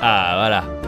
Ah, voilà.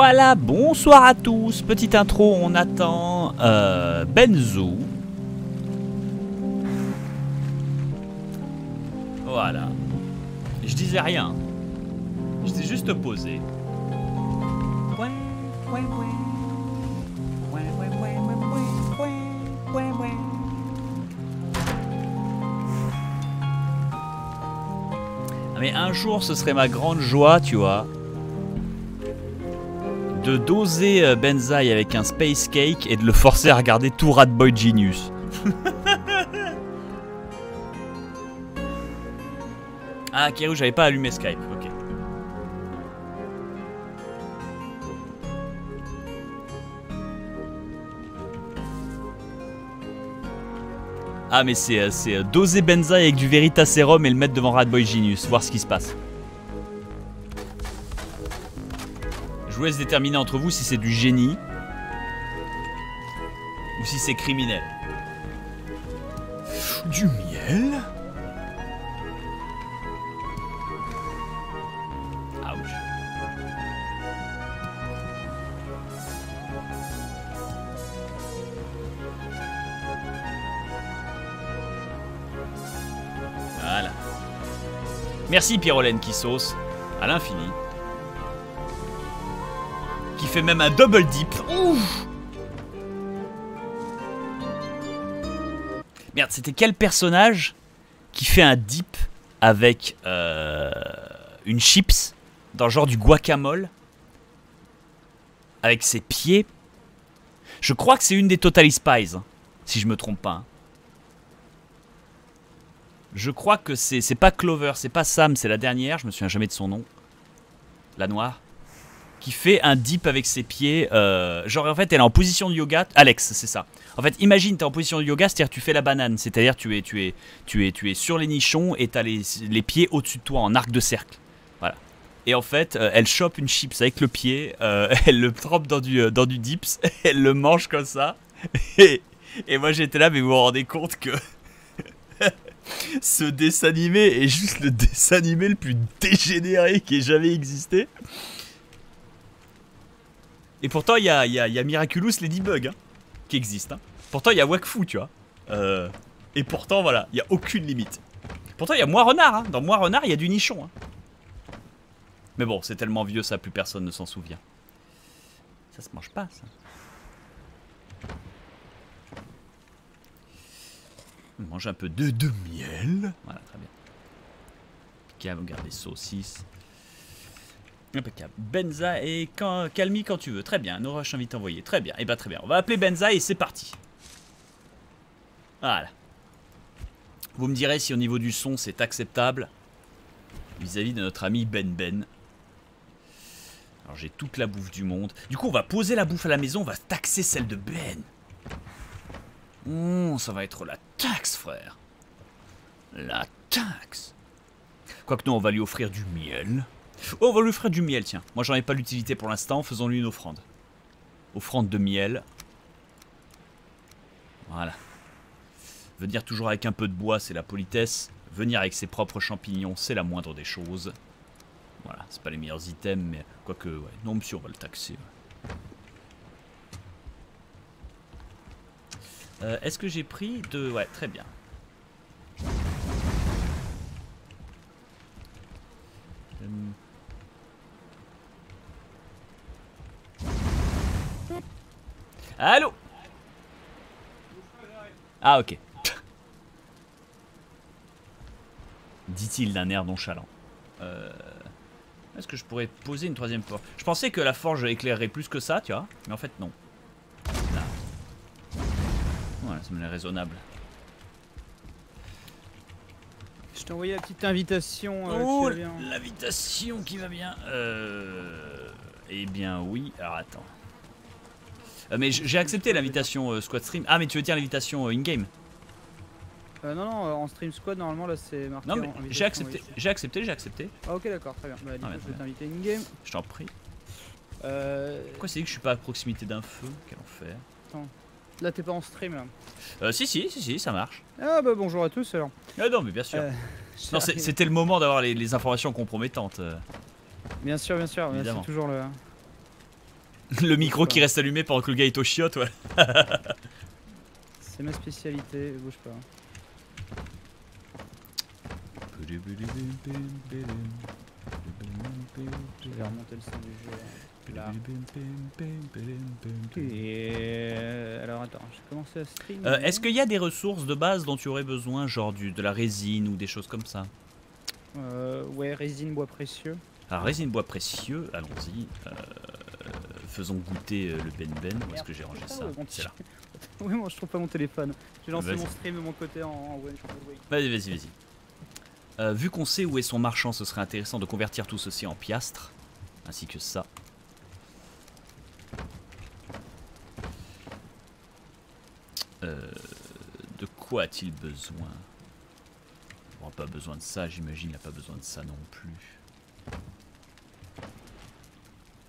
Voilà, bonsoir à tous. Petite intro, on attend euh, Benzo. Voilà. Je disais rien. J'étais juste posé. Ah, Mais un jour, ce serait ma grande joie, tu vois, de doser euh, Benzaï avec un Space Cake et de le forcer à regarder tout Rat Boy Genius. ah, Kirou, j'avais pas allumé Skype, ok. Ah, mais c'est euh, euh, doser Benzaï avec du Veritaserum et le mettre devant Rat Boy Genius, voir ce qui se passe. Je vous laisse déterminer entre vous si c'est du génie ou si c'est criminel. Du miel? Ouch. Voilà. Merci Pierrolène qui sauce à l'infini. Fait même un double dip. Merde, c'était quel personnage qui fait un dip avec euh, une chips dans le genre du guacamole? Avec ses pieds? Je crois que c'est une des Totally Spies, hein, si je me trompe pas. hein. Je crois que c'est c'est pas Clover, c'est pas Sam, c'est la dernière, je me souviens jamais de son nom. La noire. Qui fait un dip avec ses pieds. euh, genre en fait elle est en position de yoga. Alex, c'est ça. En fait, imagine t'es en position de yoga, c'est-à-dire tu fais la banane. C'est-à-dire tu es, tu, es, tu, es, tu es sur les nichons et t'as les, les pieds au-dessus de toi en arc de cercle. Voilà. Et en fait, euh, elle chope une chips avec le pied, euh, elle le trempe dans du, dans du dips, elle le mange comme ça. Et, et moi j'étais là, mais vous vous rendez compte que ce dessin animé est juste le dessin animé le plus dégénéré qui ait jamais existé. Et pourtant, il y a, Miraculous Ladybug hein, qui existe. hein. Pourtant, il y a Wakfu, tu vois. Euh, et pourtant, voilà, il n'y a aucune limite. Pourtant, il y a Moi Renard. hein. Dans Moi Renard, il y a du nichon. hein. Mais bon, c'est tellement vieux, ça, plus personne ne s'en souvient. Ça se mange pas, ça. On mange un peu de, de miel. Voilà, très bien. Regarde les saucisses. Impeccable. Benza et Calmi quand tu veux. Très bien. No rush invite envoyé. Très bien. Et bah très bien. On va appeler Benza et c'est parti. Voilà. Vous me direz si au niveau du son c'est acceptable vis-à-vis de notre ami Ben Ben. Alors j'ai toute la bouffe du monde. Du coup on va poser la bouffe à la maison, on va taxer celle de Ben. Oh, ça va être la taxe frère. La taxe. Quoique non, on va lui offrir du miel. Oh, on va lui offrir du miel, tiens. Moi, j'en ai pas l'utilité pour l'instant. Faisons-lui une offrande. Offrande de miel. Voilà. Venir toujours avec un peu de bois, c'est la politesse. Venir avec ses propres champignons, c'est la moindre des choses. Voilà, c'est pas les meilleurs items, mais quoique, ouais. Non, monsieur, on va le taxer. Euh, Est-ce que j'ai pris de... Ouais, très bien. Hum. Allô Ah ok. Dit-il d'un air nonchalant. Euh, Est-ce que je pourrais poser une troisième porte Je pensais que la forge éclairerait plus que ça, tu vois. Mais en fait non. Là. Voilà, ça me l'air raisonnable. Je t'ai envoyé la petite invitation. euh, Oh, l'invitation qui va bien. Euh... Eh bien oui. Alors attends. Euh, mais j'ai accepté l'invitation euh, Squad Stream. Ah mais tu veux dire l'invitation euh, in-game Euh, non, non, euh, en stream squad, normalement, là, c'est marqué. Non mais j'ai accepté, j'ai accepté, j'ai accepté. Ah, ok, d'accord, très bien. Bah, du Ah, coup, je vais t'inviter in-game. Je t'en prie. Euh, Pourquoi c'est dit que je suis pas à proximité d'un feu? Quel enfer. là, t'es pas en stream, là. Euh, si si si si ça marche. Ah, bah, bonjour à tous, alors. Ah non mais bien sûr. Non c'était le moment d'avoir les, les informations compromettantes. Bien sûr, bien sûr, c'est toujours le. Le micro qui reste allumé pendant que le gars est au chiotte, ouais. C'est ma spécialité, bouge pas. Je vais remonter le son du jeu. Là. Et euh, alors attends, j'ai commencé à stream. Euh, Est-ce qu'il y a des ressources de base dont tu aurais besoin, genre du, de la résine ou des choses comme ça? Euh, ouais, résine bois précieux. Alors, résine bois précieux, allons-y. euh, faisons goûter euh, le Ben Ben. Où est-ce que j'ai rangé ça C'est là. oui, moi je trouve pas mon téléphone. J'ai lancé mon stream de mon côté en. Vas-y, vas-y, vas-y. Euh, vu qu'on sait où est son marchand, ce serait intéressant de convertir tout ceci en piastres. Ainsi que ça. Euh, de quoi a-t-il besoin? Il n'aura pas besoin de ça, j'imagine. Il n'a pas besoin de ça non plus.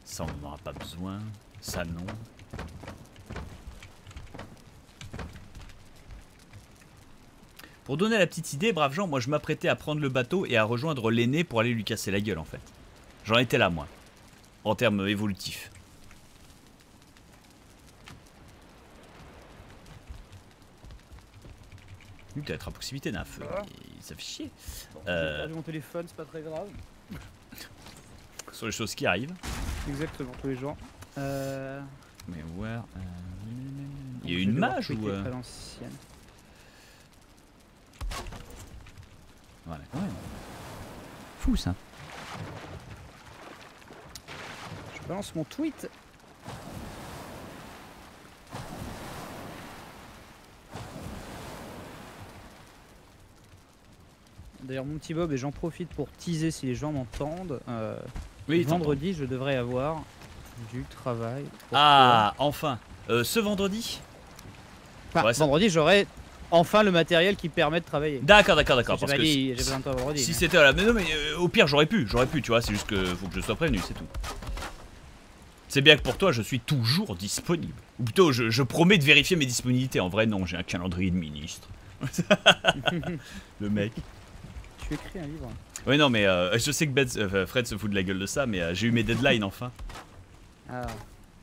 Ça, on n'en aura pas besoin. Ça, non. Pour donner la petite idée, braves gens, moi je m'apprêtais à prendre le bateau et à rejoindre l'aîné pour aller lui casser la gueule en fait. J'en étais là moi, en termes évolutifs. Oui, peut être à proximité d'un feu. Ça fait chier. Euh. perdu mon téléphone, c'est pas très grave. Sont les choses qui arrivent. Exactement, tous les jours. Euh... Mais voir. euh, Il y a une mage ou. euh. Voilà, quand même. Fou ça. Je balance mon tweet. D'ailleurs, mon petit Bob, et j'en profite pour teaser si les gens m'entendent. euh, Oui, vendredi, je devrais avoir du travail. Ah, enfin. Euh, ce vendredi. Enfin, ouais, ça- vendredi, j'aurai enfin le matériel qui permet de travailler. D'accord, d'accord, d'accord. Parce que si mais- c'était à la. Mais non, mais euh, au pire, j'aurais pu. J'aurais pu, tu vois. C'est juste que faut que je sois prévenu, c'est tout. C'est bien que pour toi, je suis toujours disponible. Ou plutôt, je, je promets de vérifier mes disponibilités. En vrai, non, j'ai un calendrier de ministre. Le mec. Tu écris un livre. Oui, non, mais euh, je sais que Beth- euh, Fred se fout de la gueule de ça, mais euh, j'ai eu mes deadlines enfin. Ah.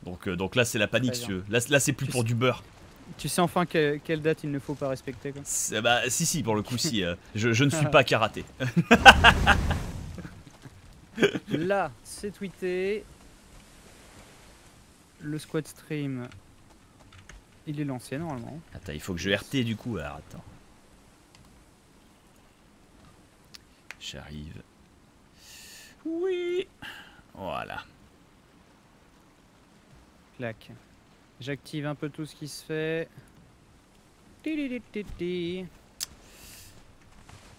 Donc, donc là, c'est la panique, si tu veux. Là, là c'est plus Tu pour sais- du beurre. Tu sais enfin que- quelle date il ne faut pas respecter quoi. Bah, si, si, pour le coup, si. je, je ne suis pas karaté. Là, c'est tweeté. Le squad stream, il est lancé normalement. Attends, il faut que je RT du coup. Alors, attends. J'arrive. Oui. Voilà. Clac. J'active un peu tout ce qui se fait.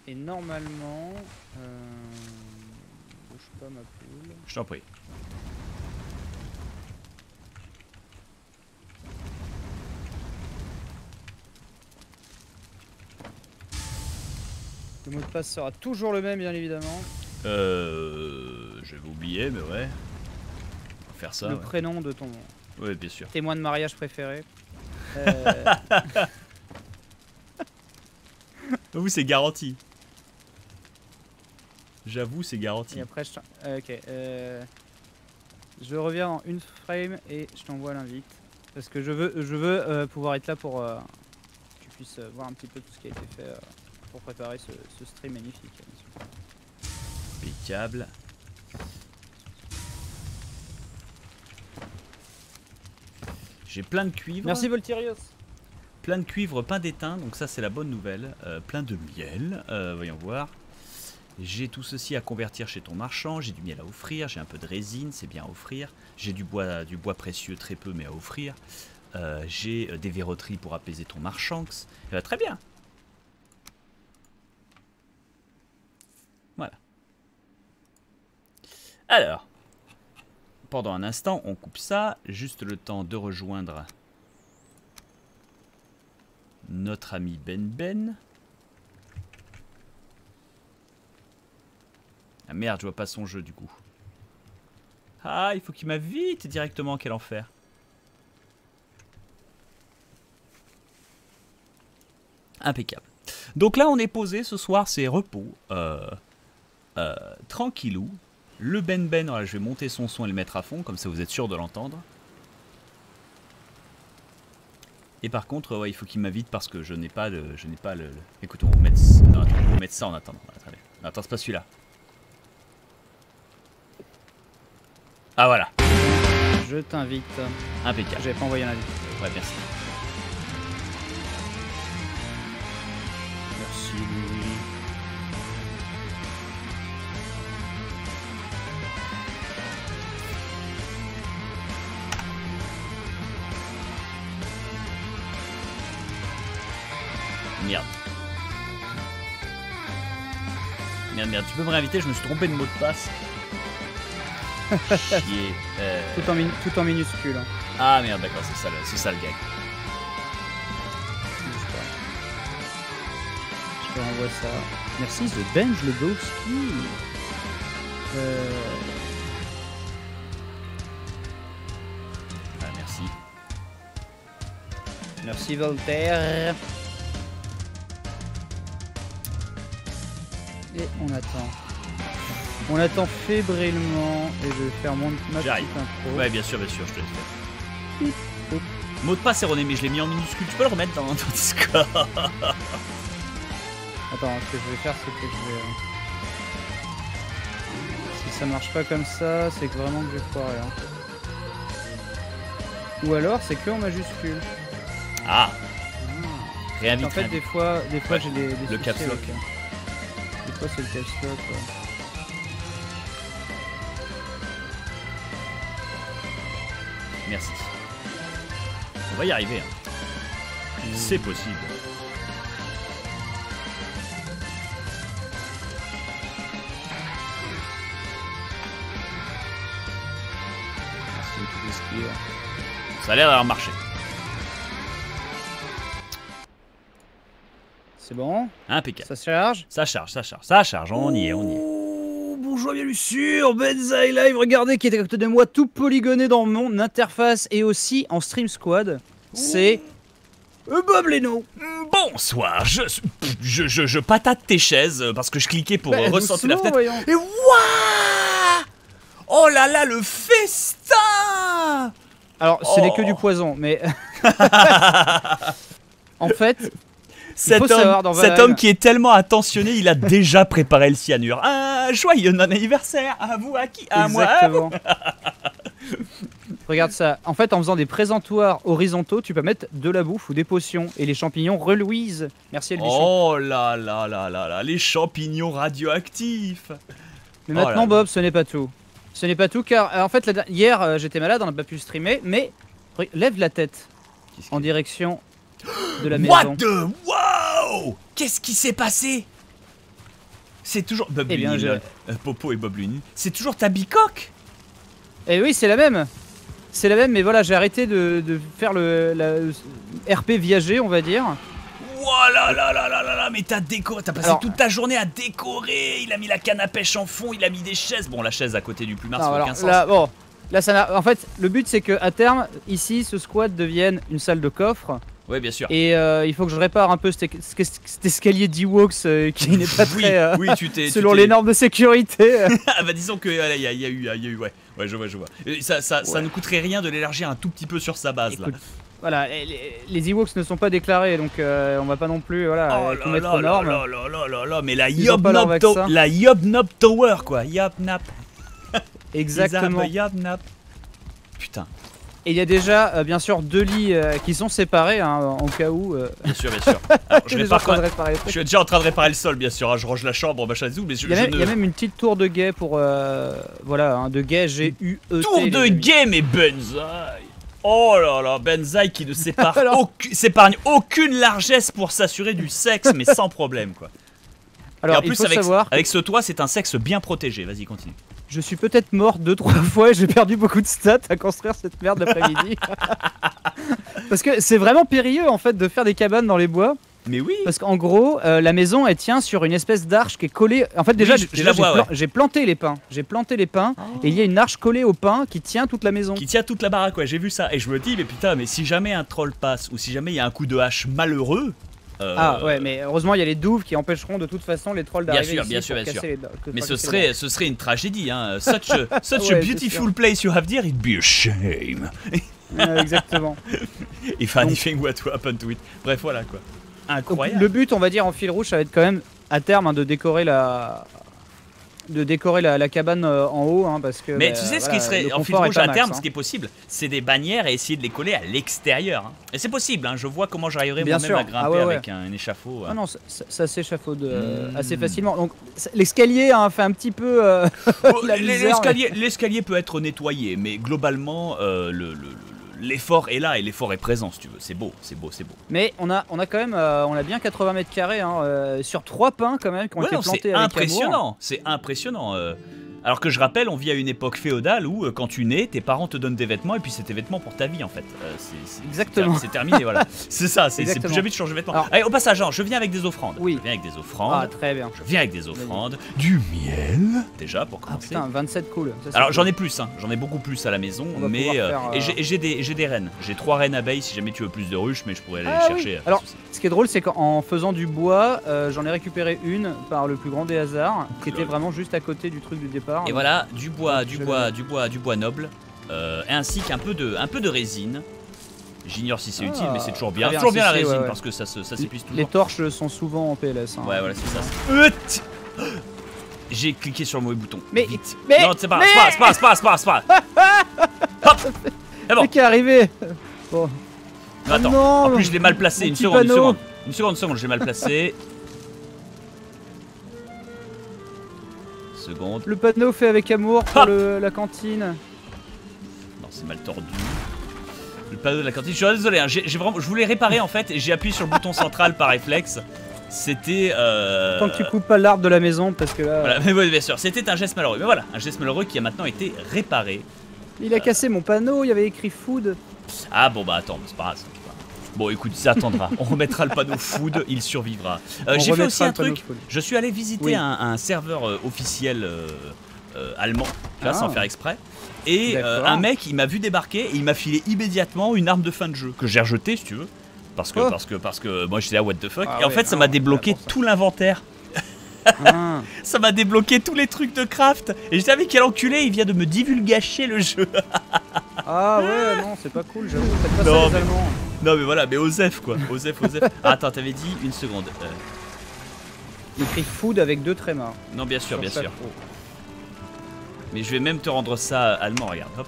Et normalement, euh... bouge pas ma poule. Je t'en prie. Le mot de passe sera toujours le même, bien évidemment. Euh. J'avais oublié, mais ouais. On va faire ça. le ouais. prénom de ton Ouais, bien sûr. témoin de mariage préféré. Euh, Vous, c'est garanti. J'avoue, c'est garanti. et après, je euh, ok. euh, Je reviens en une frame et je t'envoie l'invite. Parce que je veux, je veux euh, pouvoir être là pour euh, que tu puisses voir un petit peu tout ce qui a été fait pour préparer ce, ce stream magnifique. Impeccable. J'ai plein de cuivre. Merci Voltirios. Plein de cuivre, pain d'étain, donc ça c'est la bonne nouvelle. Euh, plein de miel, euh, voyons voir. J'ai tout ceci à convertir chez ton marchand, j'ai du miel à offrir, j'ai un peu de résine, c'est bien à offrir. J'ai du bois, du bois précieux, très peu, mais à offrir. Euh, j'ai des verroteries pour apaiser ton marchanx. Euh, très bien. Voilà. Alors, pendant un instant, on coupe ça, juste le temps de rejoindre notre ami Ben Ben. Ah merde, je vois pas son jeu du coup. Ah, il faut qu'il m'invite directement, quel enfer. Impeccable. Donc là, on est posé ce soir, c'est repos. Euh, euh, tranquillou. Le Ben Ben, je vais monter son son et le mettre à fond, comme ça vous êtes sûr de l'entendre. Et par contre, ouais, il faut qu'il m'invite parce que je n'ai pas le, je n'ai pas le. le- Écoute, on va mettre, non, attends, on va mettre ça en attendant. Non, attends, c'est pas celui-là. Ah voilà, Je t'invite. impeccable. J'avais pas envoyé l'invite. Ouais, merci. Merci. Merde, tu peux me réinviter, je me suis trompé de mot de passe. Chier. Euh, Tout en, tout en minuscule. hein. Ah merde, d'accord, c'est ça, c'est ça le gag. Je te renvoie ça. Merci The Benj Lebowski. Euh, Ah, merci. merci Voltaire. Et on attend. On attend fébrilement et je vais faire mon ma petite intro. Ouais, bien sûr, bien sûr, je te laisse faire. Mot de passe erroné, mais je l'ai mis en minuscule. Tu peux le remettre dans ton Discord Attends, ce que je vais faire, c'est que je vais. Si ça marche pas comme ça, c'est que vraiment que j'ai foiré. Hein. Ou alors, c'est que en majuscule. Ah, En réinvite. fait, des fois, des fois Ouais, j'ai des, des le caps lock. avec, euh, Fois, c'est le lock. ouais. Merci. On va y arriver. hein. C'est possible. C'est esquive. Ça a l'air d'avoir marché. C'est bon Impeccable. Ça charge Ça charge, ça charge, ça charge. On y est, on y est. Oh, bonjour, bienvenue sur Benzaï Live. Regardez qui est à côté de moi, tout polygoné dans mon interface et aussi en stream squad. C'est euh, Bob Leno. Bonsoir, je, je, je, je patate tes chaises euh, parce que je cliquais pour Bah, euh, ressortir la fenêtre. voyons. Et waouh Oh là là, le festin Alors, ce n'est Oh. que du poison, mais. en fait, Cet, savoir homme, cet qui est tellement attentionné, il a déjà préparé le cyanure. Un joyeux anniversaire à vous, à qui À moi à vous. exactement. Regarde ça. En fait, en faisant des présentoirs horizontaux, tu peux mettre de la bouffe ou des potions. Et les champignons reluisent. Merci, Elvichon. Oh là là là là là, les champignons radioactifs Mais Oh là maintenant. Bob, ce n'est pas tout. Ce n'est pas tout car euh, en fait hier euh, j'étais malade, on n'a pas pu streamer, mais lève la tête en direction de la What maison. the Wow Qu'est-ce qui s'est passé? C'est toujours Bob Eh bien, je-. Euh, Popo et Bob Luni. C'est toujours ta bicoque? Et oui, c'est la même. C'est la même, mais voilà, j'ai arrêté de, de faire le la, RP viager, on va dire. Voilà là là là là là, mais t'as décoré, t'as passé Alors- toute ta journée à décorer. Il a mis la canne à pêche en fond, il a mis des chaises. Bon, la chaise à côté du plumard, ça n'a aucun sens. là, bon, là, ça. En fait, le but c'est que à terme, ici, ce squat devienne une salle de coffre. Ouais, bien sûr. Et euh, il faut que je répare un peu cet, cet- escalier d'Ewoks euh, qui n'est pas oui, très. euh, oui, tu t'es. tu selon t'es- les normes de sécurité. ah bah disons que euh, il y, y a eu, il y a eu, ouais, ouais, je vois, je vois. Ça, ça, ça Ouais. ne coûterait rien de l'élargir un tout petit peu sur sa base là. Écoute, voilà, les, les- Ewoks ne sont pas déclarés, donc euh, on va pas non plus voilà, Oh euh, tout là mettre là aux là normes. là là là là là, mais la Ils ont pas leur Yob Nob, vaccin. la Yob Nob Tower quoi, Yob Nap. Exactement. Yob Nap. Putain, Et il y a déjà, euh, bien sûr, deux lits euh, qui sont séparés, hein, en cas où. euh, bien sûr, bien sûr. Alors, je déjà train de réparer suis déjà en train de réparer le sol, bien sûr. hein, Je range la chambre, machin et tout, mais je, Il y, a je même, il y a même une petite tour de guet pour. euh, voilà, hein, de guet G-U-E-T. Tour de game et Benzaï. Oh là là, Benzaï qui ne sépare Alors- aucun- s'épargne aucune largesse pour s'assurer du sexe, mais sans problème quoi. Alors, et en il plus, faut avec, savoir, avec ce toit, c'est un sexe bien protégé. Vas-y, continue. Je suis peut-être mort deux, trois fois et j'ai perdu beaucoup de stats à construire cette merde l'après-midi. Parce que c'est vraiment périlleux en fait de faire des cabanes dans les bois. Mais oui. Parce qu'en gros, euh, la maison elle tient sur une espèce d'arche qui est collée. En fait, déjà, Oui, j'ai- plan- ouais. planté les pins. J'ai planté les pins et il y a une arche collée au pin qui tient toute la maison. Qui tient toute la baraque, ouais, j'ai vu ça. Et je me dis, mais putain, mais si jamais un troll passe ou si jamais il y a un coup de hache malheureux. Euh, Ah ouais, mais heureusement il y a les douves qui empêcheront de toute façon les trolls Bien d'arriver sûr, ici bien sûr, bien sûr. les- que- Mais ce serait, ce serait une tragédie, hein. Such a, such Ouais, beautiful place you have there, it'd be a shame. Euh, exactement. if anything were to happen to it. Bref, voilà quoi. Donc, Incroyable. le but, on va dire en fil rouge, ça va être quand même à terme hein, de décorer la de décorer la, la cabane euh, en haut hein, parce que Mais bah, tu sais ce qui serait en fil rouge à max, terme, hein. ce qui est possible, c'est des bannières et essayer de les coller à l'extérieur. hein. Et c'est possible, hein, je vois comment j'arriverai moi-même à grimper Ah ouais, ouais. avec un, un échafaud. euh. Ah non, ça, ça- s'échafaude euh, Hmm. assez facilement. Donc l'escalier fait un petit peu. euh, Oh, L'escalier peut être nettoyé, mais globalement, euh, le- le- le- l'effort est là et l'effort est présent si tu veux. C'est beau, c'est beau, c'est beau. Mais on a, on a quand même, euh, on a bien 80 mètres carrés hein, euh, sur trois pins quand même qui ont Ouais, été plantés c'est impressionnant, c'est impressionnant. euh. Alors que je rappelle, on vit à une époque féodale où euh, quand tu nais, tes parents te donnent des vêtements et puis c'est tes vêtements pour ta vie en fait. Euh, c'est- c'est- Exactement. C'est ter- c'est terminé, voilà. C'est ça, c'est plus jamais de changer de vêtements. Alors- Allez, au passage, je viens avec des offrandes. Oui. Je viens avec des offrandes. Ah très bien. Je viens avec des offrandes, du miel déjà pour Ah commencer. putain, 27 cool. Ça, Alors cool. j'en ai plus, hein. j'en ai beaucoup plus à la maison, On mais euh, faire, et j'ai- et j'ai des, j'ai des reines. J'ai trois reines abeilles si jamais tu veux plus de ruches, mais je pourrais aller Ah les chercher. Alors. Ce qui est drôle, c'est qu'en faisant du bois, j'en ai récupéré une par le plus grand des hasards, qui était vraiment juste à côté du truc du départ. Et voilà, du bois, du bois, du bois, du bois noble, euh, ainsi qu'un peu de, un peu de résine. J'ignore si c'est Ah, utile, mais c'est toujours bien. bien, Toujours bien la si, résine ouais, ouais. parce que ça se- ça s'épuise Les toujours. torches sont souvent en PLS. hein. Ouais, voilà, c'est ça. J'ai cliqué sur le mauvais bouton. Mais- Vite. mais- non, c'est pas, mais- c'est pas, c'est pas, c'est pas, c'est pas. Hop. C'est bon. Qui est arrivé Bon. Attends. non, en plus, je l'ai mal placé. Une seconde, une seconde. Une seconde, une seconde, je l'ai mal placé. Le panneau fait avec amour pour Hop. le- la cantine. Non, c'est mal tordu. Le panneau de la cantine. Je suis désolé, hein, vraiment, je voulais réparer en fait et j'ai appuyé sur le bouton central par réflexe. C'était. Euh... Tant que tu coupes pas l'arbre de la maison, parce que là, Voilà, mais oui, bien sûr, c'était un geste malheureux. Mais voilà, un geste malheureux qui a maintenant été réparé. il a cassé mon panneau, il y avait écrit food. Ah bon, bah attends, c'est pas grave. Bon, écoute, ça attendra. On remettra le panneau food, il survivra. Euh, j'ai fait aussi un truc. food. Je suis allé visiter Oui. un, un serveur euh, officiel euh, allemand, tu vois, Ah. sans faire exprès. Et un mec, il m'a vu débarquer et il m'a filé immédiatement une arme de fin de jeu que j'ai rejetée, si tu veux. Parce que, Oh. parce que, parce que moi j'étais là, what the fuck. Ah et en ouais, fait, ça m'a débloqué tout l'inventaire. Ah. Ça m'a débloqué tous les trucs de craft. Et je savais quel enculé, il vient de me divulgacher le jeu. Ah ouais, non, c'est pas cool, j'avoue. Faites pas Non, ça les mais- Allemands. Non, mais voilà, mais Osef quoi. Osef, Osef. Ah, attends, t'avais dit une seconde. Euh, Il écrit food avec deux trémas. non, bien sûr, sur bien sûr. Mais je vais même te rendre ça allemand, regarde. Hop,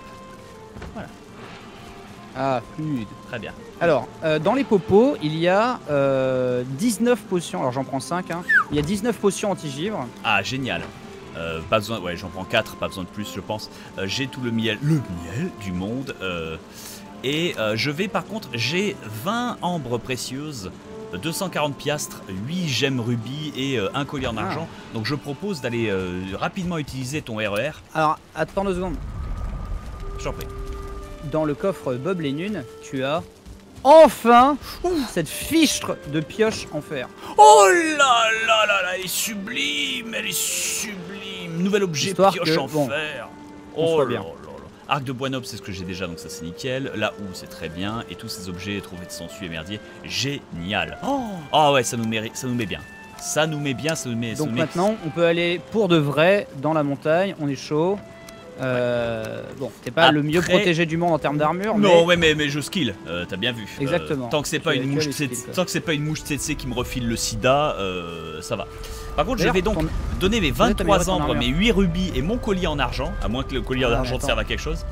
Ah, food. très bien. Alors, euh, dans les popos, il y a euh, 19 potions. Alors j'en prends 5. Hein. Il y a 19 potions anti-givre. Ah, génial. Euh, pas besoin, ouais, j'en prends 4, pas besoin de plus, je pense. Euh, j'ai tout le miel, le miel du monde. euh, et euh, je vais, par contre, j'ai 20 ambres précieuses, 240 piastres, 8 gemmes rubis et euh, un collier en Ah. argent. Donc je propose d'aller euh, rapidement utiliser ton RER. Alors, attends deux secondes. J'en prie. Dans le coffre Bob Lennon, tu as enfin cette fichtre de pioche en fer. Oh là là là là, elle est sublime, elle est sublime. Nouvel objet Histoire pioche que, en bon, fer. Oh là bien. Arc de bois noble, c'est ce que j'ai déjà, donc ça c'est nickel. Là où c'est très bien. Et tous ces objets trouvés de sensu et merdier, génial. Oh, Ah ouais, ça nous, mérite, ça nous met bien. Ça nous met bien, ça nous met. ça Donc nous met- maintenant, on peut aller pour de vrai dans la montagne. On est chaud. Euh, Bon, t'es pas le mieux protégé du monde en termes d'armure, Non, mais ouais, mais, mais je skill, euh, t'as bien vu. Euh, Exactement. tant que c'est pas une mouche, tant que c'est pas une mouche tsetse qui me refile le sida, ça va. Par contre, je vais donc ton- donner mes Peut-être améliorer 23 ton ambres, mes 8 rubis et mon collier en argent, à moins que le collier en Ah, argent te serve à quelque chose.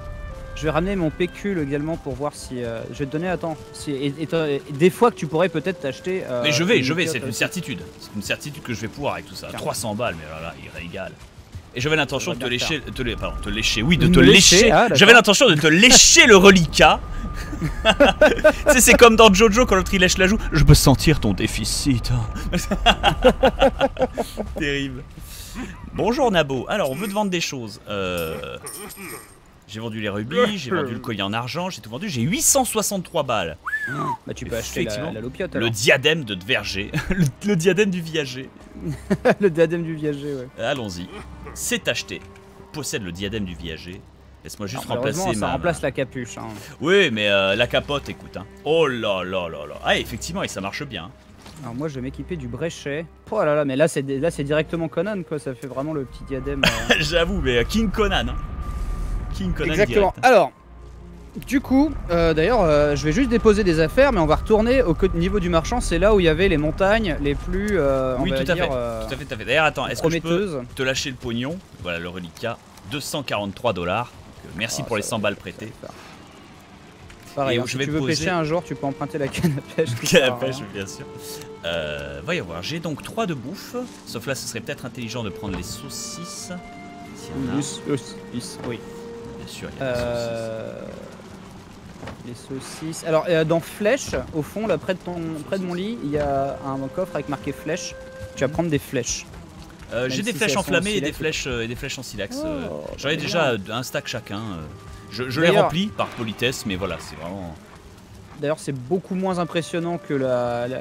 Je vais ramener mon pécule également pour voir si. euh, je vais te donner, attends. Si, et, et toi- et des fois que tu pourrais peut-être t'acheter. euh, Mais je vais, je vais, c'est une certitude. C'est une certitude que je vais pouvoir avec tout ça. Tiens. 300 balles, mais là là, il régale. Et j'avais l'intention de te lécher, te, lé- pardon, te lécher, oui, de Me te lécher, lécher. ah, j'avais l'intention de te lécher le reliquat. tu sais, c'est comme dans Jojo quand l'autre il lèche la joue. Je peux sentir ton déficit. Terrible. Bonjour Nabo. Alors, on veut te vendre des choses. Euh, J'ai vendu les rubis, j'ai vendu le collier en argent, j'ai tout vendu. J'ai 863 balles. Bah, tu peux acheter la, Effectivement. la lopiote Le diadème de Verger. le, le diadème du viager. Le, diadème du viager, ouais. Allons-y. C'est acheté. Possède le diadème du viager. Laisse-moi juste Alors, remplacer malheureusement, ma. ça remplace la capuche. hein. Oui, mais euh, la capote, écoute. Hein. Oh là là là là. Ah, effectivement, et ça marche bien. Alors moi je vais m'équiper du bréchet. Oh là là, mais là c'est là c'est directement Conan quoi, ça fait vraiment le petit diadème. euh. J'avoue, mais euh, King Conan. Hein. King Conan. Exactement. direct. Alors, du coup, euh, d'ailleurs, euh, je vais juste déposer des affaires, mais on va retourner au niveau du marchand. C'est là où il y avait les montagnes les plus, euh, on Oui, va tout à dire, fait. euh, Tout à fait, tout à fait. D'ailleurs, attends, est-ce que je peux te lâcher le pognon? Voilà, le reliquat. 243 dollars. Merci Ah, pour les ça 100 va, balles prêtées. Pareil, hein, je si vais tu veux poser- pêcher un jour, tu peux emprunter la canne à pêche. Quelle ça, pêche, hein. bien sûr. Y avoir. J'ai donc 3 de bouffe. Sauf là, ce serait peut-être intelligent de prendre les saucisses. S'il y en a. Oui. Bien sûr, il y a des saucisses. Euh, Les saucisses. Alors, euh, dans Flèche, au fond, là, près de, ton, près de mon lit, il y a un coffre avec marqué Flèche. Tu vas prendre des flèches. Euh, J'ai des si flèches enflammées et des flèches, et des flèches en silex. Oh, J'en ai déjà bien. un stack chacun. Je, je les remplis par politesse, mais voilà, c'est vraiment. D'ailleurs, c'est beaucoup moins impressionnant que la, la,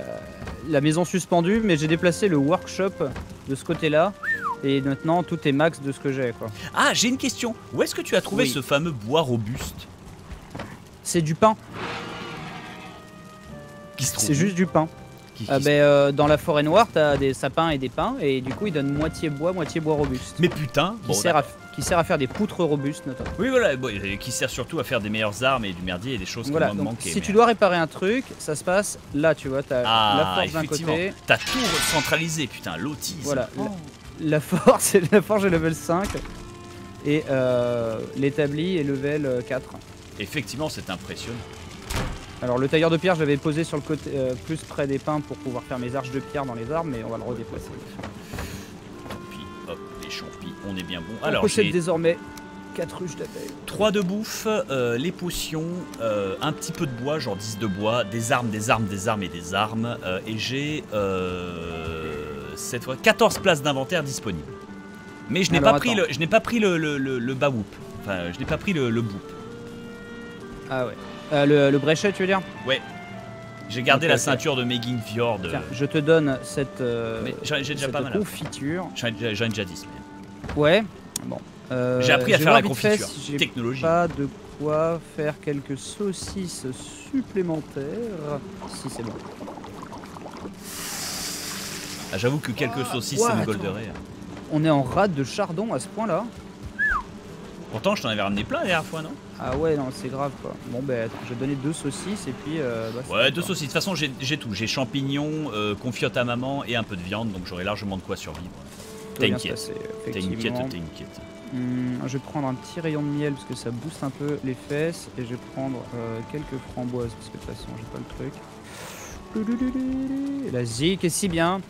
la maison suspendue, mais j'ai déplacé le workshop de ce côté-là. Et maintenant, tout est max de ce que j'ai. quoi. Ah, j'ai une question. Où est-ce que tu as trouvé Oui. ce fameux bois robuste? C'est du pain. qui se trouve C'est juste du pain. Qui- qui Ah se- ben, euh, dans la forêt noire, t'as des sapins et des pins, et du coup, ils donnent moitié bois, moitié bois robuste. Mais putain, bon, sert à, qui sert à faire des poutres robustes notamment. Oui, voilà, bon, et qui sert surtout à faire des meilleures armes et du merdier et des choses qui me donc manquaient. si mais- tu dois réparer un truc, ça se passe là, tu vois, t'as Ah, la force d'un côté, T'as tout centralisé, putain, l'autisme. Voilà, Oh. la force, la forge est level 5 et euh, l'établi est level euh, 4. Effectivement, c'est impressionnant. Alors le tailleur de pierre, je l'avais posé sur le côté euh, plus près des pins pour pouvoir faire mes arches de pierre dans les arbres, mais on va le redéplacer. On est bien bon. on Alors, possède désormais 4 ruches d'abeilles. 3 de bouffe, euh, les potions, euh, un petit peu de bois, genre 10 de bois, des armes, des armes, des armes et des armes. euh, et j'ai euh, cette fois 14 places d'inventaire disponibles. Mais je n'ai Alors, pas, pris le, je n'ai pas pris le, le, le. Enfin, je n'ai pas pris le, le boop. Ah ouais. Euh, le, le bréchet, tu veux dire? J'ai gardé Ok, la ceinture de Megan Fjord. Tiens, je te donne cette, euh, j'en j'ai déjà cette pas mal. hein. confiture. J'en ai ai déjà 10. mais Ouais. Bon. Euh, J'ai appris à faire la confiture. si J'ai Technologie. pas de quoi faire quelques saucisses supplémentaires. Si c'est bon. Ah, J'avoue que quelques Ah, saucisses, ouais, ça me golderait. On est en rade de chardon à ce point-là. Pourtant, je t'en avais ramené plein la dernière fois, non? Ah ouais, non, c'est grave quoi. Bon, ben, attends, vais donner deux saucisses et puis. euh, bah, Ouais, deux saucisses. De toute façon, j'ai j'ai tout. J'ai champignons, euh, confiote à maman et un peu de viande, donc j'aurai largement de quoi survivre. T'inquiète. se passer, T'es inquiète, effectivement. t'es inquiète. Hum, je vais prendre un petit rayon de miel parce que ça booste un peu les fesses et je vais prendre euh, quelques framboises parce que de toute façon j'ai pas le truc. La zik est si bien.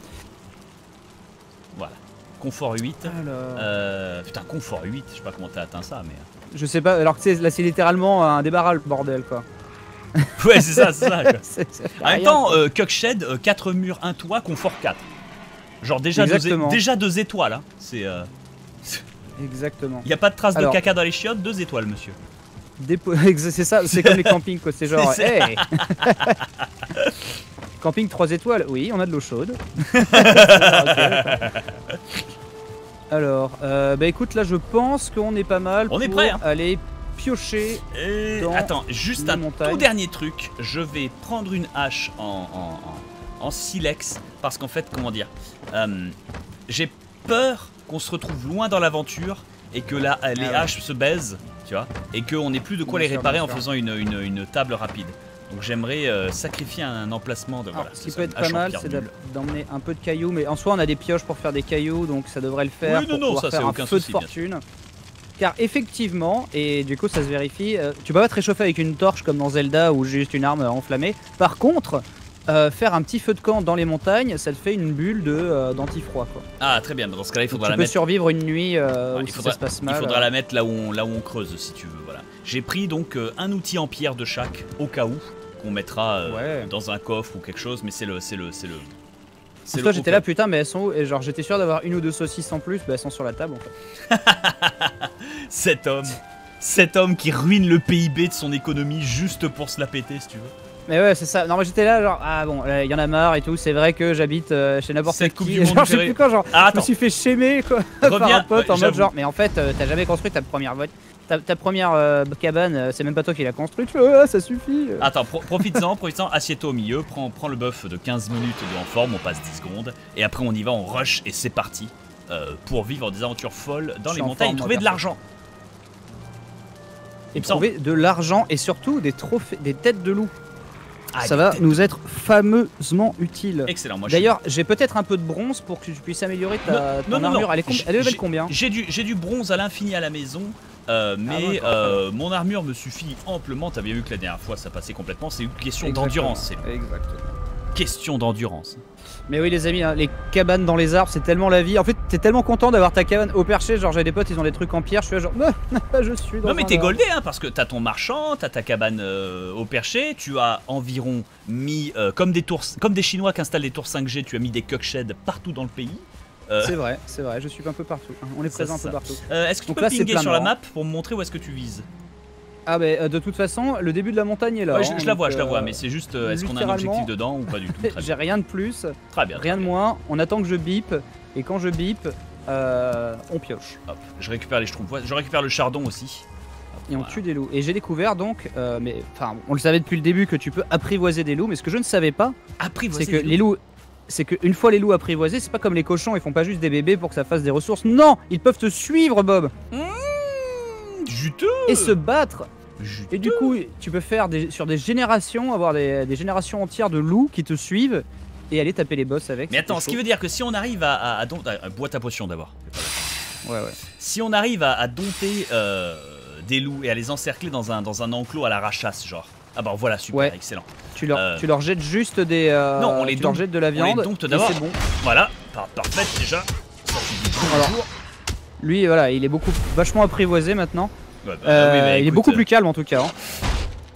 Voilà. Confort 8. Alors, Euh, putain, confort 8. Je sais pas comment t'as atteint ça, mais. je sais pas, alors que là c'est littéralement un débarras le bordel quoi. Ouais, c'est ça, c'est ça. quoi. En même temps, euh, Cuckshed, 4 murs, 1 toit, confort 4. Genre déjà, deux, déjà étoiles. Hein. C'est. euh, Exactement. Y a pas de traces Alors- de caca dans les chiottes, deux étoiles, monsieur. C'est ça, c'est comme les campings quoi, c'est genre, hey Camping 3 étoiles, oui, on a de l'eau chaude. Alors, euh, bah écoute, là je pense qu'on est pas mal On est prêt, hein. aller piocher. Et Dans attends, juste un montagnes. tout dernier truc. Je vais prendre une hache en, en, en- en silex parce qu'en fait, comment dire, euh, j'ai peur qu'on se retrouve loin dans l'aventure et que là, les Ah ouais. haches se baisent, tu vois, et qu'on n'ait plus de quoi Bien les sûr, réparer en faisant une, une- une table rapide. Donc j'aimerais euh, sacrifier un emplacement de Alors, voilà. ce qui peut être pas mal, c'est d'emmener un peu de cailloux, mais en soi on a des pioches pour faire des cailloux, donc ça devrait le faire Oui, non, pour non, pouvoir ça, c'est faire un aucun feu souci, de fortune. Car effectivement, et du coup ça se vérifie, euh, tu peux pas te réchauffer avec une torche comme dans Zelda ou juste une arme enflammée. Par contre, euh, faire un petit feu de camp dans les montagnes, ça te fait une bulle de euh, d'antifroid. Ah très bien. Dans ce cas-là, il Donc, faudra tu la peux mettre. survivre une nuit euh, Ouais, il si faudra- ça se passe Il mal. faudra euh, la mettre là où on, là où on creuse si tu veux. Voilà. J'ai pris donc un outil en pierre de chaque au cas où qu'on mettra Ouais. dans un coffre ou quelque chose, mais c'est le c'est le c'est le. c'est Toi j'étais là putain mais elles sont où? Et genre j'étais sûr d'avoir une ou deux saucisses en plus, bah elles sont sur la table en fait. où. Cet homme, cet homme qui ruine le PIB de son économie juste pour se la péter si tu veux. Mais ouais, c'est ça. Non, mais j'étais là, genre, ah bon, il y en a marre et tout. C'est vrai que j'habite euh, chez n'importe qui. Coupe du genre, Monde je sais plus quand, genre, Ah je me suis fait chémer quoi, par Reviens, un pote ouais, en mode genre, mais en fait, euh, t'as jamais construit ta première voiture. Ta, ta première euh, cabane, c'est même pas toi qui l'as construite. Ah, ça suffit. attends, pro- profites-en, profites-en, assieds-toi au milieu, prends, prends le buff de 15 minutes de en forme, on passe 10 secondes, et après on y va, on rush et c'est parti. euh, pour vivre des aventures folles dans les montagnes, moi, trouver de l'argent. et trouver de l'argent et surtout des trophées, des têtes de loup. Ah, ça va nous être fameusement utile. Excellent, moi D'ailleurs, j'ai peut-être un peu de bronze pour que tu puisses améliorer ta Non, ton non, armure. non. Elle est, elle level combien J'ai du, bronze à l'infini à la maison, euh, mais Ah d'accord, euh, mon armure me suffit amplement. T'as bien vu que la dernière fois ça passait complètement. C'est une question d'endurance. Exactement. question d'endurance. Mais oui les amis, hein, les cabanes dans les arbres, c'est tellement la vie. En fait, t'es tellement content d'avoir ta cabane au perché. Genre j'ai des potes, ils ont des trucs en pierre. Je suis là genre, je suis dans Non mais t'es goldé hein, parce que t'as ton marchand, t'as ta cabane euh, au perché, tu as environ mis euh, comme des tours, comme des Chinois qui installent des tours 5G, tu as mis des cucksheds partout dans le pays. Euh, C'est vrai, c'est vrai, je suis un peu partout. hein. On est Ça, présent un peu partout. Est-ce que tu Donc peux là, pinguer sur la map pour me montrer où est-ce que tu vises? Ah bah de toute façon, le début de la montagne est là. Ouais, je, hein, je la vois, je la vois, mais c'est juste euh, est-ce qu'on a un objectif dedans ou pas du tout? J'ai rien de plus, Très bien. rien de moins. On attend que je bip et quand je bip, euh, on pioche Hop, je récupère les schtroumpfs. Je récupère le chardon aussi. et on Voilà. tue des loups. Et j'ai découvert donc, euh, mais enfin, on le savait depuis le début que tu peux apprivoiser des loups, mais ce que je ne savais pas, Apprivoiser c'est que les les loups. C'est qu'une fois les loups apprivoisés, c'est pas comme les cochons, ils font pas juste des bébés pour que ça fasse des ressources. Non, ils peuvent te suivre, Bob. Juteux et se battre. Et du coup, tu peux faire des, sur des générations, avoir des, des générations entières de loups qui te suivent et aller taper les boss avec. Mais attends, ce qui veut dire que si on arrive à, à, à dompter. bois ta potion d'abord. Ouais, ouais. Si on arrive à, dompter euh, des loups et à les encercler dans un, dans un enclos à la rachasse, genre. Ah bah voilà, super, Ouais. excellent. Tu leur, Euh. tu leur jettes juste des. euh, Non, on les tu leur dompte- jettes de la on les viande. dompte d'abord. C'est bon. Voilà, par- parfait déjà. Alors. Lui, voilà, il est beaucoup, vachement apprivoisé maintenant. Bah, Euh, oui, bah, il est beaucoup euh, plus calme en tout cas. hein.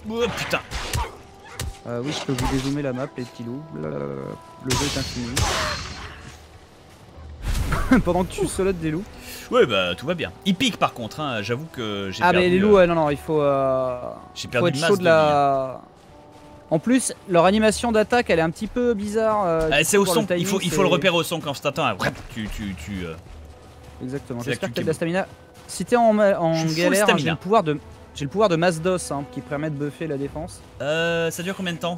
Oh putain. Euh, oui, je peux vous dézoomer la map, les petits loups. Le jeu est infini. Pendant que tu solotes des loups. Ouais, bah tout va bien. Il pique par contre, hein. j'avoue que j'ai Ah, perdu. mais les euh, loups, ouais, non, non, il faut. euh, J'ai faut perdu être chaud de de la. En plus, leur animation d'attaque, elle est un petit peu bizarre. euh, Ah, c'est au son, timing, il faut, il faut le repérer au son quand t'attends. hein. Tu, tu, tu, euh, Exactement. J'espère que tu t'as de la stamina. Si t'es en, galère, j'ai stamina. le pouvoir de. J'ai le pouvoir de masse d'os hein, qui permet de buffer la défense. euh, ça dure combien de temps?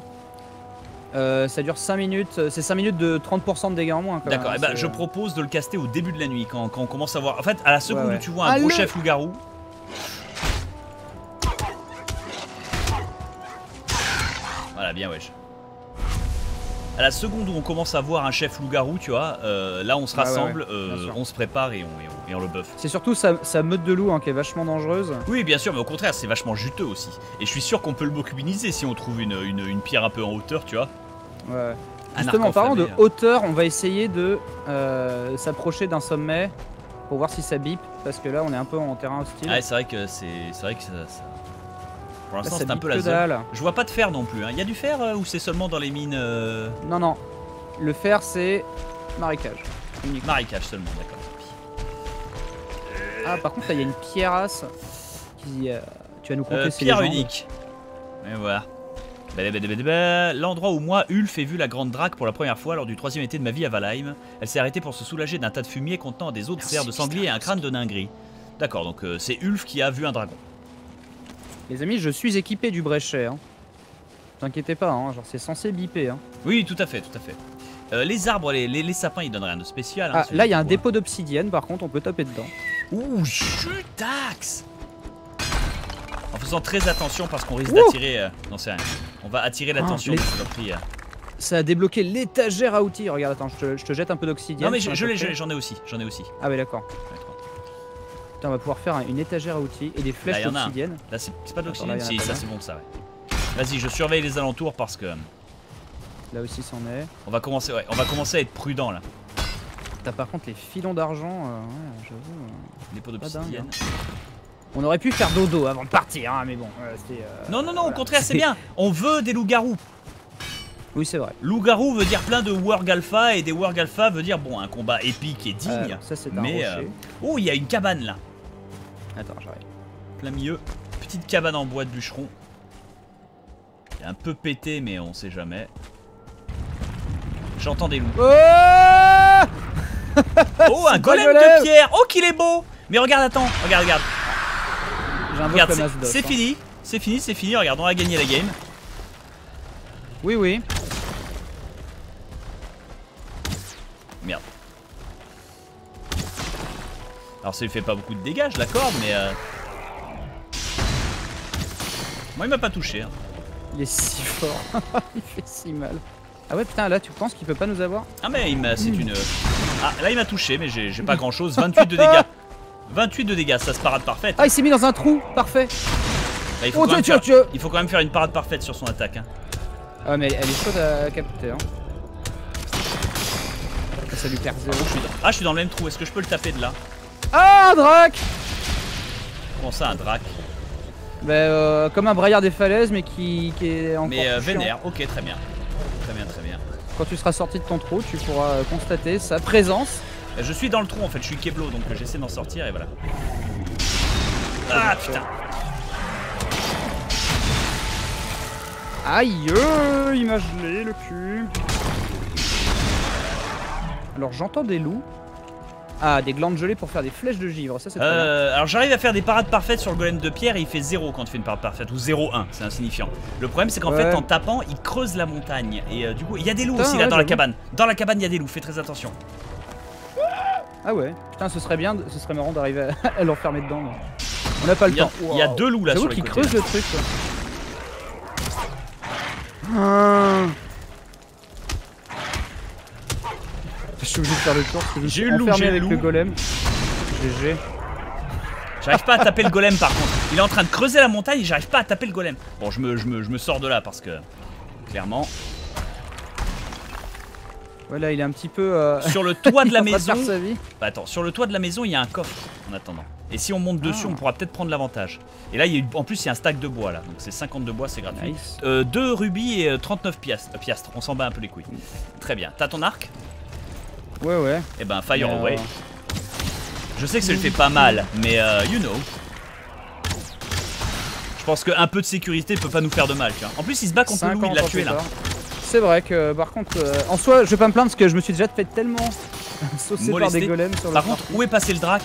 Euh, ça dure 5 minutes, euh, c'est 5 minutes de 30% de dégâts en moins. D'accord, c'est, je euh, propose de le caster au début de la nuit quand, quand on commence à voir. En fait, à la seconde ouais. où tu vois un gros chef loup-garou. Voilà, bien wesh. À la seconde où on commence à voir un chef loup-garou, tu vois, euh, là on se ouais, rassemble, ouais, euh, on se prépare et on, et on, et on le buff. C'est surtout sa, sa meute de loup hein, qui est vachement dangereuse. Oui, bien sûr, mais au contraire, c'est vachement juteux aussi. Et je suis sûr qu'on peut le mobiliser si on trouve une, une- une pierre un peu en hauteur, tu vois. Ouais. Un Justement, en parlant de hauteur, on va essayer de euh, s'approcher d'un sommet pour voir si ça bip, parce que là on est un peu en terrain hostile. Ah, ouais, c'est vrai que c'est c'est vrai que ça. ça- Pour l'instant, ça c'est un peu la zone. dalle. Je vois pas de fer non plus. hein. Il y a du fer euh, ou c'est seulement dans les mines euh, Non, non. Le fer, c'est marécage. Unique. marécage seulement, d'accord. Ah, par contre, là, il y a une pierrasse qui. euh, tu vas nous compter Euh, ses pierre légendes. unique. Et voilà. Badabadabadaba. L'endroit où moi, Ulf, ai vu la grande drague pour la première fois lors du troisième été de ma vie à Valheim. Elle s'est arrêtée pour se soulager d'un tas de fumier contenant des os de de sanglier et un crâne de gris. D'accord, donc euh, c'est Ulf qui a vu un dragon. Les amis, je suis équipé du bréchet. Hein. T'inquiétez pas, hein, genre c'est censé biper. Hein. Oui, tout à fait, tout à fait. Euh, les arbres, les, les, les sapins, ils donnent rien de spécial. hein, Ah, là, il y a un dépôt d'obsidienne, par contre, on peut taper dedans. Ouh, chutax En faisant très attention parce qu'on risque d'attirer. euh, Non, c'est rien. On va attirer l'attention les- des saloperies, euh. Ça a débloqué l'étagère à outils. Regarde, attends, je te, je te jette un peu d'obsidienne. Non, mais sur je, je l'ai, j'en ai aussi. J'en ai aussi. Ah, ouais, d'accord. Putain, on va pouvoir faire un- une étagère à outils et des flèches d'obsidienne. Là, c'est pas a Si, ça c'est bon, ça, ouais. Vas-y, je surveille les alentours parce que. euh, Là aussi, c'en est. On va commencer, ouais, on va commencer à être prudent là. T'as par contre les filons d'argent. euh, ouais, j'avoue. euh. Dépôt Pas d'obsidienne. On aurait pu faire dodo avant de partir, hein, mais bon, euh, c'était. euh, Non, non, non, au contraire, c'est bien. On veut des loups-garous. Oui, c'est vrai. Loup-garou veut dire plein de Warg Alpha et des Warg Alpha veut dire bon un combat épique et digne. Ça, c'est mais rocher. oh, il y a une cabane là, Attends, j'arrive. plein milieu. Petite cabane en bois de bûcheron. Il est un peu pété, mais on sait jamais. J'entends des loups. Oh Oh, un golem de pierre. Oh, qu'il est beau. Mais regarde, attends, regarde, regarde. J'invoque Regarde, c'est hein. fini, c'est fini, c'est fini. Regarde, on a gagné la game. Oui, oui. Alors ça lui fait pas beaucoup de dégâts, je l'accorde, mais... euh, Moi il m'a pas touché. hein. Il est si fort. il fait si mal. Ah ouais, putain, là, tu penses qu'il peut pas nous avoir? Ah mais il m'a... c'est une... Ah là il m'a touché, mais j'ai pas grand chose. 28 de dégâts. 28 de dégâts, ça se parade parfaite. Ah, il s'est mis dans un trou Parfait Là, il, faut Oh, quand même faire... il faut quand même faire une parade parfaite sur son attaque. hein. Ah, mais elle, elle est chaude à capter, hein. Ça lui perd zéro. Je suis dans- Ah je suis dans le même trou, est-ce que je peux le taper de là? Ah, un drac Comment ça un drac Bah, euh, comme un braillard des falaises, mais qui, qui est encore Mais euh, vénère, ok très bien. Très bien, très bien. Quand tu seras sorti de ton trou, tu pourras euh, constater sa présence. Je suis dans le trou en fait, je suis Keblo donc j'essaie d'en sortir et voilà. Ah putain Aïe, il m'a gelé le cul. Alors j'entends des loups. Ah, des glandes gelées pour faire des flèches de givre, ça c'est. Euh, alors j'arrive à faire des parades parfaites sur le golem de pierre et il fait 0 quand tu fais une parade parfaite ou 0-1, c'est insignifiant. Le problème c'est qu'en Ouais. fait en tapant il creuse la montagne et euh, du coup il y a des loups Putain, aussi là ouais, dans la cabane. Dans la cabane il y a des loups, fais très attention. Ah ouais, putain ce serait bien, ce serait marrant d'arriver à, à l'enfermer dedans. mais- On n'a pas le a, temps. il y a deux loups là sur les qu'il côtés. creuse là. le truc. quoi. Ah. Je suis obligé de faire le tour parce que je suis eu le loup, enfermé j'ai eu le avec le loup. golem. GG. J'arrive pas à taper le golem par contre. Il est en train de creuser la montagne et j'arrive pas à taper le golem. Bon, je me, je me, je me sors de là parce que clairement, Voilà, il est un petit peu. euh, sur le toit de la maison. faire sa vie. Bah, attends, sur le toit de la maison, il y a un coffre en attendant. Et si on monte dessus, Ah. on pourra peut-être prendre l'avantage. Et là, il y a en plus, il y a un stack de bois là. Donc c'est 50 de bois, c'est gratuit. Nice. 2 rubis et euh, 39 piastres. euh, piastres. On s'en bat un peu les couilles. Très bien. T'as ton arc? Ouais, ouais. Eh ben, fire away. euh, Je sais que ça lui fait pas mal, mais euh, you know. Je pense qu'un peu de sécurité peut pas nous faire de mal, tu vois. En plus, il se bat contre le loup, il 50 l'a tué là. C'est vrai que par contre, euh, en soi, je vais pas me plaindre parce que je me suis déjà fait tellement saucer par des golems sur le Par contre, où est passé le drac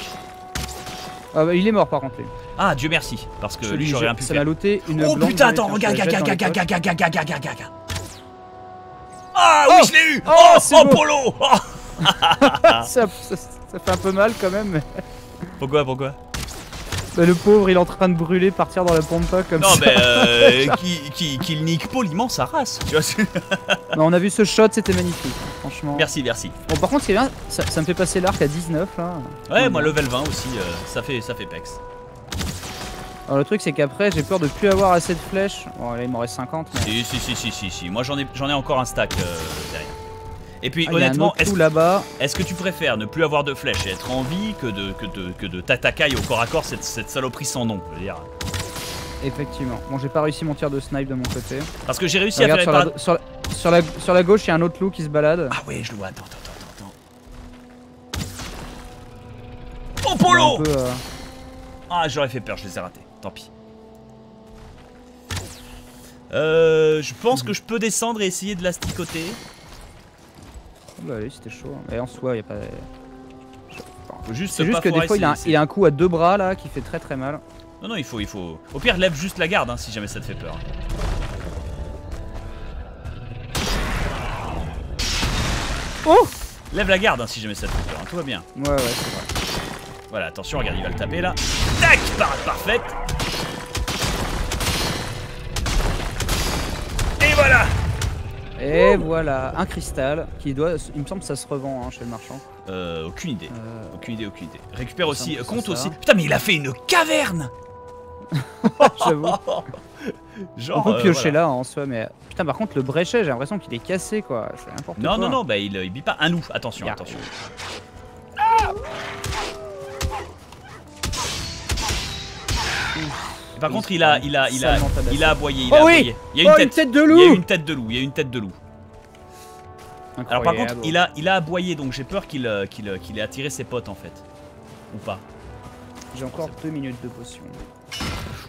Ah bah, il est mort par contre. lui. Ah, Dieu merci, parce que Je lui j'aurais rien pu Ça faire. une Oh putain, attends, regarde, regarde, regarde, regarde, regarde, regarde, regarde, regarde. Ah oui, Oh je l'ai eu Oh, Oh, oh. Polo Oh ça, ça- ça fait un peu mal quand même. mais- Pourquoi, pourquoi? Bah, le pauvre, il est en train de brûler, partir dans la pompa comme Non, ça. mais euh, qui, qui, qu'il nique poliment sa race, tu vois. Non, on a vu ce shot, c'était magnifique. Franchement. Merci, merci. Bon, par contre, c'est bien, ça, ça me fait passer l'arc à 19 là. Ouais, Ouais, moi, level 20 aussi, euh, ça fait, ça fait pex. Alors, le truc, c'est qu'après, j'ai peur de plus avoir assez de flèches. Bon, là, il m'en reste 50. Mais... Si, si, si, si, si, si. Moi, j'en ai, j'en ai encore un stack euh, derrière. Et puis, Ah, honnêtement, est-ce que tu préfères ne plus avoir de flèches et être en vie que de, que de, que de t'attaquer au corps à corps cette, cette saloperie sans nom je veux dire. Effectivement. Bon, j'ai pas réussi mon tir de snipe de mon côté. Parce que j'ai réussi à faire sur la, sur, la, sur, la, sur la gauche, il y a un autre loup qui se balade. Ah ouais, je le vois. Attends, attends, attends, attends. Oh Polo peu, euh, Ah, j'aurais fait peur, je les ai ratés. Tant pis. Euh, je pense que je peux descendre et essayer de l'asticoter. Bah oui, c'était chaud. hein. Et en soi, il y a pas. Faut juste C'est juste que des fois, il a, un, il a un coup à deux bras là qui fait très très mal. Non, non, il faut, il faut. Au pire, lève juste la garde hein, si jamais ça te fait peur. Oh Lève la garde hein, si jamais ça te fait peur. hein, tout va bien. Ouais, ouais, c'est vrai. Voilà, attention, regarde, il va le taper là. Tac Parade parfaite Et voilà Et voilà, un cristal qui doit. Il me semble que ça se revend hein, chez le marchand. Euh, aucune idée. Euh, Aucune idée, aucune idée. Récupère aussi, euh, compte ça. aussi. Putain, mais il a fait une caverne J'avoue. Genre. On peut euh, piocher voilà. là en soi, mais putain, par contre, le bréchet, j'ai l'impression qu'il est cassé quoi. C'est n'importe quoi. Non, non, non, bah il, il bip pas. Un loup, attention, attention. Et Par contre, il a, il a, il a, il aboyé. Il Oh a oui. Il y a Oh, une une tête. de Il y a loup une tête de loup. Il y a une tête de loup. Alors par contre, il a, il a aboyé, donc j'ai peur qu'il, euh, qu'il, euh, qu'il ait attiré ses potes en fait. Ou pas. J'ai encore deux minutes de potion.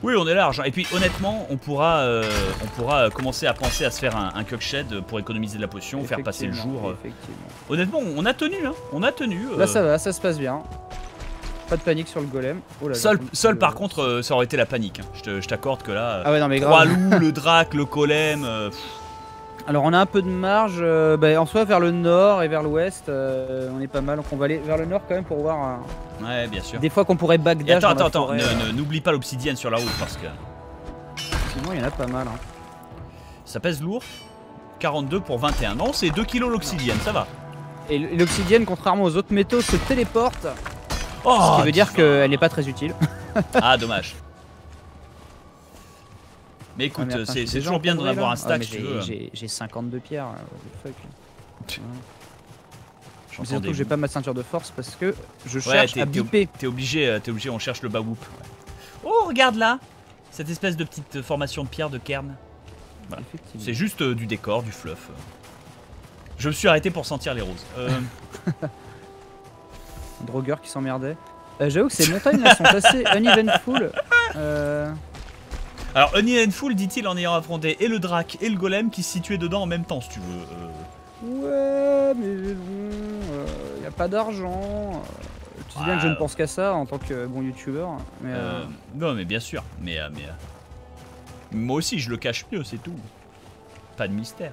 Oui, on est large. Et puis honnêtement, on pourra, euh, on pourra commencer à penser à se faire un, un cockshed pour économiser de la potion, faire passer le Effectivement, jour. Effectivement. Honnêtement, on a tenu, hein. On a tenu. euh. Là, ça va, ça se passe bien. Pas de panique sur le golem. Oh là, Seul, peu- par contre, euh, ça aurait été la panique. hein. Je t'accorde que là, euh, Ah ouais, non, mais grave. loups, le drac, le golem. euh, Alors, on a un peu de marge. euh, bah, en soi, vers le nord et vers l'ouest, euh, on est pas mal. Donc, on va aller vers le nord quand même pour voir. euh, ouais, bien sûr. des fois qu'on pourrait Et backdash. attends, la attends, attends. euh, ne- N'oublie pas l'obsidienne sur la route parce que Sinon, il y en a pas mal. hein. ça pèse lourd. 42 pour 21. Non, c'est 2 kilos l'obsidienne, ça va. Et l'obsidienne, contrairement aux autres métaux, se téléporte. Oh, ce qui veut dire qu'elle n'est pas très utile. Ah, dommage. Mais écoute, Ah, attends, c'est toujours bien d'en encombré, avoir un Ah, stack j'ai- veux. j'ai- J'ai 52 pierres. euh, what the fuck. Surtout que j'ai pas ma ceinture de force parce que je Ouais, cherche t'es- à t'es- biper. T'es obligé, euh, t'es obligé, on cherche le bawhoop. Oh, regarde là Cette espèce de petite euh, formation de pierre de cairn. Voilà. C'est juste euh, du décor, du fluff. Je me suis arrêté pour sentir les roses. Euh, drogueur qui s'emmerdait. Euh, J'avoue que ces montagnes là sont assez uneventful. Euh, Alors, Fool dit-il en ayant affronté et le drac et le golem qui se situaient dedans en même temps, si tu veux. Euh, Ouais, mais bon, il n'y a pas d'argent. euh, Tu sais bien que je ne pense qu'à ça en tant que bon youtubeur. Mais euh, euh, non, mais bien sûr. Mais, euh, mais euh, moi aussi, je le cache mieux, c'est tout. Pas de mystère.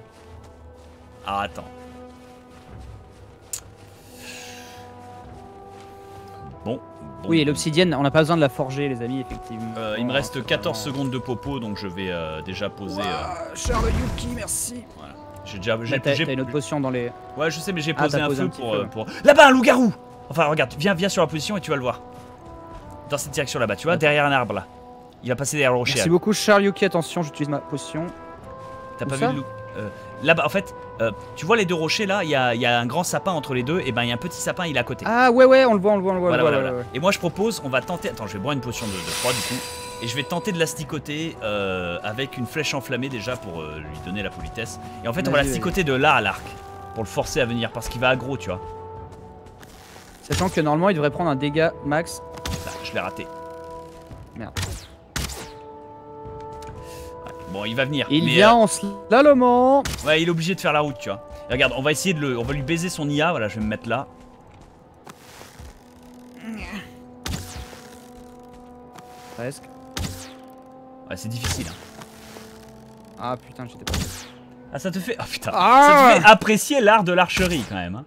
Ah, attends. Bon, Oui, et l'obsidienne, on n'a pas besoin de la forger, les amis, effectivement. euh, il me reste C'est 14 vraiment- secondes de popo, donc je vais euh, déjà poser. euh, Ouah, Charles Yuki, merci. j'ai déjà. j'ai- Bah, T'as une autre potion dans les. Ouais, je sais, mais j'ai Ah, posé un posé feu un pour, euh, ouais. pour. Là-bas, un loup-garou Enfin, regarde, viens, viens sur la position et tu vas le voir. Dans cette direction là-bas, tu vois, derrière un arbre là. Il va passer derrière le rocher. Merci beaucoup, Charles Yuki. Attention, j'utilise ma potion. T'as pas vu le loup Euh, Là-bas, en fait, euh, tu vois les deux rochers là, il y a, il y a un grand sapin entre les deux, et ben il y a un petit sapin, il est à côté. Ah, ouais, ouais, on le voit, on le voit, on le voit. Voilà, voilà, ouais, ouais. Et moi je propose, on va tenter. Attends, je vais boire une potion de, de froid du coup. Et je vais tenter de l'asticoter euh, avec une flèche enflammée déjà pour euh, lui donner la politesse. Et en fait, on va l'asticoter de là à l'arc pour le forcer à venir parce qu'il va aggro, tu vois. Sachant que normalement, il devrait prendre un dégât max. Putain, je l'ai raté. Merde. Bon, il va venir. Il mais, vient en slalomant. euh, ouais, il est obligé de faire la route, tu vois. Et regarde, on va essayer de le, on va lui baiser son IA. Voilà, je vais me mettre là. Presque. Ouais, c'est difficile. hein. Ah putain, j'étais pas. Ah, ça te fait, ah putain, Ah ça te fait apprécier l'art de l'archerie quand même. Hein.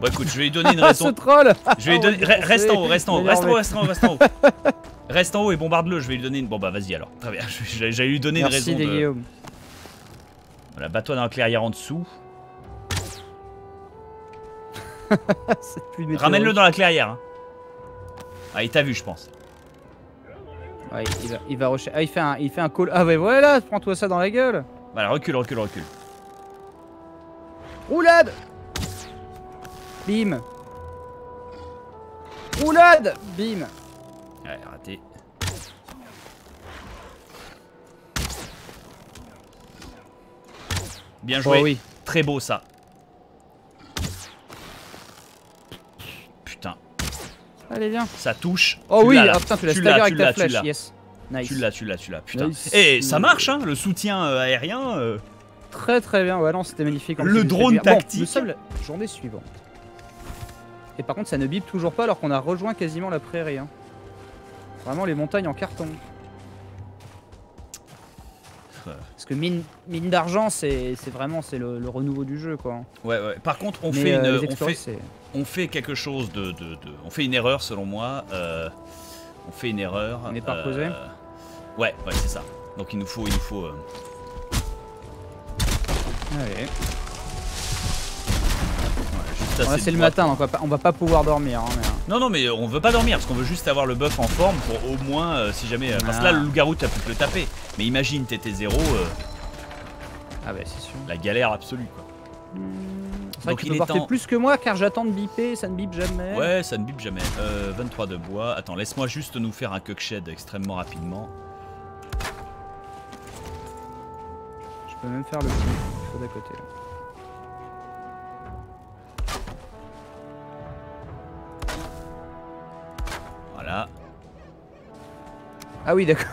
Bon, écoute, je vais lui donner une Ah, ce raison. troll Je vais lui donner. Reste en haut, reste en haut, reste en haut, reste en haut, reste en haut. Reste en haut et bombarde-le. Je vais lui donner une. Bon, bah, vas-y alors. Très bien. J'allais lui donner Merci une raison. De... Guillaume. Voilà, bats-toi dans la clairière en dessous. Ramène-le dans la clairière. hein. Ah, il t'a vu, je pense. Ouais, il va, il va rusher. Ah, il fait un, il fait un call. Ah, ouais, voilà, prends-toi ça dans la gueule. Voilà, recule, recule, recule. Roulade Bim Roulade Bim Ouais, raté. Bien Oh joué. oui. Très beau ça. Putain, Allez, viens. ça touche. Oh Tu oui, ah putain, tu l'as Tu stagger avec tu ta l'as, tu flèche. l'as. Yes. Nice. Tu l'as, tu l'as, tu l'as. Putain. Nice. Et ça marche, hein, le soutien euh, aérien. euh. Très très bien. Ouais, non, c'était magnifique. en Le drone. Bon, tactique. nous sommes la journée suivante. Et par contre, ça ne bip toujours pas alors qu'on a rejoint quasiment la prairie. hein. Vraiment les montagnes en carton. Parce que mine, mine d'argent, c'est vraiment c'est le, le renouveau du jeu quoi. Ouais, ouais. Par contre, on Mais fait euh, une, on fait, on fait quelque chose de, de- de- on fait une erreur selon moi. euh, on fait une erreur. On est pas euh, reposé Ouais, ouais, c'est ça. Donc il nous faut, il nous faut. euh, Allez. C'est le droite. matin, donc on va pas, on va pas pouvoir dormir. hein, mais, hein. Non, non, mais on veut pas dormir parce qu'on veut juste avoir le buff en forme pour au moins, euh, si jamais. euh, Parce que là, Ah. le loup-garou, t'as pu te le taper. Mais imagine, t'étais zéro, euh, Ah bah c'est sûr. la galère absolue, quoi. C'est vrai Donc que tu il peux porter temps- plus que moi car j'attends de biper, ça ne bip jamais. Ouais, ça ne bip jamais. Euh, 23 de bois. Attends, laisse-moi juste nous faire un cuckshed extrêmement rapidement. Je peux même faire le petit feu d'à côté. là. Voilà. Ah oui d'accord.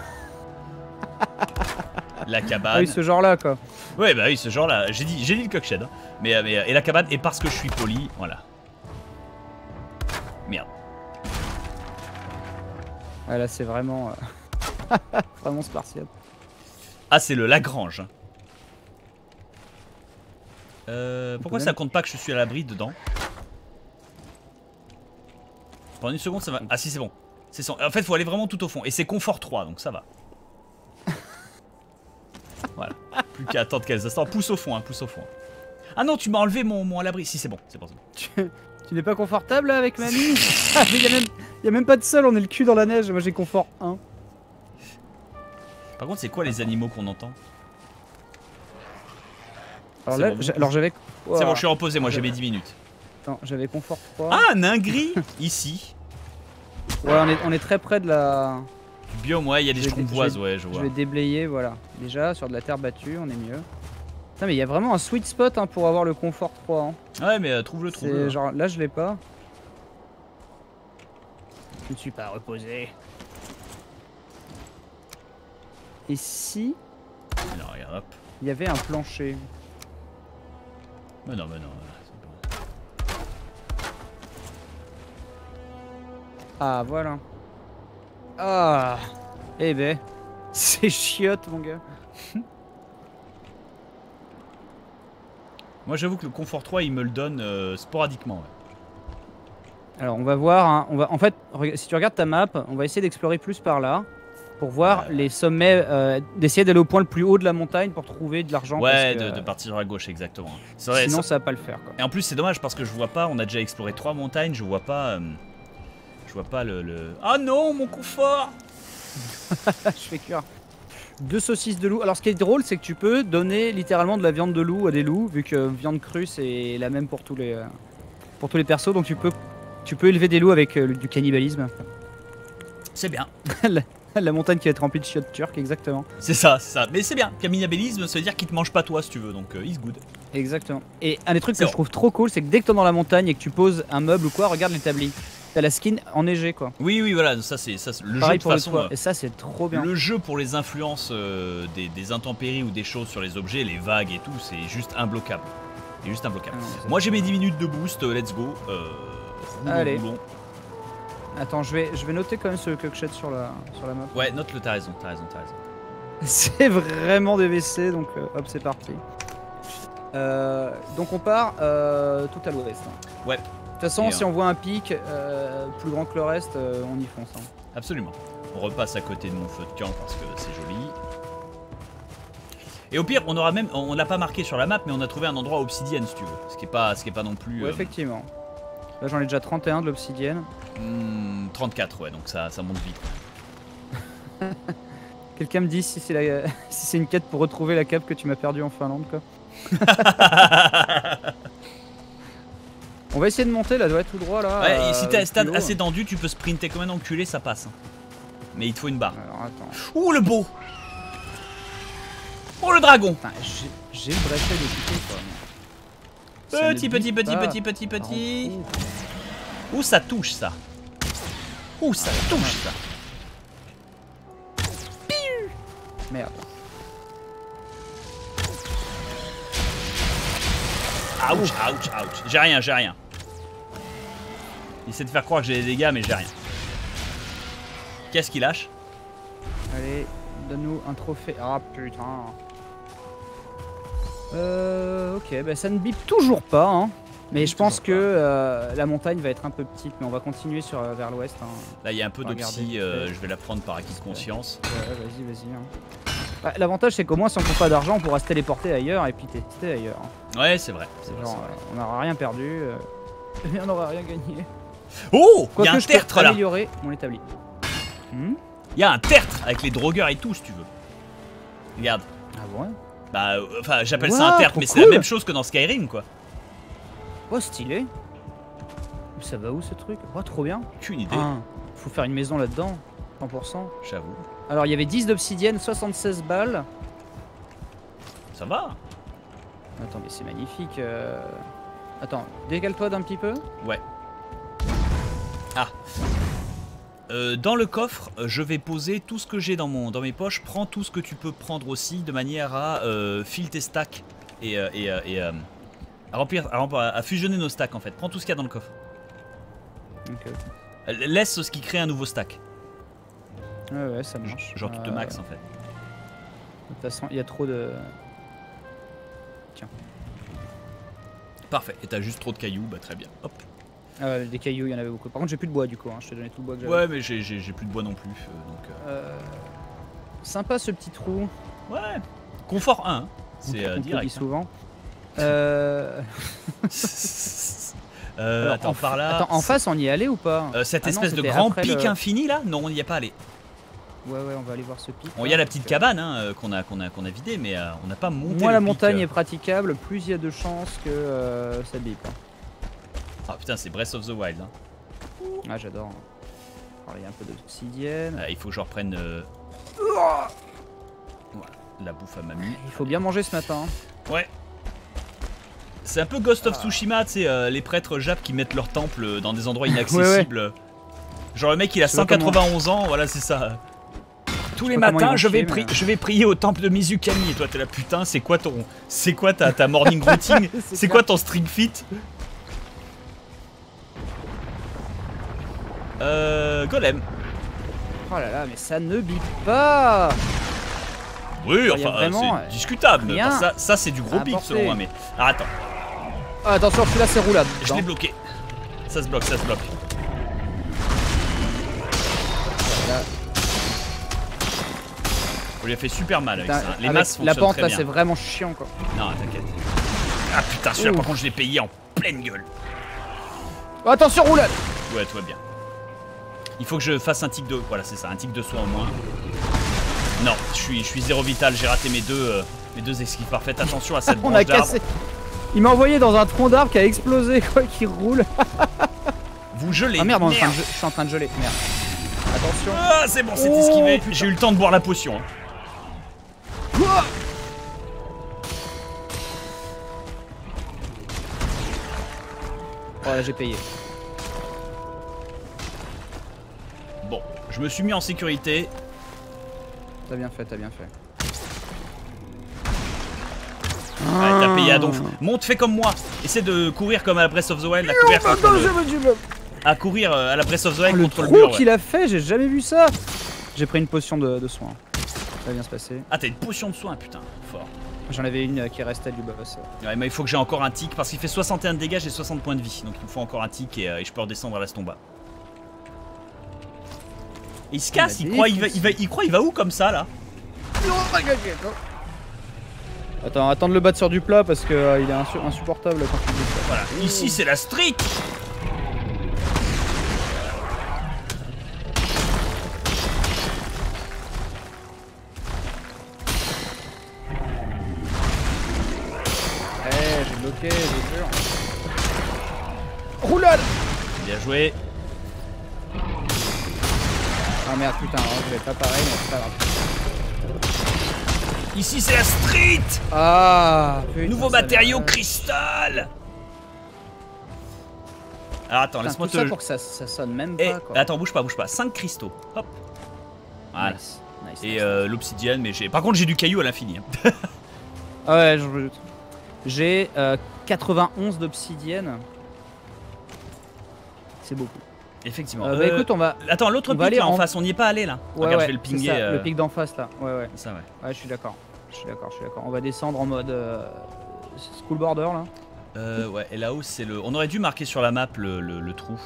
La Ah cabane. oui ce genre là quoi. Ouais, bah oui, ce genre-là. J'ai dit, j'ai dit le cockshed. hein. Mais, euh, mais, euh, et la cabane, et parce que je suis poli, voilà. Merde. Ouais là c'est vraiment euh, vraiment spartiate. Ah, c'est le Lagrange. hein. Euh, pourquoi ça compte pas que je suis à l'abri dedans? Pendant une seconde, ça va. Ah, si, c'est bon. C'est. En fait, faut aller vraiment tout au fond. Et c'est confort 3, donc ça va. voilà. Plus qu'à attendre quelques instants. Pousse au fond, hein, pousse au fond. Ah non, tu m'as enlevé mon, mon à l'abri. Si, c'est bon, c'est bon. Tu, tu n'es pas confortable là, avec mamie Ah, mais y a même y a même pas de sol, on est le cul dans la neige. Moi j'ai confort 1. Par contre, c'est quoi les animaux qu'on entend Alors là bon, alors j'avais C'est bon, je suis reposé, moi j'ai mes 10 minutes. Attends, j'avais confort 3. Ah, un nain gris Ici. Ouais, on est, on est très près de la Du biome, ouais, il y a des Je je ouais, je Je vois. vais déblayer, voilà. Déjà, sur de la terre battue, on est mieux. Putain, mais il y a vraiment un sweet spot hein, pour avoir le confort 3. hein. Ouais, mais euh, trouve-le, trouve-le. genre, là, je l'ai pas. Je ne suis pas reposé. Et si Non, regarde, hop. il y avait un plancher? Mais non, mais non. Ah, voilà. Ah Eh ben, c'est chiotte, mon gars. Moi j'avoue que le confort 3 il me le donne euh, sporadiquement. ouais. Alors on va voir, hein, on va, en fait, si tu regardes ta map, on va essayer d'explorer plus par là pour voir Ouais. les sommets, euh, d'essayer d'aller au point le plus haut de la montagne pour trouver de l'argent. Ouais, parce de, que, de partir la gauche, exactement. Vrai, Sinon ça- ça va pas le faire. Quoi. Et en plus c'est dommage parce que je vois pas, on a déjà exploré trois montagnes, je vois pas... euh, je vois pas le... le... Ah non, mon confort je fais cuire deux saucisses de loup. Alors ce qui est drôle, c'est que tu peux donner littéralement de la viande de loup à des loups, vu que viande crue c'est la même pour tous les euh, pour tous les persos, donc tu peux tu peux élever des loups avec euh, du cannibalisme. C'est bien, la montagne qui va être remplie de chiottes turques, exactement. c'est ça, c'est ça. Mais c'est bien, cannibalisme, ça veut dire qu'il te mange pas toi si tu veux, donc euh, it's good. Exactement. Et un des trucs que je trouve trop cool, c'est que dès que t'es dans la montagne et que tu poses un meuble ou quoi, regarde l'établi. T'as la skin enneigée quoi. Oui, oui, voilà, ça c'est ça, le jeu de pour le toit. euh, Et ça c'est trop bien. Le jeu pour les influences euh, des, des intempéries ou des choses sur les objets, les vagues et tout, c'est juste imbloquable. C'est juste imbloquable. Ah Moi j'ai mes 10 minutes de boost, euh, let's go. Euh, roulons, Allez. roulons. Attends, je vais, je vais noter quand même ce cockshot sur la, sur la map. Ouais, note-le, t'as raison, t'as raison, t'as raison. C'est vraiment des WC, donc euh, hop, c'est parti. Euh, donc on part euh, tout à l'ouest. Ouais. De toute façon, Et, si euh, on voit un pic euh, plus grand que le reste, euh, on y fonce. hein. Absolument. On repasse à côté de mon feu de camp parce que c'est joli. Et au pire, on aura même, on l'a pas marqué sur la map, mais on a trouvé un endroit obsidienne si tu veux. Ce qui est pas, ce qui est pas non plus. Ouais, effectivement. Là, j'en ai déjà 31 de l'obsidienne. hmm, 34, ouais, donc ça, ça monte vite. Quelqu'un me dit si c'est la... si c'est une quête pour retrouver la cape que tu m'as perdue en Finlande, quoi. On va essayer de monter là, doit être tout droit là. Ouais, euh, si t'es à un stade assez tendu, tu peux sprinter comme un enculé, ça passe. hein. Mais il te faut une barre. Alors attends. Ouh le beau Oh le dragon j'ai- le bracelet de quitter quoi. Ça Petit, petit, petit, petit, petit, petit. Où ça touche ça Où ça Ah, touche ça Merde. Ouch, ouch, ouch. J'ai rien, j'ai rien. Il essaie de faire croire que j'ai des dégâts, mais j'ai rien. Qu'est-ce qu'il lâche? Allez, donne-nous un trophée. Ah putain. Euh, ok, bah ça ne bip toujours pas. Hein. Mais je pense que euh, la montagne va être un peu petite, mais on va continuer sur, euh, vers l'ouest. hein. Là, il y a un peu de psy, euh, je vais la prendre par acquis de conscience. Ouais, vas-y, vas-y. hein. Bah, L'avantage, c'est qu'au moins, si on trouve pas d'argent, on pourra se téléporter ailleurs et puis tester ailleurs. hein. Ouais, c'est vrai. c'est vrai, Genre, vrai. euh, on n'aura rien perdu, euh, et on n'aura rien gagné. Oh Il y a un tertre là améliorer mon établi. Hmm Il y a un tertre avec les drogueurs et tout, si tu veux. Regarde. ah ouais Bah, euh, enfin, j'appelle ça un tertre, mais c'est la même chose que dans Skyrim, quoi. Oh, stylé. Ça va où ce truc? Oh, trop bien. Aucune idée, Ah, faut faire une maison là-dedans, 100%. j'avoue. Alors, il y avait 10 d'obsidienne, 76 balles. Ça va Attends, mais c'est magnifique. euh. Attends, décale-toi d'un petit peu. Euh, dans le coffre, euh, je vais poser tout ce que j'ai dans, mon, dans mes poches. Prends tout ce que tu peux prendre aussi, de manière à euh, filer tes stacks et, euh, et, et, à, remplir, à, remplir- à fusionner nos stacks en fait. Prends tout ce qu'il y a dans le coffre. Laisse ce qui crée un nouveau stack. ouais, ouais, ça marche. Genre tu te max en fait. De toute façon, il y a trop de. Parfait. Et t'as juste trop de cailloux, bah très bien. Hop. Ah des cailloux, il y en avait beaucoup. Par contre, j'ai plus de bois du coup. hein. Je t'ai donné tout le bois que j'avais. Ouais, mais j'ai- plus de bois non plus. euh, donc, Euh, Sympa ce petit trou. euh, Ouais. Confort 1. hein. C'est euh, direct. hein. souvent. Euh, Euh, alors, attends, en, par là. attends, en face, on y est allé ou pas? Euh, cette Ah non, espèce de grand pic le- infini là? Non, on n'y est pas allé. Ouais, ouais, on va aller voir ce pic. Bon, il y a la petite cabane hein, euh, qu'on a, qu'on a, qu'on a vidée, mais euh, on n'a pas monté. Moins la pic, montagne euh. est praticable, plus il y a de chances que euh, ça bip. hein. Ah putain, c'est Breath of the Wild. hein. Ah, j'adore. Alors, il y a un peu d'obsidienne. Ah, il faut que je reprenne. euh, Voilà, la bouffe à mamie. Il faut bien manger ce matin. hein. Ouais. C'est un peu Ghost Ah. of Tsushima, tu sais, euh, les prêtres Jap qui mettent leur temple euh, dans des endroits inaccessibles. Genre le mec il a Je sais pas 191 ans, voilà c'est ça. Tous les matins, je vais, mais- je vais prier au temple de Mizukami. Et toi, t'es là, putain, c'est quoi ton. C'est quoi ta, ta morning routine C'est quoi ton string fit Euh. Golem. Oh là là, mais ça ne bip pas Oui, a enfin, euh, vraiment, c'est discutable. Enfin, ça, ça c'est du gros apporter. selon moi, mais. Alors attends. Ah, attention, celui-là c'est roulade. Je l'ai bloqué. Ça se bloque, ça se bloque. On lui a fait super mal avec Putain, ça. Les avec masses la pente là, c'est vraiment chiant quoi. Non, t'inquiète. Ah putain, celui-là par contre je l'ai payé en pleine gueule. Oh, attention, roulade Ouais, tout va bien. Il faut que je fasse un tic de... Voilà, c'est ça, un tic de soin au moins. Non, je suis, je suis zéro vital, j'ai raté mes deux, euh, mes deux esquives parfaites. Attention à cette On branche a cassé. Il m'a envoyé dans un tronc d'arbre qui a explosé quoi, qui roule. Vous gelez. Ah merde, je suis en train de geler. Merde. Attention. Ah, c'est bon, c'est Oh, esquivé. putain. J'ai eu le temps de boire la potion. hein. Oh là j'ai payé. Je me suis mis en sécurité. T'as bien fait, t'as bien fait. Ouais, t'as payé Ah. à donf. Monte, fais comme moi. Essaie de courir comme à la Breath of the Wild, à courir, contre le- à courir à la Breath of the Wild le contre le mur. ouais. qu'il a fait, j'ai jamais vu ça. J'ai pris une potion de, de soin. Ça va bien se passer. Ah, t'as une potion de soin, putain, fort. J'en avais une euh, qui restait du boss. Ouais, mais il faut que j'ai encore un tic parce qu'il fait 61 de dégâts, j'ai 60 points de vie. Donc il me faut encore un tic et, euh, et je peux redescendre à la stomba. Il se casse, il croit il, va, il, va, il croit il va où comme ça là Attends, attends de le battre sur du plat parce que euh, il est insu- insupportable quand tu dis ça. Voilà, ici c'est la street Eh, j'ai bloqué, j'ai sûr. Roulade Bien joué. Ah merde, putain, hein, je vais pas pareil, mais c'est pas grave. Ici c'est la street Ah, putain, Nouveau matériau cristal Alors attends, laisse-moi te... ça pour que ça, ça sonne même Eh, pas quoi. attends, bouge pas, bouge pas. 5 cristaux. Hop. Voilà. Nice, nice, Et nice, euh, l'obsidienne, mais j'ai. Par contre, j'ai du caillou à l'infini. hein. Ah ouais, j'en rajoute. J'ai euh, 91 d'obsidienne. C'est beaucoup. Effectivement. Euh, bah Euh, écoute, on va. Attends, l'autre pic aller là en face, on n'y est pas allé là. Ouais, Regarde, ouais, je vais le pinguer. ça, euh, Le pic d'en face là. Ouais, ouais. Ça, ouais. Ouais, je suis d'accord. Je suis d'accord, je suis d'accord. On va descendre en mode school border là. Euh, ouais, et là-haut, c'est le. On aurait dû marquer sur la map le, le- le trou.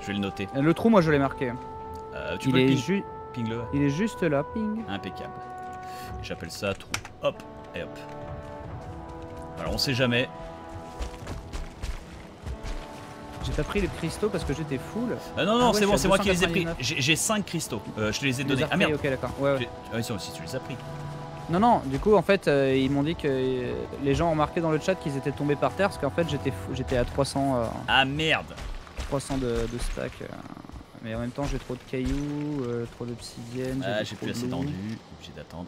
Je vais le noter. Le trou, moi je l'ai marqué. Euh, tu Il peux le ping, ju- ping le. il est juste là, ping. Impeccable. J'appelle ça trou. Hop, et hop. Alors, on sait jamais. J'ai pas pris les cristaux parce que j'étais full. Euh, non, non, Ah ouais, c'est bon, c'est moi qui les ai pris. 299. J'ai j'ai 5 cristaux. Euh, je te les ai donnés. Ah merde. Ok, d'accord. Ouais, ouais. Ah oui, si tu les as pris. Non, non, du coup, en fait, euh, ils m'ont dit que euh, les gens ont remarqué dans le chat qu'ils étaient tombés par terre parce qu'en fait, j'étais à 300, euh, Ah merde 300 de, de stack. euh, mais en même temps, j'ai trop de cailloux, trop d'obsidienne. Ah, j'ai plus assez de tendu. Obligé d'attendre.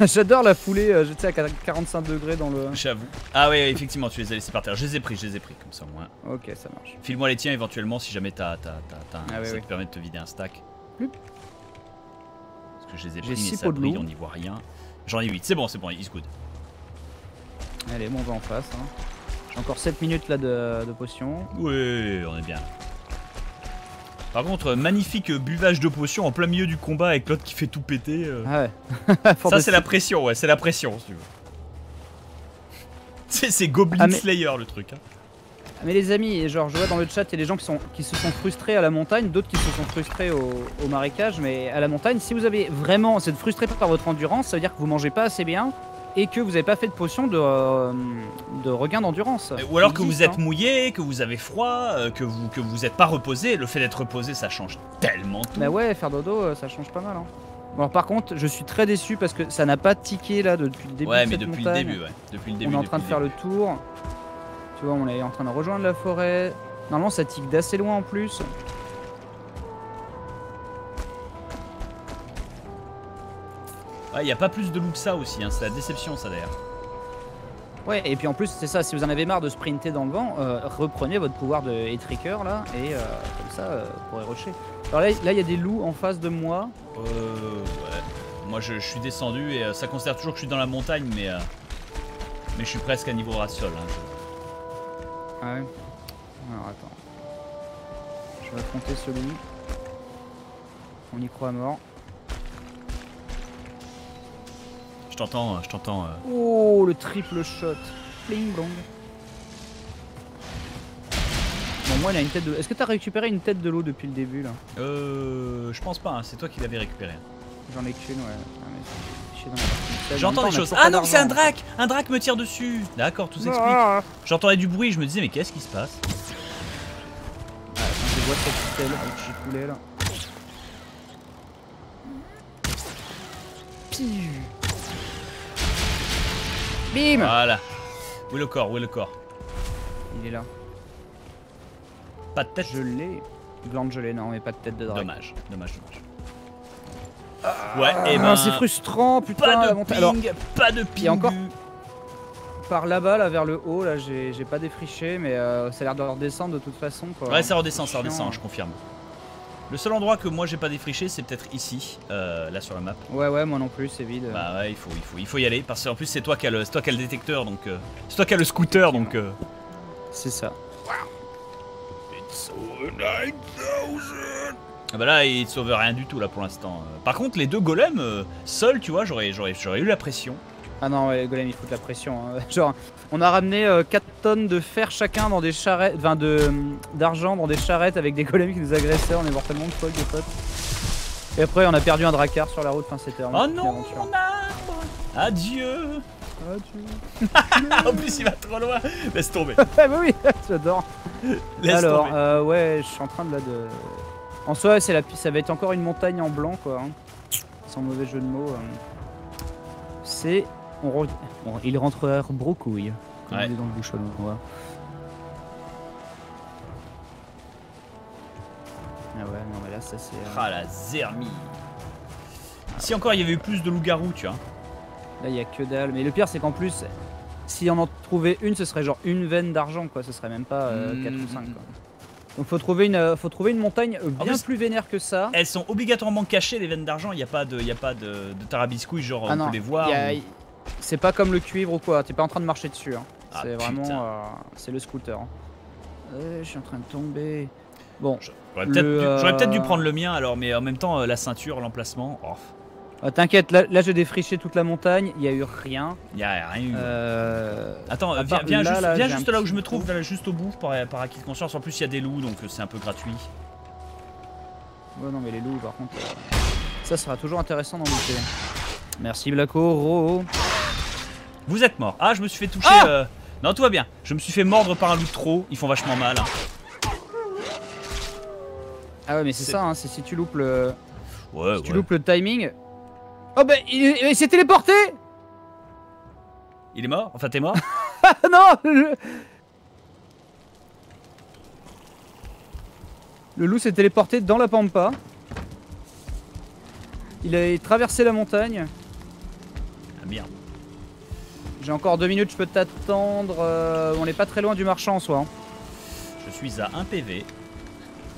J'adore la foulée, euh, j'étais à 45 degrés dans le. J'avoue. Ah ouais, effectivement, tu les as laissés par terre. Je les ai pris, je les ai pris comme ça au moins. Ok, ça marche. File-moi les tiens éventuellement si jamais t'as, Ah ouais, ça ouais. te permet de te vider un stack. Plup. Parce que je les ai pris, mais six ça brille, loup. on n'y voit rien. J'en ai 8, c'est bon, c'est bon, it's good. Allez, bon, on va en face. hein. J'ai encore 7 minutes là de, de potion. Ouais, on est bien. Par contre, magnifique buvage de potions en plein milieu du combat avec l'autre qui fait tout péter. euh. Ah ouais. Ça, c'est la pression, ouais, c'est la pression, si tu veux. C'est, c'est Goblin Ah, mais- Slayer le truc. Hein. Mais les amis, genre je vois dans le chat, il y a des gens qui, sont, qui se sont frustrés à la montagne, d'autres qui se sont frustrés au, au marécage, mais à la montagne, si vous avez vraiment, c'est frustré par votre endurance, ça veut dire que vous mangez pas assez bien et que vous n'avez pas fait de potion de, euh, de regain d'endurance. Ou alors que vous êtes hein. mouillé, que vous avez froid, euh, que vous que vous êtes pas reposé. Le fait d'être reposé, ça change tellement tout. Bah ouais, faire dodo, euh, ça change pas mal. Hein. Bon, alors par contre, je suis très déçu parce que ça n'a pas tiqué là depuis le début ouais, de mais cette depuis montagne. le début, ouais. Depuis le On est en train de faire début. le tour. Tu vois, on est en train de rejoindre la forêt. Normalement, ça tique d'assez loin en plus. Ouais, y a pas plus de loup que ça aussi, hein. c'est la déception ça d'ailleurs. Ouais, et puis en plus, c'est ça, si vous en avez marre de sprinter dans le vent, euh, reprenez votre pouvoir de étriqueur là, et euh, comme ça, euh, vous pourrez rusher. Alors là, il y a des loups en face de moi. Euh, ouais. Moi je, je suis descendu et ça considère toujours que je suis dans la montagne, mais euh, mais je suis presque à niveau ras sol. Hein. Ah ouais. Alors attends. Je vais affronter ce loup. On y croit à mort. T'entends, je t'entends. euh. Oh, le triple shot. Pling blong. Bon, moi, il a une tête de. Est-ce que t'as récupéré une tête de l'eau depuis le début là Euh, je pense pas, hein, c'est toi qui l'avais récupéré. J'en ai qu'une, ouais. Ah, J'entends des choses. Ah non, c'est un drac Un drac me tire dessus D'accord, tout s'explique. Ah, J'entendais du bruit, je me disais, mais qu'est-ce qui se passe? Attends, je vois cette telle là. Piu. Bim Voilà. Où est le corps Où est le corps Il est là. Pas de tête Je l'ai. Glande gelée, non, mais pas de tête de dragon. Dommage, dommage, dommage. Ouais, et Ah, ben. c'est frustrant, putain, Pas de montagne. Alors, ping, pas de ping. encore- par là-bas, là, vers le haut, là, j'ai pas défriché, mais euh, ça a l'air de redescendre de toute façon, quoi. Ouais, ça redescend, ça redescend, je confirme. Le seul endroit que moi j'ai pas défriché, c'est peut-être ici, euh, là sur la map. Ouais, ouais, moi non plus, c'est vide. Bah ouais, il faut, il faut, il faut y aller parce qu'en plus c'est toi qui as le, c'est toi qui as le détecteur, donc euh, c'est toi qui as le scooter, donc. euh, C'est ça. Ah bah là, il sauve rien du tout là pour l'instant. Euh, Par contre, les deux golems seuls, tu vois, j'aurais, j'aurais, j'aurais eu la pression. Ah non, ouais, les golems, ils foutent la pression. hein. Genre, on a ramené euh, 4 tonnes de fer chacun dans des charrettes, enfin de d'argent dans des charrettes avec des golems qui nous agressaient. On est mort tellement de fois, des potes. Et après, on a perdu un dracard sur la route. Enfin, c'était Oh non, mon arbre Adieu Ah, tu- En plus, il va trop loin. Laisse tomber. Ouais, bah oui, j'adore. Laisse Alors, tomber. euh, ouais, je suis en train de là de. En soi, c'est la, ça va être encore une montagne en blanc, quoi. hein. Sans mauvais jeu de mots. euh. C'est. On re- bon, il rentrera brocouille. Comme Ouais. on dit dans le bouchon. Ah ouais, non, mais là, ça c'est. euh, Ah la zermie. Si encore il y avait eu plus de loups-garous, tu vois. Là, il y a que dalle. Mais le pire, c'est qu'en plus, si on en trouvait une, ce serait genre une veine d'argent, quoi. Ce serait même pas 4 Mm. ou 5, quoi. Donc, faut trouver une, euh, faut trouver une montagne euh, bien plus- plus vénère que ça. Elles sont obligatoirement cachées, les veines d'argent. Il n'y a pas de, il y a pas de, de tarabiscouille, genre Ah on non, peut les voir. y a- ou- C'est pas comme le cuivre ou quoi, t'es pas en train de marcher dessus. hein. Ah, c'est vraiment. euh, c'est le scooter. hein. Euh, je suis en train de tomber. Bon, J'aurais peut-être dû, euh, prendre le mien alors, mais en même temps, la ceinture, l'emplacement, oh, euh, t'inquiète, là, là j'ai défriché toute la montagne, il y a eu rien. il n'y a rien eu. Euh, Attends, viens, part viens là, juste, là, viens j'ai juste un là où je me trouve, là, juste au bout, par, par acquis de conscience. En plus, il y a des loups, donc c'est un peu gratuit. Ouais, non, mais les loups, par contre, euh, ça sera toujours intéressant d'en lutter. Merci Blacko, Ro. Vous êtes mort. Ah, je me suis fait toucher. Ah euh, Non, tout va bien. Je me suis fait mordre par un loup trop. Ils font vachement mal. hein. Ah ouais, mais c'est ça, hein, c'est si tu loupes le, Ouais, si tu loupes le timing. Oh bah, il, il s'est téléporté Il est mort? Enfin, t'es mort? Ah non. Le loup s'est téléporté dans la pampa. Il a traversé la montagne. Ah merde. J'ai encore deux minutes, je peux t'attendre. euh, on n'est pas très loin du marchand en soi. hein. Je suis à 1 PV.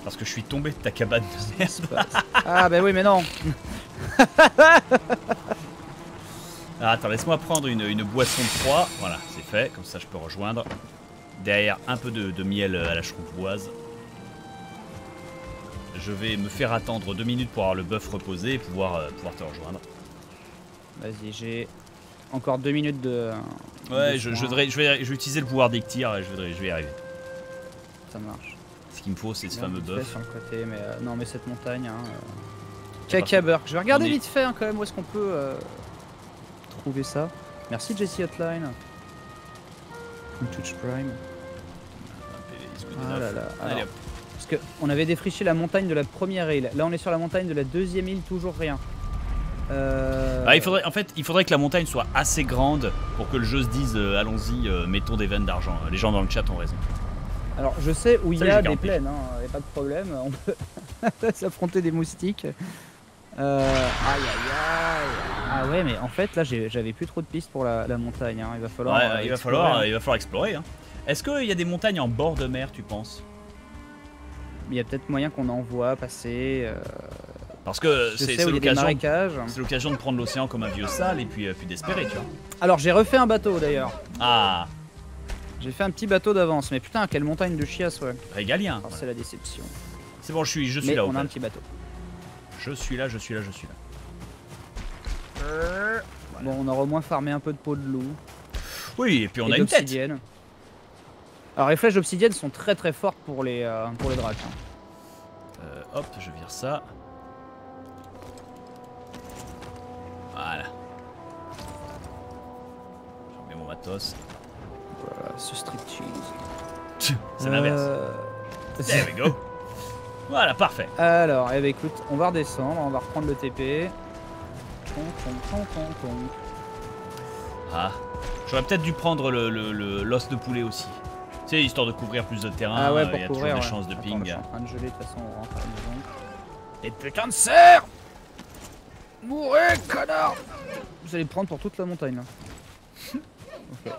Parce que je suis tombé de ta cabane de merde. Ah bah oui, mais non. Ah, attends, laisse-moi prendre une, une boisson de froid. Voilà, c'est fait. Comme ça, je peux rejoindre. Derrière, un peu de, de miel à la chrouvoise. Je vais me faire attendre deux minutes pour avoir le bœuf reposé et pouvoir, euh, pouvoir te rejoindre. Vas-y, j'ai encore deux minutes de. Ouais, de je, je, devrais- je vais, je vais utiliser le pouvoir d'Ectir et je vais, je vais y arriver. Ça marche. Ce qu'il me faut, c'est ce fameux bœuf. sur le côté, mais euh, non, mais cette montagne. Hein, euh. Je vais regarder est- vite fait hein, quand même où est-ce qu'on peut euh, trouver ça. Merci Jesse Hotline. Touch Prime. Ah là là. Allez, Alors, hop. parce qu'on avait défriché la montagne de la première île. Là, on est sur la montagne de la deuxième île, toujours rien. Euh, Ah, il faudrait, en fait, il faudrait que la montagne soit assez grande pour que le jeu se dise euh, allons-y, euh, mettons des veines d'argent. Les gens dans le chat ont raison. Alors, je sais où il y a des 40 plaines, il n'y a pas de problème. On peut s'affronter des moustiques. Aïe aïe aïe. Ah ouais, mais en fait, là, j'avais plus trop de pistes pour la, la montagne. hein. Il va falloir. Ouais, il, va explorer, falloir, hein. il va falloir explorer. hein. Est-ce qu'il y a des montagnes en bord de mer, tu penses? Il y a peut-être moyen qu'on en voit passer. Euh, Parce que c'est l'occasion. de prendre l'océan comme un vieux sale et puis, euh, puis d'espérer, tu vois. Alors, j'ai refait un bateau d'ailleurs. Ah, J'ai fait un petit bateau d'avance. Mais putain, quelle montagne de chiasse, ouais. régalien. Alors, c'est la déception. C'est bon, je suis, je suis Mais là. on a un petit bateau. Je suis là, je suis là, je suis là. Bon, on aura au moins farmé un peu de peau de loup. Oui, et puis on et a une tête. Alors les flèches d'obsidienne sont très très fortes pour les, euh, pour les dracs. hein. Euh, hop, je vire ça. Voilà. Je remets mon matos. Voilà, ce street cheese. C'est l'inverse. Euh, There we go. Voilà, parfait. Alors, eh ben, écoute, on va redescendre, on va reprendre le TP. Ton, ton, ton, ton, ton. Ah. J'aurais peut-être dû prendre le, le- le- l'os de poulet aussi. Tu sais, histoire de couvrir plus de terrain. Ah ouais, euh, pour il y a couvrir. toujours des ouais. chances de Attends, ping. je suis en train de geler, de toute façon, on rentre à la maison. Et putain de serre Mourez, connard Vous allez prendre pour toute la montagne là. Ok.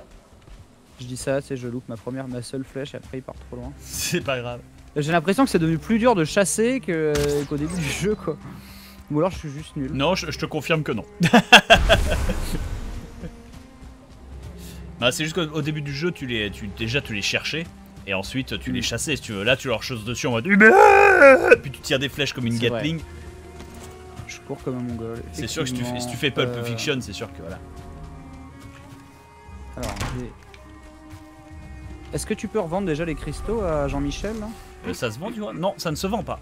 Je dis ça, c'est je loupe ma première, ma seule flèche et après il part trop loin. C'est pas grave. J'ai l'impression que c'est devenu plus dur de chasser que- qu'au début du jeu quoi. Ou alors je suis juste nul. Non, je, je te confirme que non. Bah, c'est juste qu'au au début du jeu, tu les, tu, déjà tu les cherchais. Et ensuite tu les Mm. chassais si tu veux. Là tu leur choses dessus en mode Puis tu tires des flèches comme une vrai. Cours comme un mongol. C'est sûr que si tu, fais, si tu fais Pulp Euh, Fiction, c'est sûr que voilà. Alors, Est-ce que tu peux revendre déjà les cristaux à Jean-Michel Euh, ça se vend, vois? Non, ça ne se vend pas.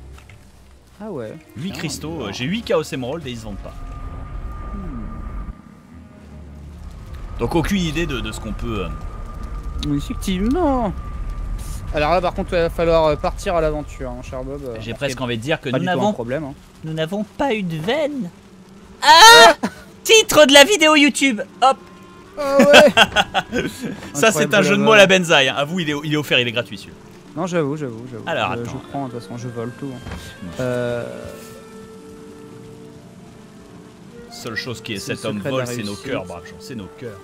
Ah ouais. 8 Ah, cristaux, euh, j'ai 8 Chaos Emerald et ils se vendent pas. Donc aucune idée de, de ce qu'on peut. euh, Effectivement. Alors là, par contre, il va falloir euh, partir à l'aventure, mon cher Bob. euh, J'ai presque envie de dire que nous du n'avons problème. hein. Nous n'avons pas eu de veine. Ah Titre de la vidéo YouTube. Hop. Ah ouais. Ça c'est un jeu de mots à la benzaï. hein. À vous, il est, il est offert, il est gratuit celui Non, j'avoue, j'avoue, j'avoue. Alors, je, attends. je prends, de toute façon, je vole tout. hein. Euh, Seule chose qui est cet homme vole, c'est nos cœurs, brave gens, c'est nos cœurs.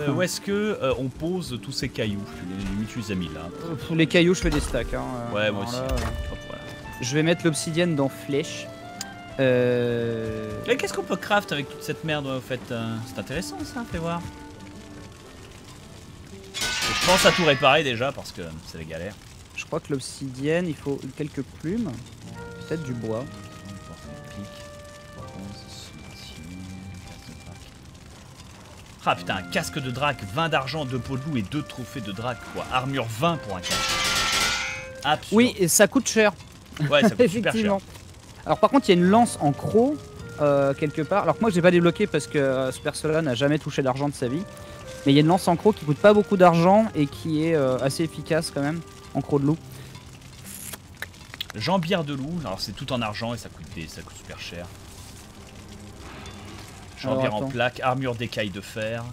Euh, où est-ce que euh, on pose tous ces cailloux? Les les as mis là. pour les cailloux, je fais des stacks. Hein. Ouais, moi aussi. là, euh, Hop, voilà. Je vais mettre l'obsidienne dans flèche. Euh... Qu'est-ce qu'on peut craft avec toute cette merde en fait euh, C'est intéressant ça, fais voir. Et je pense à tout réparer déjà parce que c'est la galère. Je crois que l'obsidienne, il faut quelques plumes. Peut-être du bois. Ah putain, un casque de drac, 20 d'argent, 2 pots de loup et 2 trophées de drac quoi. Armure 20 pour un casque. Absurde. Oui, et ça coûte cher. Ouais, ça coûte super cher. Alors par contre, il y a une lance en croc euh, quelque part. Alors que moi, je l'ai pas débloqué parce que euh, ce perso-là n'a jamais touché d'argent de sa vie. Mais il y a une lance en croc qui coûte pas beaucoup d'argent et qui est euh, assez efficace quand même. En croc de loup. Jambière de loup, alors c'est tout en argent et ça coûte, des, ça coûte super cher. Jambière en plaque, armure d'écailles de fer.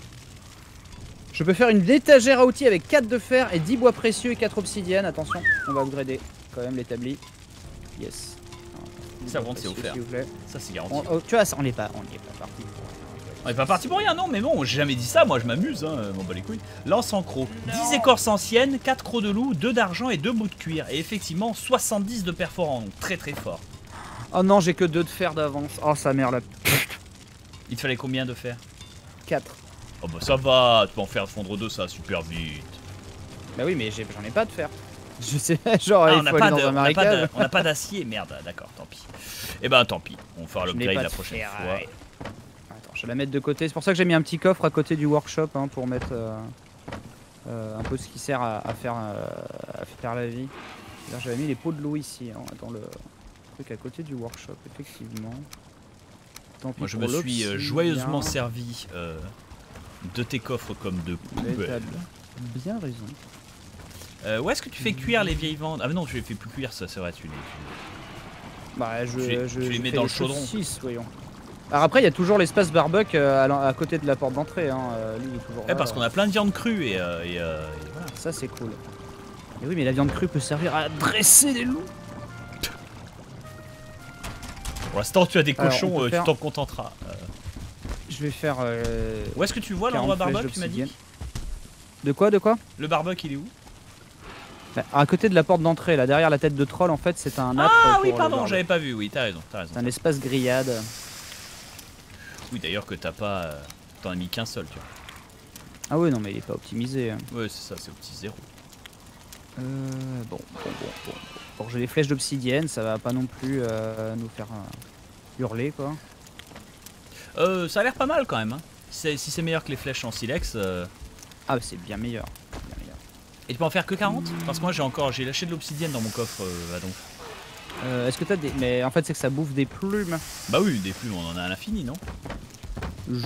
Je peux faire une étagère à outils avec 4 de fer et 10 bois précieux et 4 obsidiennes. Attention, on va upgrader quand même l'établi. Yes. Ça, bon, c'est offert. vous plaît. Ça c'est garanti. On- oh, tu vois, ça, on n'est pas, on est pas parti. On est pas parti pour rien, non, mais bon, j'ai jamais dit ça, moi je m'amuse, hein, bon bah les couilles. Lance en croc, 10 écorces anciennes, 4 crocs de loup, 2 d'argent et 2 bouts de cuir. Et effectivement, 70 de perforant, donc très très fort. Oh non, j'ai que 2 de fer d'avance. Oh sa mère là. Il te fallait combien de fer 4. Oh bah ça va, tu peux en faire fondre deux, ça va super vite. Bah oui, mais j'en ai, pas de fer. Je sais, genre, Ah, il on n'a faut pas aller de- dans un on n'a pas de- marécage. on n'a pas d'acier, merde, d'accord, tant pis. Eh ben tant pis, on fera l'upgrade la prochaine fois. ouais. Attends, je vais la mettre de côté. C'est pour ça que j'ai mis un petit coffre à côté du workshop hein, pour mettre euh, euh, un peu ce qui sert à, à faire, euh, à faire la vie. J'avais mis les pots de l'eau ici, hein, dans le truc à côté du workshop, effectivement. Tant pis Moi je me suis joyeusement servi de tes coffres comme de t'as bien raison. Euh, où est-ce que tu fais cuire les vieilles vendes? Ah mais non, tu les fais plus cuire, ça c'est vrai, tu les... Bah, je, Tu les- je- tu les je mets dans le chaudron. saucisses, voyons. Alors après, il y a toujours l'espace barbecue euh, à, côté de la porte d'entrée. Hein. euh, lui, il est toujours Eh, là. parce qu'on a plein de viande crue et, euh, et, euh, et voilà. Ça, c'est cool. Et oui, mais la viande crue peut servir à dresser des loups. Pour l'instant, tu as des cochons, faire- tu t'en contenteras. Je vais faire. Euh, où est-ce que tu vois 40 l'endroit barbecue, tu m'as dit? De quoi, de quoi? Le barbecue, il est où? À côté de la porte d'entrée, là, derrière la tête de troll, en fait, c'est un âtre. Ah oui, pardon, j'avais pas vu, oui, t'as raison, t'as raison. C'est un espace grillade. Oui, d'ailleurs que t'as pas... euh, T'en as mis qu'un seul, tu vois. Ah oui, non, mais il est pas optimisé. hein. Ouais, c'est ça, c'est au petit zéro. Euh, bon, bon, bon, bon. Bon, j'ai les flèches d'obsidienne, ça va pas non plus euh, nous faire euh, hurler, quoi. Euh, ça a l'air pas mal quand même. Hein. Si c'est meilleur que les flèches en silex. Euh... Ah, bah, c'est bien meilleur. bien meilleur. Et tu peux en faire que 40 Parce que moi j'ai encore. J'ai lâché de l'obsidienne dans mon coffre, euh, donc. Euh, Est-ce que t'as des. Mais en fait, c'est que ça bouffe des plumes. Bah oui, des plumes, on en a à l'infini, non?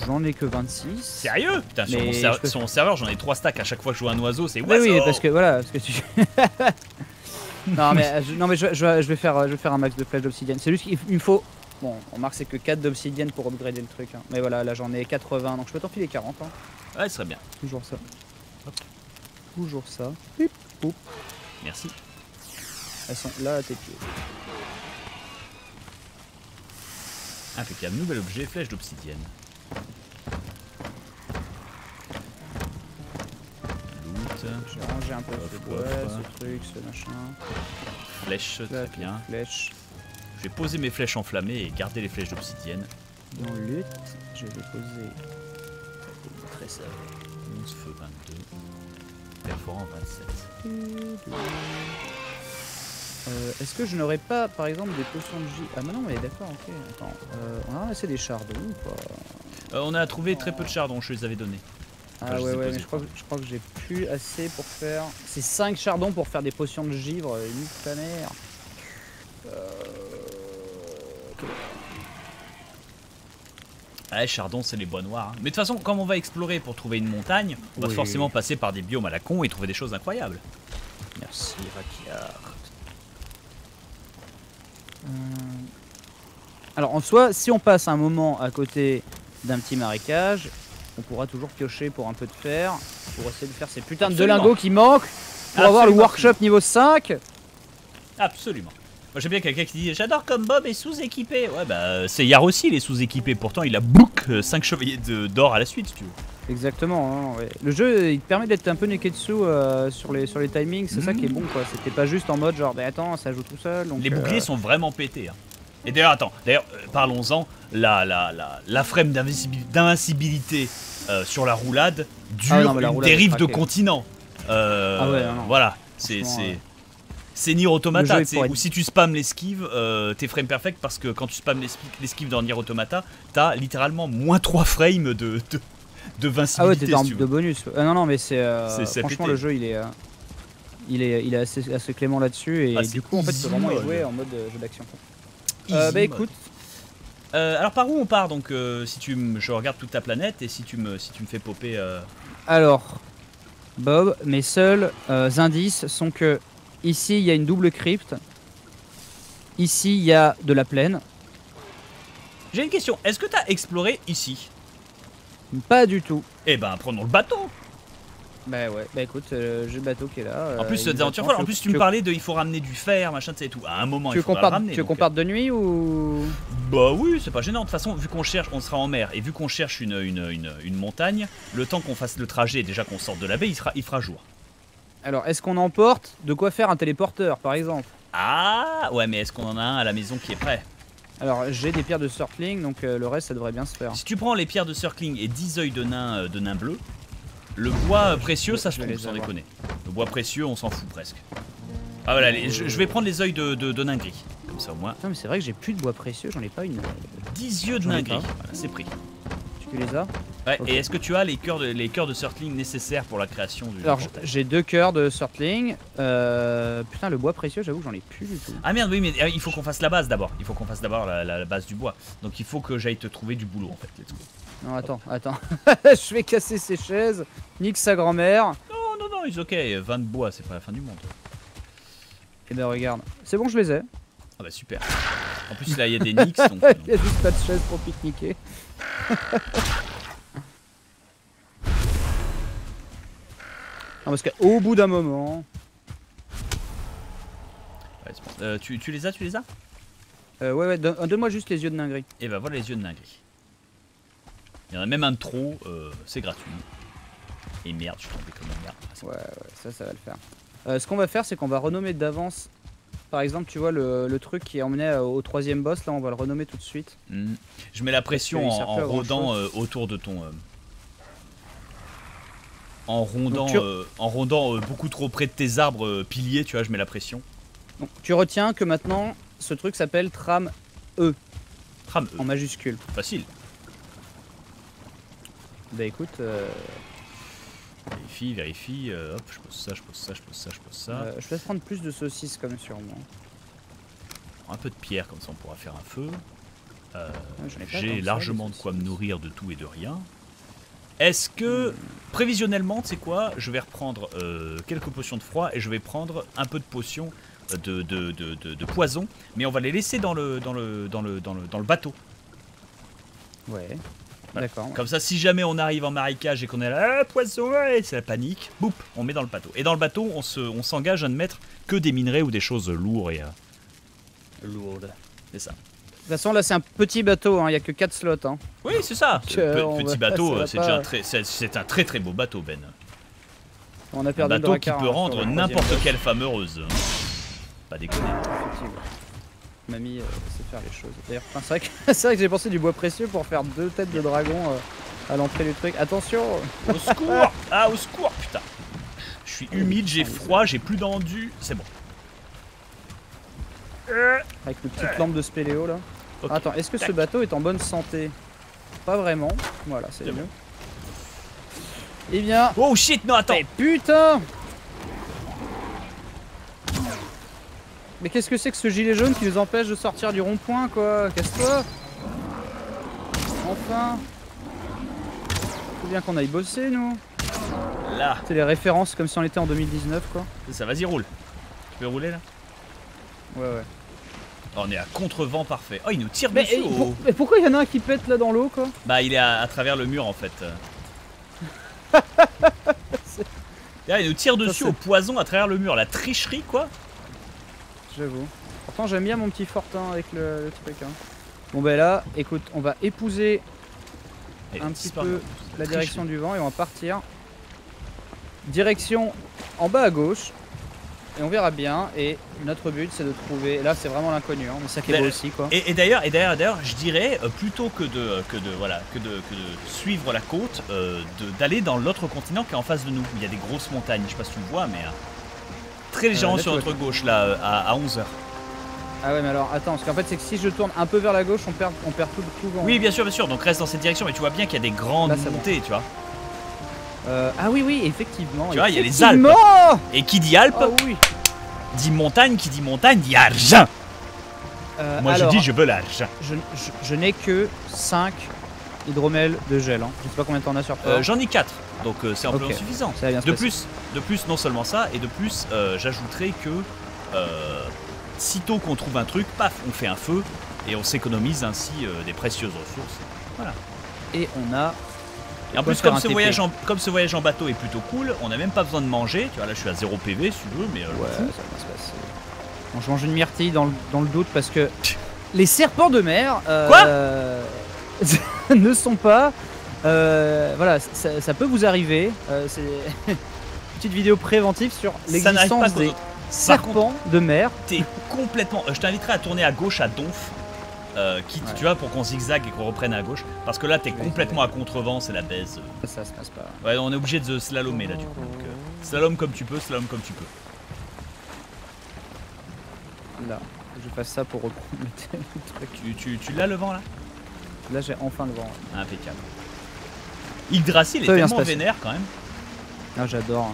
J'en ai que 26. Sérieux? Putain, sur mon, ser- sur mon serveur, j'en ai 3 stacks à chaque fois que je joue un oiseau, c'est oiseau oui, parce que voilà, parce que tu. non, mais, euh, je, non, mais je, je- je vais faire, euh, je vais faire un max de flèches d'obsidienne. C'est juste qu'il il me faut. Bon, on remarque c'est que 4 d'obsidienne pour upgrader le truc. hein. Mais voilà, là j'en ai 80, donc je peux t'en filer 40. Hein. Ouais, ce serait bien. Toujours ça. Hop. Toujours ça. Merci. Elles sont là à tes pieds. Impeccable. Nouvel objet, flèche d'obsidienne. J'ai rangé un peu Hop, ce bois, ce truc, ce machin. flèche, très bien. Flèches. Je vais poser mes flèches enflammées et garder les flèches d'obsidienne. Dans lutte, je vais poser. Très ça. 11 feu 22. Perforant 27. Euh, Est-ce que je n'aurais pas, par exemple, des potions de J Ah, mais non, mais d'accord, ok. Attends, euh, on a ramassé des chardons ou pas Euh, on a trouvé très peu de chardons, je les avais donnés. Ah, ouais, ouais, mais je crois, que, je crois que j'ai plus assez pour faire. C'est 5 chardons pour faire des potions de givre, nique ta mère. Euh... Ouais, chardon, c'est les bois noirs. hein. Mais de toute façon, comme on va explorer pour trouver une montagne, on va Oui. forcément passer par des biomes à la con et trouver des choses incroyables. Merci, Rakiar. Euh, Alors, en soi, si on passe un moment à côté d'un petit marécage, on pourra toujours piocher pour un peu de fer, pour essayer de faire ces putains de lingots qui manquent, pour avoir le workshop niveau 5. Absolument. Moi j'aime bien quelqu'un qui dit J'adore comme Bob est sous-équipé. Ouais, bah euh, c'est Yar aussi, il est sous-équipé. Pourtant, il a bouc 5 chevaliers de- d'or à la suite, si tu veux. Exactement, hein, ouais. le jeu il te permet d'être un peu neketsu euh, sur, les, sur les timings, c'est ça qui est bon quoi. C'était pas juste en mode genre, mais attends, ça joue tout seul. Donc, Les euh, boucliers sont vraiment pétés. hein. Et d'ailleurs, attends, d'ailleurs, euh, parlons-en. La, la, la, la frame d'invincibil- d'invincibilité euh, sur la roulade dure Ah non, la une roulade dérive de continent. Euh, Ah ouais, non, non. Voilà, c'est. C'est-. C'est Nier Automata, où si tu spams l'esquive, euh, t'es frame perfect parce que quand tu spams l'esqui- l'esquive dans Nier Automata, t'as littéralement moins 3 frames de, de, de Ah ouais, vincibilité. t'es si de bonus. Ah non, non, mais c'est. euh, C'est- c'est franchement, le jeu il est. euh, il est, il est assez, assez clément là-dessus et Ah, c'est du coup en fait peux vraiment jouer en mode euh, jeu d'action. Euh, bah écoute, Euh, alors par où on part donc euh, si tu me, je regarde toute ta planète et si tu me, si tu me fais popper. euh, alors Bob, mes seuls euh, indices sont que ici il y a une double crypte, ici il y a de la plaine, J'ai une question. Est-ce que t'as exploré ici? Pas du tout. Eh ben prenons le bateau. Bah ouais, bah écoute, euh, j'ai le bateau qui est là. En euh, plus, il nous attend. folles. En plus, tu me parlais de il faut ramener du fer, machin, tu sais et tout. À un moment, Tu il veux qu'on faudra le parte, ramener. tu veux donc, qu'on parte de nuit ou euh, Bah oui, c'est pas gênant. De toute façon, vu qu'on cherche, on sera en mer et vu qu'on cherche une, une, une, une montagne, le temps qu'on fasse le trajet, déjà qu'on sorte de la baie, il, sera, il fera jour. Alors, est-ce qu'on emporte de quoi faire un téléporteur par exemple Ah ouais, mais est-ce qu'on en a un à la maison qui est prêt Alors, j'ai des pierres de surfling, donc euh, le reste ça devrait bien se faire. Si tu prends les pierres de circling et 10 œils de nain, euh, de nain bleu, le bois euh, précieux, ça je se trouve, sans avoir. déconner. Le bois précieux, on s'en fout presque. Ah voilà, les- je, je vais prendre les œils de, de, de nain gris. Comme ça au moins. Putain, mais c'est vrai que j'ai plus de bois précieux, j'en ai pas une. 10 yeux de nain gris. Voilà, c'est pris. Tu les as Ouais, et est-ce que tu as les cœurs de, les cœurs de circling nécessaires pour la création du Alors, j'ai deux cœurs de surfling. Euh, putain, le bois précieux, j'avoue j'en ai plus du tout. Ah merde, oui, mais euh, il faut qu'on fasse la base d'abord. Il faut qu'on fasse d'abord la, la- la base du bois. Donc il faut que j'aille te trouver du boulot en fait. Let's go. Non, attends, attends. je vais casser ses chaises. Nique sa grand-mère. Non, non, non, ils ok. 20 de bois, c'est pas la fin du monde. Et ben regarde, c'est bon, je les ai. Ah bah super. En plus là, il y a des nix. donc, Il y a juste pas de chaises pour pique-niquer. non, parce qu'au bout d'un moment. ouais, c'est bon. Euh, tu, tu les as, tu les as? Euh, ouais, ouais, donne- donne-moi juste les yeux de nain gris. Et bah voilà les yeux de nain gris. Il y en a même un de trop, euh, c'est gratuit. Et merde, je suis tombé comme une merde. Ah, Ouais, ouais, ça, ça va le faire. Euh, ce qu'on va faire, c'est qu'on va renommer d'avance. Par exemple, tu vois le, le truc qui emmenait euh, au troisième boss, là, on va le renommer tout de suite. Hmm. Je mets la pression en, en rôdant euh, autour de ton. euh, en rondant, Donc tu- euh, en rondant euh, beaucoup trop près de tes arbres piliers, tu vois, je mets la pression. Donc, tu retiens que maintenant, ce truc s'appelle tram Tram, euh, en majuscule. facile. Bah écoute, euh, Vérifie, vérifie. euh, hop, je pose ça, je pose ça, je pose ça, je pose ça. euh, je vais prendre plus de saucisses comme sur moi. Un peu de pierre, comme ça on pourra faire un feu. Euh, Ouais, pas tant J'ai largement de quoi me nourrir de tout et de rien. Est-ce que, Hmm. prévisionnellement, tu sais quoi Je vais reprendre euh, quelques potions de froid et je vais prendre un peu de potions de, de, de, de- de poison, mais on va les laisser dans le, dans le, dans le, dans le, dans le bateau. Ouais. Voilà. D'accord. Comme ça, si jamais on arrive en marécage et qu'on est là, ah, poisson, ouais, c'est la panique, boum, on met dans le bateau. Et dans le bateau, on se, on s'engage à ne mettre que des minerais ou des choses lourdes et euh, lourdes. C'est ça. De toute façon, là, c'est un petit bateau, hein, il y a que 4 slots. Hein. Oui, c'est ça. Pe- on petit va- bateau, ça euh, c'est pas. déjà un très, c'est, c'est un très très beau bateau, Ben. On a Un perdu le bateau qui peut hein, sur rendre n'importe quelle femme heureuse. Pas déconner. Mamie euh, sait faire les choses. D'ailleurs, enfin, c'est vrai que, c'est vrai que j'ai pensé du bois précieux pour faire deux têtes de dragon euh, à l'entrée du truc. Attention Au secours Ah, au secours, putain. Je suis humide, j'ai froid, j'ai plus d'endu. C'est bon. Avec nos petites lampes de spéléo là. Attends, est-ce que ce bateau est en bonne santé? Pas vraiment. Voilà, c'est mieux. Eh bien. Oh shit, non, attends Eh putain Mais qu'est-ce que c'est que ce gilet jaune qui nous empêche de sortir du rond-point quoi Casse-toi Enfin Faut bien qu'on aille bosser nous Là, C'est les références comme si on était en 2019 quoi. c'est ça, vas-y, roule. Tu peux rouler là Ouais ouais. On est à contre-vent parfait. Oh, il nous tire Mais, dessus. et oh. pour- mais pourquoi il y en a un qui pète là dans l'eau quoi Bah, il est à, à travers le mur en fait. Là, il nous tire dessus au poison à travers le mur. La tricherie, quoi. J'avoue. Pourtant j'aime bien mon petit fortin avec le, le truc hein. Bon bah là, écoute, on va épouser Et un petit peu la direction du vent et on va partir. Direction en bas à gauche. Et on verra bien. Et notre but c'est de trouver. Là c'est vraiment l'inconnu, hein, mais ça qui est Mais- beau aussi quoi. Et, et d'ailleurs, et d'ailleurs, d'ailleurs, je dirais euh, plutôt que de que de voilà que de, que de suivre la côte, euh, d'aller dans l'autre continent qui est en face de nous. Il y a des grosses montagnes. Je sais pas si tu le vois, mais euh, très légèrement là, sur notre gauche là euh, à, 11 h Ah ouais mais alors attends, parce qu'en fait c'est que si je tourne un peu vers la gauche on perd, on perd tout, tout le vent. Oui, bien sûr, bien sûr. Donc reste dans cette direction, mais tu vois bien qu'il y a des grandes Là, c'est bon. montées, tu vois. Euh, ah oui oui effectivement. Tu vois, il y a les Effectivement Et qui dit Alpes Ah oui. dit montagne, qui dit montagne dit argent. Euh, Moi alors, je dis je veux l'argent. je, je- je n'ai que 5 hydromels de gel. Hein. Je sais pas combien t'en as sur toi. Euh, J'en ai 4, donc euh, c'est amplement Ok. suffisant. Ça va bien se De passer. plus, de plus, non seulement ça, et de plus, euh, j'ajouterai que sitôt qu'on trouve un truc, paf, on fait un feu et on s'économise ainsi des précieuses ressources. Et on a Et en plus, comme ce, voyage en, comme ce voyage en bateau est plutôt cool, on n'a même pas besoin de manger. Tu vois, là je suis à 0 PV si tu veux, mais Ouais, ça va se passer. Bon, je mange une myrtille dans le, dans le doute parce que les serpents de mer euh, ne sont pas. euh, voilà, ça, ça peut vous arriver. euh, c'est une petite vidéo préventive sur l'existence des serpents de mer. T'es complètement. euh, je t'inviterai à tourner à gauche à Donf. Euh, quitte, Ouais. tu vois, pour qu'on zigzague et qu'on reprenne à gauche. Parce que là, t'es complètement à contrevent, c'est la baise. Ça se passe pas. Ouais, on est obligé de slalomer là, du coup. Donc, slalom comme tu peux, slalom comme tu peux. Là, je fasse ça pour reprendre le truc. Tu, tu, tu l'as le vent là? Là, j'ai enfin le vent. Impeccable. Yggdrasil est tellement vénère quand même. Ah, j'adore.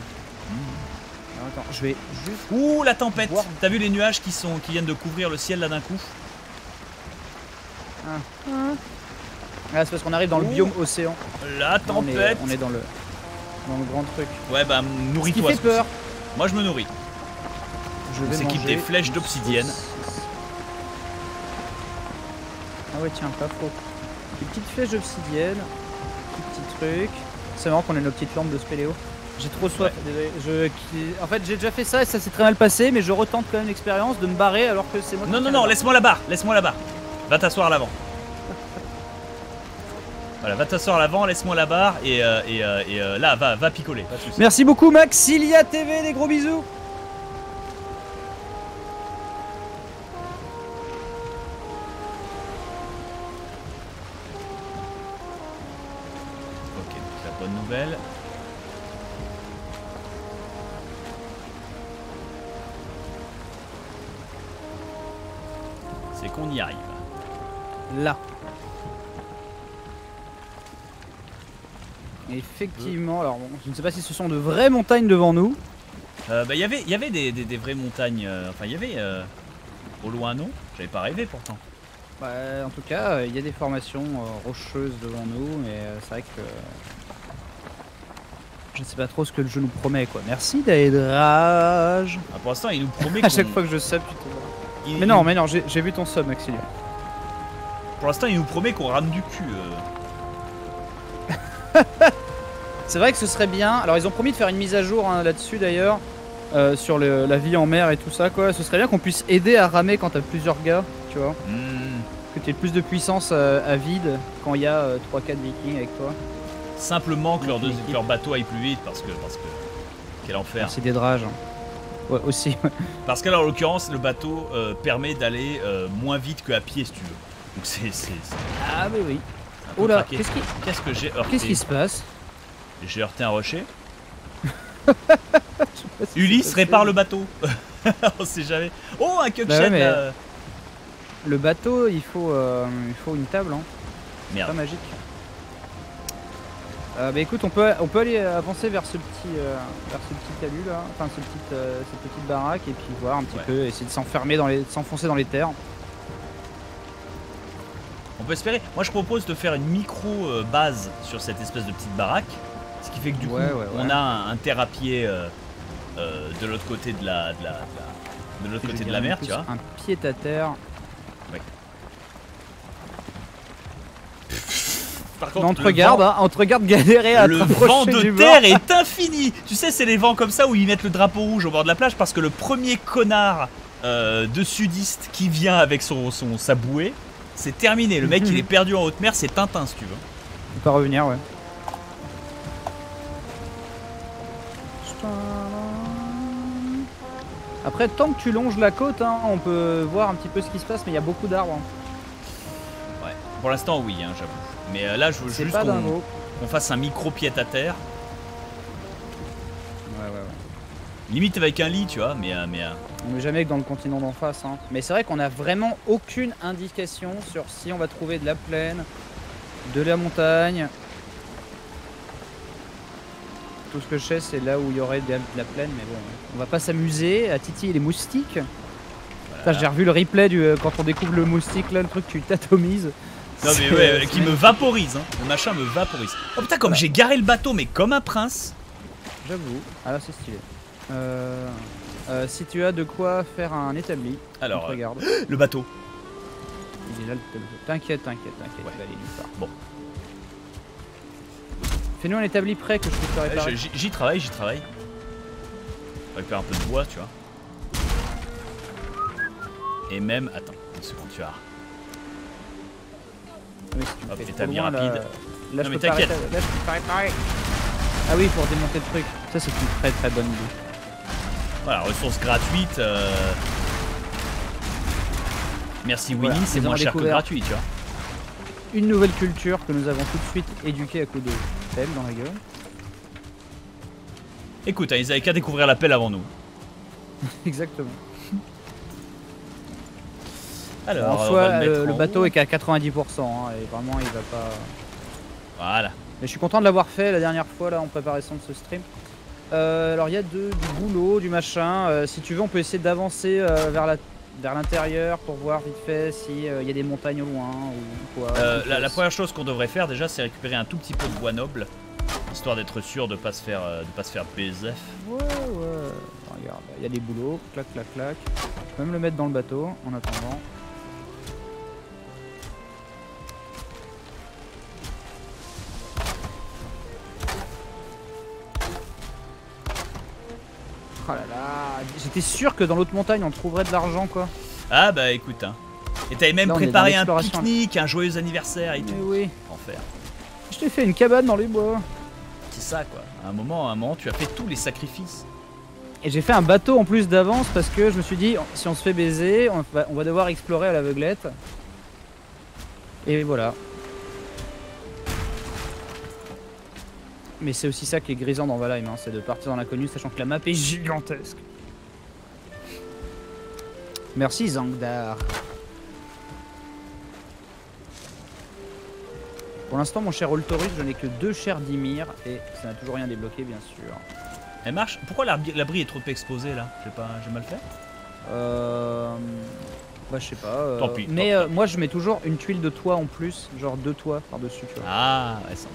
Attends, je vais juste. Ouh, la tempête. T'as vu les nuages qui, sont, qui viennent de couvrir le ciel là d'un coup? Ah, c'est parce qu'on arrive dans le biome océan. La On est, tempête on est dans le dans le grand truc. Ouais, bah nourris-toi. ce peur. Moi je me nourris. Je s'équipe des flèches d'obsidienne. Ah ouais tiens pas faux. Des petites flèches d'obsidienne, petits trucs. C'est marrant qu'on ait nos petites lampes de spéléo. J'ai trop soif. Je, En fait j'ai déjà fait ça et ça s'est très mal passé mais je retente quand même l'expérience de me barrer alors que c'est moi qui Non, non, non, laisse-moi la barre, laisse-moi la barre. Va t'asseoir à l'avant. Voilà, va t'asseoir à l'avant, laisse-moi la barre et, euh, et, euh, et, euh, là, va, va picoler. Pas de soucis. Merci beaucoup Maxilia TV, des gros bisous. Effectivement, alors bon, je ne sais pas si ce sont de vraies montagnes devant nous. Euh, bah, y avait- il y avait des, des- des vraies montagnes. euh, enfin, il y avait. euh, au loin, non? J'avais pas rêvé pourtant. Bah, en tout cas, euh, il y a des formations euh, rocheuses devant nous, mais euh, c'est vrai que. Je ne sais pas trop ce que le jeu nous promet quoi. Merci Daedrage. Ah, pour l'instant, il nous promet À chaque fois que je sub, tu te il- Mais non, mais non, j'ai vu ton sub, Maxilien. Pour l'instant, il nous promet qu'on rame du cul. euh. C'est vrai que ce serait bien. Alors, ils ont promis de faire une mise à jour hein, là-dessus d'ailleurs, euh, sur le- la vie en mer et tout ça quoi. Ce serait bien qu'on puisse aider à ramer quand t'as plusieurs gars, tu vois. Hmm, Que tu aies plus de puissance euh, à vide quand il y a 3-4 vikings avec toi. Simplement que leur, deux- que leur bateau aille plus vite parce que. Parce que quel enfer. Merci Daedrage. Ouais, aussi. Parce que là, en l'occurrence, le bateau euh, permet d'aller euh, moins vite qu'à pied si tu veux. Donc c'est. c'est- c'est ah, mais oui. Oh craqué. qu'est-ce qui, que j'ai heurté qu'est-ce qui se passe? J'ai heurté un rocher. Si Ulysse répare le bateau. On sait jamais. Oh, un cup Bah ouais. Le bateau, il faut, euh, il faut une table, hein. Merde. Pas magique. Euh, bah écoute, on peut, on peut aller avancer vers ce petit, euh, vers ce petit talus là, enfin ce petit, cette petite baraque et puis voir un petit Ouais. peu, essayer de s'enfermer dans les, s'enfoncer dans les terres. On peut espérer. Moi, je propose de faire une micro base sur cette espèce de petite baraque. Ce qui fait que du Ouais, coup, ouais, on a un, un terre à pied euh, euh, de l'autre côté de la, de la, de la- de l'autre côté de la mer, tu vois. Un pied à terre. Par Mais on te regarde, vent- hein, on te regarde galérer à le vent de du bord. terre est infini. Tu sais, c'est les vents comme ça où ils mettent le drapeau rouge au bord de la plage parce que le premier connard euh, de sudiste qui vient avec son, son sa bouée, c'est terminé. Le mec, il est perdu en haute mer, c'est Tintin si tu veux. On peut revenir, ouais. Après, tant que tu longes la côte, hein, on peut voir un petit peu ce qui se passe, mais il y a beaucoup d'arbres. hein. Ouais. Pour l'instant, oui, hein, j'avoue. Mais euh, là, je veux juste qu'on fasse un micro pied à terre. Ouais, ouais, ouais. Limite avec un lit, tu vois, mais, euh, mais euh, On n'est jamais que dans le continent d'en face. hein. Mais c'est vrai qu'on a vraiment aucune indication sur si on va trouver de la plaine, de la montagne. Tout ce que je sais, c'est là où il y aurait de la, plaine, mais bon, on va pas s'amuser à titiller les moustiques. J'ai revu le replay du, euh, quand on découvre le moustique, là, le truc, tu t'atomises. non mais ouais, c'est qui me vaporise, hein. Le machin me vaporise. Oh putain, comme j'ai garé le bateau, mais comme un prince. J'avoue. Ah là, c'est stylé. Euh, euh, si tu as de quoi faire un établi, Alors, euh, regarde. le bateau. Il est là le. T'inquiète, t'inquiète, t'inquiète, Ouais. il va aller nulle part. Bon. Fais-nous un établi prêt que je peux te Ouais, réparer. J'y travaille, j'y travaille. On récupère un peu de bois, tu vois. Et même, attends, une seconde, tu vois. Oui, si me Hop, établi là- rapide. Là, Non, mais t'inquiète. Là, je peux pas réparer. Ah oui, pour démonter le truc. Ça, c'est une très très bonne idée. Voilà, ressources gratuites. euh, Merci Voilà, Winnie, c'est moins cher que gratuit, tu vois. Une nouvelle culture que nous avons tout de suite éduquée à coup de pelle dans la gueule. Écoute, hein, ils avaient qu'à découvrir la pelle avant nous. Exactement. Alors, en soi, le, en bateau haut. est qu'à 90%. hein, et vraiment, il va pas. Voilà. Mais je suis content de l'avoir fait la dernière fois là en préparation de ce stream. Euh, alors il y a de- du boulot, du machin. Euh, si tu veux, on peut essayer d'avancer euh, vers la vers l'intérieur pour voir vite fait s'il y a des montagnes au loin ou quoi. Euh, la, première chose qu'on devrait faire déjà, c'est récupérer un tout petit peu de bois noble, histoire d'être sûr de pas se faire, euh, de pas se faire BSF. Ouais, ouais. Regarde, il y a des boulots. Clac, clac, clac. Je peux même le mettre dans le bateau en attendant. Oh là là, j'étais sûr que dans l'autre montagne on trouverait de l'argent quoi. Ah bah écoute, hein. Et t'avais même Là, préparé un pique-nique, un joyeux anniversaire et Mais tout. oui, Enfer. je t'ai fait une cabane dans les bois. C'est ça quoi. À un moment, à un moment, tu as fait tous les sacrifices. Et j'ai fait un bateau en plus d'avance parce que je me suis dit, si on se fait baiser, on va, on va devoir explorer à l'aveuglette. Et voilà. Mais c'est aussi ça qui est grisant dans Valheim, hein, c'est de partir dans l'inconnu sachant que la map est gigantesque. Merci Zangdar. Pour l'instant, mon cher Oltorus, je n'ai que deux chers Dimir et ça n'a toujours rien débloqué, bien sûr. Elle marche Pourquoi l'abri est trop exposé là? J'ai pas, j'ai mal fait Euh... Bah, je sais pas. euh, Tant pis, Mais euh, pis. moi, je mets toujours une tuile de toit en plus, genre deux toits par-dessus, tu vois. Ah, ouais, doute.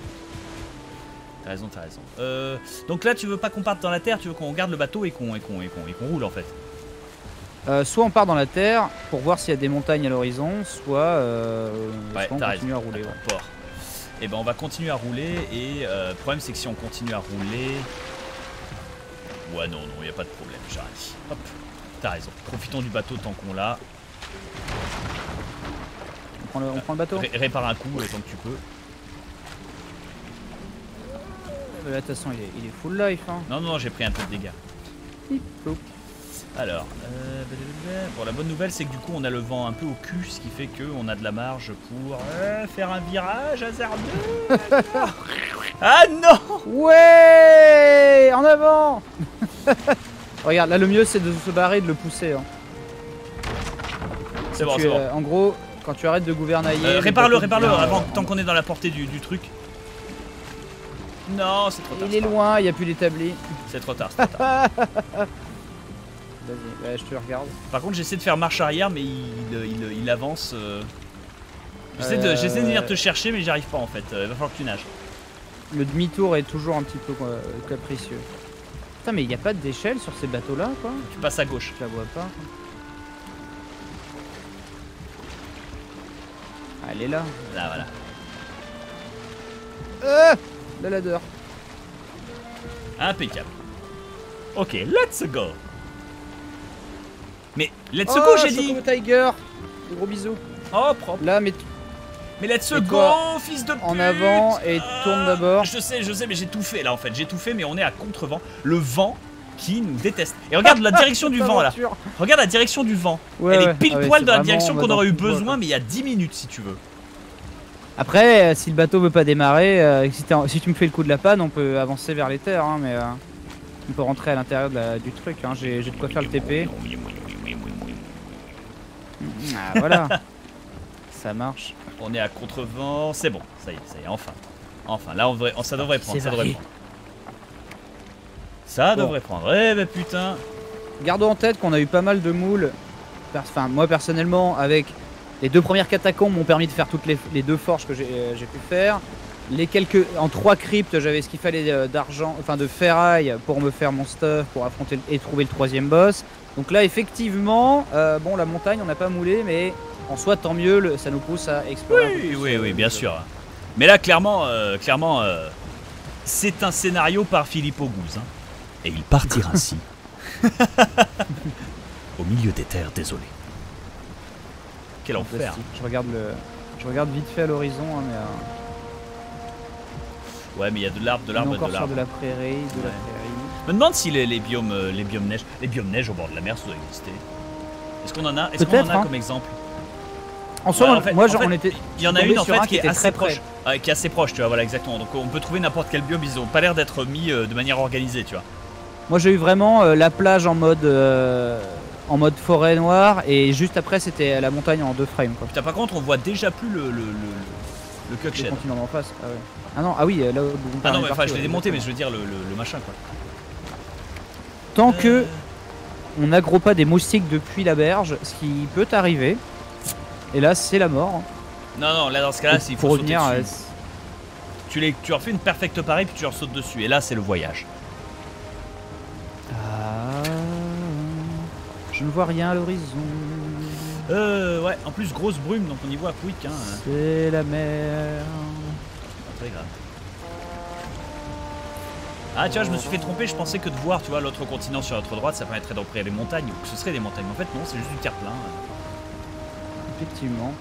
T'as raison, t'as raison. Euh, donc là, tu veux pas qu'on parte dans la terre, tu veux qu'on garde le bateau et qu'on et qu'on et qu'on et qu'on roule en fait. Euh, soit on part dans la terre pour voir s'il y a des montagnes à l'horizon, soit, euh, Ouais, soit on continue raison. à rouler. ouais. Et ben on va continuer à rouler et euh, le problème c'est que si on continue à rouler... Ouais non, non, y a pas de problème, j'arrête. Hop, t'as raison. Profitons du bateau tant qu'on l'a. On prend le, on prend le bateau? Ré- répare un coup euh, tant que tu peux. Euh, Là, de toute façon, il est, il est full life. Hein. Non, non, j'ai pris un peu de dégâts. Hip, hop. Alors, euh, blablabla. bon, la bonne nouvelle, c'est que du coup, on a le vent un peu au cul, ce qui fait qu'on a de la marge pour euh, faire un virage hasardeux. ah non Ouais En avant Regarde, là, le mieux, c'est de se barrer et de le pousser. hein. C'est bon, c'est bon. euh, en gros, quand tu arrêtes de gouvernailler... Le répare-le, répare-le, devient, avant, tant qu'on est dans la portée du, du truc. Non, c'est trop tard. Il est loin, il n'y a plus d'établi. C'est trop tard, c'est trop tard. Vas-y, ouais, je te regarde. Par contre, j'essaie de faire marche arrière, mais il, il, il avance. euh. J'essaie de, Euh. venir te chercher, mais j'arrive pas en fait. Euh, Il va falloir que tu nages. Le demi-tour est toujours un petit peu euh, capricieux. Putain, mais il n'y a pas d'échelle sur ces bateaux-là, quoi Tu passes à gauche. Je la vois pas. Ah, elle est là. Là, voilà. Euh La ladder. Impeccable. Ok, let's go. Mais let's oh, go, j'ai dit. Tiger Des Gros bisous. Oh, propre. Là, mais Mais let's Et go, toi, fils de pute. en avant et Ah, tourne d'abord. Je sais, je sais, mais j'ai tout fait là en fait. J'ai tout fait, mais on est à contre-vent. Le vent qui nous déteste. Et regarde la direction du vent là. Regarde la direction du vent. Ouais, Elle ouais. est pile Ah poil dans la direction qu'on aurait eu besoin, quoi. mais il y a 10 minutes si tu veux. Après, euh, si le bateau veut pas démarrer, euh, si, tu me fais le coup de la panne, on peut avancer vers les terres, hein, mais euh, on peut rentrer à l'intérieur du truc. Hein. J'ai de quoi faire le TP. Ah, voilà. Ça marche. On est à contre-vent, c'est bon, ça y est, ça y est, enfin. Enfin, là on devrait, ça devrait prendre, ça devrait prendre. Ça Bon. devrait prendre. Eh ben putain. Gardons en tête qu'on a eu pas mal de moules. Enfin, moi personnellement, avec les deux premières catacombes m'ont permis de faire toutes les, les deux forges que j'ai euh, j'ai pu faire. Les quelques en trois cryptes, j'avais ce qu'il fallait euh, d'argent, enfin de ferraille pour me faire mon stuff, pour affronter et trouver le troisième boss. Donc là, effectivement, euh, bon, la montagne, on n'a pas moulé, mais en soi, tant mieux, le- ça nous pousse à explorer. Oui, plus, oui, oui, bien sûr. Mais là, clairement, euh, clairement, euh, c'est un scénario par Philippe Auguste. hein. Et ils partirent ainsi. Au milieu des terres désolées. Quel enfer. Je regarde le, je regarde vite fait à l'horizon, hein, mais euh, Ouais, mais il y a de l'arbre, de l'arbre encore de l'arbre. de la prairie, de la prairie. Je me demande si les, les biomes, euh, les biomes neige, les biomes neige au bord de la mer, ça doit exister. Est-ce qu'on en a, est-ce qu'on en a hein. comme exemple En soi, Ouais, en fait- moi, en fait, on était. Il y en a une en fait un qui qui est assez très proche, qui est assez proche, tu vois, voilà exactement. Donc on peut trouver n'importe quel biome, ils ont pas l'air d'être mis euh, de manière organisée, tu vois. Moi, j'ai eu vraiment euh, la plage en mode, euh, en mode forêt noire, et juste après, c'était la montagne en deux frames. Quoi. Putain, par contre, on voit déjà plus le le le, le, continent en face. Ah, ouais. ah non, ah oui, là où on Ah non, mais enfin, je l'ai démonté, mais je veux dire le, le, le machin quoi. Tant que Euh, on n'aggro pas des moustiques depuis la berge, ce qui peut arriver, et là, c'est la mort. hein. Non, non, là dans ce cas-là, il faut sauter revenir. dessus. euh, Tu, les, tu refais une perfecte pareil, puis tu leur sautes dessus. Et là, c'est le voyage. Ah, je ne vois rien à l'horizon. Euh, ouais, en plus, grosse brume, donc on y voit quick, hein. C'est la mer. Pas très grave. Ah, tu vois, je me suis fait tromper, je pensais que de voir, tu vois, l'autre continent sur notre droite, ça permettrait d'opérer les montagnes, ou que ce serait des montagnes. En fait, non, c'est juste du terre-plein. Effectivement.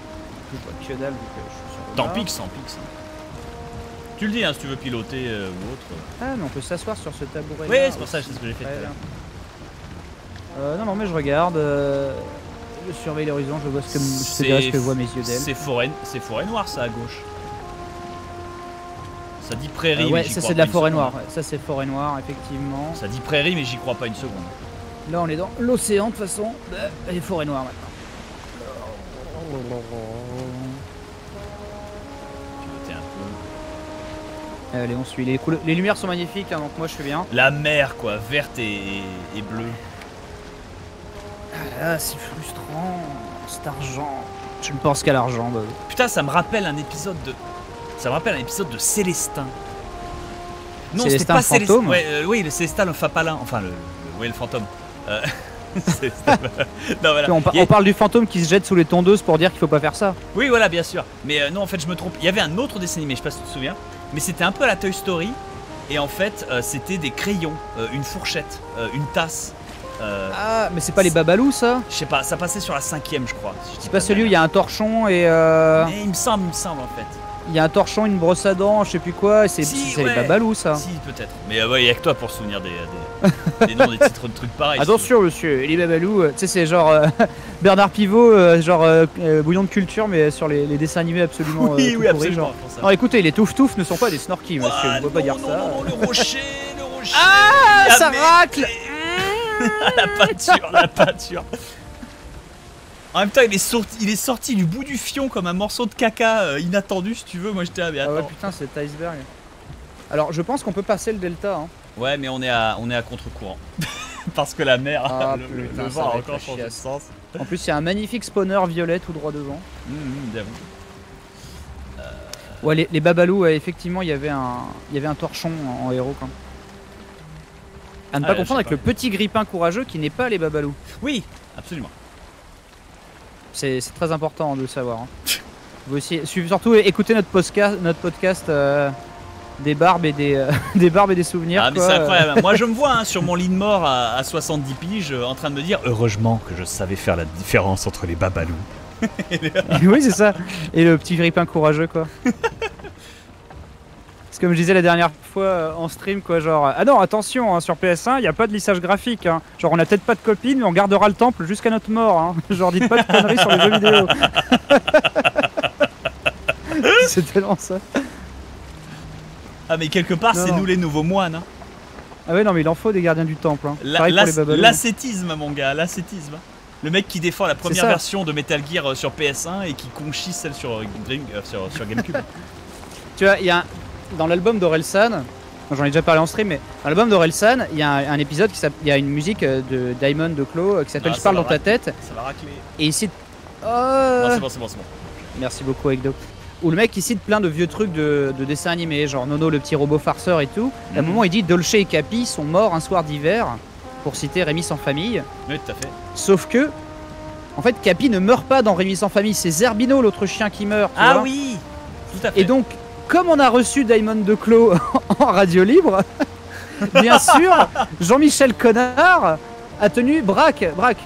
Je vois que dalle vu que je suis sur le Tant bas. pis que sans pix. hein. Tu le dis, hein, si tu veux piloter euh, ou autre. Ah, mais on peut s'asseoir sur ce tabouret. Oui, c'est pour ça, c'est ce que j'ai fait. tout à l'heure. Euh, non, non, mais je regarde. euh, je surveille l'horizon, je vois ce que, je dirai ce que voient mes yeux d'elle. C'est forêt, c'est forêt noire, ça à gauche. Ça dit prairie. Euh, mais ouais, j'y ça c'est de la forêt seconde. noire. Ça c'est forêt noire, effectivement. Ça dit prairie, mais j'y crois pas une seconde. Là, on est dans l'océan de toute façon. Euh, Et forêt noire maintenant. Piloter un peu. Allez, on suit. Les, couleurs- les lumières sont magnifiques, hein, donc moi je suis bien. La mer, quoi, verte et, et bleue. Ah, c'est frustrant. Cet argent. Je ne pense qu'à l'argent, bah oui. Putain, ça me rappelle un épisode de. Ça me rappelle un épisode de Célestin. Non, c'était pas le Célestin. fantôme Ouais, euh, oui, le Célestin, le Fapalin. Enfin, le, le, ouais, le fantôme. Euh, Célestin. non, voilà. On, par- Il y a- on parle du fantôme qui se jette sous les tondeuses pour dire qu'il faut pas faire ça. Oui, voilà, bien sûr. Mais euh, non, en fait, je me trompe. Il y avait un autre dessin animé, je sais pas si tu te souviens, mais c'était un peu à la Toy Story. Et en fait, euh, c'était des crayons, euh, une fourchette, une tasse. Euh, Ah, mais c'est pas les babalous ça je sais pas, ça passait sur la cinquième, je crois. si C'est pas celui où il y a un torchon et euh, Mais il me semble, il me semble en fait. il y a un torchon, une brosse à dents, je sais plus quoi. C'est Si, c'est ouais. les babalous ça. Si, peut-être. Mais euh, ouais, il y a que toi pour se souvenir des, des, des noms des titres de trucs pareils. si. Attention monsieur, les babalous, euh, tu sais c'est genre euh, Bernard Pivot, euh, genre euh, euh, bouillon de culture mais sur les, les dessins animés absolument euh, Oui, tout oui, absolument. genre. Non écoutez, les touf touf ne sont pas des snorkies monsieur, Ouah, on peut pas dire non, ça. Le rocher, le rocher. Ah, ça racle la peinture, la peinture. En même temps, il est, sorti, il est sorti du bout du fion comme un morceau de caca euh, inattendu, si tu veux. Moi, j'étais là, mais Ah ouais putain cet iceberg. Alors je pense qu'on peut passer le delta. Hein. Ouais, mais on est à, on est à contre-courant. Parce que la mer, Ah, le, putain, vent a encore changé de sens. En plus il y a un magnifique spawner violet tout droit devant. Hum, j'avoue. Ouais les, les babalous ouais, effectivement il y avait un il y avait un torchon en, en héros quand même. À ne Ah, pas sais confondre avec pas. le petit grippin courageux qui n'est pas les babalous. Oui, absolument. C'est très important de le savoir. hein. Vous aussi, surtout écoutez notre podcast, notre podcast euh, des barbes et des, euh, des barbes et des souvenirs. Ah, mais c'est incroyable. Moi, je me vois hein, sur mon lit de mort à, à 70 piges euh, en train de me dire Heureusement que je savais faire la différence entre les babalous. oui, c'est ça. Et le petit grippin courageux, quoi. Comme je disais la dernière fois euh, en stream, quoi. Genre, euh, ah non, attention, hein, sur PS1, il n'y a pas de lissage graphique. hein. Genre, on a peut-être pas de copine, mais on gardera le temple jusqu'à notre mort. hein. Genre, dites pas de conneries sur les jeux vidéo. c'est tellement ça. Ah, mais quelque part, c'est nous les nouveaux moines. hein. Ah ouais, non, mais il en faut des gardiens du temple. Hein. L'ascétisme, mon gars, l'ascétisme. Le mec qui défend la première version de Metal Gear euh, sur PS1 et qui conchit celle sur, sur, sur GameCube. Tu vois, il y a un- dans l'album d'Orelsan, j'en ai déjà parlé en stream, mais dans l'album d'Orelsan, il y a un, un épisode qui s'appelle, il y a une musique euh, de Diamond de Claw euh, qui s'appelle Ah, Je parle dans ta tête, Ça va racler. et il cite. Non, Oh c'est bon, c'est bon, c'est bon. Merci beaucoup, Egdo. Où le mec il cite plein de vieux trucs de, de dessins animés, genre Nono le petit robot farceur et tout. À un Mhm. moment, il dit Dolce et Capi sont morts un soir d'hiver, pour citer Rémi sans famille. Oui, tout à fait. Sauf que, en fait, Capi ne meurt pas dans Rémi sans famille, c'est Zerbino, l'autre chien qui meurt. Ah vois. oui Tout à fait. Et donc, comme on a reçu Diamond de Clos en radio libre, bien sûr, Jean-Michel Connard a tenu braque, braque.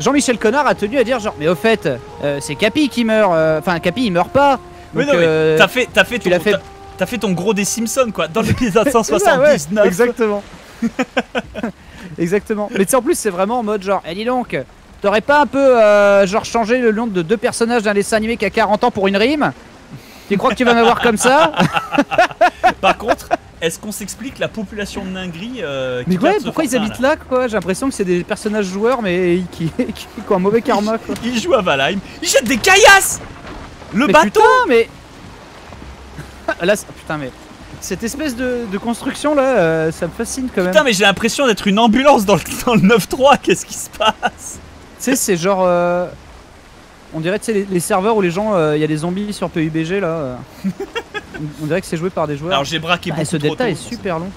Jean-Michel Connard a tenu à dire genre, mais au fait, euh, c'est Capi qui meurt. euh, Enfin, Capi il meurt pas. Non, mais euh, t'as fait, t'as fait, tu ton, l'as fait- t'as- fait ton gros des Simpsons, quoi, dans l'épisode c'est ça, ouais, 179. exactement. exactement. Mais tu sais, en plus, c'est vraiment en mode genre, eh dis donc, t'aurais pas un peu euh, genre changé le nom de deux personnages d'un dessin animé qui a 40 ans pour une rime? Tu crois que tu vas m'avoir comme ça Par contre, est-ce qu'on s'explique la population de Ningri euh, qui Mais ouais, pourquoi ils habitent là quoi J'ai l'impression que c'est des personnages joueurs mais qui, qui, qui ont un mauvais karma quoi. Ils jouent à Valheim, ils jettent des caillasses Le mais bateau putain, mais. là, putain, mais. Cette espèce de, de construction là, euh, ça me fascine quand même. Putain, mais j'ai l'impression d'être une ambulance dans le, dans le 9-3, qu'est-ce qui se passe? Tu sais, c'est genre. euh, On dirait, tu sais, les, les serveurs où les gens. euh, Il y a des zombies sur PUBG là. euh. on, on dirait que c'est joué par des joueurs. Alors j'ai braqué Ah, beaucoup ce trop delta tôt, est c'est- super long.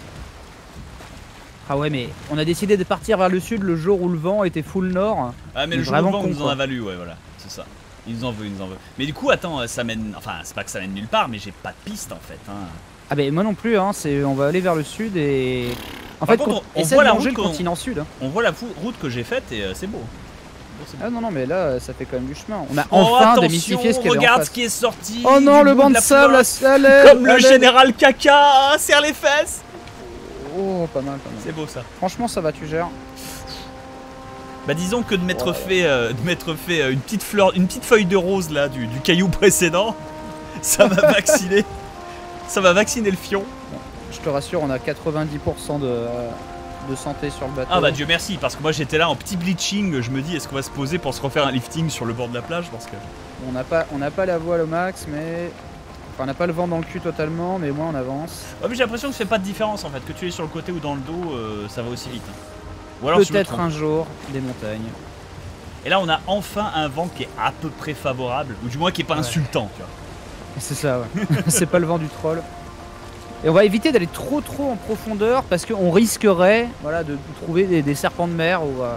Ah ouais, mais on a décidé de partir vers le sud le jour où le vent était full nord. Ah mais le jour de vraiment vent nous en a valu, ouais voilà, c'est ça. Il nous en veut, il nous en veut. Mais du coup, attends, euh, ça mène... Enfin, c'est pas que ça mène nulle part, mais j'ai pas de piste en fait. Hein. Ah bah moi non plus, hein, c'est on va aller vers le sud et en Par fait contre, con- on- on essaie voit de la route le qu'on- continent sud. hein. On voit la fou- route que j'ai faite et euh, c'est beau. Ah non non mais là ça fait quand même du chemin. On a Oh, enfin démystifié ce regarde ce qui est sorti Oh non le banc de sable, la salade, Comme le général caca, ah, serre les fesses Oh pas mal pas mal. C'est beau ça. Franchement ça va tu gères. Bah disons que de m'être Ouais. fait, euh, de m'être fait euh, une petite fleur, une petite feuille de rose là du, du caillou précédent, ça m'a vacciné. Ça va vacciner le fion. Je te rassure on a 90% de, de santé sur le bateau. Ah bah Dieu merci, parce que moi j'étais là en petit bleaching, je me dis est-ce qu'on va se poser pour se refaire un lifting sur le bord de la plage? Parce que... On n'a pas on n'a pas la voile au max mais on n'a pas le vent dans le cul totalement, mais moins on avance. Ouais, mais j'ai l'impression que ça fait pas de différence en fait. Que tu es sur le côté ou dans le dos, euh, ça va aussi vite. hein. Peut-être un jour des montagnes. Et là, on a enfin un vent qui est à peu près favorable, ou du moins qui est pas Ouais. insultant. Tu vois. C'est ça, ouais. c'est pas le vent du troll. Et on va éviter d'aller trop trop en profondeur parce qu'on risquerait voilà, de trouver des, des serpents de mer ou, euh,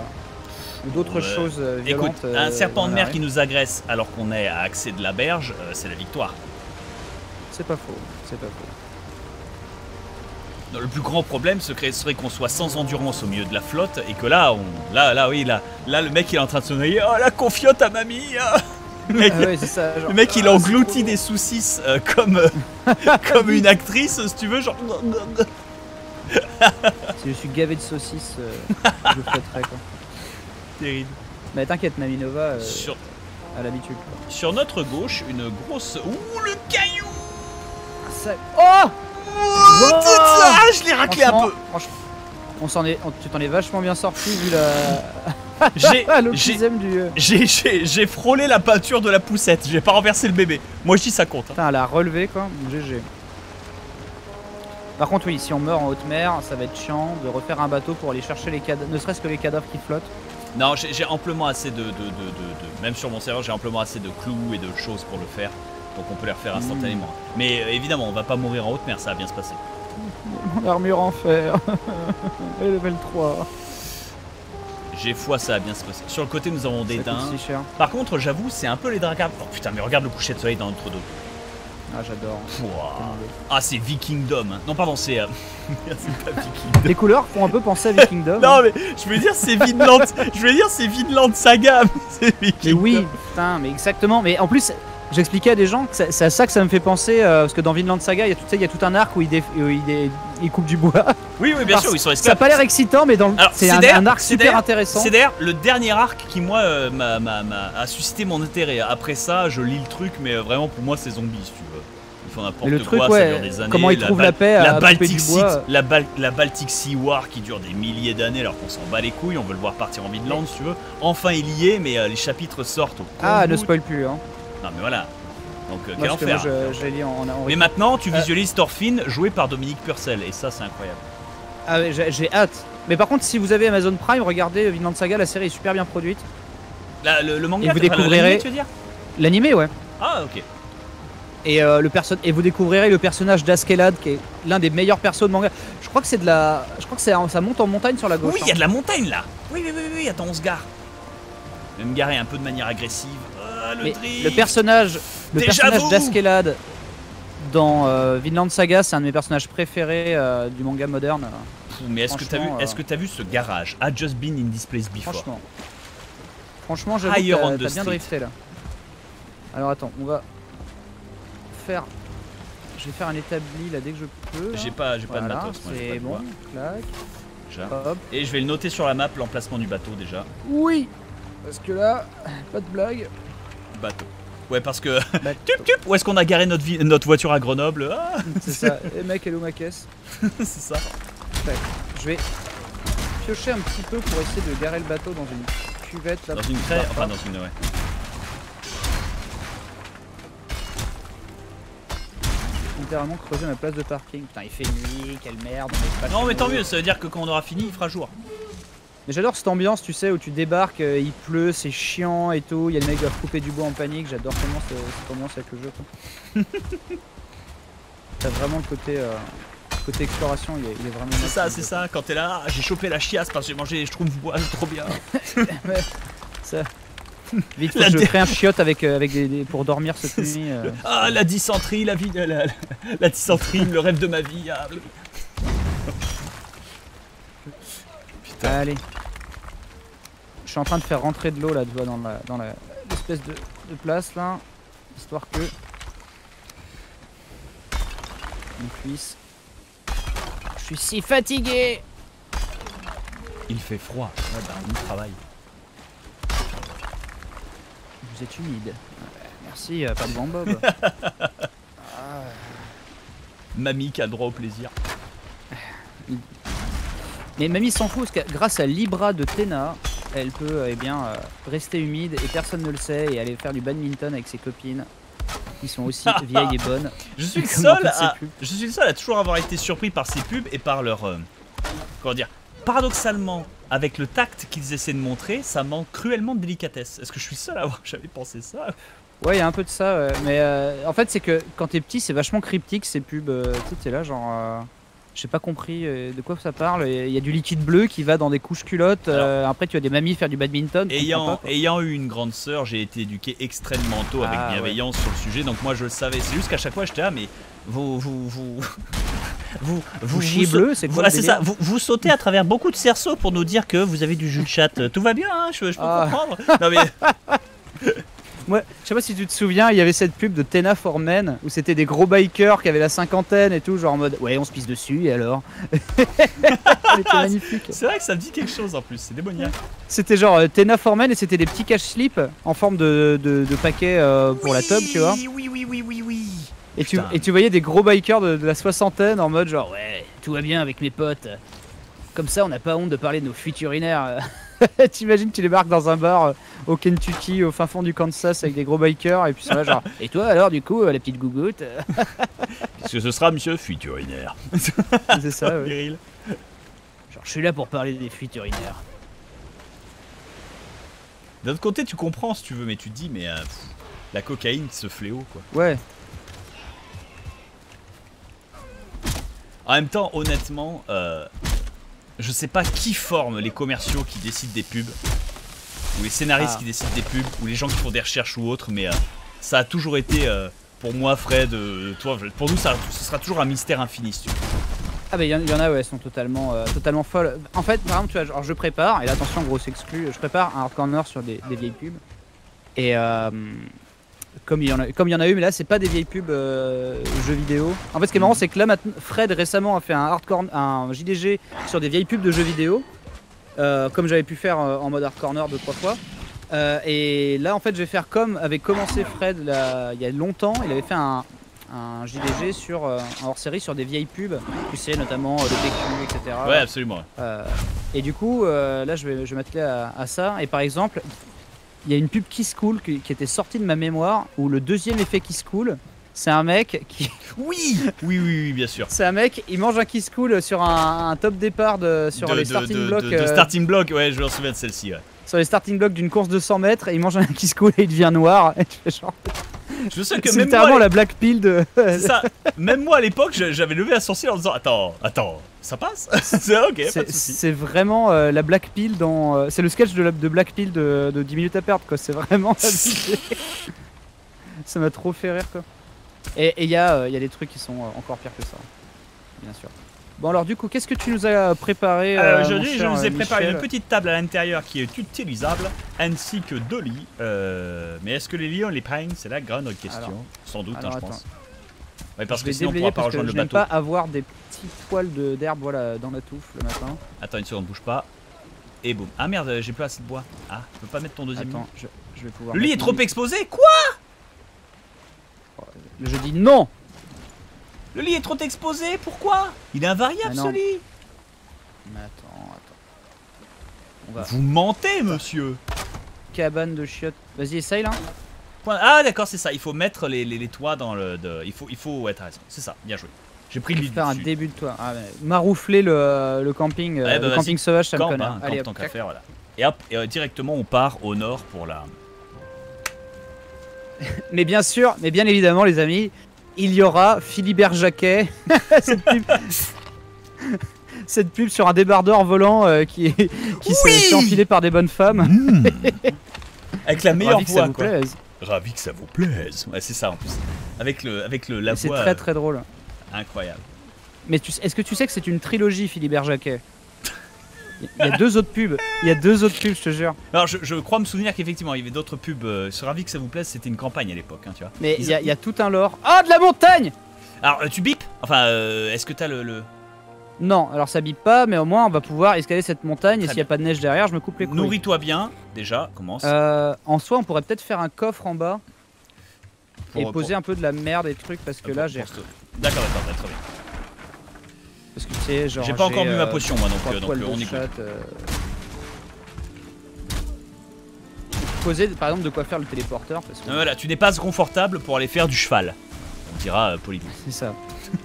ou d'autres choses euh, Écoute, violentes. euh, un serpent de mer qui nous agresse alors qu'on est à accès de la berge, c'est la victoire. C'est pas faux, c'est pas faux. Le plus grand problème serait serait qu'on soit sans endurance au milieu de la flotte et que là, on, là, là, oui, là, là, le mec il est en train de se noyer. Oh la confiote à mamie. Ah. Le mec, Ah ouais, c'est ça. genre, le mec, il ah, engloutit des saucisses euh, comme, euh, comme une actrice, si tu veux, genre. Si je suis gavé de saucisses, euh, je le fêterai quoi. Terrible. Mais t'inquiète, Maminova euh, Sur, a l'habitude. sur notre gauche, une grosse. Ouh, le caillou Ça- Oh Wow. ça, Je l'ai raclé un peu franchement, on s'en est, on- tu t'en es vachement bien sorti vu la J'ai- j'ai- euh, J'ai- J'ai frôlé la peinture de la poussette, j'ai pas renversé le bébé. Moi je dis ça compte. hein. Putain, elle a relevé quoi. GG. Par contre, oui, si on meurt en haute mer, ça va être chiant de refaire un bateau pour aller chercher les cadavres, ne serait-ce que les cadavres qui flottent. Non, j'ai amplement assez de, de, de, Même sur mon serveur, j'ai amplement assez de clous et de choses pour le faire. Donc on peut les refaire instantanément. Mais euh, évidemment, on va pas mourir en haute mer, ça va bien se passer. Mon armure en fer. Et level 3. J'ai foi, ça va bien se passer. Sur le côté, nous avons des daims. si. Par contre, j'avoue, c'est un peu les dragons. Oh putain, mais regarde le coucher de soleil dans notre dos. Ah, j'adore. Ah, c'est Vikingdom. Non, pardon, c'est. euh, Vikingdom. Les couleurs font un peu penser à Vikingdom. hein. Non, mais je veux dire, c'est Vinland. je veux dire, c'est Vinland Saga. mais C'est Mais Vikingdom. oui, putain, mais exactement. Mais en plus, j'expliquais à des gens que ça- c'est à ça que ça me fait penser, euh, parce que dans Vinland Saga, il y a tout, ça, il y a tout un arc où il, dé- où il, dé- il coupe du bois. Oui, oui, bien Alors, sûr, ils sont Ça a esclaves. pas l'air excitant, mais dans c'est un, arc super intéressant. C'est d'ailleurs le dernier arc qui, moi, euh, a suscité mon intérêt. Après ça, je lis le truc, mais euh, vraiment, pour moi, c'est zombie, si tu veux. Ils font n'importe quoi, truc, ça ouais, dure des années. comment ils la trouvent la paix à la couper Baltic du Sea, bois. la, Bal- la Baltic Sea War qui dure des milliers d'années alors qu'on s'en bat les couilles, on veut le voir partir en Midland si tu veux. Enfin il y est mais euh, les chapitres sortent au Ah, ne spoil plus. Hein. Non mais voilà. Donc euh, Moi, quel moi, enfer. je, je l'ai lu en, en Mais maintenant tu Euh. visualises Thorfinn joué par Dominique Purcell et ça c'est incroyable. Ah j'ai hâte. Mais par contre, si vous avez Amazon Prime, regardez Vinland Saga, la série est super bien produite. Là, le, le manga, Et vous découvrirez- l'anime, tu veux dire? L'animé, ouais. Ah ok. Et, euh, le et vous découvrirez le personnage d'Askelad, qui est l'un des meilleurs persos de manga. Je crois que c'est de la. Je crois que ça monte en montagne sur la gauche. Oui, il hein. y a de la montagne là. Oui, oui, oui, oui, oui, attends, on se gare. Je vais me garer un peu de manière agressive. Le Mais drift. le personnage, le Déjà personnage d'Askelad dans euh, Vinland Saga, c'est un de mes personnages préférés euh, du manga moderne. Mais est-ce que t'as vu, est-ce que t'as vu ce garage? I just been in this place before. Franchement. Franchement, j'avoue t'as- bien drifté là. Alors attends, on va faire. Je vais faire un établi là dès que je peux. là. J'ai pas, j'ai pas de matos. c'est bon. Clac. Hop. Et je vais le noter sur la map, l'emplacement du bateau déjà. Oui. Parce que là, pas de blague. Bateau. Ouais, parce que. Tup, tup, où est-ce qu'on a garé notre, vi- notre voiture à Grenoble Ah, C'est ça. Et mec, hello ma caisse. c'est ça. Je vais piocher un petit peu pour essayer de garer le bateau dans une cuvette là. Dans une craie, enfin dans une. Ouais. littéralement creuser ma place de parking. Putain, il fait nuit, quelle merde. on est pas Non, mais tant mieux, ça veut dire que quand on aura fini, il fera jour. Mais j'adore cette ambiance, tu sais, où tu débarques, euh, il pleut, c'est chiant et tout. Il y a des mecs qui doivent couper du bois en panique. J'adore tellement ce- cette ambiance avec le jeu. T'as vraiment le côté, euh, côté exploration, il est, il est vraiment. C'est ça, le c'est ça. Quand t'es là, ah, j'ai chopé la chiasse parce que j'ai mangé, je trouve bois, trop bien. Ça. Vite, faut que je crée un chiotte avec, euh, avec des, des- pour dormir cette nuit. euh. Ah, la dysenterie, la vie, la, la, la dysenterie, le rêve de ma vie. ah, le- Putain. Allez. Je suis en train de faire rentrer de l'eau là, tu vois, dans la, dans la l'espèce de, de place là, histoire que on puisse. Je suis si fatigué. Il fait froid. Ouais, bah, on travaille. Vous êtes humide. Merci, euh, pas de Bob. Mamie qui a le droit au plaisir. Mais mamie s'en fout parce que grâce à Libra de Tena, elle peut euh, eh bien euh, rester humide et personne ne le sait et aller faire du badminton avec ses copines. qui sont aussi vieilles et bonnes. Je suis le seul à, je suis le seul à toujours avoir été surpris par ces pubs et par leur, euh, comment dire, paradoxalement, avec le tact qu'ils essaient de montrer, ça manque cruellement de délicatesse. Est-ce que je suis le seul à avoir jamais pensé ça? Ouais, il y a un peu de ça, ouais. mais euh, en fait, c'est que quand t'es petit, c'est vachement cryptique ces pubs. tu sais, t'es là, genre. euh, j'ai pas compris euh, de quoi ça parle. Il y a du liquide bleu qui va dans des couches culottes. euh, après, tu as des mamies faire du badminton. Ayant, pas, quoi. ayant eu une grande sœur, j'ai été éduqué extrêmement tôt avec Ah, ouais. bienveillance sur le sujet, donc moi je le savais. C'est juste qu'à chaque fois j'étais là, mais vous, vous, vous, vous, Vous bleu, c'est quoi ah, ça. Vous, vous sautez à travers beaucoup de cerceaux pour nous dire que vous avez du jus de chatte. Euh, Tout va bien, hein, je, je peux Ah. comprendre. Non mais Moi, je sais pas si tu te souviens, il y avait cette pub de Tena for Men où c'était des gros bikers qui avaient la cinquantaine et tout, genre en mode ouais, on se pisse dessus et alors Elle était magnifique. c'est vrai que ça me dit quelque chose en plus. C'est démoniaque. C'était genre euh, Tena for Men et c'était des petits cache-slip en forme de, de, de paquet euh, pour la tub, tu vois. Oui, oui, oui, oui, oui, oui. Et tu, et tu voyais des gros bikers de, de la soixantaine en mode genre ouais, tout va bien avec mes potes. Comme ça, on n'a pas honte de parler de nos fuites urinaires. T'imagines, tu débarques dans un bar euh, au Kentucky, au fin fond du Kansas avec des gros bikers et puis ça va genre. Et toi alors, du coup, euh, la petite gougoute euh, Qu'est-ce que ce sera, monsieur fuite urinaire C'est ça, ouais. Viril. Genre, je suis là pour parler des fuites urinaires. D'un autre côté, tu comprends si tu veux, mais tu te dis, mais euh, pff, la cocaïne, ce fléau, quoi. Ouais, En même temps, honnêtement, euh, je sais pas qui forme les commerciaux qui décident des pubs, ou les scénaristes Ah. qui décident des pubs, ou les gens qui font des recherches ou autres, mais euh, ça a toujours été, euh, pour moi, Fred, euh, toi, pour nous, ça, ce sera toujours un mystère infini, si tu veux. Ah bah il y, en- il y en a ouais, elles sont totalement, euh, totalement folles. En fait, par exemple, tu vois, genre, je prépare, et là, attention, grosse exclu, je prépare un hard corner sur des, des vieilles pubs. Et euh, comme il y en a, comme il y en a eu, mais là, c'est pas des vieilles pubs euh, jeux vidéo. En fait, ce qui est marrant, c'est que là, maintenant, Fred récemment a fait un hard corner, un JDG sur des vieilles pubs de jeux vidéo, euh, comme j'avais pu faire euh, en mode hard corner deux trois fois. Euh, et là, en fait, je vais faire comme avait commencé Fred là, il y a longtemps. Il avait fait un, un JDG sur euh, un hors-série sur des vieilles pubs, tu sais, notamment euh, le PQ, etc. Ouais, absolument. Euh, et du coup, là, je vais, je vais m'atteler à, à ça. Et par exemple, il y a une pub Kiss Cool qui, qui était sortie de ma mémoire où le deuxième effet Kiss Cool, c'est un mec qui, Oui Oui, oui, oui, bien sûr. c'est un mec, il mange un Kiss Cool sur un, un top départ de, sur de, les de- starting blocks, de euh, starting block, ouais, je me souviens de celle-ci. ouais. Sur les starting blocks d'une course de 100 mètres et il mange un Kiss Cool et il devient noir. Et tu fais genre, Je sais que même moi, la black pill de. ça. Même moi à l'époque, j'avais levé un sourcil en disant Attends, attends, ça passe? C'est ok, C'est vraiment euh, la Black Pill dans. euh, c'est le sketch de, la, de Black Pill de, de 10 minutes à perdre, quoi. C'est vraiment. Ça m'a trop fait rire, quoi. Et il y, a, euh, y a des trucs qui sont encore pires que ça. Bien sûr. Bon, alors, du coup, qu'est-ce que tu nous as préparé euh, mon Aujourd'hui, je vous ai euh, préparé Michel une petite table à l'intérieur qui est utilisable, ainsi que deux lits. Euh, mais est-ce que les lits ont les pagnes C'est la grande question. Alors- Sans doute, hein, je pense. Ouais, parce je que sinon, on pourra pas rejoindre je le bateau. pas avoir des petits poils d'herbe voilà, dans la touffe le matin. Attends une seconde, bouge pas. Et boum. Ah merde, j'ai plus assez de bois. Ah, je peux pas mettre ton deuxième Attends, lit. je, je vais pouvoir. Le lit est trop exposé? Quoi? Je dis non Le lit est trop exposé Pourquoi? Il est invariable Ah ce lit Mais attends, attends. On va. Vous mentez, monsieur Cabane de chiottes. Vas-y, essaye là. Point- Ah d'accord, c'est ça. Il faut mettre les, les, les toits dans le. de- Il faut, il faut. Ouais, t'as raison. C'est ça. Bien joué. J'ai pris le lit faire un dessus. début de toi. Ah, mais maroufler le, le camping, euh, Ouais, bah, le camping sauvage, ça me Camp, connaît. hein, Allez, camp, hop, tant qu'à tac. faire, voilà. Et hop, et, euh, directement on part au nord pour la. Mais bien sûr, mais bien évidemment, les amis, il y aura Philibert Jacquet. cette, pub... cette pub sur un débardeur volant euh, qui, est... qui se Oui fait enfiler par des bonnes femmes. Mmh. Avec la meilleure Ravi que ça voix. vous quoi. plaise. Ravi que ça vous plaise. Ouais, c'est ça en plus. Avec le, avec le, la C'est voix très euh, très drôle. incroyable. Mais tu... est-ce que tu sais que c'est une trilogie, Philibert Jacquet? Il y a deux autres pubs. Il y a deux autres pubs, je te jure. Alors je, je crois me souvenir qu'effectivement il y avait d'autres pubs. Euh, sur Ravi que ça vous plaise, c'était une campagne à l'époque, hein, tu vois. Mais il y, a- il y a tout un lore. Ah, de la montagne Alors euh, tu bipes Enfin, euh, est-ce que t'as le, le... Non, alors ça bip pas, mais au moins on va pouvoir escalader cette montagne et s'il n'y a pas de neige derrière, je me coupe les couilles. Nourris-toi bien, déjà, commence. Euh, en soi, on pourrait peut-être faire un coffre en bas Pour- et pour- poser un peu de la merde et trucs parce que pour- là pour j'ai. D'accord, d'accord, très bien. Parce que tu sais, genre. J'ai pas encore mis euh, ma potion moi donc, euh, donc euh, on écoute. euh. poser par exemple de quoi faire le téléporteur parce que Voilà, tu n'es pas confortable pour aller faire du cheval. On dira euh, Polydor. c'est ça.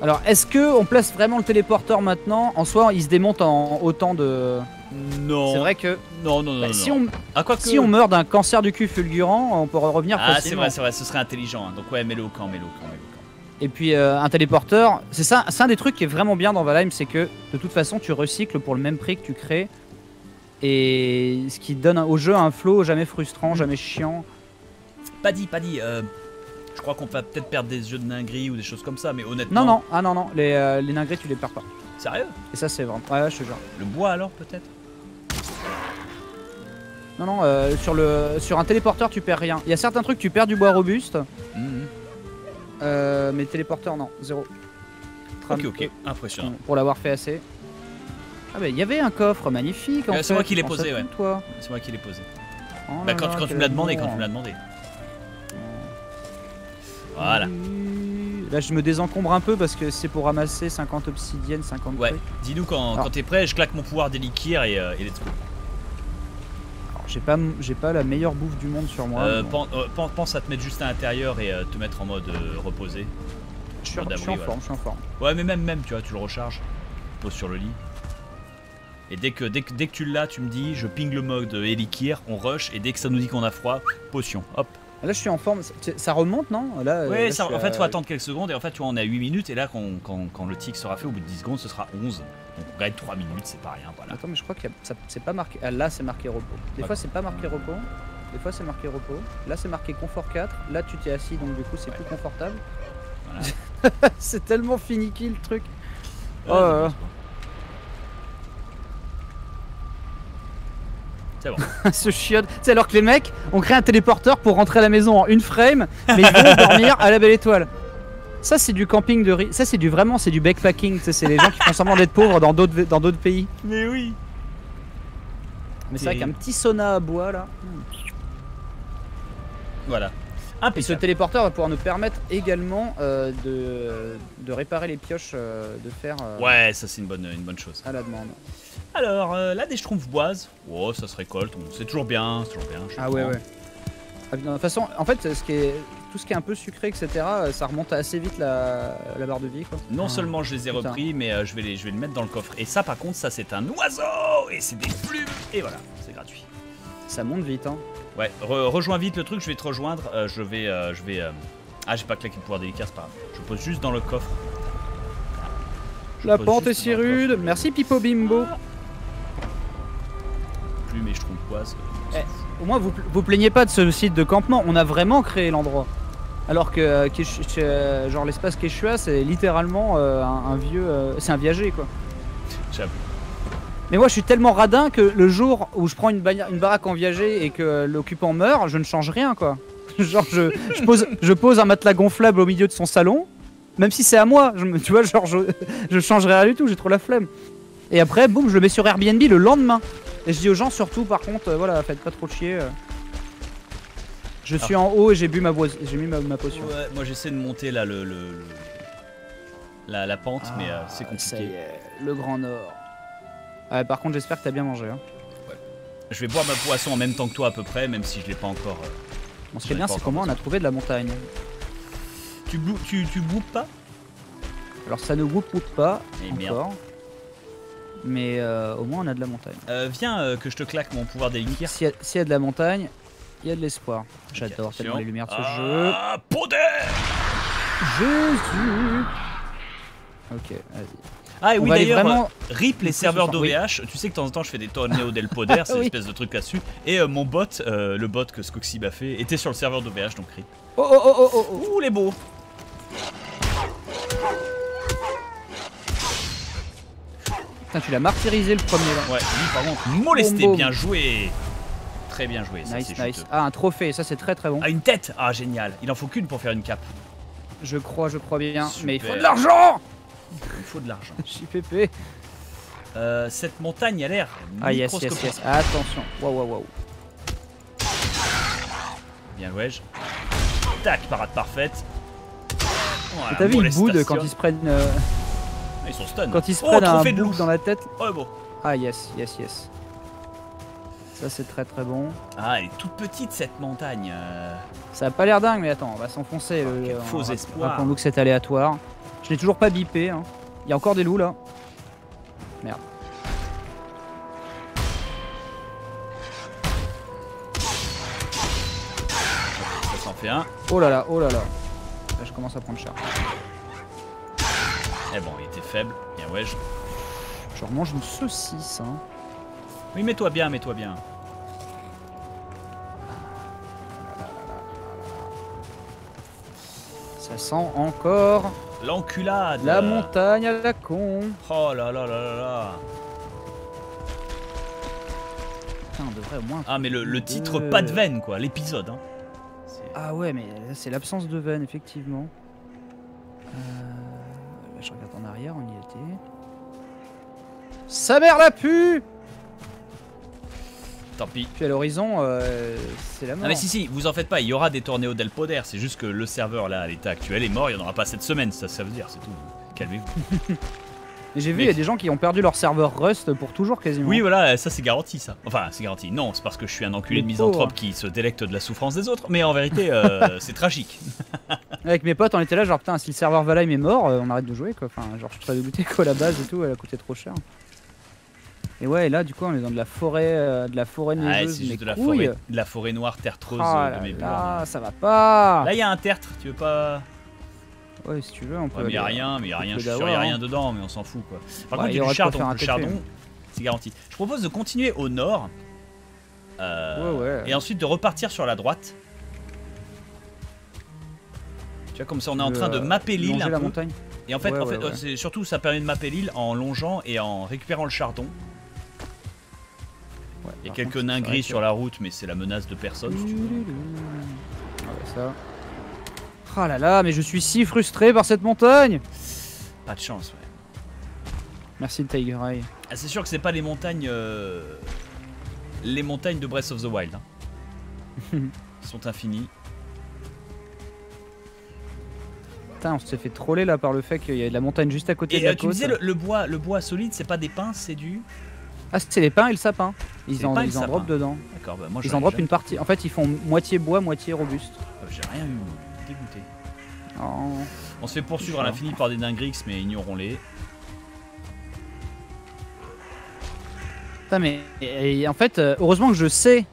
Alors, est-ce que on place vraiment le téléporteur maintenant? En soi, il se démonte en autant de. Non. C'est vrai que Non, non, non. bah, non. si on Ah, quoi que- si on meurt d'un cancer du cul fulgurant, on peut revenir Ah, c'est facilement. vrai, c'est vrai, ce serait intelligent. hein. Donc, ouais, mets-le au camp, mets-le au camp, mets-le au camp. Et puis euh, un téléporteur, c'est ça, c'est un des trucs qui est vraiment bien dans Valheim, c'est que de toute façon tu recycles pour le même prix que tu crées, et ce qui donne au jeu un flow jamais frustrant, jamais chiant. Pas dit, pas dit. euh, je crois qu'on va peut-être perdre des jeux de dinguerie ou des choses comme ça, mais honnêtement. Non non, ah non non, les, euh, les dingueries tu les perds pas. Sérieux? Et ça c'est vraiment, ouais, ouais, je te jure. Le bois alors, peut-être? Non non, euh, sur le sur un téléporteur tu perds rien. Il y a certains trucs tu perds du bois robuste, Mhm. euh, mais téléporteur non, zéro. Ok, Tram- ok, impressionnant. Pour l'avoir fait assez. Ah bah il y avait un coffre magnifique Euh, c'est moi qui l'ai posé, ouais. Toi. C'est moi qui l'ai posé. Oh Bah, quand, là, quand tu me l'as demandé, quand tu me l'as demandé. Voilà. Là, je me désencombre un peu parce que c'est pour ramasser 50 obsidiennes, 50 Ouais, dis-nous quand, t'es prêt, je claque mon pouvoir d'éliquir et, euh, et let's go. J'ai pas, m- j'ai pas la meilleure bouffe du monde sur moi. Euh, pen- euh, pen- pense à te mettre juste à l'intérieur et euh, te mettre en mode euh, reposé. je suis, mode je suis abri, en voilà. forme, je suis en forme. Ouais, mais même, même, tu vois, tu le recharges, tu poses sur le lit. Et dès que, dès que, dès que tu l'as, tu me dis, je ping le mode éliquir, on rush, et dès que ça nous dit qu'on a froid, potion, hop. Là, je suis en forme. Ça, remonte, non? Là, euh, là, ça- suis en fait, à- faut attendre quelques secondes, et en fait, tu vois, on est à 8 minutes, et là, quand, quand, quand le tic sera fait, au bout de 10 secondes, ce sera 11. Donc on gagne 3 minutes, c'est pas rien, voilà. Attends, mais je crois que c'est pas marqué. Ah, là, c'est marqué repos. Des fois, c'est pas marqué repos. Des fois, c'est marqué repos. Là, c'est marqué confort 4. Là, tu t'es assis, donc du coup, c'est Ouais. plus confortable. Voilà. c'est tellement finicky le truc. Ouais, Oh C'est bon. Ce chiotte. C'est alors que les mecs ont créé un téléporteur pour rentrer à la maison en une frame, mais ils vont dormir à la belle étoile. Ça c'est du camping de riz. Ça c'est du vraiment c'est du backpacking. Tu sais, C'est les gens qui font semblant d'être pauvres dans d'autres dans d'autres pays. Mais oui. Mais c'est vrai Et- qu'un petit sauna à bois là. Voilà. Et ce Impeccable. téléporteur va pouvoir nous permettre également euh, de, de réparer les pioches euh, de fer euh, Ouais, ça c'est une bonne, une bonne chose. à la demande. Alors, euh, là, des schtroumpfs boises. Oh, ça se récolte. C'est toujours bien, c'est toujours bien. je Ah ouais ouais. Ah, De toute façon, en fait, ce qui est, tout ce qui est un peu sucré, etc., euh, ça remonte assez vite la, la barre de vie. Quoi. Non Ah. seulement je les ai Putain. repris, mais euh, je, vais les, je vais les mettre dans le coffre. Et ça, par contre, ça c'est un oiseau Et c'est des plumes Et voilà, c'est gratuit. Ça monte vite. Hein. Ouais, re- rejoins vite le truc, je vais te rejoindre. euh, je vais. euh, je vais euh, Ah, j'ai pas claqué le pouvoir délicat, c'est pas grave. Je pose juste dans le coffre. Je La pente est si le rude. le- Merci Pipo Bimbo. Plumes et schtroumpfs boises. Eh, Au moins, vous, vous plaignez pas de ce site de campement. On a vraiment créé l'endroit. Alors que euh, Kesh- euh, genre l'espace Quechua, c'est littéralement euh, un, un vieux, euh, c'est un viager quoi. J'avoue. Mais moi, je suis tellement radin que le jour où je prends une, baraque en viager et que l'occupant meurt, je ne change rien quoi. genre, je, je pose, je pose un matelas gonflable au milieu de son salon, même si c'est à moi. Je me, tu vois, genre, je, je changerai rien du tout. J'ai trop la flemme. Et après, boum, je le mets sur Airbnb le lendemain. Et je dis aux gens surtout, par contre, euh, voilà, faites pas trop chier. euh. Je suis en haut et j'ai bu ma j'ai mis ma, ma potion. Ouais, moi j'essaie de monter là le. le- le- La, la pente, mais euh, c'est Ah, Ça y compliqué. est, le Grand Nord. Ouais, par contre, j'espère que t'as bien mangé. Hein. Je vais boire ma poisson en même temps que toi à peu près, même si je l'ai pas encore. euh. Bon, ce qui est bien, c'est encore comment on a trouvé de la montagne. Tu, tu, tu boupes pas? Alors ça ne whoop pas Eh merde. Mais euh, au moins on a de la montagne. Euh, Viens euh, que je te claque mon pouvoir. S'il y, a- s'il y a de la montagne, il y a de l'espoir. J'adore attention. tellement les lumières de ce jeu. Ah, Jésus Ok, vas-y. Ah et On oui d'ailleurs, vraiment... euh, RIP les serveurs oui. d'OVH, tu sais que de temps en temps je fais des tornéos del poder, c'est Oui. une espèce de truc là-dessus, et euh, mon bot, euh, le bot que Skoxib a fait, était sur le serveur d'OVH, donc RIP. Oh oh oh oh oh oh Ouh les beaux Putain, tu l'as martyrisé le premier là. Ouais, lui par contre, molesté, bien joué Très bien joué, ça Nice, c'est nice. Ah, un trophée, ça c'est très très bon. Ah une tête Ah génial, il en faut qu'une pour faire une cape. Je crois, je crois bien. Mais il faut de l'argent Il faut de l'argent. JPP. Euh, cette montagne a l'air Ah yes, yes, yes. Attention. Waouh, waouh, waouh. Bien joué. Tac, parade parfaite. Voilà, T'as vu, molestation. boudent quand ils se prennent. euh, Ils sont stun. Quand ils se oh, prennent un trophée de dans la tête. Oh, bon. Ah yes, yes, yes. Ça c'est très très bon. Ah, elle est toute petite cette montagne. euh. Ça a pas l'air dingue, mais attends, on va s'enfoncer. le- quel on faux ra- espoir. Rappelons-nous que c'est aléatoire. Je l'ai toujours pas bipé. Hein. Il y a encore des loups là. Merde. Ça s'en fait un. Oh là là, oh là là. Là, je commence à prendre cher. Eh bon, il était faible. Bien, ouais. je- Je remange une saucisse. Hein. Oui, mets-toi bien, mets-toi bien. Ça sent encore L'enculade. la montagne à la con. Oh là là là là là. Putain, on devrait au moins. Ah, mais le, le titre Euh. pas de veine, quoi. L'épisode. Hein. Ah ouais, mais c'est l'absence de veine, effectivement. Euh, on y était. Sa mère la pu Tant pis. Puis à l'horizon, euh, c'est la mort. Non mais si si, vous en faites pas, il y aura des tornéos del Poder, c'est juste que le serveur là à l'état actuel est mort, il n'y en aura pas cette semaine, ça, ça veut dire, c'est tout. Calmez-vous. Et j'ai vu, il y a des gens qui ont perdu leur serveur Rust pour toujours quasiment. Oui voilà, ça c'est garanti ça. Enfin c'est garanti. Non, c'est parce que je suis un enculé de misanthrope qui se délecte de la souffrance des autres, mais en vérité euh, c'est tragique. Avec mes potes, on était là, genre putain, si le serveur Valheim est mort, euh, on arrête de jouer quoi. Enfin, genre, je suis très dégoûté quoi, la base et tout, elle a coûté trop cher. Et ouais, et là, du coup, on est dans de la forêt, euh, de la forêt Ah, neigeuse, mais juste de la forêt, de la forêt noire tertreuse Ah euh, de mes là, ça va pas. Là il y a un tertre, tu veux pas Ouais, si tu veux, on peut. Ouais, mais y a rien, mais il y a rien, je suis sûr, y a rien hein. dedans, mais on s'en fout quoi. Par Ouais, contre, il y a du chardon, le c'est garanti. Je propose de continuer au nord. euh, Ouais, ouais. Et ensuite de repartir sur la droite. Tu vois, comme ça, on est en train de euh, mapper l'île longer un la peu. montagne. Et en fait, Ouais, en fait euh, c'est surtout, ça permet de mapper l'île en longeant et en récupérant le chardon. Il y a quelques contre, nains gris sur la route, mais c'est la menace de personne. si tu veux. Ah ouais, ça. Ah là là, mais je suis si frustré par cette montagne. Pas de chance, ouais. Merci le Tiger Eye. Ah, c'est sûr que c'est pas les montagnes. euh, Les montagnes de Breath of the Wild. hein. Qui sont infinies. Putain, on s'est fait troller là par le fait qu'il y a de la montagne juste à côté de Et la euh, tu côte. disais, le, le bois, le bois solide, c'est pas des pins, c'est du. Ah, c'est les pins et le sapin. Ils en, ils en sapin. dedans. D'accord, bah moi Ils en ai drop jamais- une partie. En fait, ils font moitié bois, moitié robuste. Euh, J'ai rien eu. Dégoûté. Oh. On se fait poursuivre à l'infini par des dingrix, mais ignorons-les. Putain, mais et- et en fait, euh, heureusement que je sais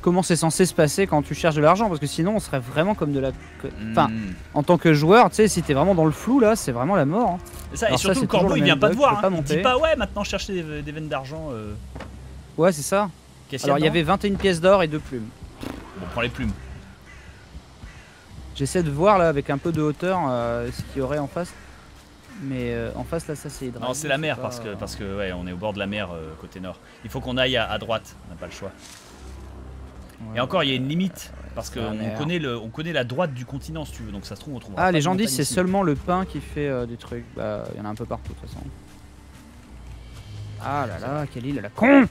comment c'est censé se passer quand tu cherches de l'argent, parce que sinon on serait vraiment comme de la. Enfin, Hmm. en tant que joueur, tu sais, si t'es vraiment dans le flou là, c'est vraiment la mort. hein. Et ça, et ça, surtout c'est le corbeau il vient pas te voir. pas hein. Il dit pas ouais maintenant chercher des, des veines d'argent. Euh... Ouais, c'est ça. Alors il y avait 21 pièces d'or et deux plumes. Bon, prends les plumes. J'essaie de voir là avec un peu de hauteur euh, ce qu'il y aurait en face. Mais euh, en face là, ça c'est Non, c'est la mer pas- parce que parce que ouais, on est au bord de la mer euh, côté nord. Il faut qu'on aille à, à droite. On n'a pas le choix. Ouais, Et encore, il y a une limite parce qu'on connaît le, on connaît la droite du continent si tu veux. Donc ça se trouve on trouvera. Ah, les gens disent c'est seulement le pain qui fait des trucs. Bah, il y en a un peu partout de toute façon. Ah là là, quelle île la con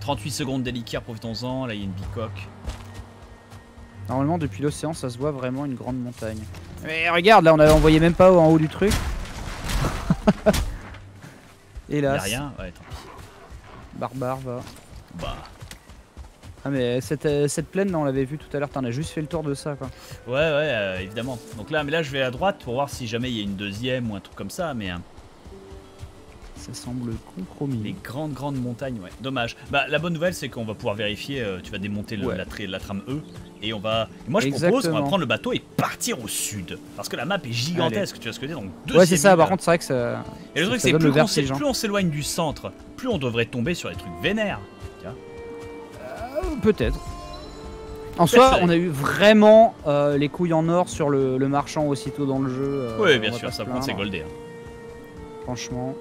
38 secondes d'éliquaire, profitons-en. Là, il y a une bicoque. Normalement, depuis l'océan, ça se voit vraiment une grande montagne. Mais regarde, là, on avait envoyé même pas en haut du truc. Hélas, rien? Ouais, tant pis. barbare va. Bah. Ah mais cette, euh, cette plaine, là, on l'avait vu tout à l'heure, t'en as juste fait le tour de ça quoi. Ouais, ouais, euh, évidemment. Donc là, mais là, je vais à droite pour voir si jamais il y a une deuxième ou un truc comme ça. Mais euh, Ça semble compromis. les grandes, grandes montagnes, ouais. Dommage. Bah, la bonne nouvelle, c'est qu'on va pouvoir vérifier. euh, tu vas démonter le- Ouais. la, tra- la trame E. Et on va. et moi, je propose qu'on va prendre le bateau et partir au sud. Parce que la map est gigantesque, tu vois ce que je veux dire. Donc, Ouais, c'est ça, par contre, c'est vrai que ça. Et le truc, c'est plus, hein. plus on s'éloigne du centre, plus on devrait tomber sur des trucs vénères. Euh, Peut-être. En soi, on a eu vraiment euh, les couilles en or sur le, le marchand aussitôt dans le jeu. euh, oui, bien sûr, ça compte, c'est goldé. hein. Franchement.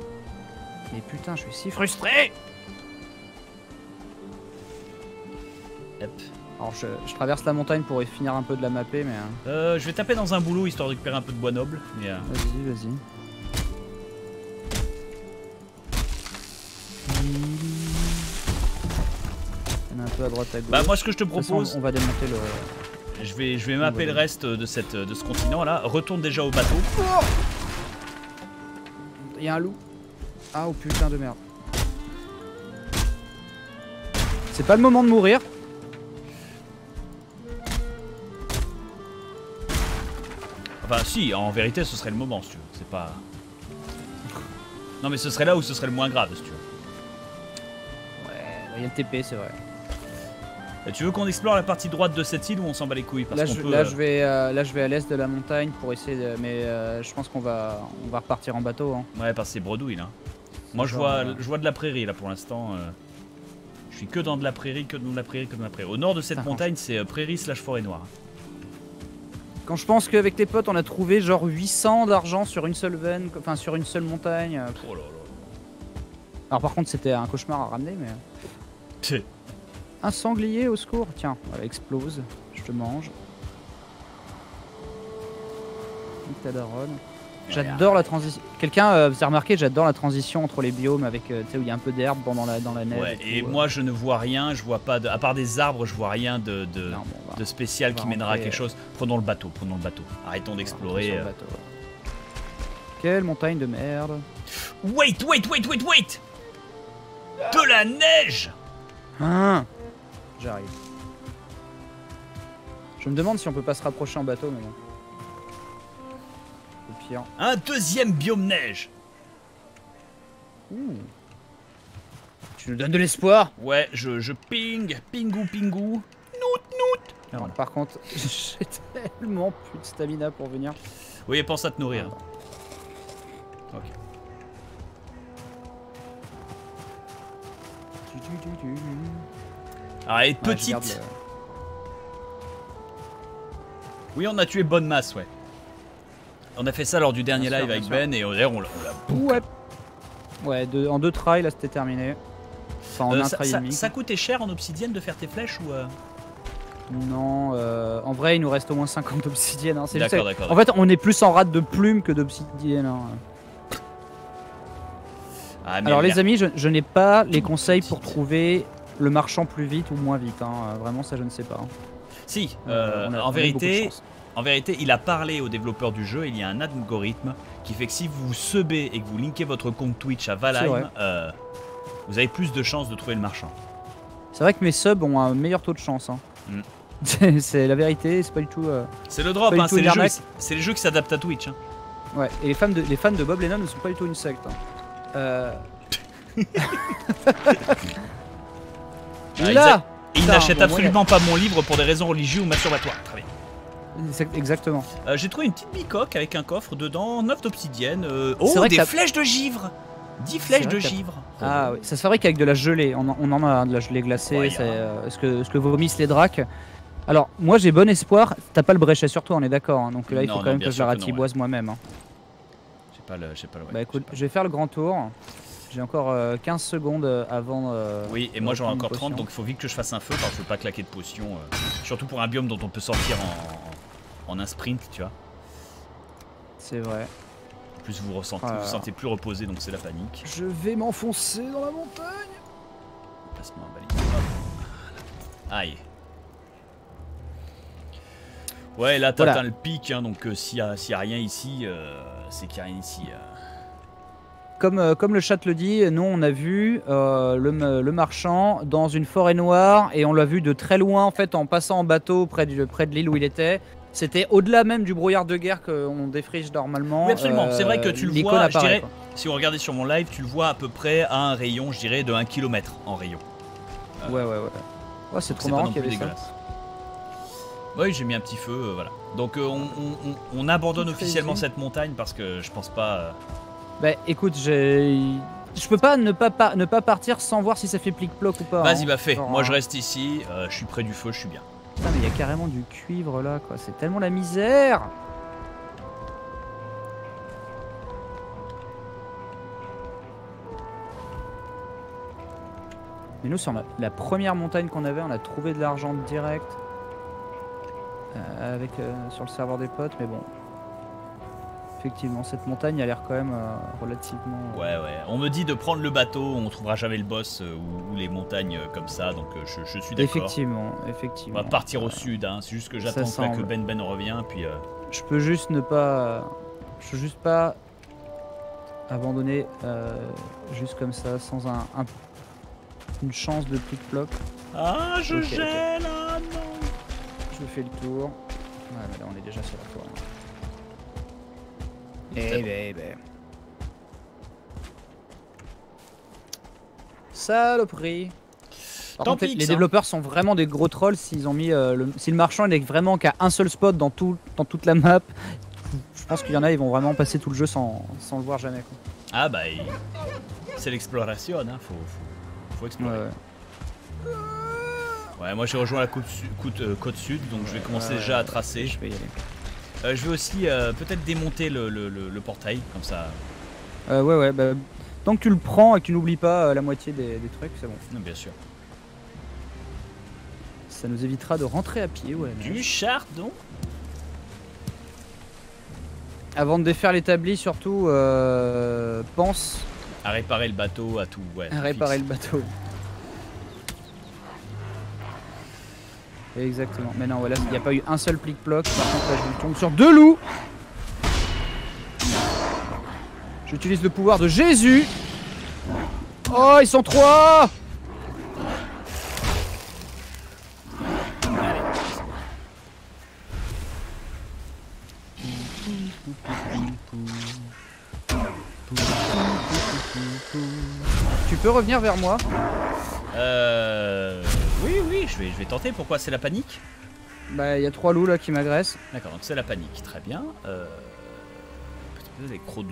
Mais putain, je suis si frustré. Alors, je, je traverse la montagne pour y finir un peu de la mapper, mais. euh, Euh, je vais taper dans un boulot histoire de récupérer un peu de bois noble. Euh, Vas-y, vas-y. Un peu à droite à gauche. Bah, moi, ce que je te façon, propose, on va démonter le. je vais, je vais mapper le reste de, cette, de ce continent là. Retourne déjà au bateau. il y a un loup. Ah oh putain de merde. C'est pas le moment de mourir. Enfin, si, en vérité, ce serait le moment, si tu veux. C'est pas. Non, mais ce serait là où ce serait le moins grave, si tu veux. Ouais, il y a le TP, c'est vrai. Et tu veux qu'on explore la partie droite de cette île ou on s'en bat les couilles? Parce là, qu'on je, peut, là, euh, je vais, euh, là, je vais à l'est de la montagne pour essayer de. Mais euh, je pense qu'on va, on va repartir en bateau. Hein. Ouais, parce que c'est bredouille là. Moi, je vois, euh, je vois de la prairie là pour l'instant. euh. Je suis que dans de la prairie, que dans de la prairie, que dans de la prairie. Au nord de cette Ça montagne, c'est euh, prairie slash forêt noire. Quand je pense qu'avec tes potes, on a trouvé genre 800 d'argent sur une seule veine, enfin sur une seule montagne. euh, Oh là là. Alors par contre, c'était un cauchemar à ramener, mais. Tchè. Un sanglier au secours Tiens, voilà, explose. Je te mange. Nique ta daronne. J'adore la transition. Quelqu'un, euh, vous avez remarqué, j'adore la transition entre les biomes avec, euh, tu sais, où il y a un peu d'herbe pendant la, dans la neige. Ouais, et tout, euh. moi je ne vois rien, je vois pas de. À part des arbres, je vois rien de, de, Non, bon, on va- de spécial qui mènera à quelque chose. Prenons le bateau, prenons le bateau. Arrêtons d'explorer. euh. Quelle montagne de merde. Wait, wait, wait, wait, wait De la neige Hein J'arrive. Je me demande si on peut pas se rapprocher en bateau, mais bon. Un deuxième biome neige Ouh. Tu nous donnes de l'espoir Ouais, je, je ping, pingou, pingou. Nout, nout Ah, Non, voilà. Par contre, j'ai tellement plus de stamina pour venir. Oui, et pense à te nourrir. Ok. Est Ouais, je petite. le- Oui, on a tué bonne masse, ouais. On a fait ça lors du dernier Bien sûr, live avec sûr. Ben et on, d'ailleurs, on l'a. on l'a- Ouais. Ouais, deux- en deux tries, là c'était terminé. Enfin, en Euh, un ça, try et ça- demi. ça coûtait cher en obsidienne de faire tes flèches ou. euh Non, euh, en vrai, il nous reste au moins 50 d'obsidienne. hein. C'est juste- D'accord, d'accord. En fait, on est plus en rate de plumes que d'obsidienne. hein. Ah, Alors, les amis, je, je n'ai pas les conseils pour trouver le marchand plus vite ou moins vite. hein. Vraiment, ça, je ne sais pas. hein. Si, on a- on a en eu beaucoup de vérité. En vérité, il a parlé aux développeurs du jeu. Il y a un algorithme qui fait que si vous subez et que vous linkez votre compte Twitch à. Valheim, euh, vous avez plus de chances de trouver le marchand. C'est vrai que mes subs ont un meilleur taux de chance. hein. Mm. C'est- la vérité, c'est pas du tout. euh, C'est le drop, hein, c'est les, jeux, les qui s'adaptent à Twitch. hein. Ouais, et les fans, de, les fans de Bob Lennon ne sont pas du tout une secte. hein. Euh... Ah, Là Et il Putain, n'achète bon, absolument pas mon livre pour des raisons religieuses ou masturbatoires. Très bien. Exact- Exactement. Euh, J'ai trouvé une petite bicoque avec un coffre dedans, 9 d'obsidienne. euh, oh, vrai des flèches de givre 10 flèches de givre. Ah oui, ça se fabrique avec de la gelée. On en, on en a hein, de la gelée glacée. Ouais, c'est euh, ce, que, ce que vomissent les dracs. Alors, moi j'ai bon espoir. T'as pas le bréchet sur toi, on est d'accord. hein. donc là, il Non, faut quand non, même que je la ratiboise moi-même. hein. J'ai pas le. j'ai pas le ouais, bah écoute, pas- je vais faire le grand tour. J'ai encore euh, 15 secondes avant. Oui, et moi j'en ai encore une 30, potion. donc il faut vite que je fasse un feu parce que je veux pas claquer de potions. euh, surtout pour un biome dont on peut sortir en, en un sprint, tu vois. C'est vrai. En plus vous ressentez, Ah. vous sentez plus reposé, donc c'est la panique. Je vais m'enfoncer dans la montagne. Voilà. Aïe. Ouais, là t'as Voilà. atteint le pic, hein, donc euh, s'il y, a- rien ici, euh, c'est qu'il y a rien ici. euh. Comme, euh, comme le chat le dit, nous on a vu euh, le, marchand dans une forêt noire et on l'a vu de très loin en fait en passant en bateau près, du, près de l'île où il était. C'était au-delà même du brouillard de guerre qu'on défriche normalement. Oui, absolument. C'est vrai que tu le vois, je apparaît, dirais- quoi. Si vous regardez sur mon live, tu le vois à peu près à un rayon, je dirais, de 1 km en rayon. Ouais, ouais, ouais. Ouais, c'est trop marrant qu'il y avait ça. Oui, j'ai mis un petit feu, euh, voilà. Donc euh, on, on- on- on abandonne officiellement cette montagne parce que je pense pas. euh, Bah écoute, j'ai. Je peux pas ne pas, pa- ne pas partir sans voir si ça fait plic-ploc ou pas. Vas-y, hein. bah fais. Genre, Moi je hein. reste ici, euh, je suis près du feu, je suis bien. Putain, mais il y a carrément du cuivre là, quoi. C'est tellement la misère. Mais nous, sur la, première montagne qu'on avait, on a trouvé de l'argent direct. euh, avec, euh, sur le serveur des potes, mais bon. Effectivement, cette montagne a l'air quand même euh, relativement. Ouais, ouais. On me dit de prendre le bateau, on trouvera jamais le boss euh, ou, ou les montagnes euh, comme ça, donc euh, je, je suis d'accord. Effectivement, On effectivement. va partir au Euh, sud, hein. c'est juste que j'attends que. Ben Ben revient, puis. euh, Je peux juste ne pas. Je peux juste pas abandonné euh, juste comme ça, sans un, un- une chance de plus de bloc. Ah, je gèle, ah non. Je fais le tour. Ouais, mais là on est déjà sur la forêt. C'est Eh ben, eh ben. Saloperie. Par Tant contre, les- pis que les ça. développeurs sont vraiment des gros trolls s'ils ont mis euh, le, si le marchand n'est vraiment qu'à un seul spot dans tout dans toute la map. Je pense qu'il y en a ils vont vraiment passer tout le jeu sans, sans le voir jamais. quoi. Ah bah, il- c'est l'exploration, hein. Faut, faut, faut explorer. Ouais, ouais. Ouais, moi j'ai rejoint la côte, euh, côte sud, donc je vais commencer déjà à tracer. Je vais y aller. Euh, je vais aussi euh, peut-être démonter le, le- le- le portail, comme ça. Euh, ouais ouais bah, tant que tu le prends et que tu n'oublies pas euh, la moitié des, des trucs, c'est bon. Non, bien sûr. Ça nous évitera de rentrer à pied ouais. Du chardon Avant de défaire l'établi surtout pense À réparer le bateau, à tout. Ouais, à réparer fixe. le bateau. Exactement. Mais non, voilà, il n'y a pas eu un seul plic-ploc. Par contre, là, je tombe sur deux loups. J'utilise le pouvoir de Jésus. Oh, ils sont trois Tu peux revenir vers moi? Euh. Oui, oui, je vais, je vais tenter. Pourquoi C'est la panique? Bah, il y a trois loups là qui m'agressent. D'accord, donc c'est la panique. Très bien. Euh.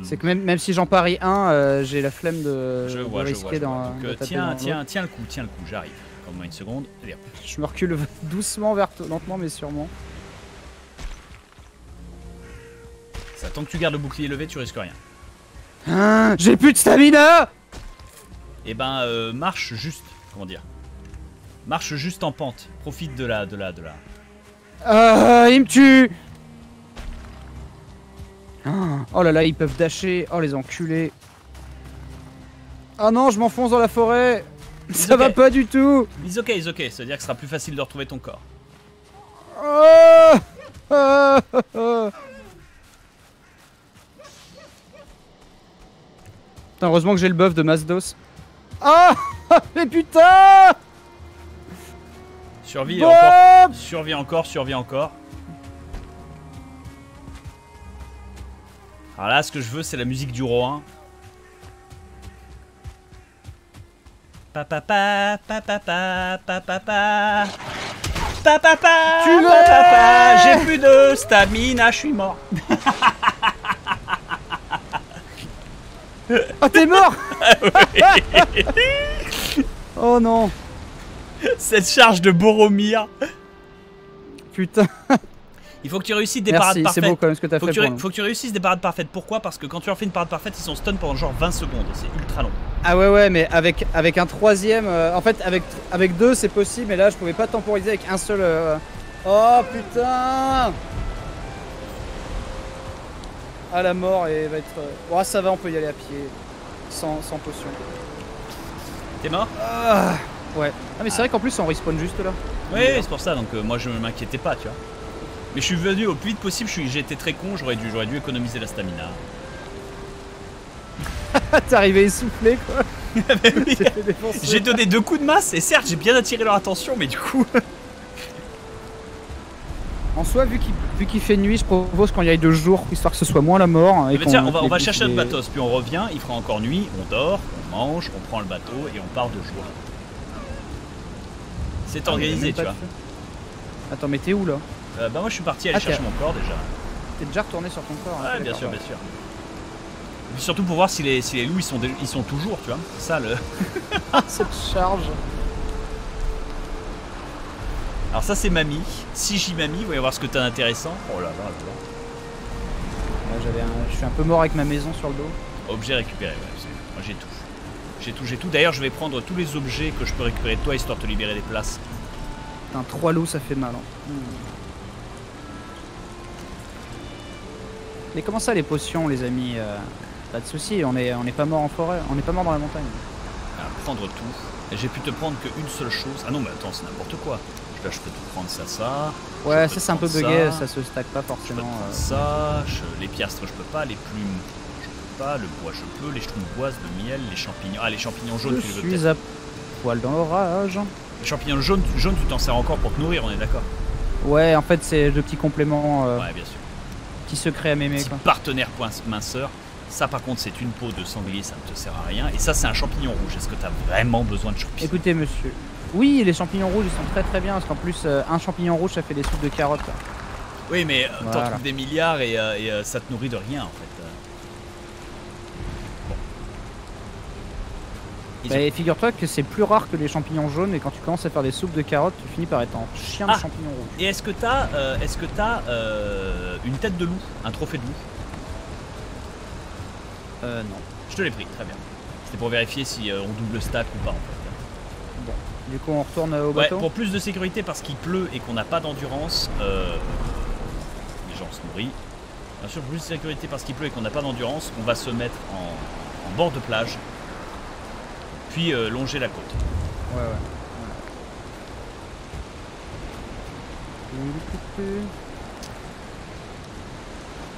C'est que même, même si j'en parie un, euh, j'ai la flemme de, Je de vois, je vois. risquer je vois. dans. Donc, de euh, tiens, tiens, tiens le coup, tiens le coup, j'arrive. Comme-moi une seconde. Allez. Je me recule doucement vers toi, lentement mais sûrement. Ça, tant que tu gardes le bouclier levé, tu risques rien. Ah, j'ai plus de stamina Et ben, euh, marche juste. Comment dire Marche juste en pente. Profite de la, de la, de la. Ah, il me tue Ah, Oh là là, ils peuvent dasher. Oh les enculés. Ah non, je m'enfonce dans la forêt. Ça va pas du tout. It's ok, it's ok. C'est-à-dire que ce sera plus facile de retrouver ton corps. Putain, heureusement que j'ai le buff de Mazdos. Ah Mais putain Survie encore. Survie encore, survie encore. Alors là, ce que je veux, c'est la musique du roi. Hein. Papa, papa, papa, papa, papa, tu papa, j'ai plus de stamina, je suis mort. oh, t'es mort Oh non Cette charge de Boromir. Putain Il faut que tu réussisses des parades Merci, parfaites. beau quand même ce que t'as Faut fait que, tu, pour ré- nous. faut que tu réussisses des parades parfaites. Pourquoi? Parce que quand tu leur fais une parade parfaite, ils sont stun pendant genre 20 secondes. C'est ultra long. Ah ouais ouais mais avec, avec un troisième... euh, en fait avec, avec deux c'est possible mais là je pouvais pas temporiser avec un seul... euh, Oh putain Ah la mort et va être... euh, Oh ça va on peut y aller à pied. Sans, sans potion. T'es mort? Ah Ouais. Ah mais c'est vrai qu'en plus on respawn juste là. Oui, c'est pour ça. Donc euh, moi, je m'inquiétais pas, tu vois. Mais je suis venu au plus vite possible. J'ai été très con. J'aurais dû, économiser la stamina. T'es arrivé essoufflé quoi. Oui, j'ai donné deux coups de masse et certes, j'ai bien attiré leur attention, mais du coup. En soi vu qu'il fait nuit je propose qu'on y aille de jour histoire que ce soit moins la mort. hein, et Mais qu'on- tiens, on va, on les- va chercher les- notre matos, puis on revient. Il fera encore nuit. On dort, on mange, on prend le bateau et on part de jour. C'est Ah, organisé, même tu vois. Attends mais t'es où là Euh, bah moi, je suis parti aller Ah, chercher mon corps déjà. T'es déjà retourné sur ton corps hein, Ouais, bien sûr, bien sûr. Surtout pour voir si les, si les loups ils sont, dé- ils sont toujours, tu vois. C'est ça le. Ah, cette charge. Alors ça c'est mamie. Si j'y mamie, voyons voir ce que t'as d'intéressant. Oh là là là là. Un- Je suis un peu mort avec ma maison sur le dos. Objet récupéré, ouais. Moi j'ai tout. J'ai tout, j'ai tout. D'ailleurs je vais prendre tous les objets que je peux récupérer de toi histoire de te libérer des places. Putain, trois loups, ça fait mal. hein. Mais comment ça, les potions, les amis euh, Pas de soucis, on est, on est pas mort en forêt, on est pas mort dans la montagne. Alors, prendre tout. J'ai pu te prendre qu'une seule chose. Ah non mais attends, c'est n'importe quoi. Là je peux te prendre ça, ça. Ouais, ça c'est un peu bugué, ça. ça se stack pas Je peux te forcément. prendre euh. ça. je- Les piastres je peux pas. Les plumes pas, le bois je peux, les boise, le miel, les champignons. Ah les champignons jaunes Je tu les veux peut-être. à poil dans l'orage. Les champignons jaunes, jaunes tu t'en sers encore pour te nourrir, on est d'accord Ouais, en fait, c'est le petit complément, euh, Ouais bien sûr. petit secret à mémé. Petit Quoi. partenaire point minceur. Ça par contre c'est une peau de sanglier, ça ne te sert à rien. Et ça c'est un champignon rouge. Est-ce que tu as vraiment besoin de champignons Écoutez, monsieur. Oui, les champignons rouges, ils sont très très bien parce qu'en plus, euh, un champignon rouge, ça fait des soupes de carottes. là. Oui mais euh, t'en Voilà. trouves des milliards et, euh, et, euh, ça te nourrit de rien en fait. Euh. Bon. Ont- Bah, et figure-toi que c'est plus rare que les champignons jaunes et quand tu commences à faire des soupes de carottes, tu finis par être en chien Ah. de champignons rouges. Et est-ce que t'as euh, est-ce que t'as euh, une tête de loup, un trophée de loup? Euh, non. Je te l'ai pris, très bien. C'était pour vérifier si euh, on double stack ou pas en fait. Du coup, on retourne au Ouais, bateau. pour plus de sécurité parce qu'il pleut et qu'on n'a pas d'endurance, les gens se nourrissent. Bien sûr, plus de sécurité parce qu'il pleut et qu'on n'a pas d'endurance, on va se mettre en, en bord de plage, puis euh, longer la côte. Ouais, ouais.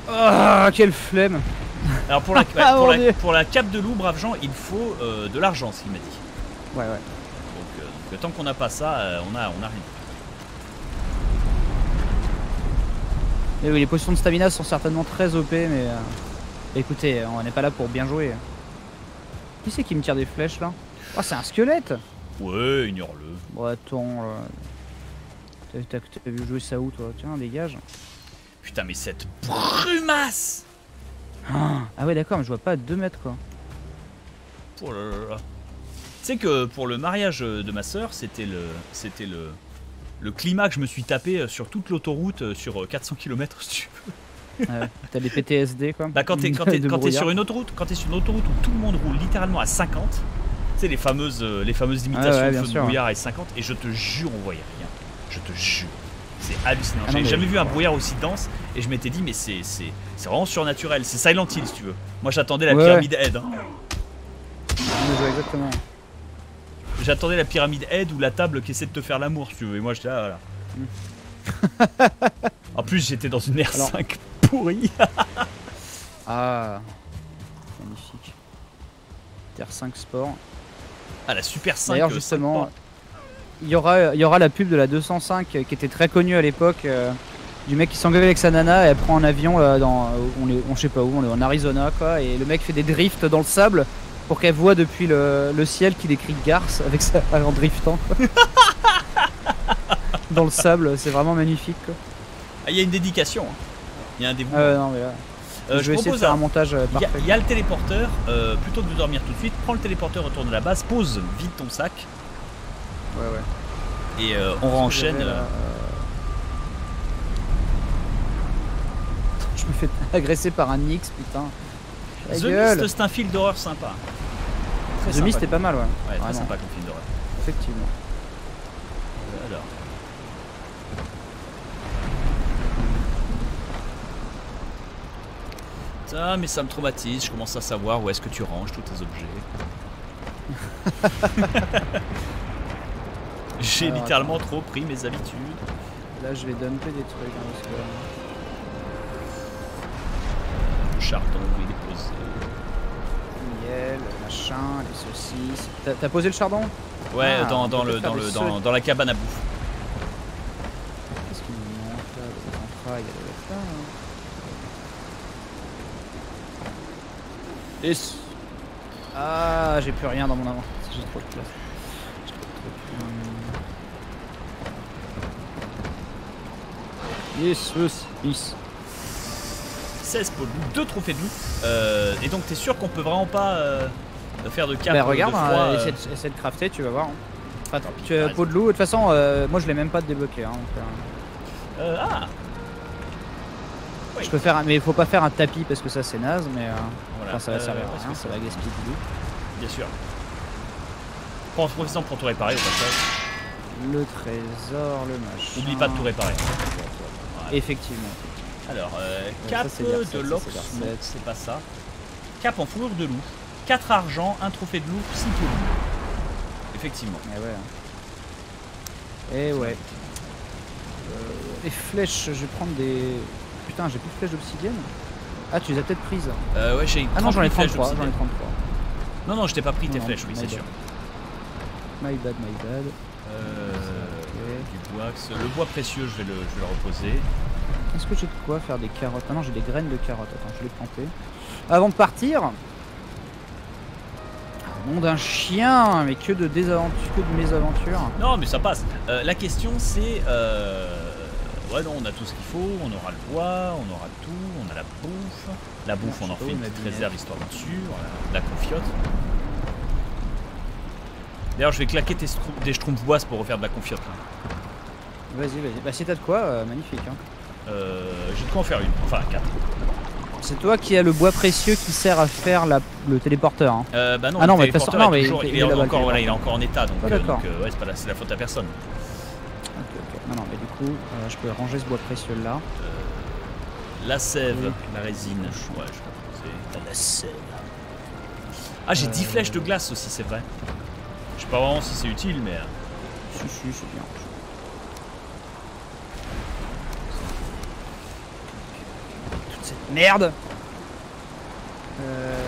Ah, quelle flemme Alors pour la, ouais, pour, la, Dieu. pour la cape de loup, brave gens, il faut euh, de l'argent, ce qu'il m'a dit. Ouais, ouais. Donc, euh, donc, tant qu'on n'a pas ça, on a, on a rien. Et oui, les potions de stamina sont certainement très OP, mais écoutez, on n'est pas là pour bien jouer. Qui c'est qui me tire des flèches là? Oh, c'est un squelette Ouais, ignore-le. Bon, attends, là. T'as- vu jouer ça où toi? Tiens, dégage. Putain, mais cette brumasse Ah ouais, d'accord, mais je vois pas à 2 mètres quoi. Oh là là là. Tu sais que pour le mariage de ma soeur, c'était le, c'était le, le climat que je me suis tapé euh, sur toute l'autoroute euh, sur euh, 400 km si tu veux. Ouais, T'as des PTSD quoi. Bah quand t'es, quand De quand sur une autoroute, quand t'es sur une autoroute où tout le monde roule littéralement à 50, tu sais les fameuses, euh, les fameuses limitations ouais, de feu de brouillard à 50, et je te jure on voyait rien. Je te jure. C'est hallucinant. Ah J'ai mais- jamais vu un brouillard aussi dense et je m'étais dit mais c'est, c'est, c'est vraiment surnaturel. C'est Silent Hill si tu veux. Moi j'attendais la pyramide Head. hein. Exactement. J'attendais la pyramide Head ou la table qui essaie de te faire l'amour, si tu veux. Et moi, j'étais là, voilà. en plus, j'étais dans une R5 pourrie. Ah, magnifique. Terre 5 Sport. Ah, la Super 5. D'ailleurs, euh, justement, 5 portes. il y aura, y aura la pub de la 205 euh, qui était très connue à l'époque. euh, du mec qui s'engueule avec sa nana et elle prend un avion dans, on est, on sait pas où, on est en Arizona quoi, et le mec fait des drifts dans le sable pour qu'elle voit depuis le, le ciel qu'il écrit Garce avec ça en driftant. quoi. dans le sable, c'est vraiment magnifique. Quoi. Ah, il y a une dédication. hein. Il y a un. Ah ouais, non, mais là, Euh, je je vais essayer de faire un montage euh, Il y, a- parfait. il y a le téléporteur. euh, plutôt que de dormir tout de suite, prends le téléporteur, retourne à la base, pose vite ton sac Ouais, ouais. et on Qu'est-ce que enchaîne. j'avais, là, euh, Je me fais agresser par un Nix, putain. La The gueule. Mist, c'est un film d'horreur sympa. Très The sympa Mist est pas mal, ouais. Ouais, très Vraiment. sympa comme film d'horreur. Effectivement. Alors. Mais ça me traumatise, je commence à savoir où est-ce que tu ranges tous tes objets. J'ai Alors, littéralement trop pris mes habitudes. Là, je vais dumper des trucs. hein, parce que... Le chardon, il est posé. Miel, machin, les saucisses. T'as- T'as posé le chardon Ouais, Ah, dans, dans le, dans, le, dans, dans la cabane à bouffe. Qu'est-ce qu'il nous manque là Ah, j'ai plus rien dans mon avant. J'ai trop de place. Yes, yes, yes. 16 pour 2 trophées de loup. Euh, et donc, t'es sûr qu'on peut vraiment pas euh, faire de cap bah, regarde, de froid, hein, euh, de, crafter, tu vas voir. Hein. Attends, tu, as peau de loup, de toute façon, euh, moi je l'ai même pas débloqué. Hein, euh. ah oui. Je peux faire, un- mais il faut pas faire un tapis parce que ça c'est naze, mais euh, Voilà. enfin, ça va Euh, servir à rien, ça va gaspiller du loup. Bien sûr. Prends profite pour tout réparer au passage. Le trésor, le machin. N'oublie pas de tout réparer. Voilà. Effectivement. Alors, euh, Ouais, cap ça, de l'ox, c'est pas ça. Cap en fourrure de loup. 4 argent, 1 trophée de loup, 6 pots de loup. Effectivement. Et ouais. hein. Et ouais. Euh, les flèches, je vais prendre des. Putain, j'ai plus de flèches d'obsidienne. Ah, tu les as peut-être prises. Euh, ouais, j'ai Ah non, j'en ai 38 flèches 33. J'en ai d'obsidienne. 33. Non, non, je t'ai pas pris tes Non, flèches, oui, c'est sûr. My bad, my bad. Euh, du bois. Le bois précieux, je vais le, je vais le reposer. Est-ce que j'ai de quoi faire des carottes? Ah non, j'ai des graines de carottes. Attends, je les planter. Avant de partir. Nom d'un chien, mais que de désaventures, que de mésaventures. Non, mais ça passe. Euh, la question, c'est. Euh... Ouais, non, on a tout ce qu'il faut. On aura le bois, on aura tout. On a la bouffe. La bouffe, on en fait une petite réserve histoire d'en. Voilà. La confiote. D'ailleurs, je vais claquer tes des schtroumpfs pour refaire de la confiote. Vas-y, vas-y. Bah, si t'as de quoi, euh, magnifique. hein. Euh, J'ai de quoi en faire une. Enfin, quatre. C'est toi qui as le bois précieux qui sert à faire la- le téléporteur. hein. Euh, bah non, Ah non, le mais façon- non, mais toujours- il- est encore, voilà, il est encore en état. Donc, Ah, euh, ouais, la, c'est la faute à personne. Coup, euh, je peux ranger ce bois précieux là. La sève, Oui. la résine. Ouais, je vais poser. La sève. Ah, j'ai 10 Euh. flèches de glace aussi, c'est vrai. Je sais pas vraiment si c'est utile, mais. euh, Si, si, c'est bien. Toute cette merde Euh,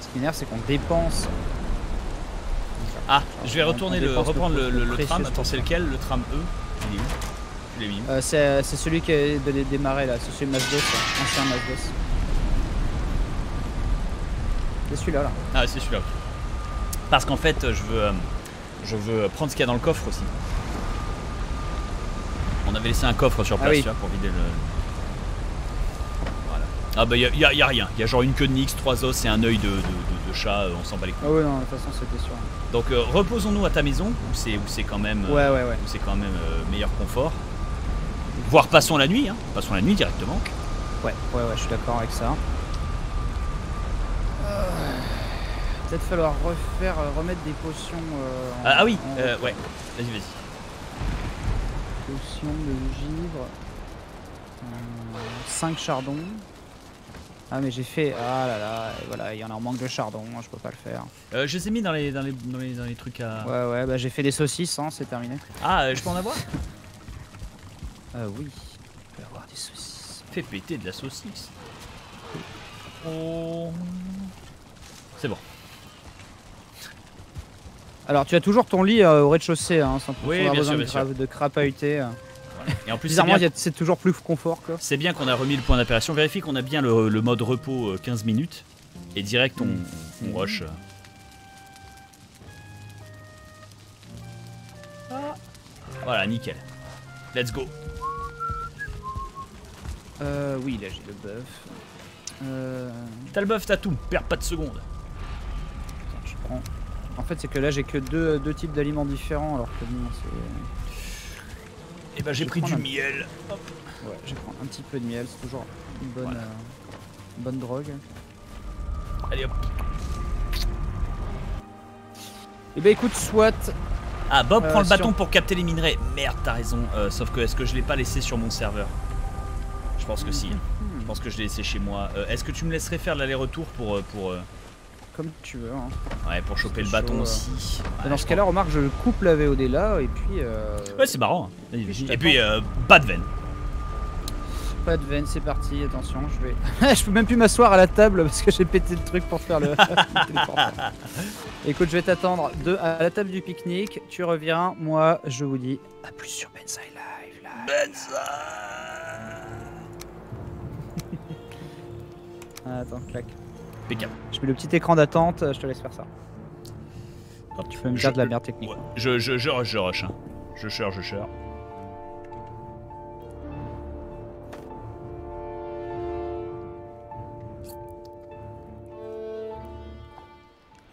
Ce qui m'énerve, c'est qu'on dépense. Ah, je vais retourner le, reprendre le- tram. Attends, c'est lequel Le tram E? Il est où? Tu l'as mis où? Euh, c'est c'est celui qui est de démarrer là, c'est celui de Mazdos, ancien Mazdos. C'est celui-là là. Ah, c'est celui-là. Parce qu'en fait, je veux, euh, je veux prendre ce qu'il y a dans le coffre aussi. On avait laissé un coffre sur Ah place oui. pour vider le. Ah bah, il y, a- y a rien. Il y a genre une queue de nix, trois os et un œil de, de- de- de chat. euh, On s'en bat les couilles. Ah ouais, non, de toute façon, c'était sûr. Donc, euh, reposons-nous à ta maison où c'est où c'est quand même. euh, Ouais, ouais, ouais. où c'est quand même meilleur confort. Voire passons la nuit, hein. passons la nuit directement. Ouais, ouais, ouais, je suis d'accord avec ça. Peut-être falloir refaire, remettre des potions. en- Ah, ah oui, en- euh, ouais, vas-y, vas-y. Potions de givre. 5 chardons. Ah, mais j'ai fait. Ah là là, et voilà, il y en a en manque de chardon, je peux pas le faire. Euh, je les ai mis dans les, dans les, dans les, dans les trucs à. Ouais, ouais, bah j'ai fait des saucisses, hein, c'est terminé. Ah, euh, je peux en avoir? Ah oui, je peux avoir des saucisses. Fais péter de la saucisse. Oh. C'est bon. Alors, tu as toujours ton lit euh, au rez-de-chaussée, hein, sans Oui, avoir besoin sûr, de, cra- de crapahuter. Euh. Et en plus, c'est Bizarrement, c'est toujours plus confort c'est bien qu'on a remis le point d'apparition. Vérifie qu'on a bien le, le mode repos euh, 15 minutes. Et direct, on, on rush. euh. Voilà, nickel. Let's go. Euh, oui, là j'ai le bœuf. Euh, T'as le bœuf, t'as tout. Perds pas de seconde. attends, je prends. En fait, c'est que là j'ai que deux, deux types d'aliments différents, alors que bon, c'est. Et ben, j'ai pris prends du miel. Ouais, je prendre un petit peu de miel, c'est toujours une bonne, Voilà. euh, bonne drogue. Allez hop. Et bah écoute, soit. Ah, Bob Euh, prend le sur- bâton pour capter les minerais. Merde, t'as raison. Euh, sauf que, est-ce que je l'ai pas laissé sur mon serveur? Je pense que si. hein. Je pense que je l'ai laissé chez moi. Euh, est-ce que tu me laisserais faire l'aller-retour pour, euh, pour, euh, comme tu veux. Hein. ouais, pour choper le bâton aussi Ouais, dans ce cas-là, remarque, je coupe la VOD là, et puis. Euh, Ouais, c'est marrant. hein. Puis. Et puis, euh, pas de veine. Pas de veine, c'est parti, attention, je vais. je peux même plus m'asseoir à la table parce que j'ai pété le truc pour faire le. Écoute, je vais t'attendre de... à la table du pique-nique, tu reviens, moi je vous dis à plus sur Bensai Live. live. Ah, attends, clac. Impeccable. Je mets le petit écran d'attente, je te laisse faire ça. Tu peux me dire de la merde technique. Ouais, je, je, je rush, je rush. hein. Je cherche, je cherche.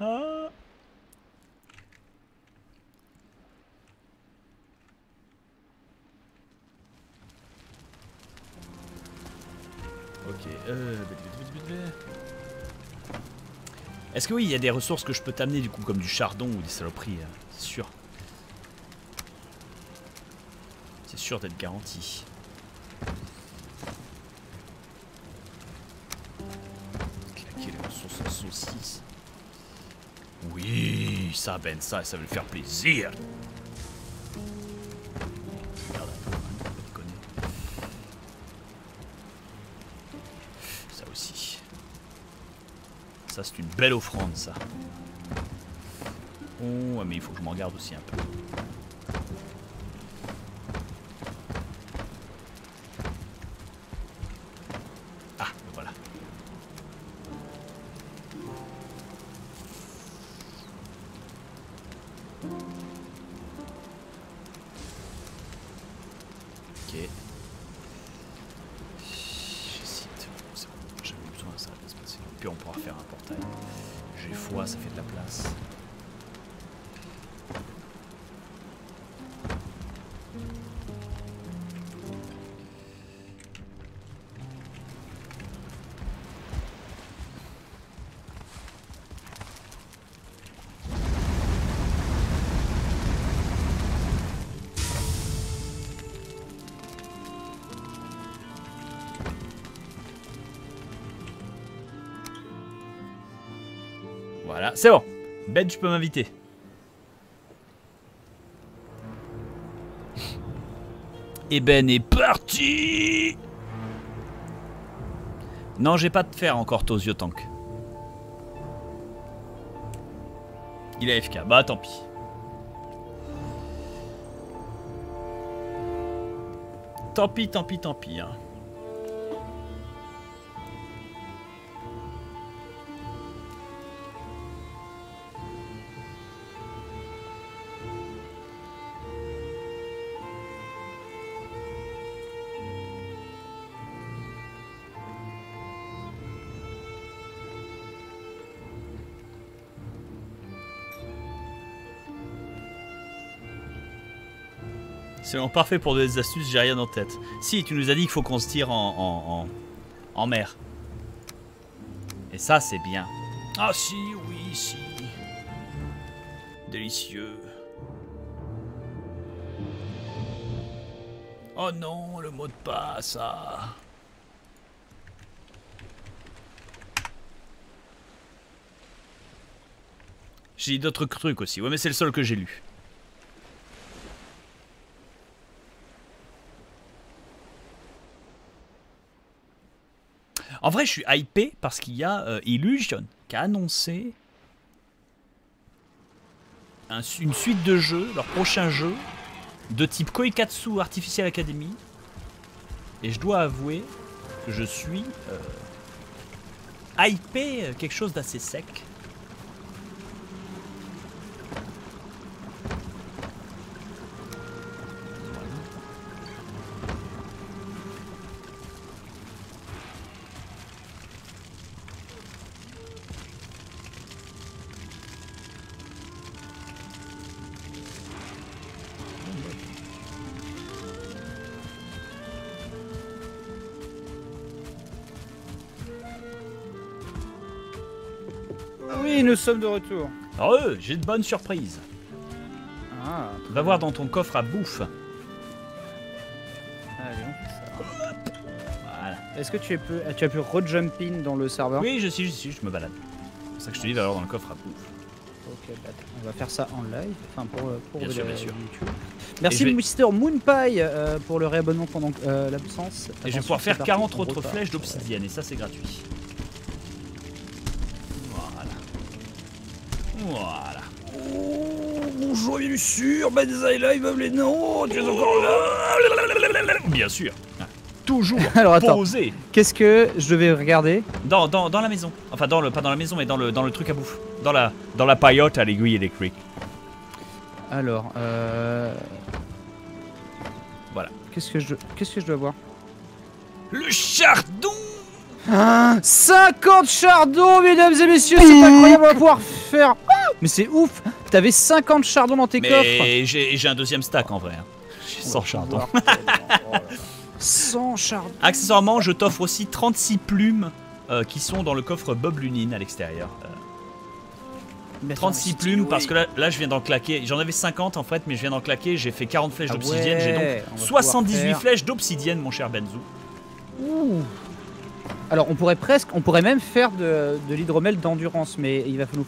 Ah. Ok. Euh... Est-ce que oui, il y a des ressources que je peux t'amener du coup, comme du chardon ou des saloperies hein, C'est sûr. C'est sûr d'être garanti. Claquer les ressources en saucisse. Oui, ça, Ben, ça, ça lui faire plaisir. Regarde un peu, hein. Ça, c'est une belle offrande, ça. Oh, mais il faut que je m'en garde aussi un peu. C'est bon. Ben, tu peux m'inviter. Et Ben est parti Non, j'ai pas de fer encore, Tozio Tank. Il est AFK. Bah, tant pis. Tant pis, tant pis, tant pis. hein. C'est parfait pour des astuces, j'ai rien en tête. Si, tu nous as dit qu'il faut qu'on se tire en, mer. Et ça, c'est bien. Ah si, oui, si. Délicieux. Oh non, le mot de passe, ah. J'ai d'autres trucs aussi. Ouais, mais c'est le seul que j'ai lu. En vrai, je suis hypé parce qu'il y a euh, Illusion qui a annoncé une suite de jeux, leur prochain jeu, de type Koikatsu Artificial Academy. Et je dois avouer que je suis euh, hypé, euh, quelque chose d'assez sec. Sommes de retour. Heureux, j'ai de bonnes surprises. Ah, Va voir dans ton coffre à bouffe. allez, on fait ça. Voilà. Est-ce que tu, es peu- tu as pu re-jump in dans le serveur? Oui, je suis, je suis, je me balade. C'est pour ça que je te dis, va voir dans le coffre à bouffe. Ok, bah, on va faire ça en live, enfin pour, euh, pour Bien le- sûr, bien sûr. YouTube. Merci vais- Mister Moonpie euh, pour le réabonnement pendant euh, l'absence. Et je vais pouvoir faire parti, 40 on autres flèches d'obsidienne et ça c'est gratuit. Bonjour, bien sûr, Ben Live, les non, tu es encore là Bien sûr. Toujours Alors attends, posé qu'est-ce que je devais regarder? Dans, dans, dans la maison. Enfin, dans le, pas dans la maison, mais dans le, dans le truc à bouffe. Dans la, dans la paillote à l'aiguille électrique. Alors, euh... Voilà. Qu'est-ce que je, qu'est-ce que je dois voir? Le chardon Ah, 50 chardons, mesdames et messieurs, c'est incroyable, on va pouvoir faire. Ah Mais c'est ouf T'avais 50 chardons dans tes coffres Mais j'ai j'ai un deuxième stack en vrai. hein. J'ai 100 chardons. 100 chardons. Accessoirement, je t'offre aussi 36 plumes euh, qui sont dans le coffre Bob Lunine à l'extérieur. Euh, Mais attends, 36 mais c'est plumes parce que là, là je viens d'en claquer. J'en avais 50 en fait, mais je viens d'en claquer. J'ai fait 40 flèches Ah d'obsidienne. J'ai donc on va pouvoir 78 faire- flèches d'obsidienne, mon cher Benzo. Ouh. Alors on pourrait presque, on pourrait même faire de, de l'hydromel d'endurance, mais il va falloir.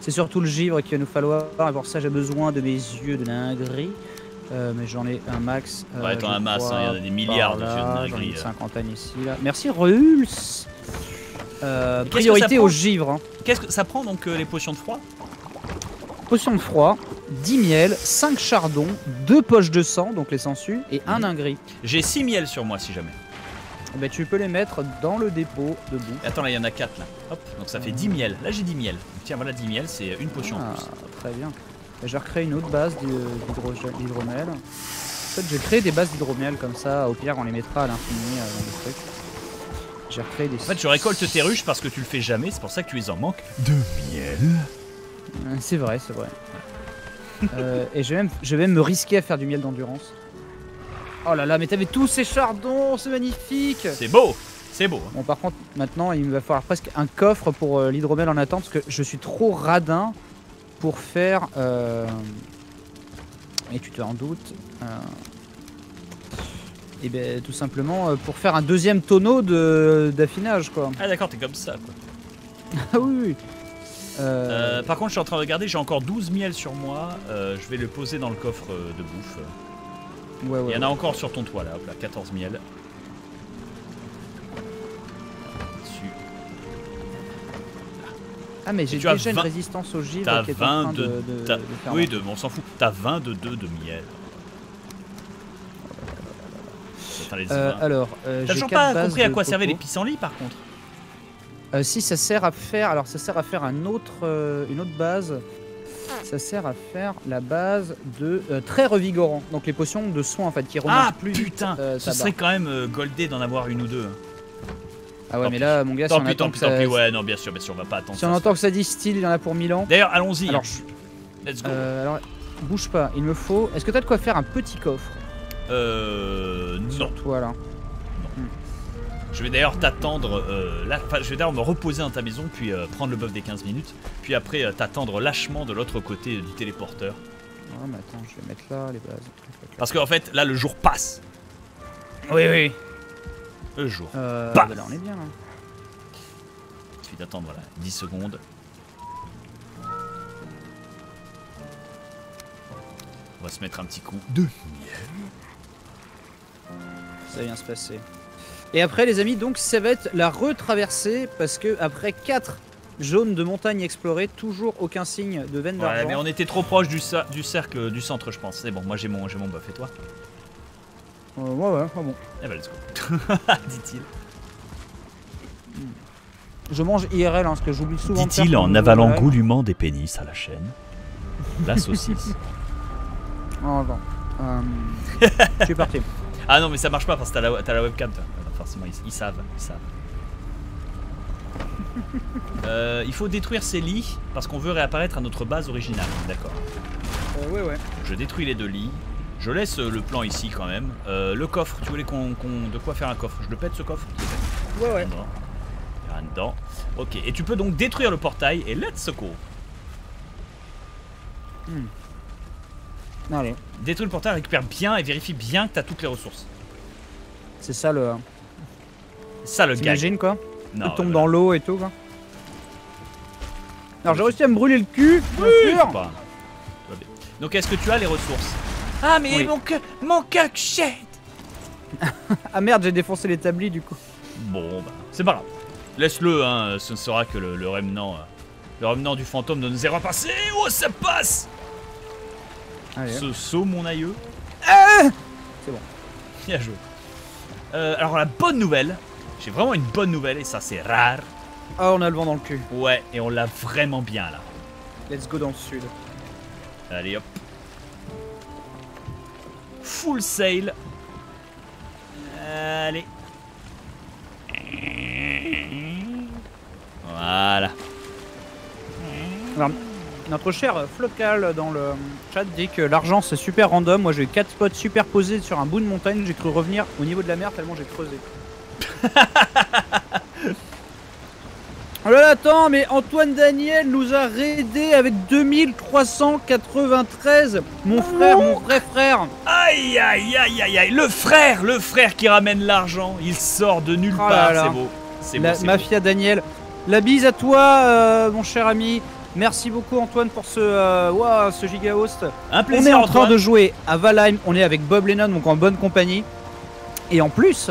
C'est surtout le givre qu'il va nous falloir. Et pour ça, j'ai besoin de mes yeux de dinguerie. Euh, mais j'en ai un max. euh, Ouais, t'en as masse, hein, crois, il y en a des milliards de yeux de J'en ai une là. cinquantaine ici. Là. Merci Rules. Euh, priorité au givre. hein. Qu'est-ce que ça prend donc euh, les potions de froid? Potion de froid, 10 miel, 5 chardons, 2 poches de sang, donc les sangsues, et un Mhm. ingris. J'ai 6 miels sur moi si jamais. Eh ben, tu peux les mettre dans le dépôt de boue. Attends, là il y en a 4 là. Hop, donc ça fait 10 miels. Là j'ai 10 miels. Tiens, voilà 10 miels, c'est une potion en Ah, plus. très bien. Et J'ai recréé une autre base d'hydromel. En fait, j'ai créé des bases d'hydromel comme ça. Au pire, on les mettra à l'infini euh, dans les trucs. J'ai recréé des. En fait, je récolte tes ruches parce que tu le fais jamais, c'est pour ça que tu les en manques. De miel Euh, C'est vrai, c'est vrai. Euh, et je vais, même, je vais même me risquer à faire du miel d'endurance. Oh là là, mais t'avais tous ces chardons, c'est magnifique C'est beau C'est beau. Bon, par contre, maintenant, il me va falloir presque un coffre pour euh, l'hydromel en attente, parce que je suis trop radin pour faire... euh, Et tu te en doutes. Et ben tout simplement euh, pour faire un deuxième tonneau de- d'affinage, quoi. Ah d'accord, t'es comme ça quoi. Ah oui, oui. Euh, Euh, par contre, je suis en train de regarder, j'ai encore 12 miels sur moi. Euh, je vais le poser dans le coffre euh, de bouffe. Ouais, ouais, Il y en a encore sur ton toit là, hop là, 14 miels. Dessus. Ah mais j'ai as déjà une 20 résistance au givre T'as qui est en train 20 de, de. de- t'as- de faire oui, de, on s'en fout. T'as 22 de miel. Euh, 20. alors, euh, T'as j'ai toujours pas compris à quoi servaient les pissenlits par contre Euh, si ça sert à faire, alors ça sert à faire un autre, euh, une autre base. Ça sert à faire la base de euh, très revigorant. Donc les potions de soins en fait qui remontent Ah plus putain euh, Ce serait quand même euh, goldé d'en avoir une ou deux. Ah ouais tant mais là mon gars si Tant on pis, tant pis, ça, tant pis. Ouais, non, bien sûr, bien sûr, on va pas attendre si on ça. entend que ça distille, il y en a pour 1000 ans. D'ailleurs, allons-y. Alors. Let's go. euh, alors bouge pas. Il me faut. Est-ce que t'as de quoi faire un petit coffre? Euh. Non. sur toi là Je vais d'ailleurs t'attendre euh, là. Enfin, je vais d'ailleurs me reposer dans ta maison, puis euh, prendre le buff des 15 minutes, puis après euh, t'attendre lâchement de l'autre côté du téléporteur. Ouais mais attends, je vais mettre là les bases. Parce qu'en fait, là, le jour passe. Oui oui. Le jour. Euh, Bah. bah là on est bien là. Il suffit d'attendre voilà, 10 secondes. On va se mettre un petit coup de Ça vient se passer. Et après les amis, donc ça va être la retraversée parce que après 4 zones de montagne explorées, toujours aucun signe de veine Ouais, d'argent. mais on était trop proche du, du cercle du centre, je pense. C'est bon, moi j'ai mon, j'ai mon buff et toi? Euh, ouais ouais, ouais, bon. Eh ben, let's go. Dit-il. Je mange IRL hein, parce que j'oublie souvent Dit-il en avalant live. goulûment des pénis à la chaîne. La saucisse. Oh, non. Euh, je suis parti. ah non, mais ça marche pas parce que t'as la, t'as la webcam, toi. Forcément, ils, ils savent. Ils savent. Euh, il faut détruire ces lits parce qu'on veut réapparaître à notre base originale. D'accord. Euh, ouais ouais. Je détruis les deux lits. Je laisse euh, le plan ici quand même. Euh, le coffre, tu voulais qu'on, qu'on- de quoi faire un coffre? Je le pète ce coffre? Ouais ouais. Il y a rien dedans. Ok, et tu peux donc détruire le portail et let's go. Allez, Détruis le portail, récupère bien et vérifie bien que tu as toutes les ressources. c'est ça le. Ça le. T'imagines quoi Non, Tu tombes ouais, dans l'eau et tout quoi. Alors j'ai réussi à me brûler le cul, bien sûr. Pas-. Donc est-ce que tu as les ressources Ah mais Oui. mon que mon cachette Ah merde, j'ai défoncé l'établi du coup. Bon bah c'est pas grave. Laisse-le hein, ce ne sera que le, le remnant euh, le remnant du fantôme de nos erreurs passées. Oh ça passe Allez. Ce saut mon aïeux. C'est bon. Bien joué. Euh, alors la bonne nouvelle, j'ai vraiment une bonne nouvelle et ça c'est rare. Ah on a le vent dans le cul. Ouais, et on l'a vraiment bien là. Let's go dans le sud. Allez hop. Full sail. Allez. Voilà. Alors, notre cher Flocal dans le chat dit que l'argent c'est super random. Moi j'ai eu 4 spots superposés sur un bout de montagne. J'ai cru revenir au niveau de la mer tellement j'ai creusé. oh là là, attends, mais Antoine Daniel nous a raidé avec 2393. Mon frère, mon vrai frère. Aïe aïe aïe aïe aïe. Le frère, le frère qui ramène l'argent. Il sort de nulle Oh part. C'est beau. C'est beau. Mafia Daniel. La bise à toi, euh, mon cher ami. Merci beaucoup Antoine pour ce, euh, ce giga host. Un On est en train Antoine. de jouer à Valheim, on est avec Bob Lennon, donc en bonne compagnie. Et en plus,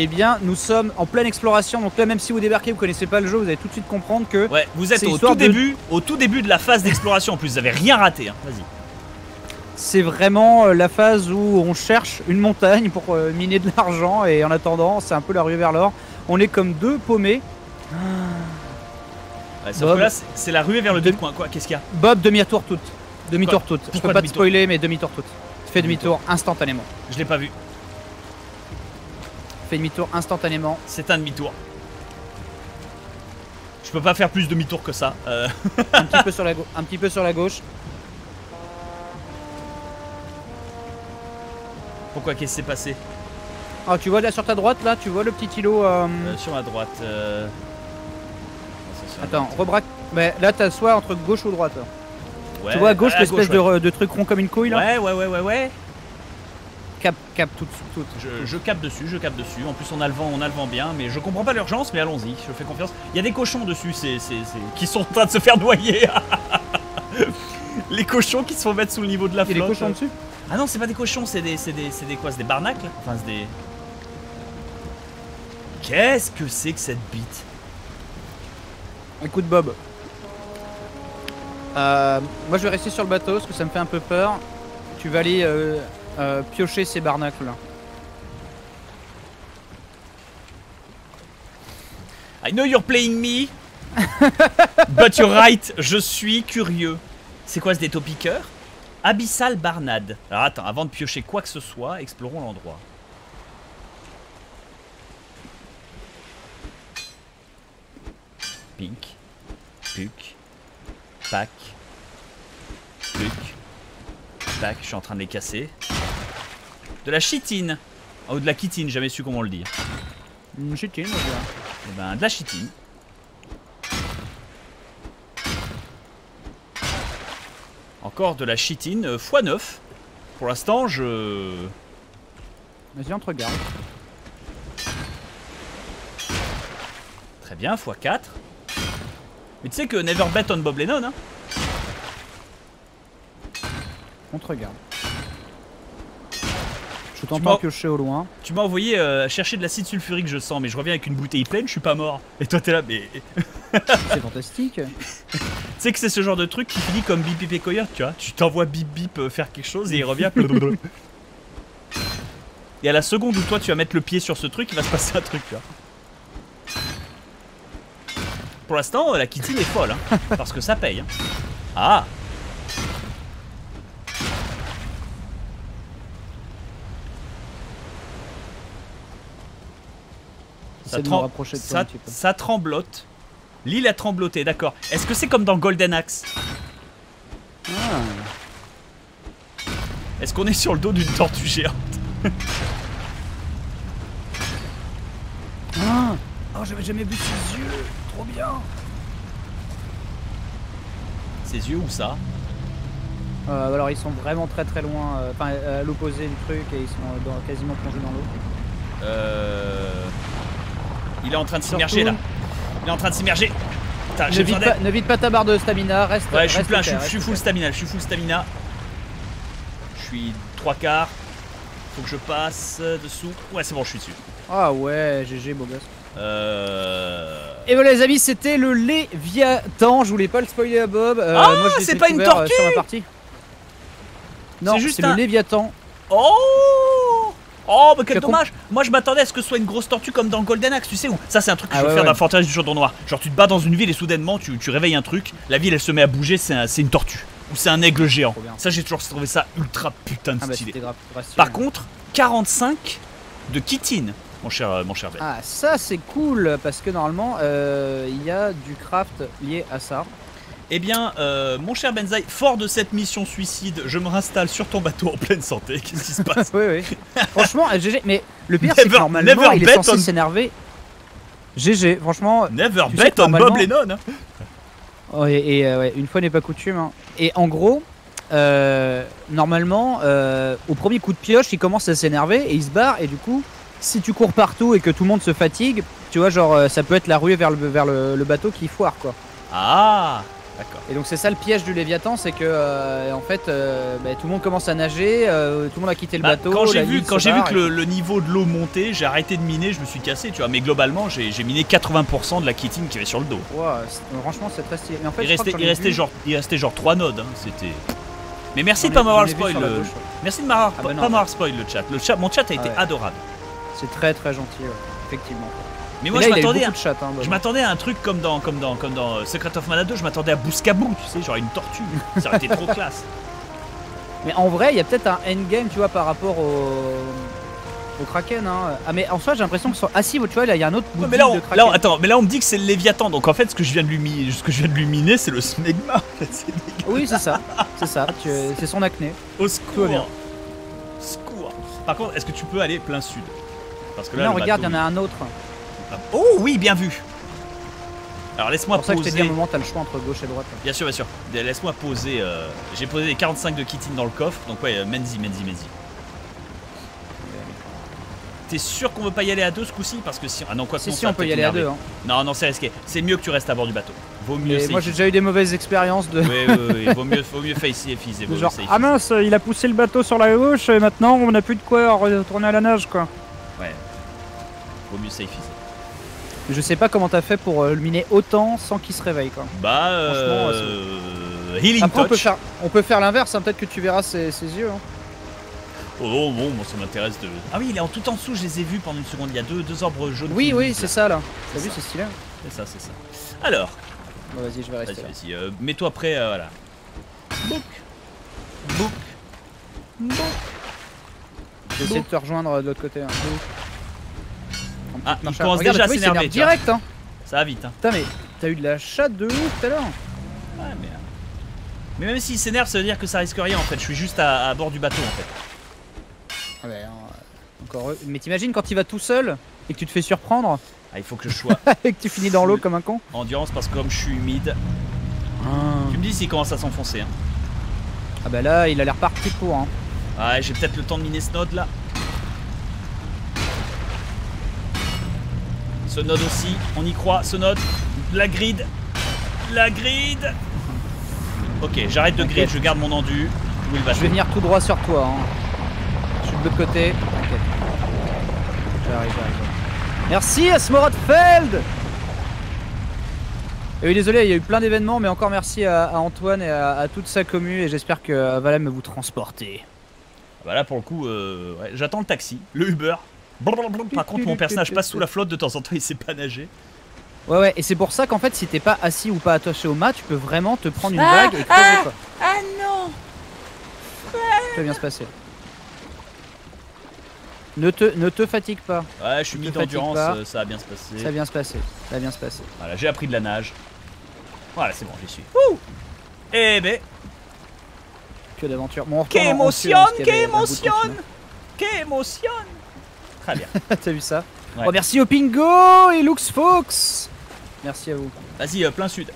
eh bien, nous sommes en pleine exploration. Donc là, même si vous débarquez, vous connaissez pas le jeu, vous allez tout de suite comprendre que Ouais, vous êtes au tout de- début, au tout début de la phase d'exploration en plus, vous avez rien raté. Hein. Vas-y. c'est vraiment euh, la phase où on cherche une montagne pour euh, miner de l'argent. Et en attendant, c'est un peu la rue vers l'or. On est comme deux paumés. Ouais, sauf Bob. que là, c'est- la ruée vers le De- deux coin. Quoi Qu'est-ce qu'il y a? Bob, demi-tour toute. Demi-tour toute. Je peux pas te spoiler, mais demi-tour toute. Fais demi-tour instantanément. Je l'ai pas vu. Fais demi-tour instantanément. C'est un demi-tour. Je peux pas faire plus demi-tour que ça. Euh, Un petit peu sur la, gau- un petit peu sur la gauche. pourquoi Qu'est-ce qui s'est passé? Ah, tu vois là sur ta droite, là, tu vois le petit îlot. euh, Euh, Sur ma droite. euh, sur Attends, rebraque. Mais là, t'as soit entre gauche ou droite. Ouais, tu vois à gauche l'espèce ouais. de, de truc rond comme une couille là? Ouais, ouais, ouais, ouais, ouais. Cap, cap, tout, tout. Je, je capte dessus, je capte dessus. En plus, on a le vent, on a le vent bien, mais je comprends pas l'urgence, mais allons-y, je fais confiance. Il y a des cochons dessus, c'est, qui sont en train de se faire noyer. les cochons qui se font mettre sous le niveau de la Il y a des flotte. cochons dessus? Ah non, c'est pas des cochons, c'est des, c'est des, c'est des quoi C'est des barnacles? Enfin, c'est des. Qu'est-ce que c'est que cette bite? Écoute Bob. Euh, moi je vais rester sur le bateau parce que ça me fait un peu peur. Tu vas aller euh, euh, piocher ces barnacles là. I know you're playing me, but you're right, je suis curieux. C'est quoi ce des topiqueurs Abyssal Barnade. Alors attends, avant de piocher quoi que ce soit, explorons l'endroit. Pink, puc, pack, puc, tac, je suis en train de les casser. De la chitine. Oh, ou de la chitine, jamais su comment le dire. Une chitine, on. Eh ben, de la chitine. Encore de la chitine euh, x9. Pour l'instant, je. Vas-y, on te regarde. Très bien, x4. Mais tu sais que never bet on Bob Lennon, hein On te regarde. Je t'entends piocher au loin. Tu m'as envoyé euh, chercher de l'acide sulfurique, je sens, mais je reviens avec une bouteille pleine, je suis pas mort. Et toi, t'es là, mais. C'est fantastique. Tu sais que c'est ce genre de truc qui finit comme bip bip et coyote, tu vois. Tu t'envoies bip bip euh, faire quelque chose et il revient. et à la seconde où toi tu vas mettre le pied sur ce truc, il va se passer un truc, tu vois. Pour l'instant, euh, la kitty est folle, hein, parce que ça paye. hein. Ah C'est de me trem- rapprocher de toi ça, un petit peu. ça tremblote. L'île a trembloté, d'accord. Est-ce que c'est comme dans Golden Axe Ah. Est-ce qu'on est sur le dos d'une tortue géante Ah. Oh, j'avais jamais vu ses yeux. Trop bien. Ses yeux ou ça Euh, alors ils sont vraiment très très loin, euh, enfin à l'opposé du truc et ils sont dans- quasiment plongés dans l'eau. Euh... Il est en train de s'immerger là. Il est en train de s'immerger. Ne vide, pas, d'aide. ne vide pas ta barre de stamina, reste. Ouais, je suis plein, je suis, je suis reste full stamina, je suis full stamina. Je suis trois quarts. Faut que je passe dessous. Ouais, c'est bon, je suis dessus. Ah ouais, GG beau gosse. Euh... Et voilà les amis, c'était le Léviathan. Je voulais pas le spoiler à Bob. Euh, Ah, c'est pas une découvert, euh, tortue sur ma partie. Non, C'est juste un- le Léviathan. Oh Oh, mais quel dommage Moi, je m'attendais à ce que ce soit une grosse tortue comme dans Golden Axe, tu sais où Ça, c'est un truc que Ah je veux ouais, faire ouais. dans Forteresse du Chaudron Noir. Genre, tu te bats dans une ville et soudainement, tu, tu réveilles un truc, la ville, elle se met à bouger, c'est un- c'est une tortue. Ou c'est un aigle géant. Ça, j'ai toujours trouvé ça ultra putain de Ah bah stylé. Par contre, 45 de kitine, mon cher, mon cher Ben. Ah ça c'est cool parce que normalement euh, il y a du craft lié à ça. Eh bien, euh, mon cher Benzaï, fort de cette mission suicide, je me réinstalle sur ton bateau en pleine santé. Qu'est-ce qui se passe oui oui. Franchement GG. Mais le pire c'est que normalement il est censé on- s'énerver. GG. Franchement. Never bet on Bob Lennon. hein. Oh, et et, euh, ouais, une fois n'est pas coutume. hein. Et en gros. euh, normalement, au premier coup de pioche, il commence à s'énerver et il se barre. Et du coup, si tu cours partout et que tout le monde se fatigue, tu vois, genre, ça peut être la ruée vers le, vers le, le bateau qui foire, quoi. Ah D'accord. Et donc c'est ça le piège du Léviathan, c'est que euh, en fait euh, bah, tout le monde commence à nager, euh, tout le monde a quitté le Bah, bateau. quand j'ai vu, quand j'ai que le, le niveau de l'eau montait, j'ai arrêté de miner, je me suis cassé, tu vois. Mais globalement, j'ai miné 80% de la kitine qui avait sur le dos. c'est- franchement c'est très stylé. Mais en fait, il, restait, il, genre, il restait genre 3 nodes, hein, c'était. Mais merci de pas m'avoir spoil. le- gauche, ouais. Merci de m'avoir Ah bah non. pas m'avoir spoil le chat. Le chat. Mon chat a été ouais. adorable. C'est très très gentil, ouais, effectivement. Mais moi là, je m'attendais à, de chat, hein, je Bob. m'attendais à un truc comme dans, comme dans, comme dans euh, Secret of Mana 2, je m'attendais à Bouscabou, tu sais, genre une tortue. Ça aurait été trop classe. Mais en vrai, il y a peut-être un endgame, tu vois, par rapport au, au Kraken. Hein. Ah mais en soi, j'ai l'impression que sur... ah si, tu vois, là il y a un autre bout Ouais, de mais là, on, de Kraken. là, on- attends, mais là on me dit que c'est le Léviathan, donc en fait ce que je viens de lui, mi- ce que je viens de lui miner, c'est le smegma. En fait. Oui, c'est ça, c'est ça. C'est son acné. Au secours. Bien. Secours. Par contre, est-ce que tu peux aller plein sud? Parce que là, Là, le regarde, il y en a un autre. Oh oui, bien vu. Alors C'est laisse-moi pour ça que je t'ai dit poser. un moment, t'as le choix entre gauche et droite. Bien sûr, bien sûr. Laisse-moi poser. euh, J'ai posé les 45 de kitine dans le coffre, donc ouais, Menzi, Menzi, Menzi. T'es sûr qu'on veut pas y aller à deux ce coup-ci? Parce que si. Ah non, quoi Si, on peut y aller à deux. Hein. Non, non, c'est risqué. C'est mieux que tu restes à bord du bateau. Vaut mieux Et moi, j'ai déjà eu des mauvaises expériences de. Oui, oui, oui, vaut mieux, vaut mieux face et genre, ah mince, il a poussé le bateau sur la gauche et maintenant on n'a plus de quoi retourner à la nage quoi. Ouais. Vaut mieux safe. Je sais pas comment t'as fait pour euh, le miner autant sans qu'il se réveille quoi. Bah, Franchement, euh, healing Après, on touch. peut faire, on peut faire l'inverse, hein, peut-être que tu verras ses, ses yeux. hein. Oh bon, moi ça m'intéresse de. Ah oui, il est en tout en dessous, je les ai vus pendant une seconde. Il y a deux, deux orbres jaunes. Oui, oui, c'est ça là. T'as vu, c'est stylé. C'est ça, c'est ça. Alors, Bon, vas-y, je vais rester vas-y, là. vas-y, euh, mets-toi prêt, euh, voilà. Book. Book. Book. Je vais essayer de te rejoindre euh, de l'autre côté. hein. Ah, il commence déjà à s'énerver, direct hein. Ça va vite, hein. Putain, mais t'as eu de la chatte de ouf tout à l'heure. Ouais, mais. euh, Mais même s'il s'énerve, ça veut dire que ça risque rien en fait. Je suis juste à, à bord du bateau en fait. Ah ouais, hein, euh, encore eux. Mais t'imagines quand il va tout seul et que tu te fais surprendre Ah, il faut que je sois et que tu finis dans l'eau comme un con endurance parce que comme je suis humide. Tu me dis s'il commence à s'enfoncer. Hein. Ah bah là, il a l'air parti pour. Hein. Ouais, j'ai peut-être le temps de miner ce node là. Ce node aussi, on y croit, ce node. La grid. La grid. Ok, j'arrête de grid, je garde mon endu. Je vais venir tout droit sur toi. Hein. Je suis de l'autre côté. J'arrive, j'arrive. Merci à Smorotfeld Et oui, désolé, il y a eu plein d'événements, mais encore merci à, à Antoine et à, à toute sa commu, et j'espère que Valem va vous transporter. Bah là pour le coup, euh, ouais, j'attends le taxi, le Uber. Par contre, mon personnage passe sous la flotte de temps en temps, il sait pas nager. Ouais, ouais, et c'est pour ça qu'en fait, si t'es pas assis ou pas attaché au mât, tu peux vraiment te prendre une Ah, vague et crever quoi. Ah non Ça va bien se passer. Ne te, ne te fatigue pas, Ouais, je suis mis d'endurance, euh, ça va bien se passer. ça va bien se passer, ça va bien se passer. Voilà, j'ai appris de la nage. Voilà, c'est bon, j'y suis. Ouh Eh ben, Que d'aventure. Bon, on retourne en- Très bien. T'as vu ça Ouais. Oh, merci au Pingo et Lux Fox Merci à vous. Vas-y, euh, plein sud.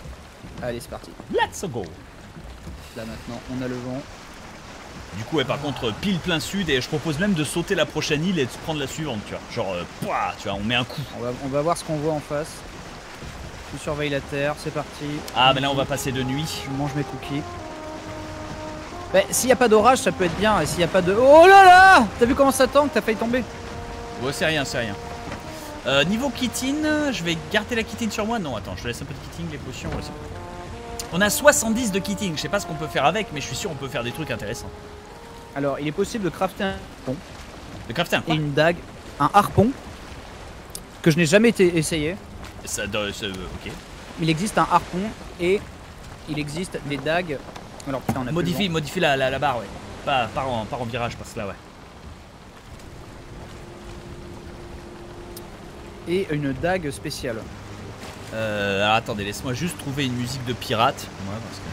Allez, c'est parti. Let's go Là maintenant, on a le vent. Du coup, ouais, par contre, pile plein sud, et je propose même de sauter la prochaine île et de se prendre la suivante, tu vois. Genre, euh, pouah, tu vois, on met un coup. On va, on va voir ce qu'on voit en face. Je surveille la terre, c'est parti. Ah, mais là, on va passer de nuit. Je mange mes cookies. Bah, s'il n'y a pas d'orage, ça peut être bien. Et s'il n'y a pas de. Oh là là T'as vu comment ça tangue T'as failli tomber Ouais, c'est rien, c'est rien. Euh, niveau kitine, je vais garder la kitine sur moi. Non, attends, je laisse un peu de kitine, les potions. ouais. On a 70 de kitine, je sais pas ce qu'on peut faire avec, mais je suis sûr on peut faire des trucs intéressants. Alors, il est possible de crafter un harpon Le crafter un et quoi une dague. Un harpon que je n'ai jamais été essayé. Ça doit- ça- ok. Il existe un harpon et il existe des dagues. Alors, putain, on a Modifie, modifie la, la, la barre, ouais. Pas, pas, en, pas en virage, parce que là, ouais. Et une dague spéciale. Euh, alors attendez, laisse-moi juste trouver une musique de pirate. Ouais, parce que...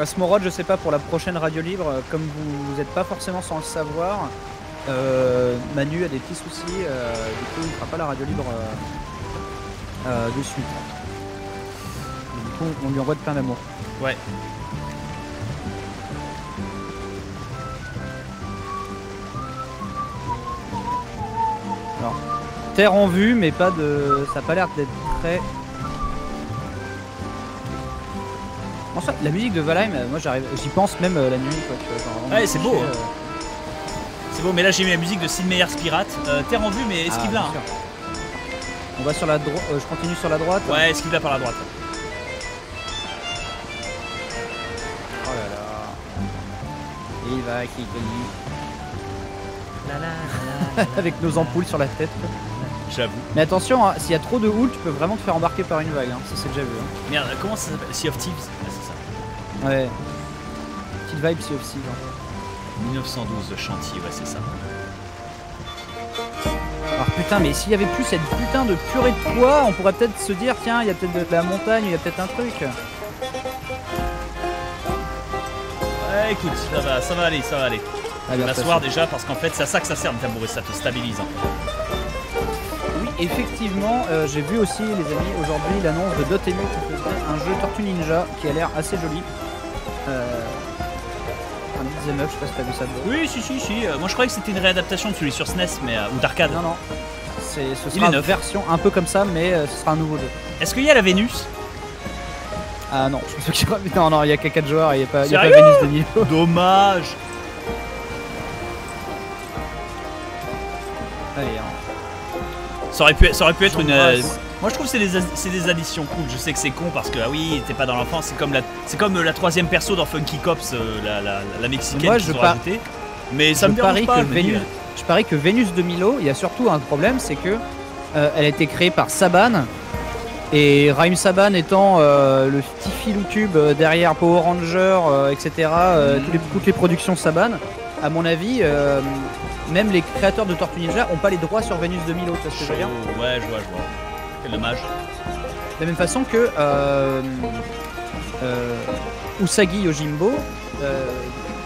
Asmorod, je sais pas pour la prochaine radio libre, euh, comme vous n'êtes pas forcément sans le savoir, euh, Manu a des petits soucis, euh, du coup il fera pas la radio libre de suite. Et du coup on lui envoie de plein d'amour. Ouais. Alors, terre en vue, mais pas de. Ça a pas l'air d'être très. En fait, la musique de Valheim, euh, moi j'arrive, j'y pense même euh, la nuit quoi. Tu vois, genre, vraiment Ouais, c'est beau, couché, hein. euh, C'est beau, mais là j'ai mis la musique de Sid Meier's Pirate. Euh, terre en vue, mais ah, esquive là. sûr. On va sur la droite, je continue sur la droite. Ouais, esquive là par la droite. Oh là là. Il va qui avec nos ampoules sur la tête. J'avoue. Mais attention, hein, s'il y a trop de houle, tu peux vraiment te faire embarquer par une vague. hein. Ça c'est déjà vu. hein. Merde, comment ça s'appelle? Sea of Thieves Ah, c'est ça. Ouais. Petite vibe Sea of Thieves, hein. 1912 de chantier, ouais, c'est ça. Alors putain, mais s'il y avait plus cette putain de purée de poids, on pourrait peut-être se dire, tiens, il y a peut-être de la montagne, il y a peut-être un truc. Ouais, écoute, ça va, ça va aller, ça va aller. S'asseoir ça, déjà parce qu'en fait, c'est à ça que ça sert de tabouret, ça te stabilise. Oui, effectivement, euh, j'ai vu aussi, les amis, aujourd'hui l'annonce de Dotemu qui faisait un jeu Tortue Ninja qui a l'air assez joli. Euh, un beat'em up, je sais pas si t'as vu ça. Oui, si, si, si. euh, moi, je croyais que c'était une réadaptation de celui sur SNES, mais euh, ou d'arcade. Non, non. C'est, ce sera une version un peu comme ça, mais ce sera un nouveau jeu. Est-ce qu'il y a la Vénus? Ah non, je pense qu'il y aura- Non, non, il y a que 4 joueurs et il n'y a pas, y a pas Vénus de Milo. Dommage. Ça aurait pu, ça aurait pu être une. euh, J'embrasse. Moi, je trouve que c'est des, additions cool. Je sais que c'est con parce que ah oui, t'es pas dans l'enfance. C'est comme la, c'est comme euh, la troisième perso dans Funky Cops, euh, la, la, la mexicaine Moi, je ont par-. Mais ça je me parie pas. que Vénus, je parie que Vénus de Milo, il y a surtout un problème, c'est que euh, elle a été créée par Saban. Et Raim Saban étant euh, le petit filou euh, derrière Power Ranger, euh, etc., euh, Mhm. toutes, les, toutes les productions Saban, à mon avis, euh, même les créateurs de Tortue Ninja n'ont pas les droits sur Vénus de Milo, tu vois ce que je veux dire chaud. Ouais, je vois, je vois. Quel dommage. De la même façon que euh, euh, Usagi Yojimbo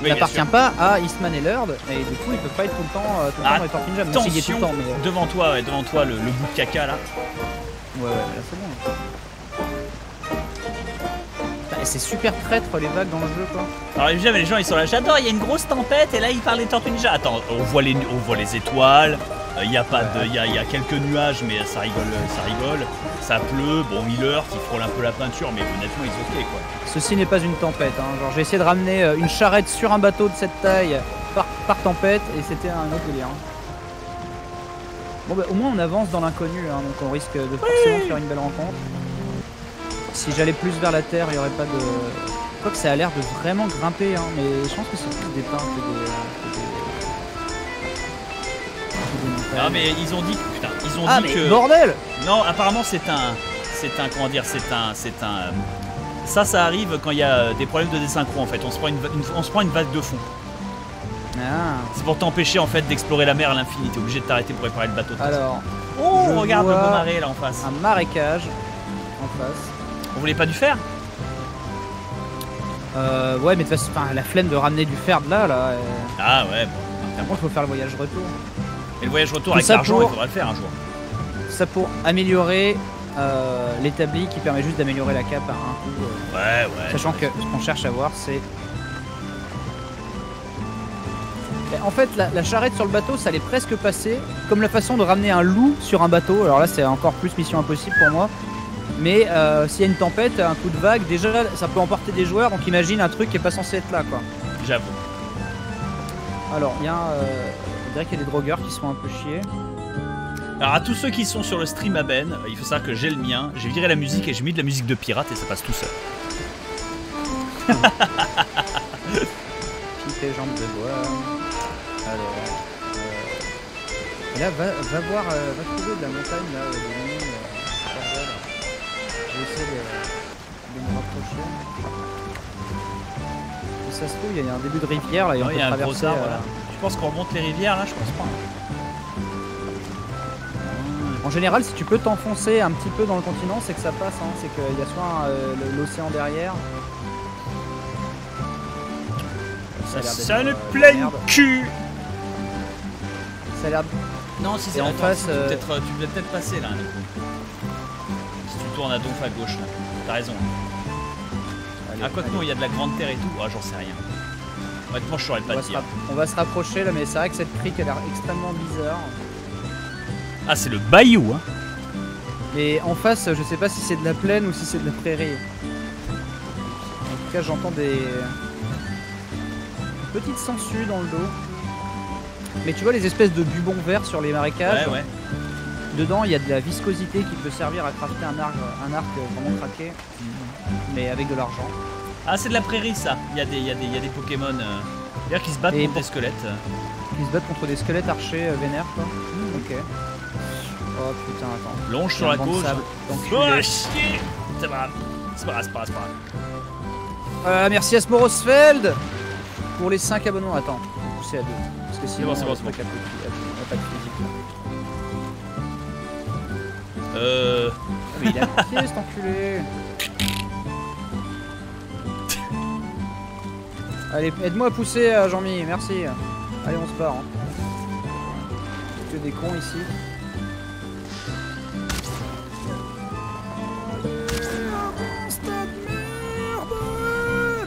Oui, n'appartient pas à Eastman et Lord, et du coup il peut pas être tout le temps, tout le temps Ah, dans les Tortues Ninja, même s'il y est tout Attention, le temps. Mais, devant toi, ouais, devant toi, le, le bout de caca là. Ouais, ouais, là c'est bon. Et C'est super traître les vagues dans le jeu quoi. Alors les gens, les gens ils sont là, j'adore, il y a une grosse tempête et là ils parlent des tortues ninja. Attends, on voit les, on voit les étoiles, euh, il y a pas de, il y a, y a quelques nuages mais ça rigole, ça rigole. Ça pleut, bon Miller qui frôle un peu la peinture mais honnêtement ils ok quoi. Ceci n'est pas une tempête. Hein. Genre j'ai essayé de ramener euh, une charrette sur un bateau de cette taille par, par tempête et c'était un autre délire. hein. Bon bah au moins on avance dans l'inconnu, hein, donc on risque de forcément faire une belle rencontre. Si j'allais plus vers la terre, il n'y aurait pas de. Je crois que ça a l'air de vraiment grimper, hein, mais je pense que c'est plus des pins que des. que des- que des. Ah mais ils ont dit, putain, ils ont Ah, dit mais que. bordel Non, apparemment c'est un, c'est un, comment dire, c'est un, c'est un. euh, Ça, ça arrive quand il y a euh, des problèmes de désynchro en fait. On se prend une, on se prend une vague de fond. Ah, C'est pour t'empêcher en fait d'explorer la mer à l'infini. T'es obligé de t'arrêter pour réparer le bateau. alors, oh, regarde le bon marais là en face. un marécage en face. On voulait pas du fer Euh, ouais, mais de toute façon, enfin, la flemme de ramener du fer de là, là. euh, Ah ouais, bon. Faut faire le voyage retour. Et le voyage retour Tout avec ça l'argent, pour- il faudra le faire un jour. Ça pour améliorer euh, l'établi qui permet juste d'améliorer la cape à un coup. euh, Ouais, ouais. Sachant que ce qu'on cherche à voir, c'est. En fait, la, la charrette sur le bateau, ça allait presque passer comme la façon de ramener un loup sur un bateau. Alors là, c'est encore plus mission impossible pour moi. Mais euh, s'il y a une tempête, un coup de vague, déjà, ça peut emporter des joueurs. Donc imagine un truc qui est pas censé être là, quoi. J'avoue. Alors, il y a, euh, on dirait qu'il y a des drogueurs qui se font un peu chier. Alors à tous ceux qui sont sur le stream à Ben, il faut savoir que j'ai le mien. J'ai viré la musique et j'ai mis de la musique de pirate et ça passe tout seul. Pique les jambes de bois. Alors. euh, là, va, va voir, euh, va trouver de la montagne là, vais essayer de, de me rapprocher. Et ça se trouve, il y a un début de rivière là et on peut il y a un gros traverser. arbre euh, là. Tu penses qu'on remonte les rivières là Je pense pas. En général, si tu peux t'enfoncer un petit peu dans le continent, c'est que ça passe. hein. C'est qu'il y a soit euh, l'océan derrière. Ça, a l'air d'être, ça ne euh, plein merde. cul Ça a l'air Non, si c'est en face, face, tu euh, peux peut-être tu peux peut-être passer là, Tournes à donf à gauche là. T'as raison. Allez, Ah, quoi que non, il y a de la grande terre et tout. Ah, j'en sais rien. Honnêtement, je saurais On pas se dire. on va se rapprocher là, mais c'est vrai que cette crique a l'air extrêmement bizarre. Ah, c'est le bayou, hein. Et en face, je sais pas si c'est de la plaine ou si c'est de la prairie. En tout cas, j'entends des petites sangsues dans le dos. Mais tu vois les espèces de bubons verts sur les marécages Ouais, ouais. Dedans, il y a de la viscosité qui peut servir à crafter un arc, un arc vraiment craqué, mais avec de l'argent. Ah, c'est de la prairie, ça. Il y a des, il y a des, il y a des Pokémon. euh, D'ailleurs, qui se battent Et contre des squelettes. Ils se battent contre des squelettes archers euh, vénères, quoi. Ok. Oh putain, attends. Longe sur la gauche. Oh, chier C'est pas grave. C'est pas grave, c'est pas grave, c'est pas grave. Euh, merci à Smorosfeld pour les 5 abonnements. Attends, pousser à 2. Parce que sinon, bon, c'est bon, euh, c'est bon. Euh. Ah, mais il a pied cet enculé. Allez, aide-moi à pousser, euh, Jean-Mi, merci. Allez, on se barre. hein. Que des cons ici.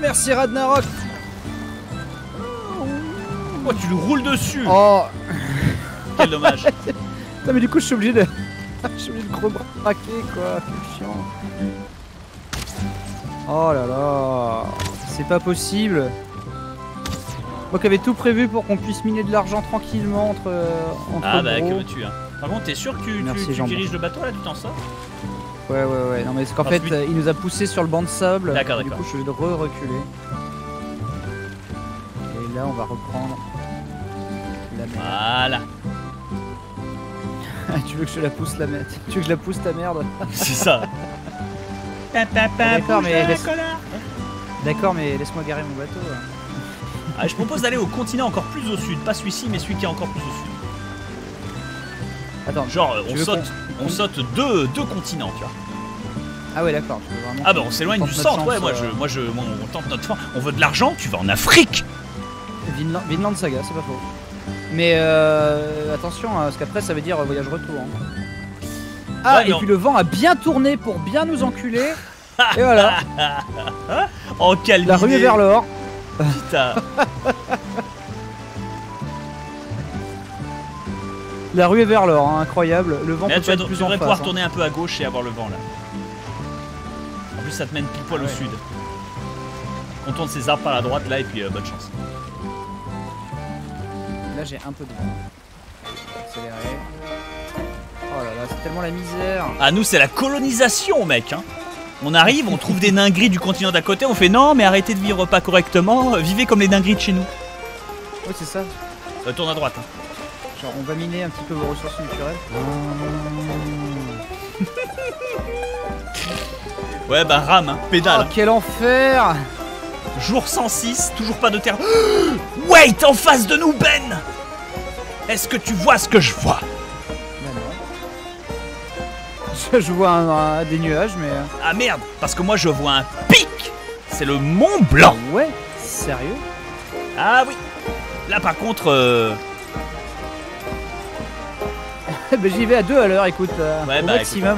Merci Ragnarok Oh, tu le roules dessus Oh Quel dommage. Non mais du coup je suis obligé de... je suis obligé de gros braquer quoi, chiant. Oh là là, c'est pas possible. Moi qui avais tout prévu pour qu'on puisse miner de l'argent tranquillement entre, euh, entre Ah, bah, que veux-tu, hein. Par contre, t'es sûr que tu, Merci, tu diriges le bateau là, tu t'en sors? Ouais ouais ouais, non mais c'est qu'en fait il nous a poussé sur le banc de sable. D'accord, Du d'accord. coup je de re-reculer. Et là on va reprendre la mer. Voilà. tu veux que je la pousse la merde Tu veux que je la pousse ta merde C'est ça. D'accord, mais laisse- mais laisse-moi garer mon bateau. hein. Ah, je propose d'aller au continent encore plus au sud. Pas celui-ci, mais celui qui est encore plus au sud. Attends, Genre, on saute, on saute deux, deux continents, tu vois. Ah ouais d'accord, tu veux vraiment. Ah bah on s'éloigne du centre, ouais, moi euh. je, moi je, moi, on tente notre fin. On veut de l'argent, tu vas en Afrique Vinland, Vinland Saga, c'est pas faux. Mais euh, attention, hein, parce qu'après ça veut dire euh, voyage retour. hein. Ah, Ouais, et non. puis le vent a bien tourné pour bien nous enculer. et voilà, Oh, quelle la rue est vers l'or. putain. La rue est vers l'or, hein, incroyable. Le vent Mais là, peut tu, pas vas- être plus tu en devrais face. pouvoir hein. tourner un peu à gauche et avoir le vent là. En plus, ça te mène pile poil Ah au ouais. sud. Contourne ces arbres par la droite là et puis euh, bonne chance. Là j'ai un peu de vent. Accélérer. Oh là là, c'est tellement la misère. Ah, nous, c'est la colonisation, mec. Hein. On arrive, on trouve des dingueries du continent d'à côté, on fait non, mais arrêtez de vivre pas correctement, vivez comme les dingueries de chez nous. Oui, c'est ça. Euh, tourne à droite. hein. Genre, on va miner un petit peu vos ressources naturelles. Ouais, bah rame, hein, pédale. Oh, quel enfer Jour 106, toujours pas de terre. Wait, en face de nous, Ben Est-ce que tu vois ce que je vois? Bah non. Je, vois un- un- des nuages, mais. euh, Ah merde, parce que moi je vois un pic C'est le Mont Blanc Ouais, sérieux? Ah oui Là par contre, euh, bah, J'y vais à deux à l'heure, écoute. euh, Ouais, bah, maximum.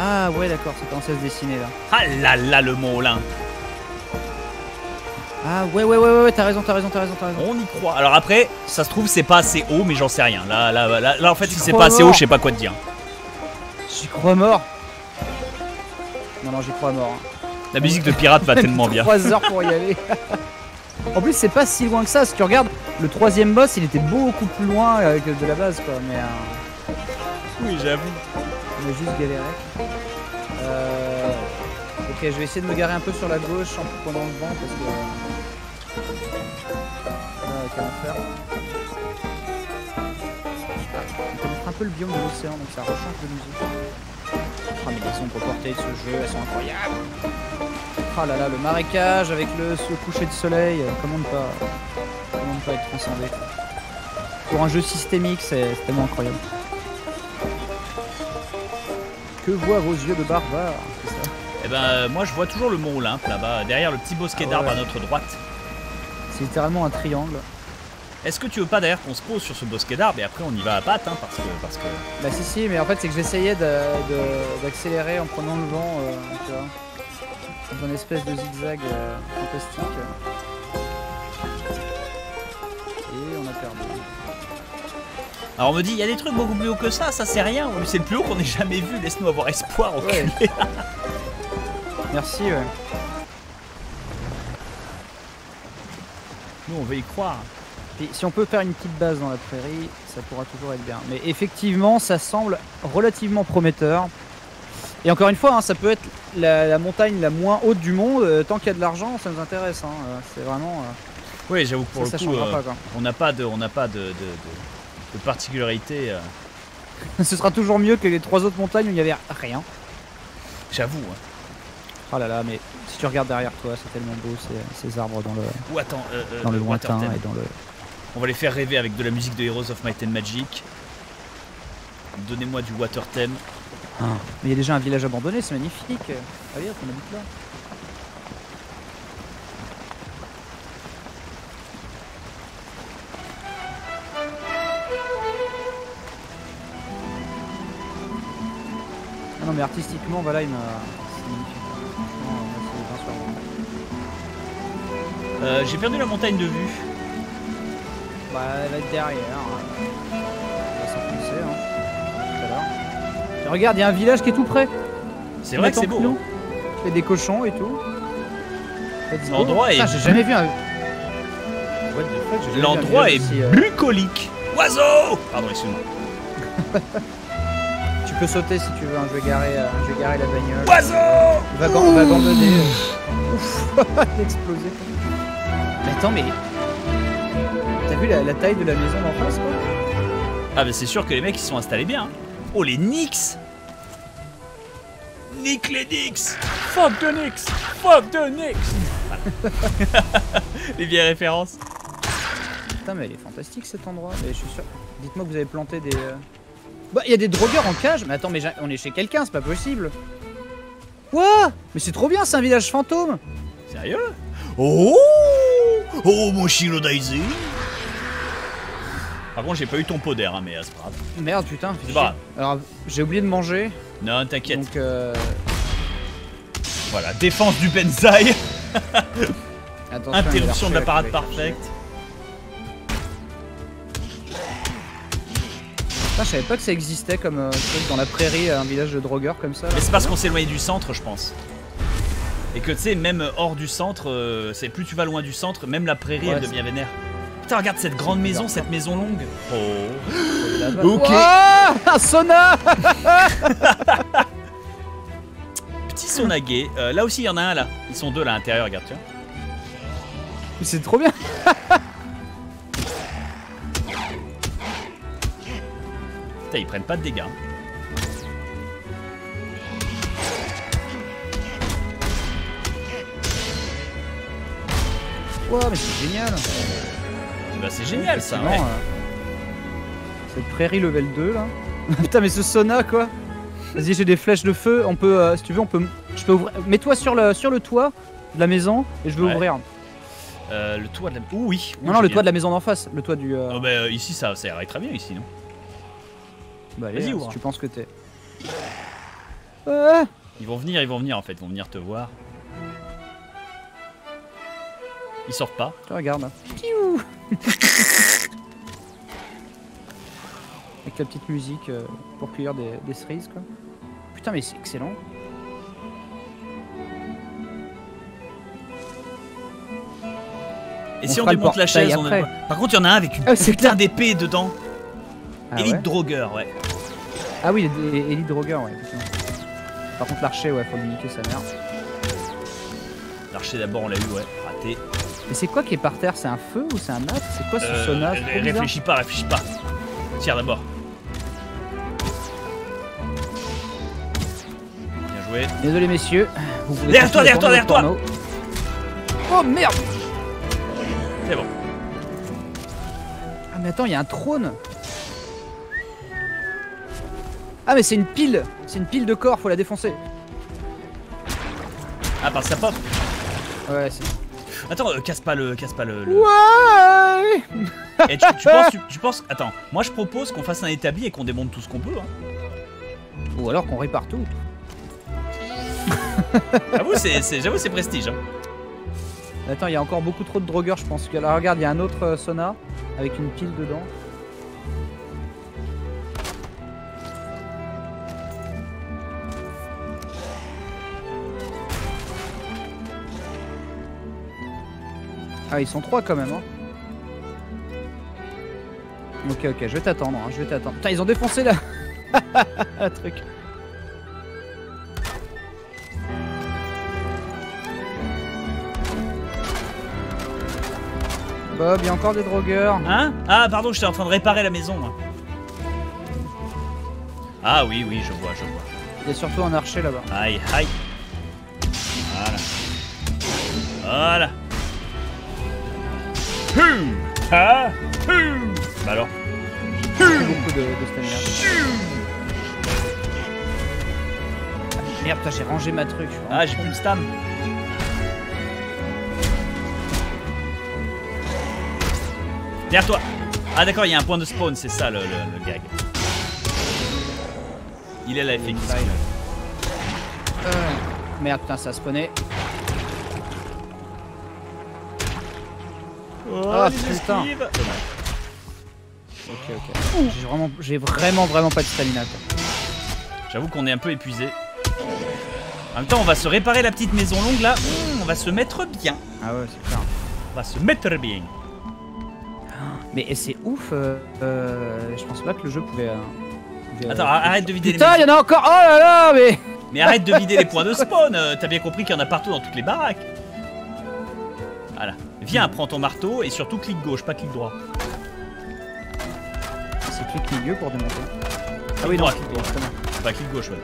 Ah ouais, d'accord, ça commence à se dessiner là. ah là là, le Olympe Ah ouais, ouais, ouais, ouais, ouais, t'as raison, t'as raison, t'as raison, t'as raison. On y croit. Alors après, ça se trouve, c'est pas assez haut, mais j'en sais rien. Là, là, là, là, en fait, si c'est pas assez haut, je sais pas quoi te dire. J'y crois mort. Non, non, j'y crois mort. hein. La musique de pirate va tellement bien. 3 heures pour y aller. en plus, c'est pas si loin que ça. Si tu regardes, le troisième boss, il était beaucoup plus loin euh, que de la base, quoi. Mais euh, Oui, j'avoue. On a juste galéré. Euh, Ok, je vais essayer de me garer un peu sur la gauche en prenant le vent parce que. Ah, un peu le biome de l'océan donc ça rechange de musique. Ah, mais les ombres portées de ce jeu, elles sont incroyables. Ah là là, le marécage avec le coucher de soleil, euh, comment ne pas, comment ne pas être transcendé. Pour un jeu systémique, c'est tellement incroyable. Que voient vos yeux de barbare c'est ça Eh ben, euh, moi, je vois toujours le Mont Olympe là-bas, derrière le petit bosquet Ah d'arbres ouais. à notre droite. C'est littéralement un triangle. Est-ce que tu veux pas d'ailleurs qu'on se pose sur ce bosquet d'arbres et après on y va à pattes, hein, parce que, parce que. Bah si si, mais en fait c'est que j'essayais d'accélérer en prenant le vent, euh, tu vois. Dans une espèce de zigzag euh, fantastique. Alors on me dit, il y a des trucs beaucoup plus hauts que ça, ça c'est rien. C'est le plus haut qu'on ait jamais vu, laisse-nous avoir espoir. Ouais. Merci, ouais. Nous on veut y croire. Si on peut faire une petite base dans la prairie, ça pourra toujours être bien. Mais effectivement, ça semble relativement prometteur. Et encore une fois, hein, ça peut être la, la montagne la moins haute du monde. euh, tant qu'il y a de l'argent, ça nous intéresse. hein. Euh, C'est vraiment. euh, Oui, j'avoue que pour ça, le coup, pas. Quoi. on n'a pas de, on n'a pas de, de, de- de particularité. euh, Ce sera toujours mieux que les trois autres montagnes où il n'y avait rien. J'avoue. hein. Oh là là, mais si tu regardes derrière toi, c'est tellement beau ces, ces arbres dans le, Ou attends, euh, euh, dans le euh, lointain Waterton. et dans le. On va les faire rêver avec de la musique de Heroes of Might and Magic. Donnez-moi du Water Theme. Mais il y a déjà un village abandonné, c'est magnifique. Allez, hop, on habite là. Non mais artistiquement voilà il m'a. Euh, J'ai perdu la montagne de vue. Bah elle va être derrière. On va s'enfoncer hein. Tout à l'heure. Et Regarde, il y a un village qui est tout près. C'est vrai que c'est beau. nous. Il y a des cochons et tout. L'endroit est J'ai jamais vu un. L'endroit est euh, bucolique. Oiseau Pardon, excuse-moi. Peux sauter si tu veux. hein, Je vais garer, euh, je vais garer la bagnole. Oiseau Il va, va gambader. euh. Ouf, explosé. Mais attends, mais. T'as vu la, la taille de la maison d'en face, quoi? Ah, mais c'est sûr que les mecs ils sont installés bien. hein. Oh, les Knicks Nick les Knicks Fuck the Knicks Fuck Knicks Voilà. Les vieilles références. Putain, mais il est fantastique cet endroit. Mais je suis sûr. Dites-moi que vous avez planté des. euh, Bah, il y a des drogueurs en cage. Mais attends, mais on est chez quelqu'un, c'est pas possible. Quoi? Mais c'est trop bien, c'est un village fantôme. Sérieux? Oh Oh, mon Shiro Daisy Par contre, j'ai pas eu ton pot d'air, hein, mais euh, c'est pas grave. Merde, putain. C'est pas grave. Alors, j'ai oublié de manger. Non, t'inquiète. Donc, euh... Voilà, défense du a interruption de la parade parfaite. Putain, je savais pas que ça existait comme euh, truc dans la prairie, un village de drogueurs comme ça. là. Mais c'est parce qu'on s'est éloigné du centre, je pense. Et que tu sais, même hors du centre, euh, c'est plus tu vas loin du centre, même la prairie Ouais, elle devient vénère. Putain, regarde cette grande maison, cette maison longue. Oh. Ok. Ouah, un sauna Petit sauna gay. Euh, là aussi, il y en a un là. Ils sont deux là à l'intérieur, regarde, tiens. Mais C'est trop bien. Putain, ils prennent pas de dégâts. Ouah, mais c'est génial. Bah, c'est génial ça, ouais. euh, Cette prairie level 2 là. Putain, mais ce sauna quoi. Vas-y, j'ai des flèches de feu. On peut, euh, si tu veux, on peut. Je peux ouvrir. Mets-toi sur le sur le toit de la maison et je vais Ouais. ouvrir. Euh, le toit de la. Ouh, oui. Non, non, le toit de la maison d'en face, le toit du. euh, Oh, bah, euh, ici, ça, ça irait très bien ici, non? Bah, allez, vas-y, hein, ouvre. si tu penses que t'es. Ah Ils vont venir, ils vont venir en fait, ils vont venir te voir. Ils sortent pas. Tu regardes. Avec la petite musique euh, pour cueillir des, des cerises quoi. Putain mais c'est excellent. Et On si on démonte la chaise, on. Par contre, il y en a un avec une Ah, c'est putain d'épée dedans. Ah, Elite ouais Drogueur, ouais. Ah oui, Elite Droguer, ouais. effectivement. Par contre l'archer, ouais, faut lui niquer sa mère. L'archer d'abord, on l'a eu, ouais, raté. Mais c'est quoi qui est par terre? C'est un feu ou c'est un mat C'est quoi ce Euh, bizarre. réfléchis pas, réfléchis pas. Tire d'abord. Bien joué. Désolé messieurs. Vous Derrière toi, derrière toi, votre porno. Oh merde C'est bon. Ah mais attends, il y a un trône Ah mais c'est une pile C'est une pile de corps, faut la défoncer. Ah, par ça pop. Ouais, c'est... Attends, euh, casse pas le. Casse pas le. le- Ouais Et tu, tu penses, tu, tu penses. Attends, moi je propose qu'on fasse un établi et qu'on démonte tout ce qu'on peut. Hein. Ou alors qu'on rit partout. J'avoue, c'est, prestige. Hein. Attends, il y a encore beaucoup trop de drogueurs, je pense. Là, regarde, il y a un autre euh, sauna avec une pile dedans. Ah, ils sont trois quand même. Hein. Ok, ok, je vais t'attendre. Hein, je vais t'attendre. Putain, ils ont défoncé là Un truc. Bob, il y a encore des drogueurs. Hein? Ah, pardon, j'étais en train de réparer la maison. moi. Ah oui, oui, je vois, je vois. Il y a surtout un archer là-bas. Aïe, aïe. Voilà. Voilà. Hum, ah, hum. Bah alors. Beaucoup de, de stamina. Ah, Merde, j'ai rangé ma truc. Ah, j'ai plus de stam. Derrière toi. Ah d'accord, il y a un point de spawn, c'est ça le, le- le gag. Il est là, effectivement. Euh, Merde, putain, ça a spawné. Oh, Ah, les putain. Ok, ok. J'ai vraiment, j'ai vraiment, vraiment pas de stamina. J'avoue qu'on est un peu épuisé. En même temps, on va se réparer la petite maison longue là. Mmh, on va se mettre bien. Ah ouais, c'est clair. On va se mettre bien. Mais c'est ouf. euh, euh, je pense pas que le jeu pouvait. euh, pouvait, Attends, euh, arrête de vider Putain, les il maisons. y en a encore. Oh là là, mais. Mais arrête de vider les points de spawn. euh, T'as bien compris qu'il y en a partout dans toutes les baraques. Voilà. Viens, prends ton marteau et surtout clic gauche, pas clic droit. C'est clic milieu pour démonter. Ah oui, non, droit, clic clic droit. Pas clic gauche, ouais.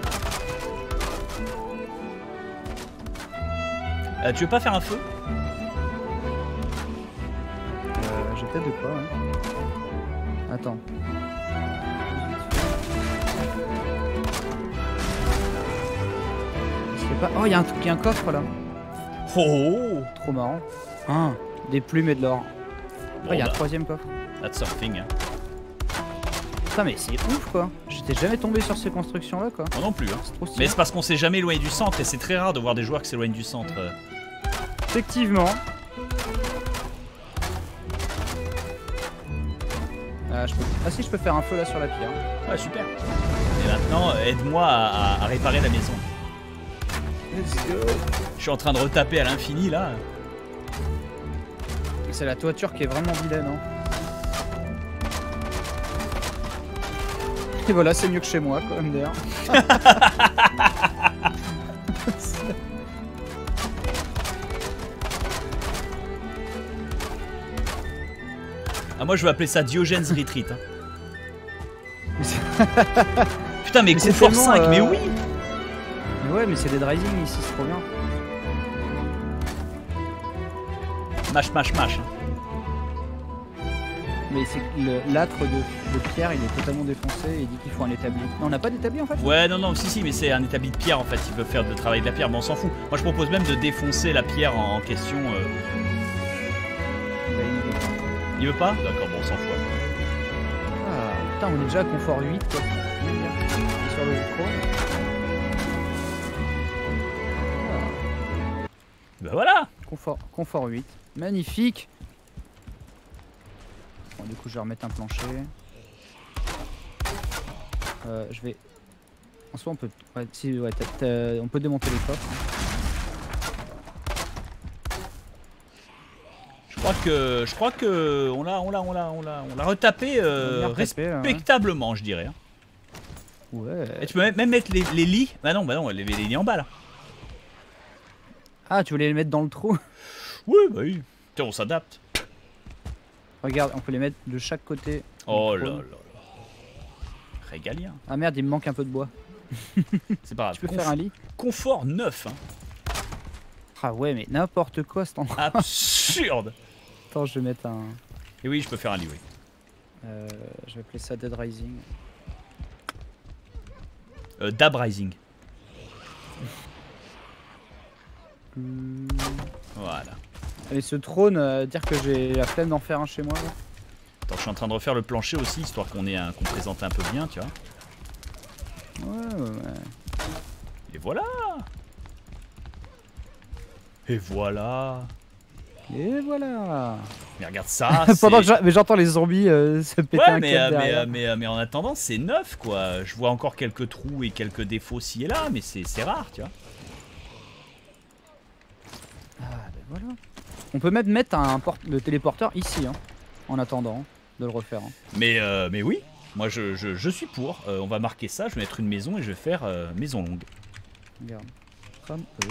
Euh, tu veux pas faire un feu? Euh, J'ai peut-être de quoi, ouais. Attends. Pas... Oh, il y a un y a un coffre là. Oh Trop marrant. Ah, des plumes et de l'or. Oh, il y a un Bon, bah, troisième coffre. That's something. Hein. Putain, mais c'est ouf quoi. J'étais jamais tombé sur ces constructions là quoi. Moi non plus. Hein. Trop Mais c'est parce qu'on s'est jamais éloigné du centre et c'est très rare de voir des joueurs qui s'éloignent du centre. euh. Effectivement. Ah, je peux... ah si, je peux faire un feu là sur la pierre. Ouais, super. Et maintenant, aide-moi à, à- à réparer la maison. Let's go. Je suis en train de retaper à l'infini là. C'est la toiture qui est vraiment vilaine. Hein. Et voilà, c'est mieux que chez moi, quand même d'ailleurs. Ah, moi je vais appeler ça Diogenes Retreat. hein. Putain, mais, Mais c'est confort tellement, 5, mais euh, oui Mais ouais, mais c'est des Rising ici, c'est trop bien. Mâche, mâche, mâche. Mais c'est que le- l'âtre de, de pierre, il est totalement défoncé et il dit qu'il faut un établi. Non, on n'a pas d'établi en fait? Ouais, non, non, si, si, mais c'est un établi de pierre en fait. Il peut faire de travail de la pierre, mais on s'en fout. Moi je propose même de défoncer la pierre en, en question. euh. Bah, il- veut pas D'accord, bon, on s'en fout. Ah, putain, on est déjà à confort 8 quoi. Sur le. Ah, Bah voilà confort, confort 8. Magnifique Bon, du coup, je vais remettre un plancher. Euh, je vais. En soi, on peut. Ouais, si, ouais, on peut démonter les coffres. hein. Je crois que. Je crois que. On l'a, on l'a, on l'a, on l'a, on l'a retapé euh, retapé, ouais. respectablement, je dirais. hein. Ouais. Et tu peux même- même mettre les, les lits. Bah non, bah non, les, les lits en bas là. Ah, tu voulais les mettre dans le trou? Oui, bah oui. Tiens, on s'adapte. Regarde, on peut les mettre de chaque côté. du Oh là là là. Régalien. Ah merde, il me manque un peu de bois. C'est pas grave. Tu peux Conf- faire un lit Confort neuf. Hein. Ah ouais, mais n'importe quoi cet endroit. Absurde. Attends, je vais mettre un. Et oui, je peux faire un lit, oui. euh, je vais appeler ça Dead Rising. Euh, Dab Rising. Hmm. Et ce trône, euh, dire que j'ai la flemme d'en faire un chez moi. là. Attends, je suis en train de refaire le plancher aussi, histoire qu'on ait un, qu'on présente un peu bien, tu vois. Ouais, ouais, ouais. Et voilà. Et voilà. Et voilà. Mais regarde ça. Pendant que j'entends les zombies euh, se péter Ouais, un mais, euh, mais, euh, mais, mais en attendant, c'est neuf, quoi. Je vois encore quelques trous et quelques défauts ci et là, mais c'est c'est rare, tu vois. Ah, ben voilà. On peut même mettre un le téléporteur ici, hein, en attendant de le refaire. hein. Mais, euh, mais oui, moi je, je- je suis pour. Euh, on va marquer ça, je vais mettre une maison et je vais faire euh, maison longue. Regarde. Comme eux.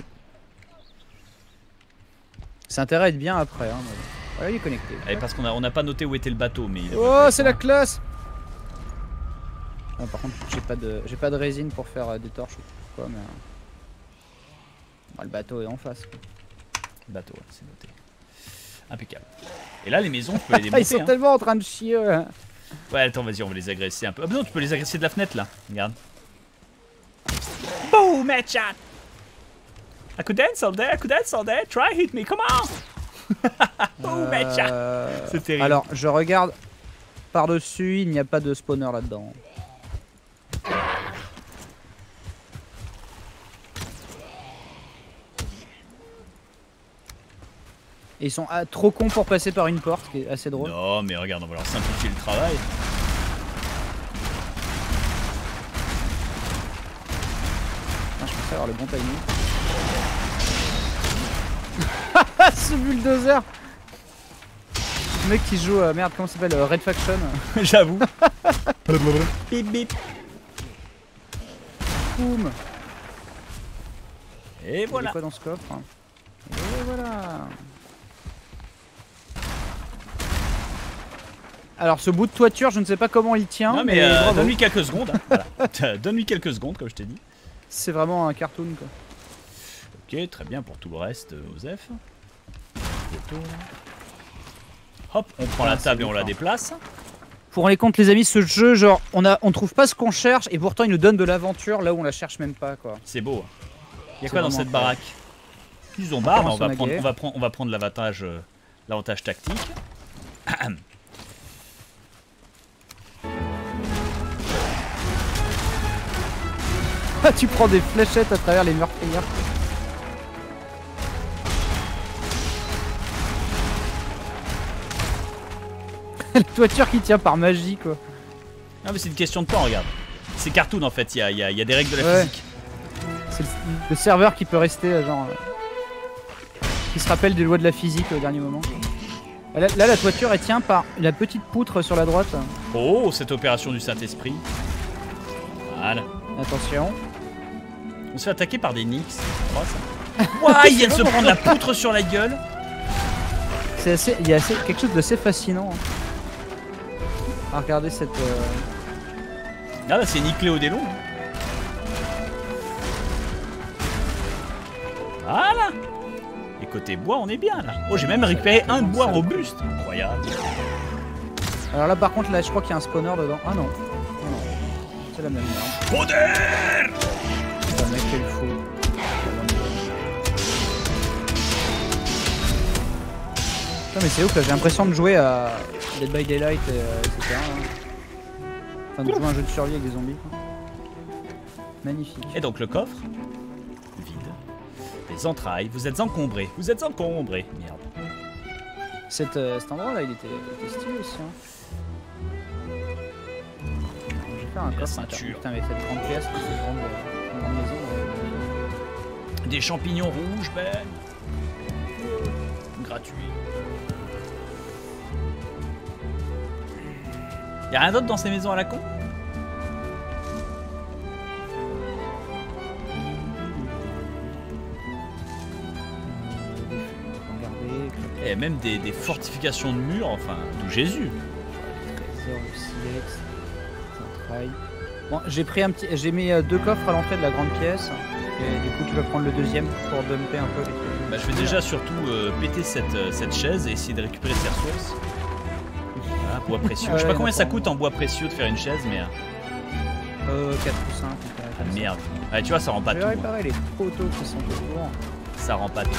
C'est intérêt à être bien après. Hein, mais- Voilà, il est connecté. Et parce qu'on a, on n'a pas noté où était le bateau, mais. il Oh, c'est la classe Ah, Par contre, j'ai pas de pas de résine pour faire euh, des torches ou quoi, mais. bah, le bateau est en face. quoi. Bateau, ouais, c'est noté. Impeccable. Et là, les maisons, tu peux les Ah, ils démonter. sont hein. tellement en train de chier. ouais. Ouais, attends, vas-y, on va les agresser un peu. Ah, bah non, tu peux les agresser de la fenêtre là. Regarde. Boom, headshot! I could dance all day, I could dance all day. Try hit me, come on! Boom, headshot! Euh, C'est terrible. Alors, je regarde par-dessus, il n'y a pas de spawner là-dedans. Et ils sont ah, trop cons pour passer par une porte, qui est assez drôle. Non, mais regarde, on va leur simplifier le travail. Putain, je pensais avoir le bon timing. Ce bulldozer Le mec qui joue, euh, merde, comment ça s'appelle euh, Red Faction. J'avoue. bip bip. Boum Et Il y a voilà. quoi dans ce coffre hein? Et voilà Alors ce bout de toiture, je ne sais pas comment il tient, Non, mais, mais, euh, donne-lui quelques secondes. hein. Voilà. donne-lui quelques secondes, comme je t'ai dit. c'est vraiment un cartoon quoi. Ok, très bien pour tout le reste, euh, Osef. Hop, on prend Ah, la c'est table et on la déplace. Pour les comptes les amis, ce jeu, genre, on a, on trouve pas ce qu'on cherche et pourtant il nous donne de l'aventure là où on la cherche même pas quoi. C'est beau. Il y a quoi dans cette incroyable. baraque Ils ont barre, on va en prendre, guerre. on va prendre, on va prendre l'avantage, euh, l'avantage tactique. tu prends des fléchettes à travers les meurtrières. La toiture qui tient par magie quoi. Non mais c'est une question de temps, regarde. C'est cartoon en fait, il y a, il y a- il y a des règles de la Ouais. physique. C'est le, le serveur qui peut rester euh, genre. euh, qui se rappelle des lois de la physique au dernier moment. Là, là, la toiture elle tient par la petite poutre sur la droite. Oh, cette opération du Saint-Esprit. Voilà. Attention. On se fait attaquer par des Nix. Ouah, il vient de se prendre la poutre sur la gueule. C'est assez. Il y a assez, quelque chose d'assez fascinant. hein. À regarder cette. euh, Ah là, c'est Nicléo Délon. Voilà. Et côté bois, on est bien là. Oh, j'ai même récupéré un bois robuste. Incroyable. Alors là par contre là je crois qu'il y a un spawner dedans. Ah non. Ah non. C'est la même merde. Putain mais c'est ouf là, j'ai l'impression de jouer à Dead by Daylight et, euh, etc. là. Enfin de jouer à un jeu de survie avec des zombies quoi. Magnifique. Et donc le coffre Vide. Les entrailles. Vous êtes encombrés. Vous êtes encombrés. Merde. Cet, euh, cet endroit là il était, il était stylé aussi. Hein. Je vais faire un coffre. Putain mais cette grande pièce, cette grande, euh, grande maison. Des champignons rouges, Ben. Gratuit. Y'a rien d'autre dans ces maisons à la con? Et même des, des fortifications de murs, enfin, d'où Jésus. Bon, j'ai pris un petit, j'ai mis euh, deux coffres à l'entrée de la grande pièce. Et du coup, tu vas prendre le deuxième pour dumper un peu les trucs. Bah, je vais déjà surtout euh, péter cette, euh, cette chaise et essayer de récupérer ses ressources. Voilà, bois précieux. Ah je sais pas combien ça coûte en bois précieux de faire une chaise, mais. euh, Euh, 4 ou 5. Ah merde. Ouais, tu vois, ça rend pas Je tout. vais hein. réparer les poteaux qui sont autour. Ça rend pas tout.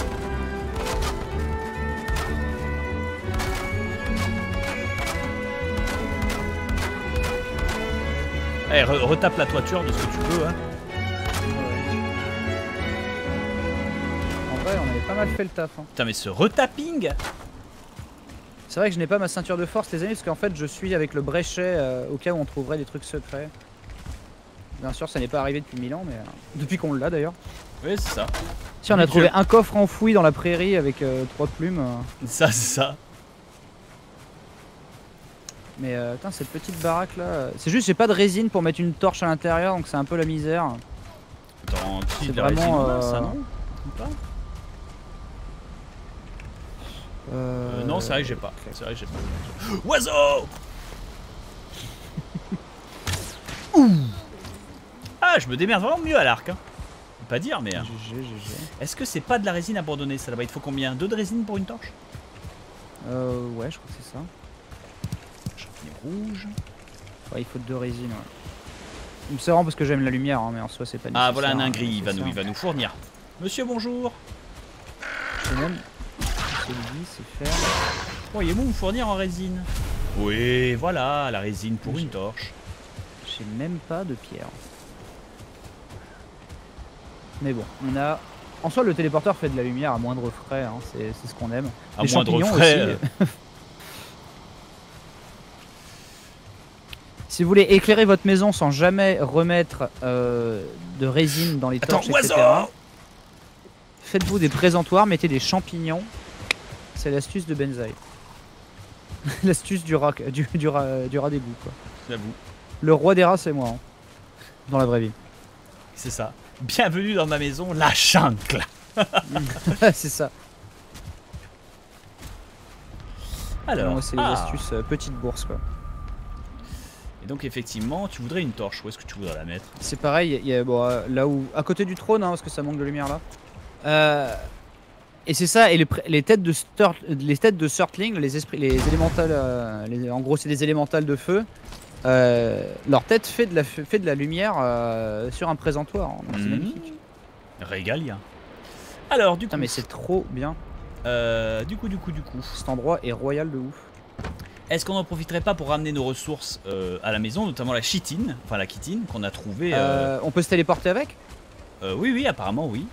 Eh, re- retape la toiture de ce que tu peux, hein. Vrai, on avait pas mal fait le taf. hein. Putain, mais ce retapping C'est vrai que je n'ai pas ma ceinture de force, les amis, parce qu'en fait, je suis avec le bréchet euh, au cas où on trouverait des trucs secrets. Bien sûr, ça n'est pas arrivé depuis 1000 ans, mais euh, depuis qu'on l'a d'ailleurs. Oui, c'est ça. Si on a trouvé un coffre enfoui dans la prairie avec euh, trois plumes. Ça, c'est ça. Mais euh, putain, cette petite baraque là, c'est juste j'ai pas de résine pour mettre une torche à l'intérieur, donc c'est un peu la misère. Attends, qui C'est de la vraiment, ça non? Pas Euh, Non, c'est vrai que j'ai pas. C'est vrai que j'ai pas. Oiseau Ah, je me démerde vraiment mieux à l'arc. Hein. Pas dire, mais. GG, GG. Est-ce que c'est pas de la résine abandonnée ça là-bas? Il faut combien? Deux de résine pour une torche? Euh, ouais, je crois que c'est ça. Champignon rouge. Ouais, il faut deux résines. Ouais. C'est vraiment parce que j'aime la lumière, hein, mais en soi c'est pas Ah, voilà un hein, il va, nous, il va nous fournir. Monsieur, bonjour. Même. Celui-ci, c'est faire. Pourriez-vous me fournir en résine Oui, voilà, la résine pour une torche. J'ai même pas de pierre. Mais bon, on a. En soi, le téléporteur fait de la lumière à moindre frais, hein, c'est ce qu'on aime. À Les moindre frais. aussi. euh, Si vous voulez éclairer votre maison sans jamais remettre euh, de résine dans les Attends, torches, etc., faites-vous des présentoirs, mettez des champignons. C'est l'astuce de Benzaï. l'astuce du rat, du, du rat, du rat d'égout, quoi. J'avoue, Le roi des rats, c'est moi. hein. Dans la vraie vie. c'est ça. Bienvenue dans ma maison, la chancla. c'est ça. Alors, c'est les ah. astuces euh, petite bourse, quoi. Et donc effectivement, tu voudrais une torche. Où est-ce que tu voudrais la mettre? C'est pareil, il y a, bon, euh, là où. À côté du trône, hein, parce que ça manque de lumière là. Euh, et c'est ça, et les, têtes de Stur- les têtes de Surtling, les esprits, les élémentales, euh, les- en gros c'est des élémentales de feu. euh, leur tête fait de la, fait de la lumière euh, sur un présentoir. hein, C'est Mhm. magnifique. Régalia. Alors, du coup, Putain, mais c'est trop bien. du coup, du coup, du coup, Cet endroit est royal de ouf. est-ce qu'on n'en profiterait pas pour ramener nos ressources à la maison, notamment la chitine, enfin la chitine qu'on a trouvée on peut se téléporter avec? Oui, oui, apparemment, oui.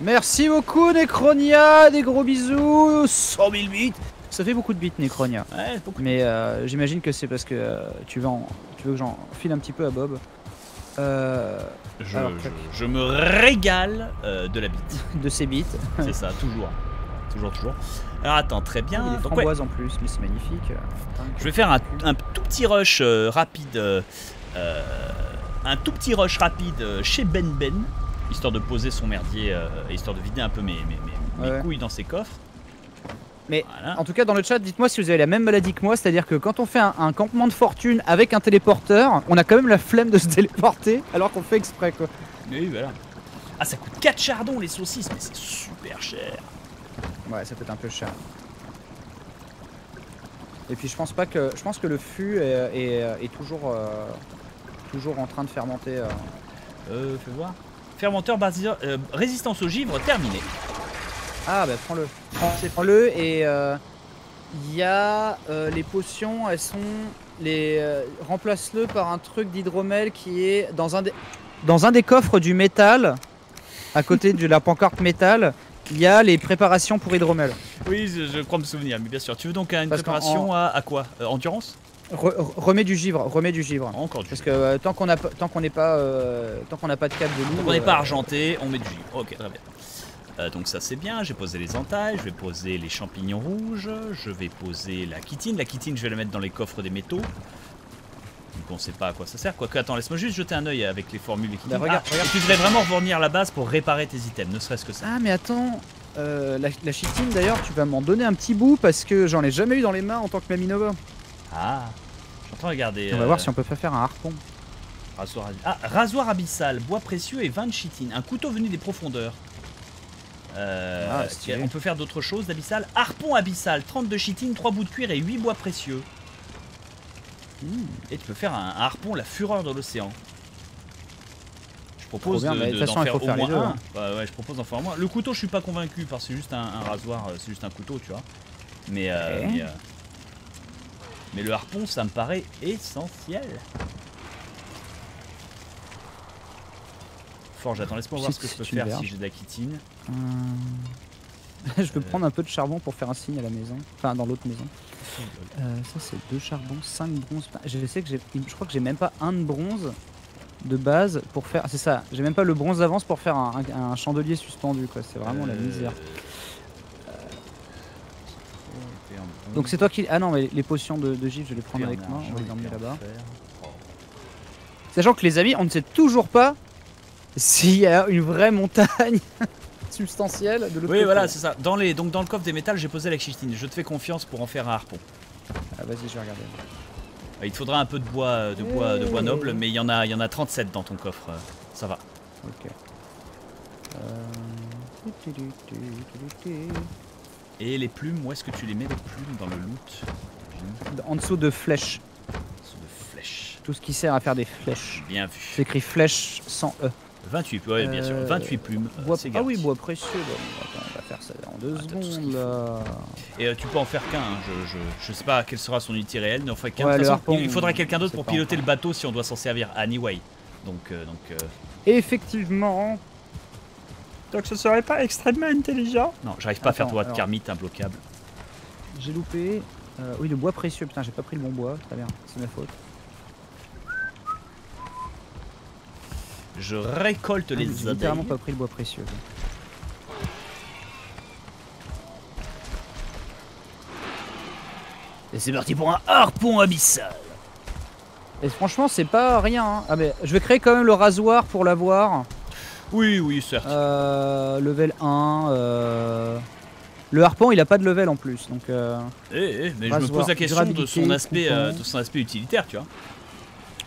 Merci beaucoup Necronia, des gros bisous 100 000 bits Ça fait beaucoup de bits Necronia. Ouais, beaucoup. Mais euh, j'imagine que c'est parce que euh, tu, veux en- tu veux que j'en file un petit peu à Bob. Euh, Je, Alors, je- je me régale de la bite. de ses bits. C'est ça, toujours. Toujours, toujours. Alors attends, très Il y a bien. des Donc, ouais, framboises en plus, mais c'est magnifique. je vais faire un, un tout petit rush rapide. un tout petit rush rapide chez Ben Ben. Histoire de poser son merdier, euh, histoire de vider un peu mes, mes, mes- mes Ouais. couilles dans ses coffres. Mais Voilà. En tout cas, dans le chat, dites-moi si vous avez la même maladie que moi, c'est-à-dire que quand on fait un, un campement de fortune avec un téléporteur, on a quand même la flemme de se téléporter alors qu'on fait exprès quoi. Oui, voilà. Ah, ça coûte 4 chardons les saucisses, mais c'est super cher. Ouais, ça coûte un peu cher. Et puis je pense pas que je pense que le fût est, est- est toujours euh, toujours en train de fermenter. euh. Euh, fais voir. Fermenteur euh, résistance au givre terminé. Ah bah prends-le. Prends- Prends-le et euh, il y a euh, les potions, elles sont les remplace-le par un truc d'hydromel qui est dans un des dans un des coffres du métal à côté de la pancarte métal. Il y a les préparations pour hydromel. Oui, je, je crois me souvenir, mais bien sûr. Tu veux donc une Parce préparation à, à quoi? Endurance? Re- re- remets du givre, remets du givre. Encore du Parce que euh, tant qu'on n'a pas tant qu'on n'est pas euh, tant qu'on n'a pas de câble de loup. Donc on n'est euh, pas argenté, on met du givre. Ok, très bien. Euh, donc ça c'est bien, j'ai posé les entailles, je vais poser les champignons rouges, je vais poser la chitine. La chitine je vais la mettre dans les coffres des métaux. Donc on sait pas à quoi ça sert. Quoique attends, laisse-moi juste jeter un œil avec les formules et Bah, regarde, Ah, regarde. tu devrais vraiment revenir à la base pour réparer tes items, ne serait-ce que ça. Ah mais attends, euh, la, la chitine d'ailleurs, tu vas m'en donner un petit bout parce que j'en ai jamais eu dans les mains en tant que Maminova. Ah, je suis en train de regarder. On va euh, voir si on peut pas faire un harpon. Rasoir, ah, rasoir abyssal, bois précieux et 20 de chitine. Un couteau venu des profondeurs. Euh, Ah, on peut faire d'autres choses d'abyssal. Harpon abyssal, 30 de chitine, 3 bouts de cuir et 8 bois précieux. Hmm. Et tu peux faire un, un harpon, la fureur de l'océan. Je propose bien, de, de d'en au faire les moins un. hein. Ouais, ouais, je propose d'en faire au moins. Le couteau, je suis pas convaincu parce que c'est juste un, un rasoir, euh, c'est juste un couteau, tu vois. Mais, euh, mais, euh, mais le harpon, ça me paraît essentiel. Forge, attends, laisse-moi voir ce que je peux faire si j'ai de la chitine. Hum. je peux prendre un peu de charbon pour faire un signe à la maison. Enfin, dans l'autre maison. Euh, ça, c'est deux charbons, 5 bronzes. Je sais que j'ai. Je crois que j'ai même pas un de bronze. de base pour faire. C'est ça, j'ai même pas le bronze d'avance pour faire un, un- un chandelier suspendu, quoi. C'est vraiment la Euh, misère. euh, Donc c'est toi qui. Ah non, mais les potions de, de gifle, je vais les prendre avec moi, on va les emmener en là-bas. Sachant que les amis, on ne sait toujours pas s'il y a une vraie montagne substantielle de l'autre Oui, côté. voilà, c'est ça. Dans les, donc dans le coffre des métals, j'ai posé la chistine. Je te fais confiance pour en faire un harpon. Ah, vas-y, je vais regarder. Il te faudra un peu de bois, de bois, de bois noble, mais il y en a, il y en a 37 dans ton coffre. euh, Ça va. Ok. Euh... Et les plumes, où est-ce que tu les mets les plumes dans le loot En dessous de flèches. Sous de flèches. Tout ce qui sert à faire des flèches. Bien vu. C'est écrit flèche sans E. 28, ouais, bien sûr. Euh, 28 plumes. euh, Bois- ah oui, bois précieux. Attends, on va faire ça en deux Ah, secondes là. Et euh, tu peux en faire qu'un. hein. Je, je, je sais pas quelle sera son utilité réelle, mais en fait qu'un. Ouais, il faudra quelqu'un d'autre pour piloter le bateau si on doit s'en servir. Anyway. Donc, euh, donc. euh, Effectivement. Donc ce serait pas extrêmement intelligent. Non, j'arrive pas à faire droit de alors. imbloquable. J'ai loupé. Euh, oui, le bois précieux. Putain, j'ai pas pris le bon bois. Très bien, c'est ma faute. Je récolte Ah, les J'ai littéralement abeilles. pas pris le bois précieux. Et c'est parti pour un harpon abyssal. Et franchement, c'est pas rien. hein. Ah, mais je vais créer quand même le rasoir pour l'avoir. Oui, oui, certes. Euh, level 1. euh, Le harpon, il a pas de level en plus. Donc, euh, Eh, eh, mais je me pose la question de son aspect, euh, de son aspect utilitaire, tu vois.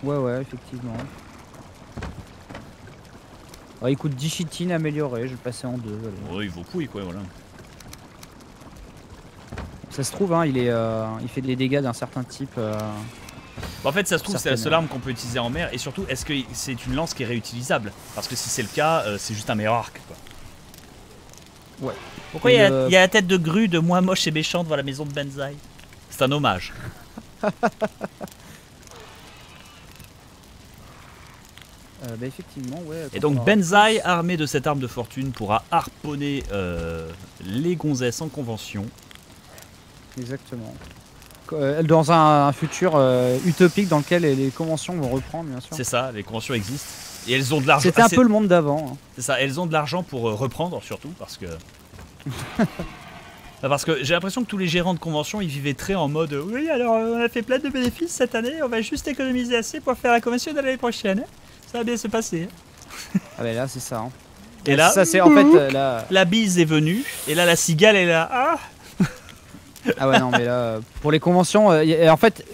ouais, ouais, effectivement. Ouais, il coûte 10 chitines améliorées. Je vais le passer en deux. allez. Oh, il vaut couille, quoi, voilà. Ça se trouve, hein, il, est, euh, il fait des dégâts d'un certain type. Bah, en fait, ça se trouve, c'est la seule arme qu'on peut utiliser en mer. Et surtout, est-ce que c'est une lance qui est réutilisable? Parce que si c'est le cas, euh, c'est juste un meilleur arc, quoi. Ouais. Pourquoi il y, a- le- il y a la tête de grue de moi moche et méchant devant la maison de Benzaï C'est un hommage. euh, bah, effectivement, ouais. Et donc Benzaï, armé de cette arme de fortune, pourra harponner euh, les gonzesses en convention. Exactement. Euh, Dans un, futur euh, utopique dans lequel les, les conventions vont reprendre, bien sûr. C'est ça, les conventions existent. Et elles ont de l'argent. C'était Ah, un c'est- peu le monde d'avant. hein. C'est ça, elles ont de l'argent pour euh, reprendre surtout parce que. Parce que j'ai l'impression que tous les gérants de convention ils vivaient très en mode oui alors on a fait plein de bénéfices cette année, on va juste économiser assez pour faire la convention de l'année prochaine. Ça va bien se passer. Ah bah là, c'est ça. hein. Et là, ça, c'est en fait là. la bise est venue et là la cigale est là. Ah Ah ouais, non, mais là, pour les conventions, euh, en fait,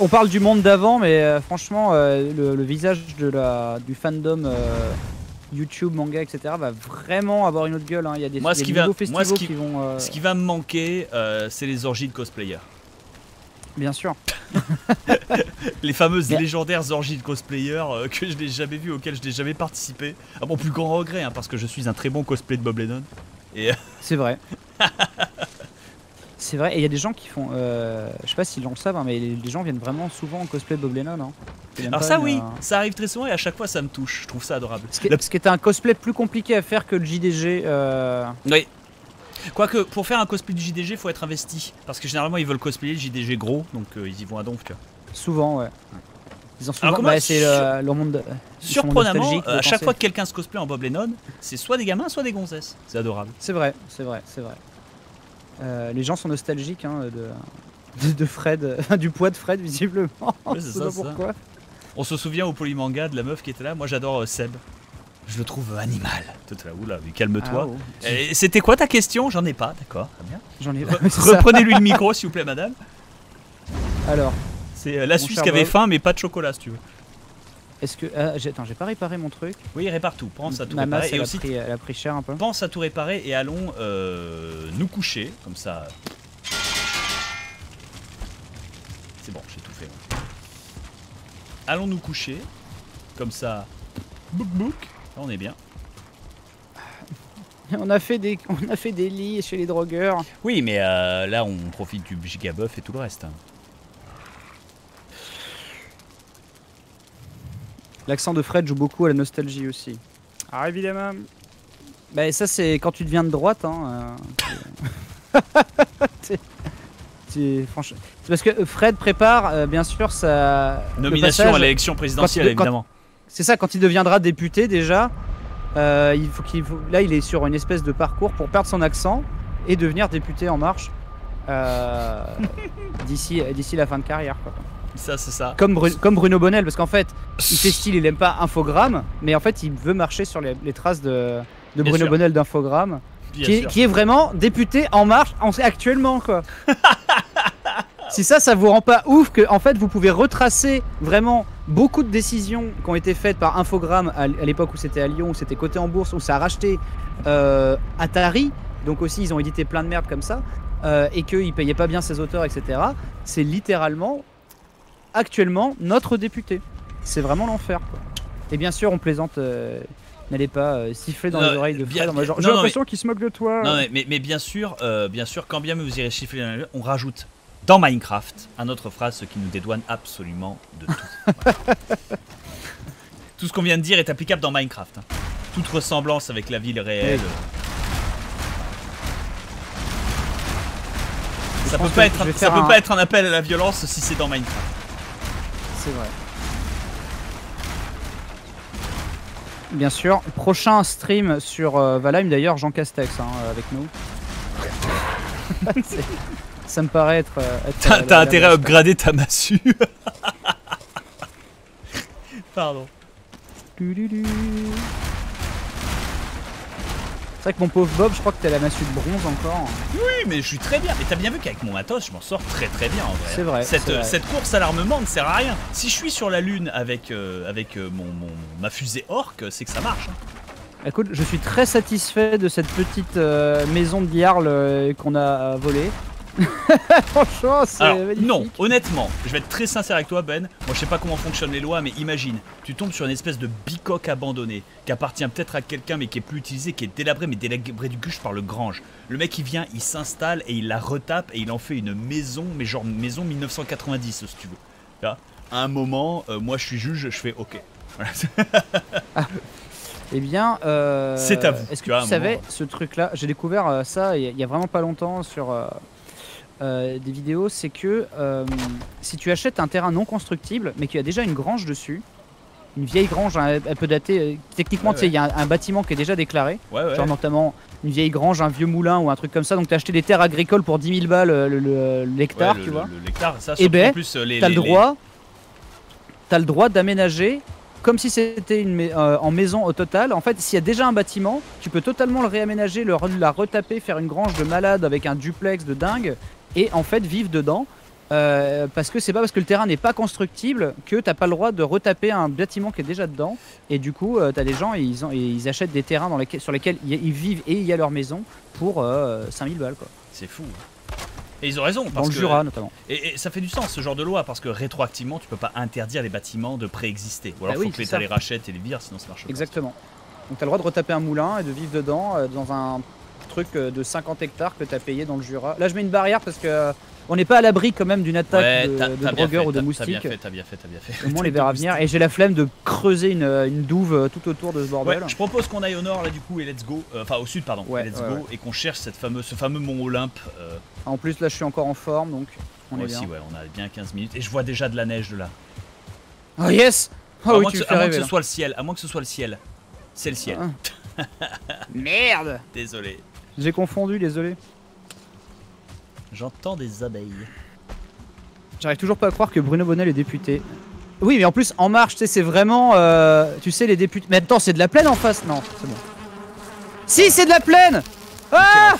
on parle du monde d'avant, mais euh, franchement, euh, le, le visage de la, du fandom YouTube, manga, etc. va vraiment avoir une autre gueule. hein. Il y a des, Moi, ce qui des va- moi, ce festivals qui- qui, vont. Ce qui va me manquer, c'est les orgies de cosplayers. Bien sûr. Les fameuses légendaires orgies de cosplayers euh, que je n'ai jamais vues, auxquelles je n'ai jamais participé. À mon plus grand regret, hein, parce que je suis un très bon cosplay de Bob Lennon. Et C'est vrai. C'est vrai, et il y a des gens qui font. Euh, je sais pas s'ils le savent, hein, mais les, gens viennent vraiment souvent en cosplay de Bob Lennon. Hein. Alors ça oui, euh, ça arrive très souvent et à chaque fois ça me touche. Je trouve ça adorable. Ce qui, La- est un cosplay plus compliqué à faire que le JDG. euh, Oui. Quoique pour faire un cosplay du JDG, faut être investi parce que généralement ils veulent cosplayer le JDG gros, donc euh, ils y vont à donf. Tu vois. souvent, ouais. Ils ont souvent. Bah, c'est le, monde. Surprenamment, à chaque fois que quelqu'un se cosplay en Bob Lennon, c'est soit des gamins, soit des gonzesses. C'est adorable. C'est vrai, c'est vrai, c'est vrai. Euh, les gens sont nostalgiques hein, de, de, de Fred, du poids de Fred visiblement. Ouais, Je c'est sais ça, pas c'est ça. pourquoi. On se souvient au polymanga de la meuf qui était là. Moi j'adore euh, Seb. Je le trouve animal. Là, oula, mais calme-toi. Ah, oh. C'était quoi ta question? J'en ai pas, d'accord. J'en ai. Ça. Reprenez-lui le micro s'il vous plaît, madame. Alors, C'est euh, la Suisse qui avait faim, mais pas de chocolat si tu veux. Est-ce que. ah, j'ai- attends, j'ai pas réparé mon truc. Oui, répare tout. Pense à tout Ma masse, réparer. Et a aussi, pris, elle a pris cher un peu. pense à tout réparer et allons euh, nous coucher. Comme ça. C'est bon, j'ai tout fait. moi. Allons nous coucher. Comme ça. Bouk bouk. Là, on est bien. On a fait des, on a fait des lits chez les drogueurs. Oui, mais euh, là, on profite du gigabuff et tout le reste. L'accent de Fred joue beaucoup à la nostalgie aussi. Ah évidemment. Bah ça c'est quand tu deviens de droite. Hein, euh, c'est- franchement. Parce que Fred prépare euh, bien sûr sa Nomination passage- à l'élection présidentielle, quand- évidemment. c'est ça, quand il deviendra député déjà, euh, il faut qu'il faut- là il est sur une espèce de parcours pour perdre son accent et devenir député en marche euh, d'ici d'ici la fin de carrière. Quoi. Ça, c'est ça. Comme, Bru- comme Bruno Bonnel, parce qu'en fait, il fait style, il aime pas Infogramme, mais en fait, il veut marcher sur les, les traces de, Bruno sûr. Bonnel d'Infogramme, qui, est- sûr. qui est vraiment député en marche en- actuellement, quoi. si ça, ça vous rend pas ouf que, en fait, vous pouvez retracer vraiment beaucoup de décisions qui ont été faites par Infogramme à l'époque où c'était à Lyon, où c'était coté en bourse, où ça a racheté euh, Atari, donc aussi ils ont édité plein de merde comme ça, euh, et qu'ils payaient pas bien ses auteurs, etc. C'est littéralement actuellement notre député. C'est vraiment l'enfer. Et bien sûr, on plaisante. euh, N'allez pas euh, siffler dans Non, les oreilles de Fred. J'ai l'impression qu'il se moque de toi. Non, mais, mais, mais bien sûr, euh, bien sûr, quand bien vous irez chiffrer, dans les- on rajoute dans Minecraft un autre phrase, ce qui nous dédouane absolument de tout. Voilà. tout ce qu'on vient de dire est applicable dans Minecraft. hein. Toute ressemblance avec la ville réelle. Ça peut, pas être, ça peut pas être un appel à la violence si c'est dans Minecraft. C'est vrai. Bien sûr, prochain stream sur euh, Valheim d'ailleurs, Jean Castex hein, euh, avec nous. Ça me paraît être. euh, être, T'as euh, intérêt à upgrader ta massue. Pardon. C'est vrai que mon pauvre Bob, je crois que t'as la massue de bronze encore. Oui, mais je suis très bien. Mais t'as bien vu qu'avec mon matos, je m'en sors très très bien en vrai. C'est vrai, Cette, vrai. cette course à l'armement ne sert à rien. Si je suis sur la lune avec, euh, avec euh, mon, mon- ma fusée orc, c'est que ça marche. hein. Écoute, je suis très satisfait de cette petite euh, maison de Yarl qu'on a volée. Franchement, c'est non, honnêtement, je vais être très sincère avec toi, Ben. Moi, je sais pas comment fonctionnent les lois, mais imagine, tu tombes sur une espèce de bicoque abandonnée qui appartient peut-être à quelqu'un, mais qui est plus utilisé, qui est délabré, mais délabré du guche par le grange. Le mec, il vient, il s'installe et il la retape et il en fait une maison, mais genre maison 1990, si tu veux. Là, à un moment, euh, moi, je suis juge, je fais OK. Voilà. Eh bien, euh, C'est à vous, Est-ce que tu savais moment. ce truc-là? J'ai découvert euh, ça il y, a- il y a vraiment pas longtemps sur euh, des vidéos. C'est que euh, si tu achètes un terrain non constructible, mais qu'il y a déjà une grange dessus, une vieille grange un, un peu datée, euh, techniquement, Ouais, tu sais, il y a un, un bâtiment qui est déjà déclaré, Ouais, ouais. genre notamment une vieille grange, un vieux moulin ou un truc comme ça. Donc, tu as acheté des terres agricoles pour 10 000 balles euh, le- le- l'hectare, le- tu vois. le- le l'hectare, ça, Eh surtout ben, en plus, euh, les, T'as le les- les- droit, t'as le droit d'aménager comme si c'était une mai- euh, en maison au total. En fait, s'il y a déjà un bâtiment, tu peux totalement le réaménager, le, re- la retaper, faire une grange de malade avec un duplex de dingue et en fait vivre dedans. Euh, parce que c'est pas parce que le terrain n'est pas constructible que t'as pas le droit de retaper un bâtiment qui est déjà dedans. Et du coup, euh, t'as des gens et ils, ont- et ils achètent des terrains dans lesquels, sur lesquels ils ils vivent et il y a leur maison pour euh, 5000 balles quoi. C'est fou. Et ils ont raison. Dans Parce le que- Jura notamment. Et, et ça fait du sens ce genre de loi parce que rétroactivement tu peux pas interdire les bâtiments de préexister. Ou alors Bah faut oui, que l'État les rachète et les vire sinon ça marche pas. Exactement. Donc t'as le droit de retaper un moulin et de vivre dedans euh, dans un truc euh, de 50 hectares que t'as payé dans le Jura. Là je mets une barrière parce que euh, on n'est pas à l'abri quand même d'une attaque Ouais, de, de bien ou de t'as- T'as bien moustiques. fait, t'as bien fait, t'as bien fait. Au moins on les verra venir. Et j'ai la flemme de creuser une, une douve euh, tout autour de ce Ouais, bordel. je propose qu'on aille au nord là du coup et let's go, Euh, enfin au sud pardon, Ouais, et let's go et qu'on cherche cette fameuse, ce fameux mont Olympe. euh, En plus là je suis encore en forme donc on moi est bien. aussi ouais, on a bien 15 minutes et je vois déjà de la neige de là. Oh yes à Oh oui moins, tu que, à moins que ce soit le ciel, à moins que ce soit le ciel. C'est le ciel. Ah. Merde Désolé. J'ai confondu, désolé. J'entends des abeilles. J'arrive toujours pas à croire que Bruno Bonnel est député. Oui, mais en plus, En Marche, tu sais, c'est vraiment. euh, tu sais, les députés. Mais attends, c'est de la plaine en face Non, c'est bon. Si, c'est de la plaine Ah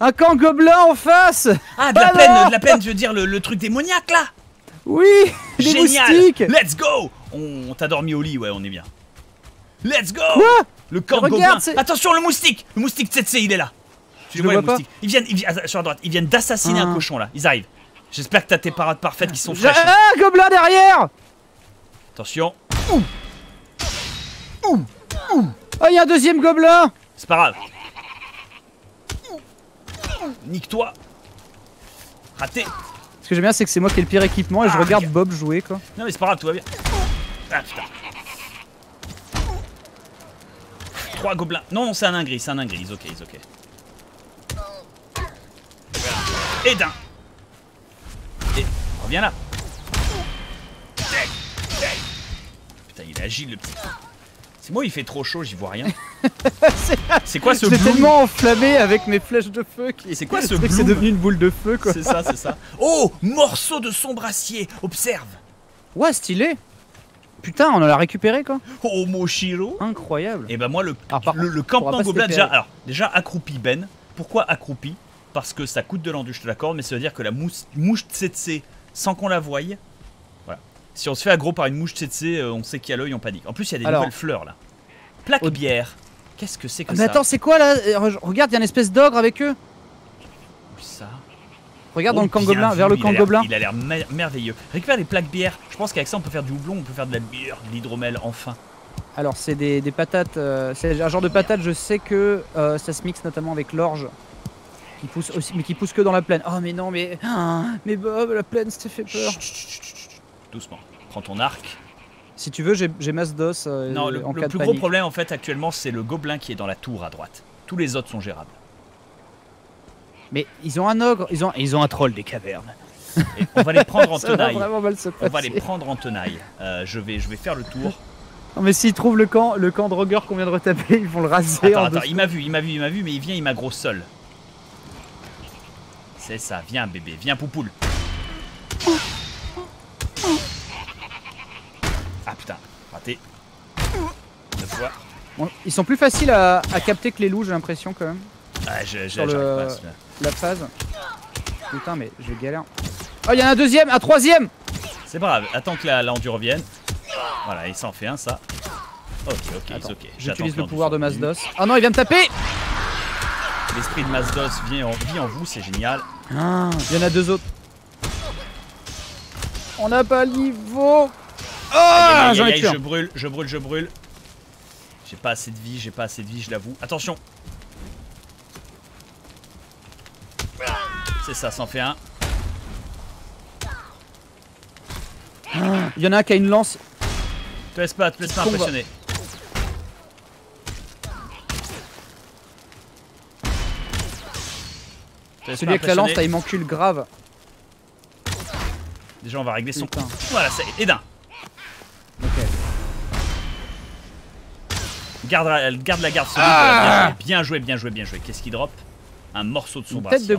Un camp gobelin en face Ah de la Ah plaine, de la plaine, je veux dire le, le truc démoniaque là Oui Des Génial moustiques Let's go On, on t'a dormi au lit, ouais, on est bien. Let's go Quoi? Le c'est- Attention, le moustique Le moustique tsetse, il est là Tu vois, le vois pas. moustique Ils viennent, ils viennent- sur la droite, ils viennent d'assassiner un Ah. cochon là, ils arrivent. J'espère que t'as tes parades parfaites qui sont fraîches. Ah, gobelin derrière Attention, Oh, il y a un deuxième gobelin c'est pas grave. Nique-toi Raté Ce que j'aime bien, c'est que c'est moi qui ai le pire équipement et je Ah, regarde regarde. Bob jouer, quoi. Non mais c'est pas grave, tout va bien. Ah putain. Trois gobelins. Non, non, c'est un nain gris, c'est un nain gris. Ils ok, ok. Et d'un. Et reviens là. Putain, il est agile le petit. C'est moi, il fait trop chaud, j'y vois rien. c'est quoi ce bloom tellement enflammé avec mes flèches de feu qui. C'est quoi ce truc, C'est devenu une boule de feu quoi. C'est ça, c'est ça. Oh Morceau de sombre acier Observe Ouais, stylé. Putain, on l'a récupéré quoi. Oh Moshiro Incroyable. Et ben moi, le, Alors, par le, campement gobelin, déjà, alors, déjà accroupi, Ben. Pourquoi accroupi? Parce que ça coûte de l'enduit, je te l'accorde, mais ça veut dire que la mousse, mouche tsetse, sans qu'on la voie, voilà. Si on se fait aggro par une mouche tsetse, euh, on sait qu'il y a l'œil, on panique. En plus, il y a des Alors. nouvelles fleurs là. Plaque Au- bière. Qu'est-ce que c'est que Mais ça? attends, c'est quoi là? Euh, re- Regarde, il y a une espèce d'ogre avec eux. Oui, ça. Regarde Oh, dans le camp bien gobelin, vers le camp gobelin. Il a l'air mer- merveilleux. Récupère des plaques bières. Je pense qu'avec ça, on peut faire du houblon, on peut faire de la bière, de l'hydromel, enfin. Alors, c'est des, des patates. euh, c'est un genre de patate, je sais que euh, ça se mixe notamment avec l'orge. Qui pousse aussi, mais qui pousse que dans la plaine. Oh, mais non, mais. Ah, mais Bob, la plaine, ça fait peur. Chut, chut, chut, chut, chut. Doucement. Prends ton arc. Si tu veux, j'ai masse d'os. euh, Non, le, en le cas de plus gros problème en fait actuellement, c'est le gobelin qui est dans la tour à droite. Tous les autres sont gérables. Mais ils ont un ogre, ils ont, ils ont un troll des cavernes. Et on va les prendre en va tenaille. se On va les prendre en tenaille. Euh, je, vais, je vais faire le tour. Non, mais s'ils trouvent le camp, le camp de Roger qu'on vient de retaper, ils vont le raser Attends, en attends, il m'a vu, il m'a vu, il m'a vu, mais il vient, il m'a gros seul. C'est ça, viens bébé, viens poupoule. Ah putain, raté. Deux fois. Bon, ils sont plus faciles à, à capter que les loups, j'ai l'impression quand même. Ah, je, je, Sur le- pas. La phase. Putain, mais je galère. Oh, il y en a un deuxième, un troisième C'est pas grave, attends que la l'endu revienne. Voilà, il s'en fait un ça. Ok, ok, Attends, ok. J'utilise le pouvoir de. Mazdos. Ah non, il vient me taper L'esprit de Mazdos vient en, vit en vous, c'est génial. Ah, Il y en a deux autres. On n'a pas le niveau J'en ai un. je brûle, je brûle, je brûle. J'ai pas assez de vie, j'ai pas assez de vie, je l'avoue. Attention C'est ça, s'en fait un. Il y en a un qui a une lance. Te laisse pas, te laisse pas impressionner. Celui avec la lance, là, il m'encule grave. Déjà, on va régler son. Putain. Voilà, ça y est, et d'un. Ok. Garde, la- garde la garde solide. Ah bien, joué. bien joué, bien joué. Qu'est-ce qu'il drop? Un morceau de Une sombre tête de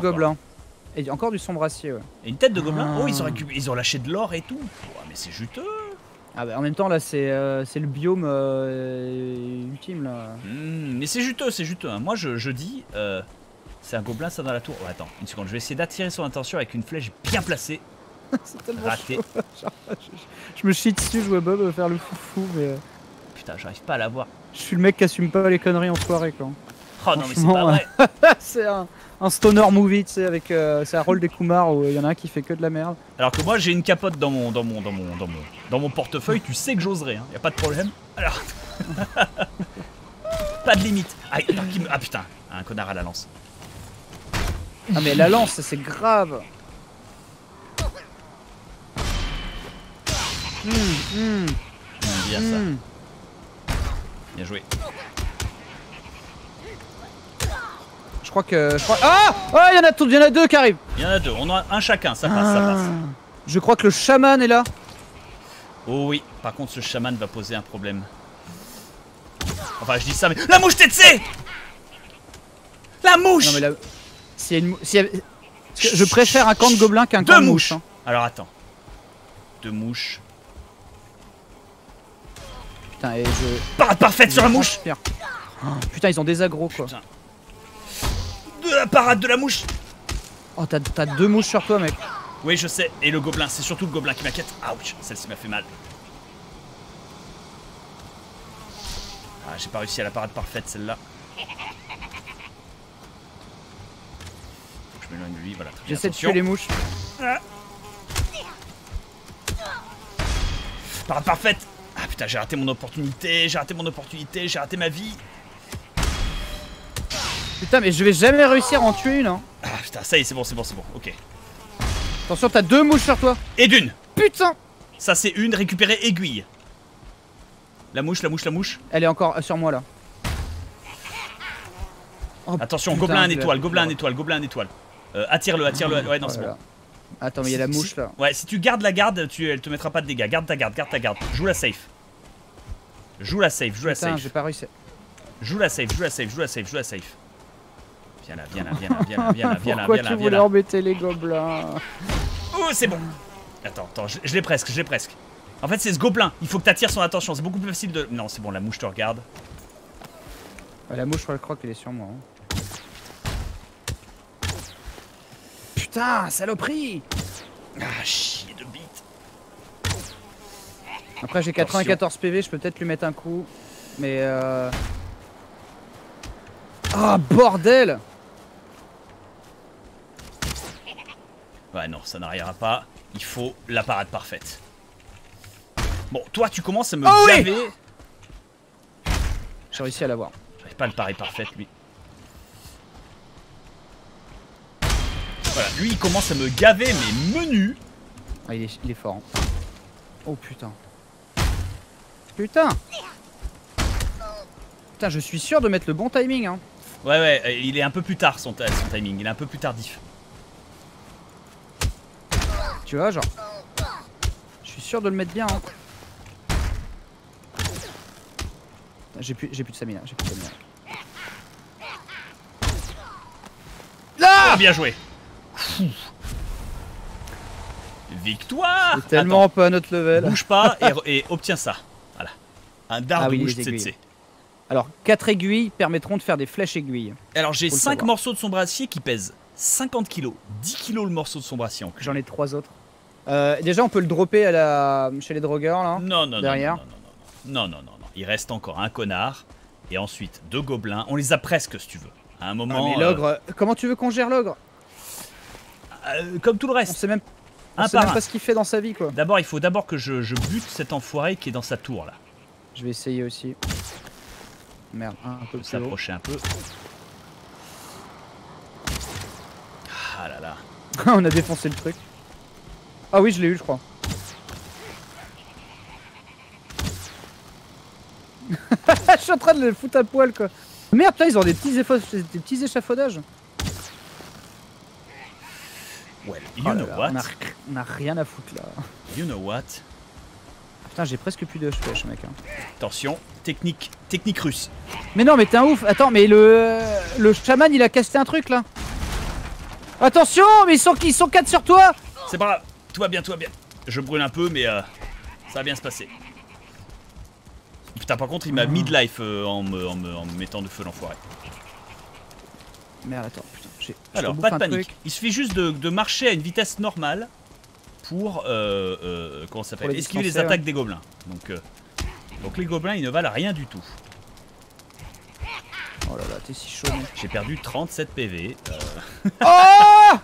Et encore du sombre acier, ouais. Et une tête de gobelin Ah. Oh, ils ont, récup- ils ont lâché de l'or et tout. Oh, mais c'est juteux. Ah bah en même temps, là, c'est euh, le biome euh, ultime, là. Hmm, mais c'est juteux, c'est juteux. hein. Moi, je, je dis, euh, c'est un gobelin, ça dans la tour. Oh, attends, une seconde. Je vais essayer d'attirer son attention avec une flèche bien placée. c'est tellement Raté. chaud. Genre, je, je me chie dessus, je vois Bob faire le foufou, mais euh, Putain, j'arrive pas à la voir. je suis le mec qui assume pas les conneries en soirée, quoi. Oh non, mais c'est pas vrai. c'est un, un stoner movie, tu sais, avec. euh, c'est un rôle des Kumar où il y en a un qui fait que de la merde. Alors que moi, j'ai une capote dans mon, dans mon, dans mon, dans mon, dans mon portefeuille. Tu sais que j'oserais, hein. Y a pas de problème. Alors, pas de limite. Ah, me- ah, putain, un connard à la lance. Ah, mais la lance, c'est grave. Bien ça? hum. Bien joué. Je crois que. Je crois... Ah Ah, il y en a tout, il y en a deux qui arrivent. Il y en a deux. On en a un chacun. Ça passe, ça passe. Ah. Je crois que le chaman est là. Oh oui. Par contre, ce chaman va poser un problème. Enfin, je dis ça, mais la mouche Tetsé La mouche Non mais là, s'il y a une y a- que je préfère un camp de gobelins qu'un camp de mouches. hein. Alors attends. Deux mouches. Putain, et je. Parade parfaite sur la mouche. Oh, putain, ils ont des agros quoi. Putain. Parade de la mouche Oh, t'as deux mouches sur toi, mec. Oui, je sais. Et le gobelin, c'est surtout le gobelin qui m'inquiète. Ouch, celle-ci m'a fait mal. Ah, j'ai pas réussi à la parade parfaite, celle-là. Faut que je m'éloigne de lui, voilà. très bien, J'essaie de tuer les mouches. Parade parfaite Ah putain, j'ai raté mon opportunité, j'ai raté mon opportunité, j'ai raté ma vie. Putain, mais je vais jamais réussir à en tuer une. Hein. Ah putain, ça y est, c'est bon, c'est bon, c'est bon. Ok. Attention, t'as deux mouches sur toi. Et d'une Putain Ça, c'est une récupérée aiguille. La mouche, la mouche, la mouche. Elle est encore sur moi là. Oh, Attention, putain, gobelin un étoile, gobelin un étoile, gobelin un étoile. Euh, attire-le, attire-le. Ouais, non, Oh c'est bon. Attends, mais il y a la mouche là. Ouais, si tu gardes la garde, tu, elle te mettra pas de dégâts. Garde ta garde, garde ta garde. Joue la safe. Joue la safe, joue la Putain, safe. j'ai pas réussi. Joue la safe, joue la safe, joue la safe, joue la safe. Viens là, viens là, viens là, viens là, viens là, viens là, Pourquoi viens là, tu viens voulais là. embêter les gobelins Oh, c'est bon. Attends, attends, je, je l'ai presque, je l'ai presque. En fait, c'est ce gobelin. Il faut que t'attires son attention. C'est beaucoup plus facile de. Non, c'est bon, la mouche te regarde. La mouche, je crois qu'elle est sur moi. hein. Putain, saloperie Ah, chier de bite. Après, j'ai 94 PV, je peux peut-être lui mettre un coup. Mais euh... Ah, bordel Ouais, non, ça n'arrivera pas. Il faut la parade parfaite. Bon, toi, tu commences à me Oh oui gaver. J'ai réussi à l'avoir. J'arrive pas à le parer parfaite, lui. Voilà, lui, il commence à me gaver, mais menu. Ah, il est, il est fort. hein. Oh putain. Putain Putain, je suis sûr de mettre le bon timing. Hein. Ouais, ouais, euh, il est un peu plus tard, son, ta- son timing. Il est un peu plus tardif. Tu vois, genre. Je suis sûr de le mettre bien. Hein. J'ai plus, j'ai plus de stamina. J'ai plus de stamina. Ah, bien joué. Victoire C'est tellement Attends, pas à notre level. Bouge pas et, et obtiens ça. Voilà. Un dard Ah de oui. Alors, 4 aiguilles permettront de faire des flèches aiguilles. Alors j'ai Faut le 5 savoir. morceaux de son brassier qui pèsent 50 kilos. 10 kilos le morceau de son brassier en plus. J'en ai trois autres. Euh, déjà, on peut le dropper à la... chez les drogueurs là. Non, non, Derrière. non, non, non, non, non, non, non. Il reste encore un connard et ensuite deux gobelins. On les a presque si tu veux. À un Ah, moment, mais l'ogre, euh, comment tu veux qu'on gère l'ogre? Euh, comme tout le On reste. sait même, on Un sait par même un. pas ce qu'il fait dans sa vie quoi. D'abord, il faut d'abord que je, je bute cet enfoiré qui est dans sa tour là. Je vais essayer aussi. Merde, un, peu plus s'approcher un peu. Ah là là. on a défoncé le truc. Ah oui, je l'ai eu, je crois. je suis en train de le foutre à poil quoi. Merde, putain, ils ont des petits, effo- des petits échafaudages. Well, you Oh là know là, what? on, a, on a rien à foutre là. You know what? Putain, j'ai presque plus de flèches, mec. hein. Attention, technique, technique russe. Mais non, mais t'es un ouf. Attends, mais le le chaman, il a casté un truc là. Attention, mais ils sont ils sont quatre sur toi. C'est pas grave, tout va bien, tout va bien. Je brûle un peu, mais euh, ça va bien se passer. Putain, par contre, il m'a midlife euh, en, me, en, me, en me mettant de feu l'enfoiré. Merde, attends, putain. j'ai- Alors, pas de panique. truc. Il suffit juste de, de marcher à une vitesse normale pour, euh, euh, comment ça s'appelle Esquiver les attaques des gobelins. Donc, euh, donc les gobelins, ils ne valent rien du tout. Oh là là, t'es si chaud. J'ai perdu 37 PV. Oh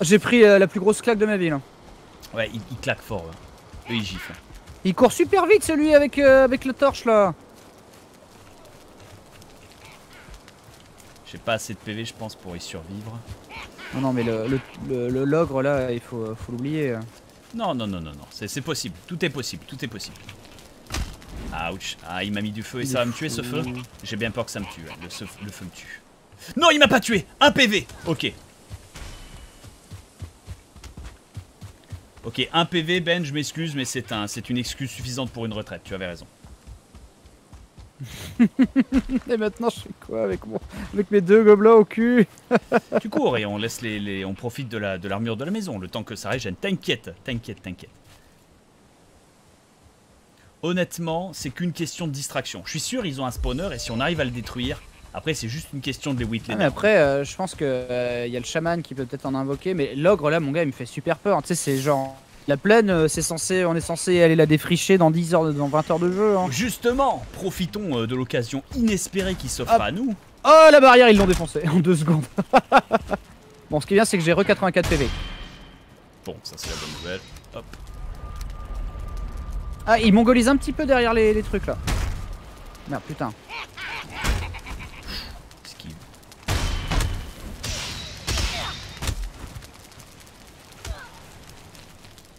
J'ai pris euh, la plus grosse claque de ma vie là. ouais, il, il claque fort. hein. Eux, ils giflent. Il court super vite celui avec euh, avec la torche là. J'ai pas assez de PV, je pense, pour y survivre. Non non mais le le, le- le logre là, il faut faut l'oublier. Non, non, non, non, non. C'est possible. Tout est possible. Tout est possible. Ouch. Ah, il m'a mis du feu et ça va me tuer ce feu? J'ai bien peur que ça me tue. Le, ce- le feu me tue. Non, il m'a pas tué Un PV Ok. Ok, un PV, Ben, je m'excuse, mais c'est un, c'est une excuse suffisante pour une retraite. Tu avais raison. Et maintenant je fais quoi avec mon avec mes deux gobelins au cul tu cours et on laisse les, les- on profite de la de l'armure de la maison le temps que ça régène. T'inquiète, t'inquiète, t'inquiète. Honnêtement, c'est qu'une question de distraction. Je suis sûr ils ont un spawner et si on arrive à le détruire, après c'est juste une question de les whitler. Ah, mais après, euh, je pense que euh, il y a le chaman qui peut peut-être en invoquer, mais l'ogre là, mon gars, il me fait super peur. Tu sais, c'est genre la plaine, euh, c'est censé, on est censé aller la défricher dans 10 heures, dans 20 heures de jeu. Hein. Justement, profitons euh, de l'occasion inespérée qui s'offre à nous. Oh la barrière, ils l'ont défoncé en deux secondes. bon, ce qui est bien, c'est que j'ai re 84 PV. Bon, ça c'est la bonne nouvelle. Hop. Ah, ils mongolisent un petit peu derrière les, les trucs là. Merde, putain.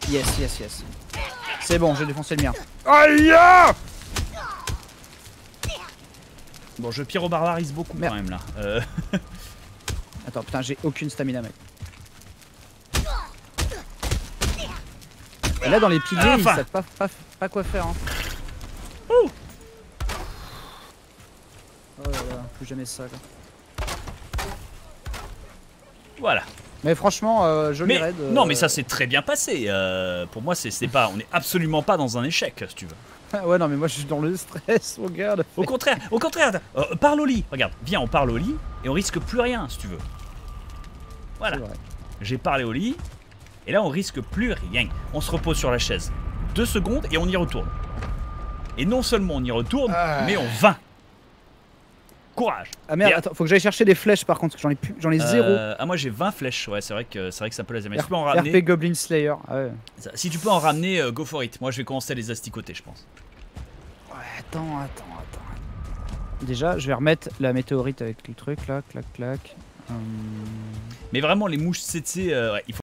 Yes, yes, yes. C'est bon, j'ai défoncé le mien. Aïe ah Bon, je pyro barbarise beaucoup Merde. quand même là. Euh... Attends, putain, j'ai aucune stamina, mec. Et là, dans les piliers, ah, ils savent pas, pas quoi faire. Hein. Ouh. Oh là là, plus jamais ça. Quoi. Voilà. Mais franchement, euh, joli Mais, raid. euh, non, mais ça s'est très bien passé. euh, pour moi, c'est c'est pas, on est absolument pas dans un échec, si tu veux. ouais, non, mais moi je suis dans le stress, regarde. Au contraire, au contraire. euh, parle au lit. Regarde, viens, on parle au lit et on risque plus rien, si tu veux. Voilà. J'ai parlé au lit et là, on risque plus rien. On se repose sur la chaise. Deux secondes et on y retourne. Et non seulement on y retourne, Ah. mais on va. Courage. Ah merde, attends, faut que j'aille chercher des flèches par contre, j'en ai, plus- j'en ai zéro. Euh, ah moi j'ai 20 flèches, ouais c'est vrai que c'est vrai que ça peut les amener. Si tu peux en ramener, RP Goblin Slayer. Ah ouais. ça- si tu peux en ramener, euh, go for it. Moi je vais commencer à les asticoter, je pense. Ouais, attends, attends, attends. Déjà, je vais remettre la météorite avec le truc là, clac, clac. Hum, Mais vraiment les mouches tsetse, euh, ouais, il faut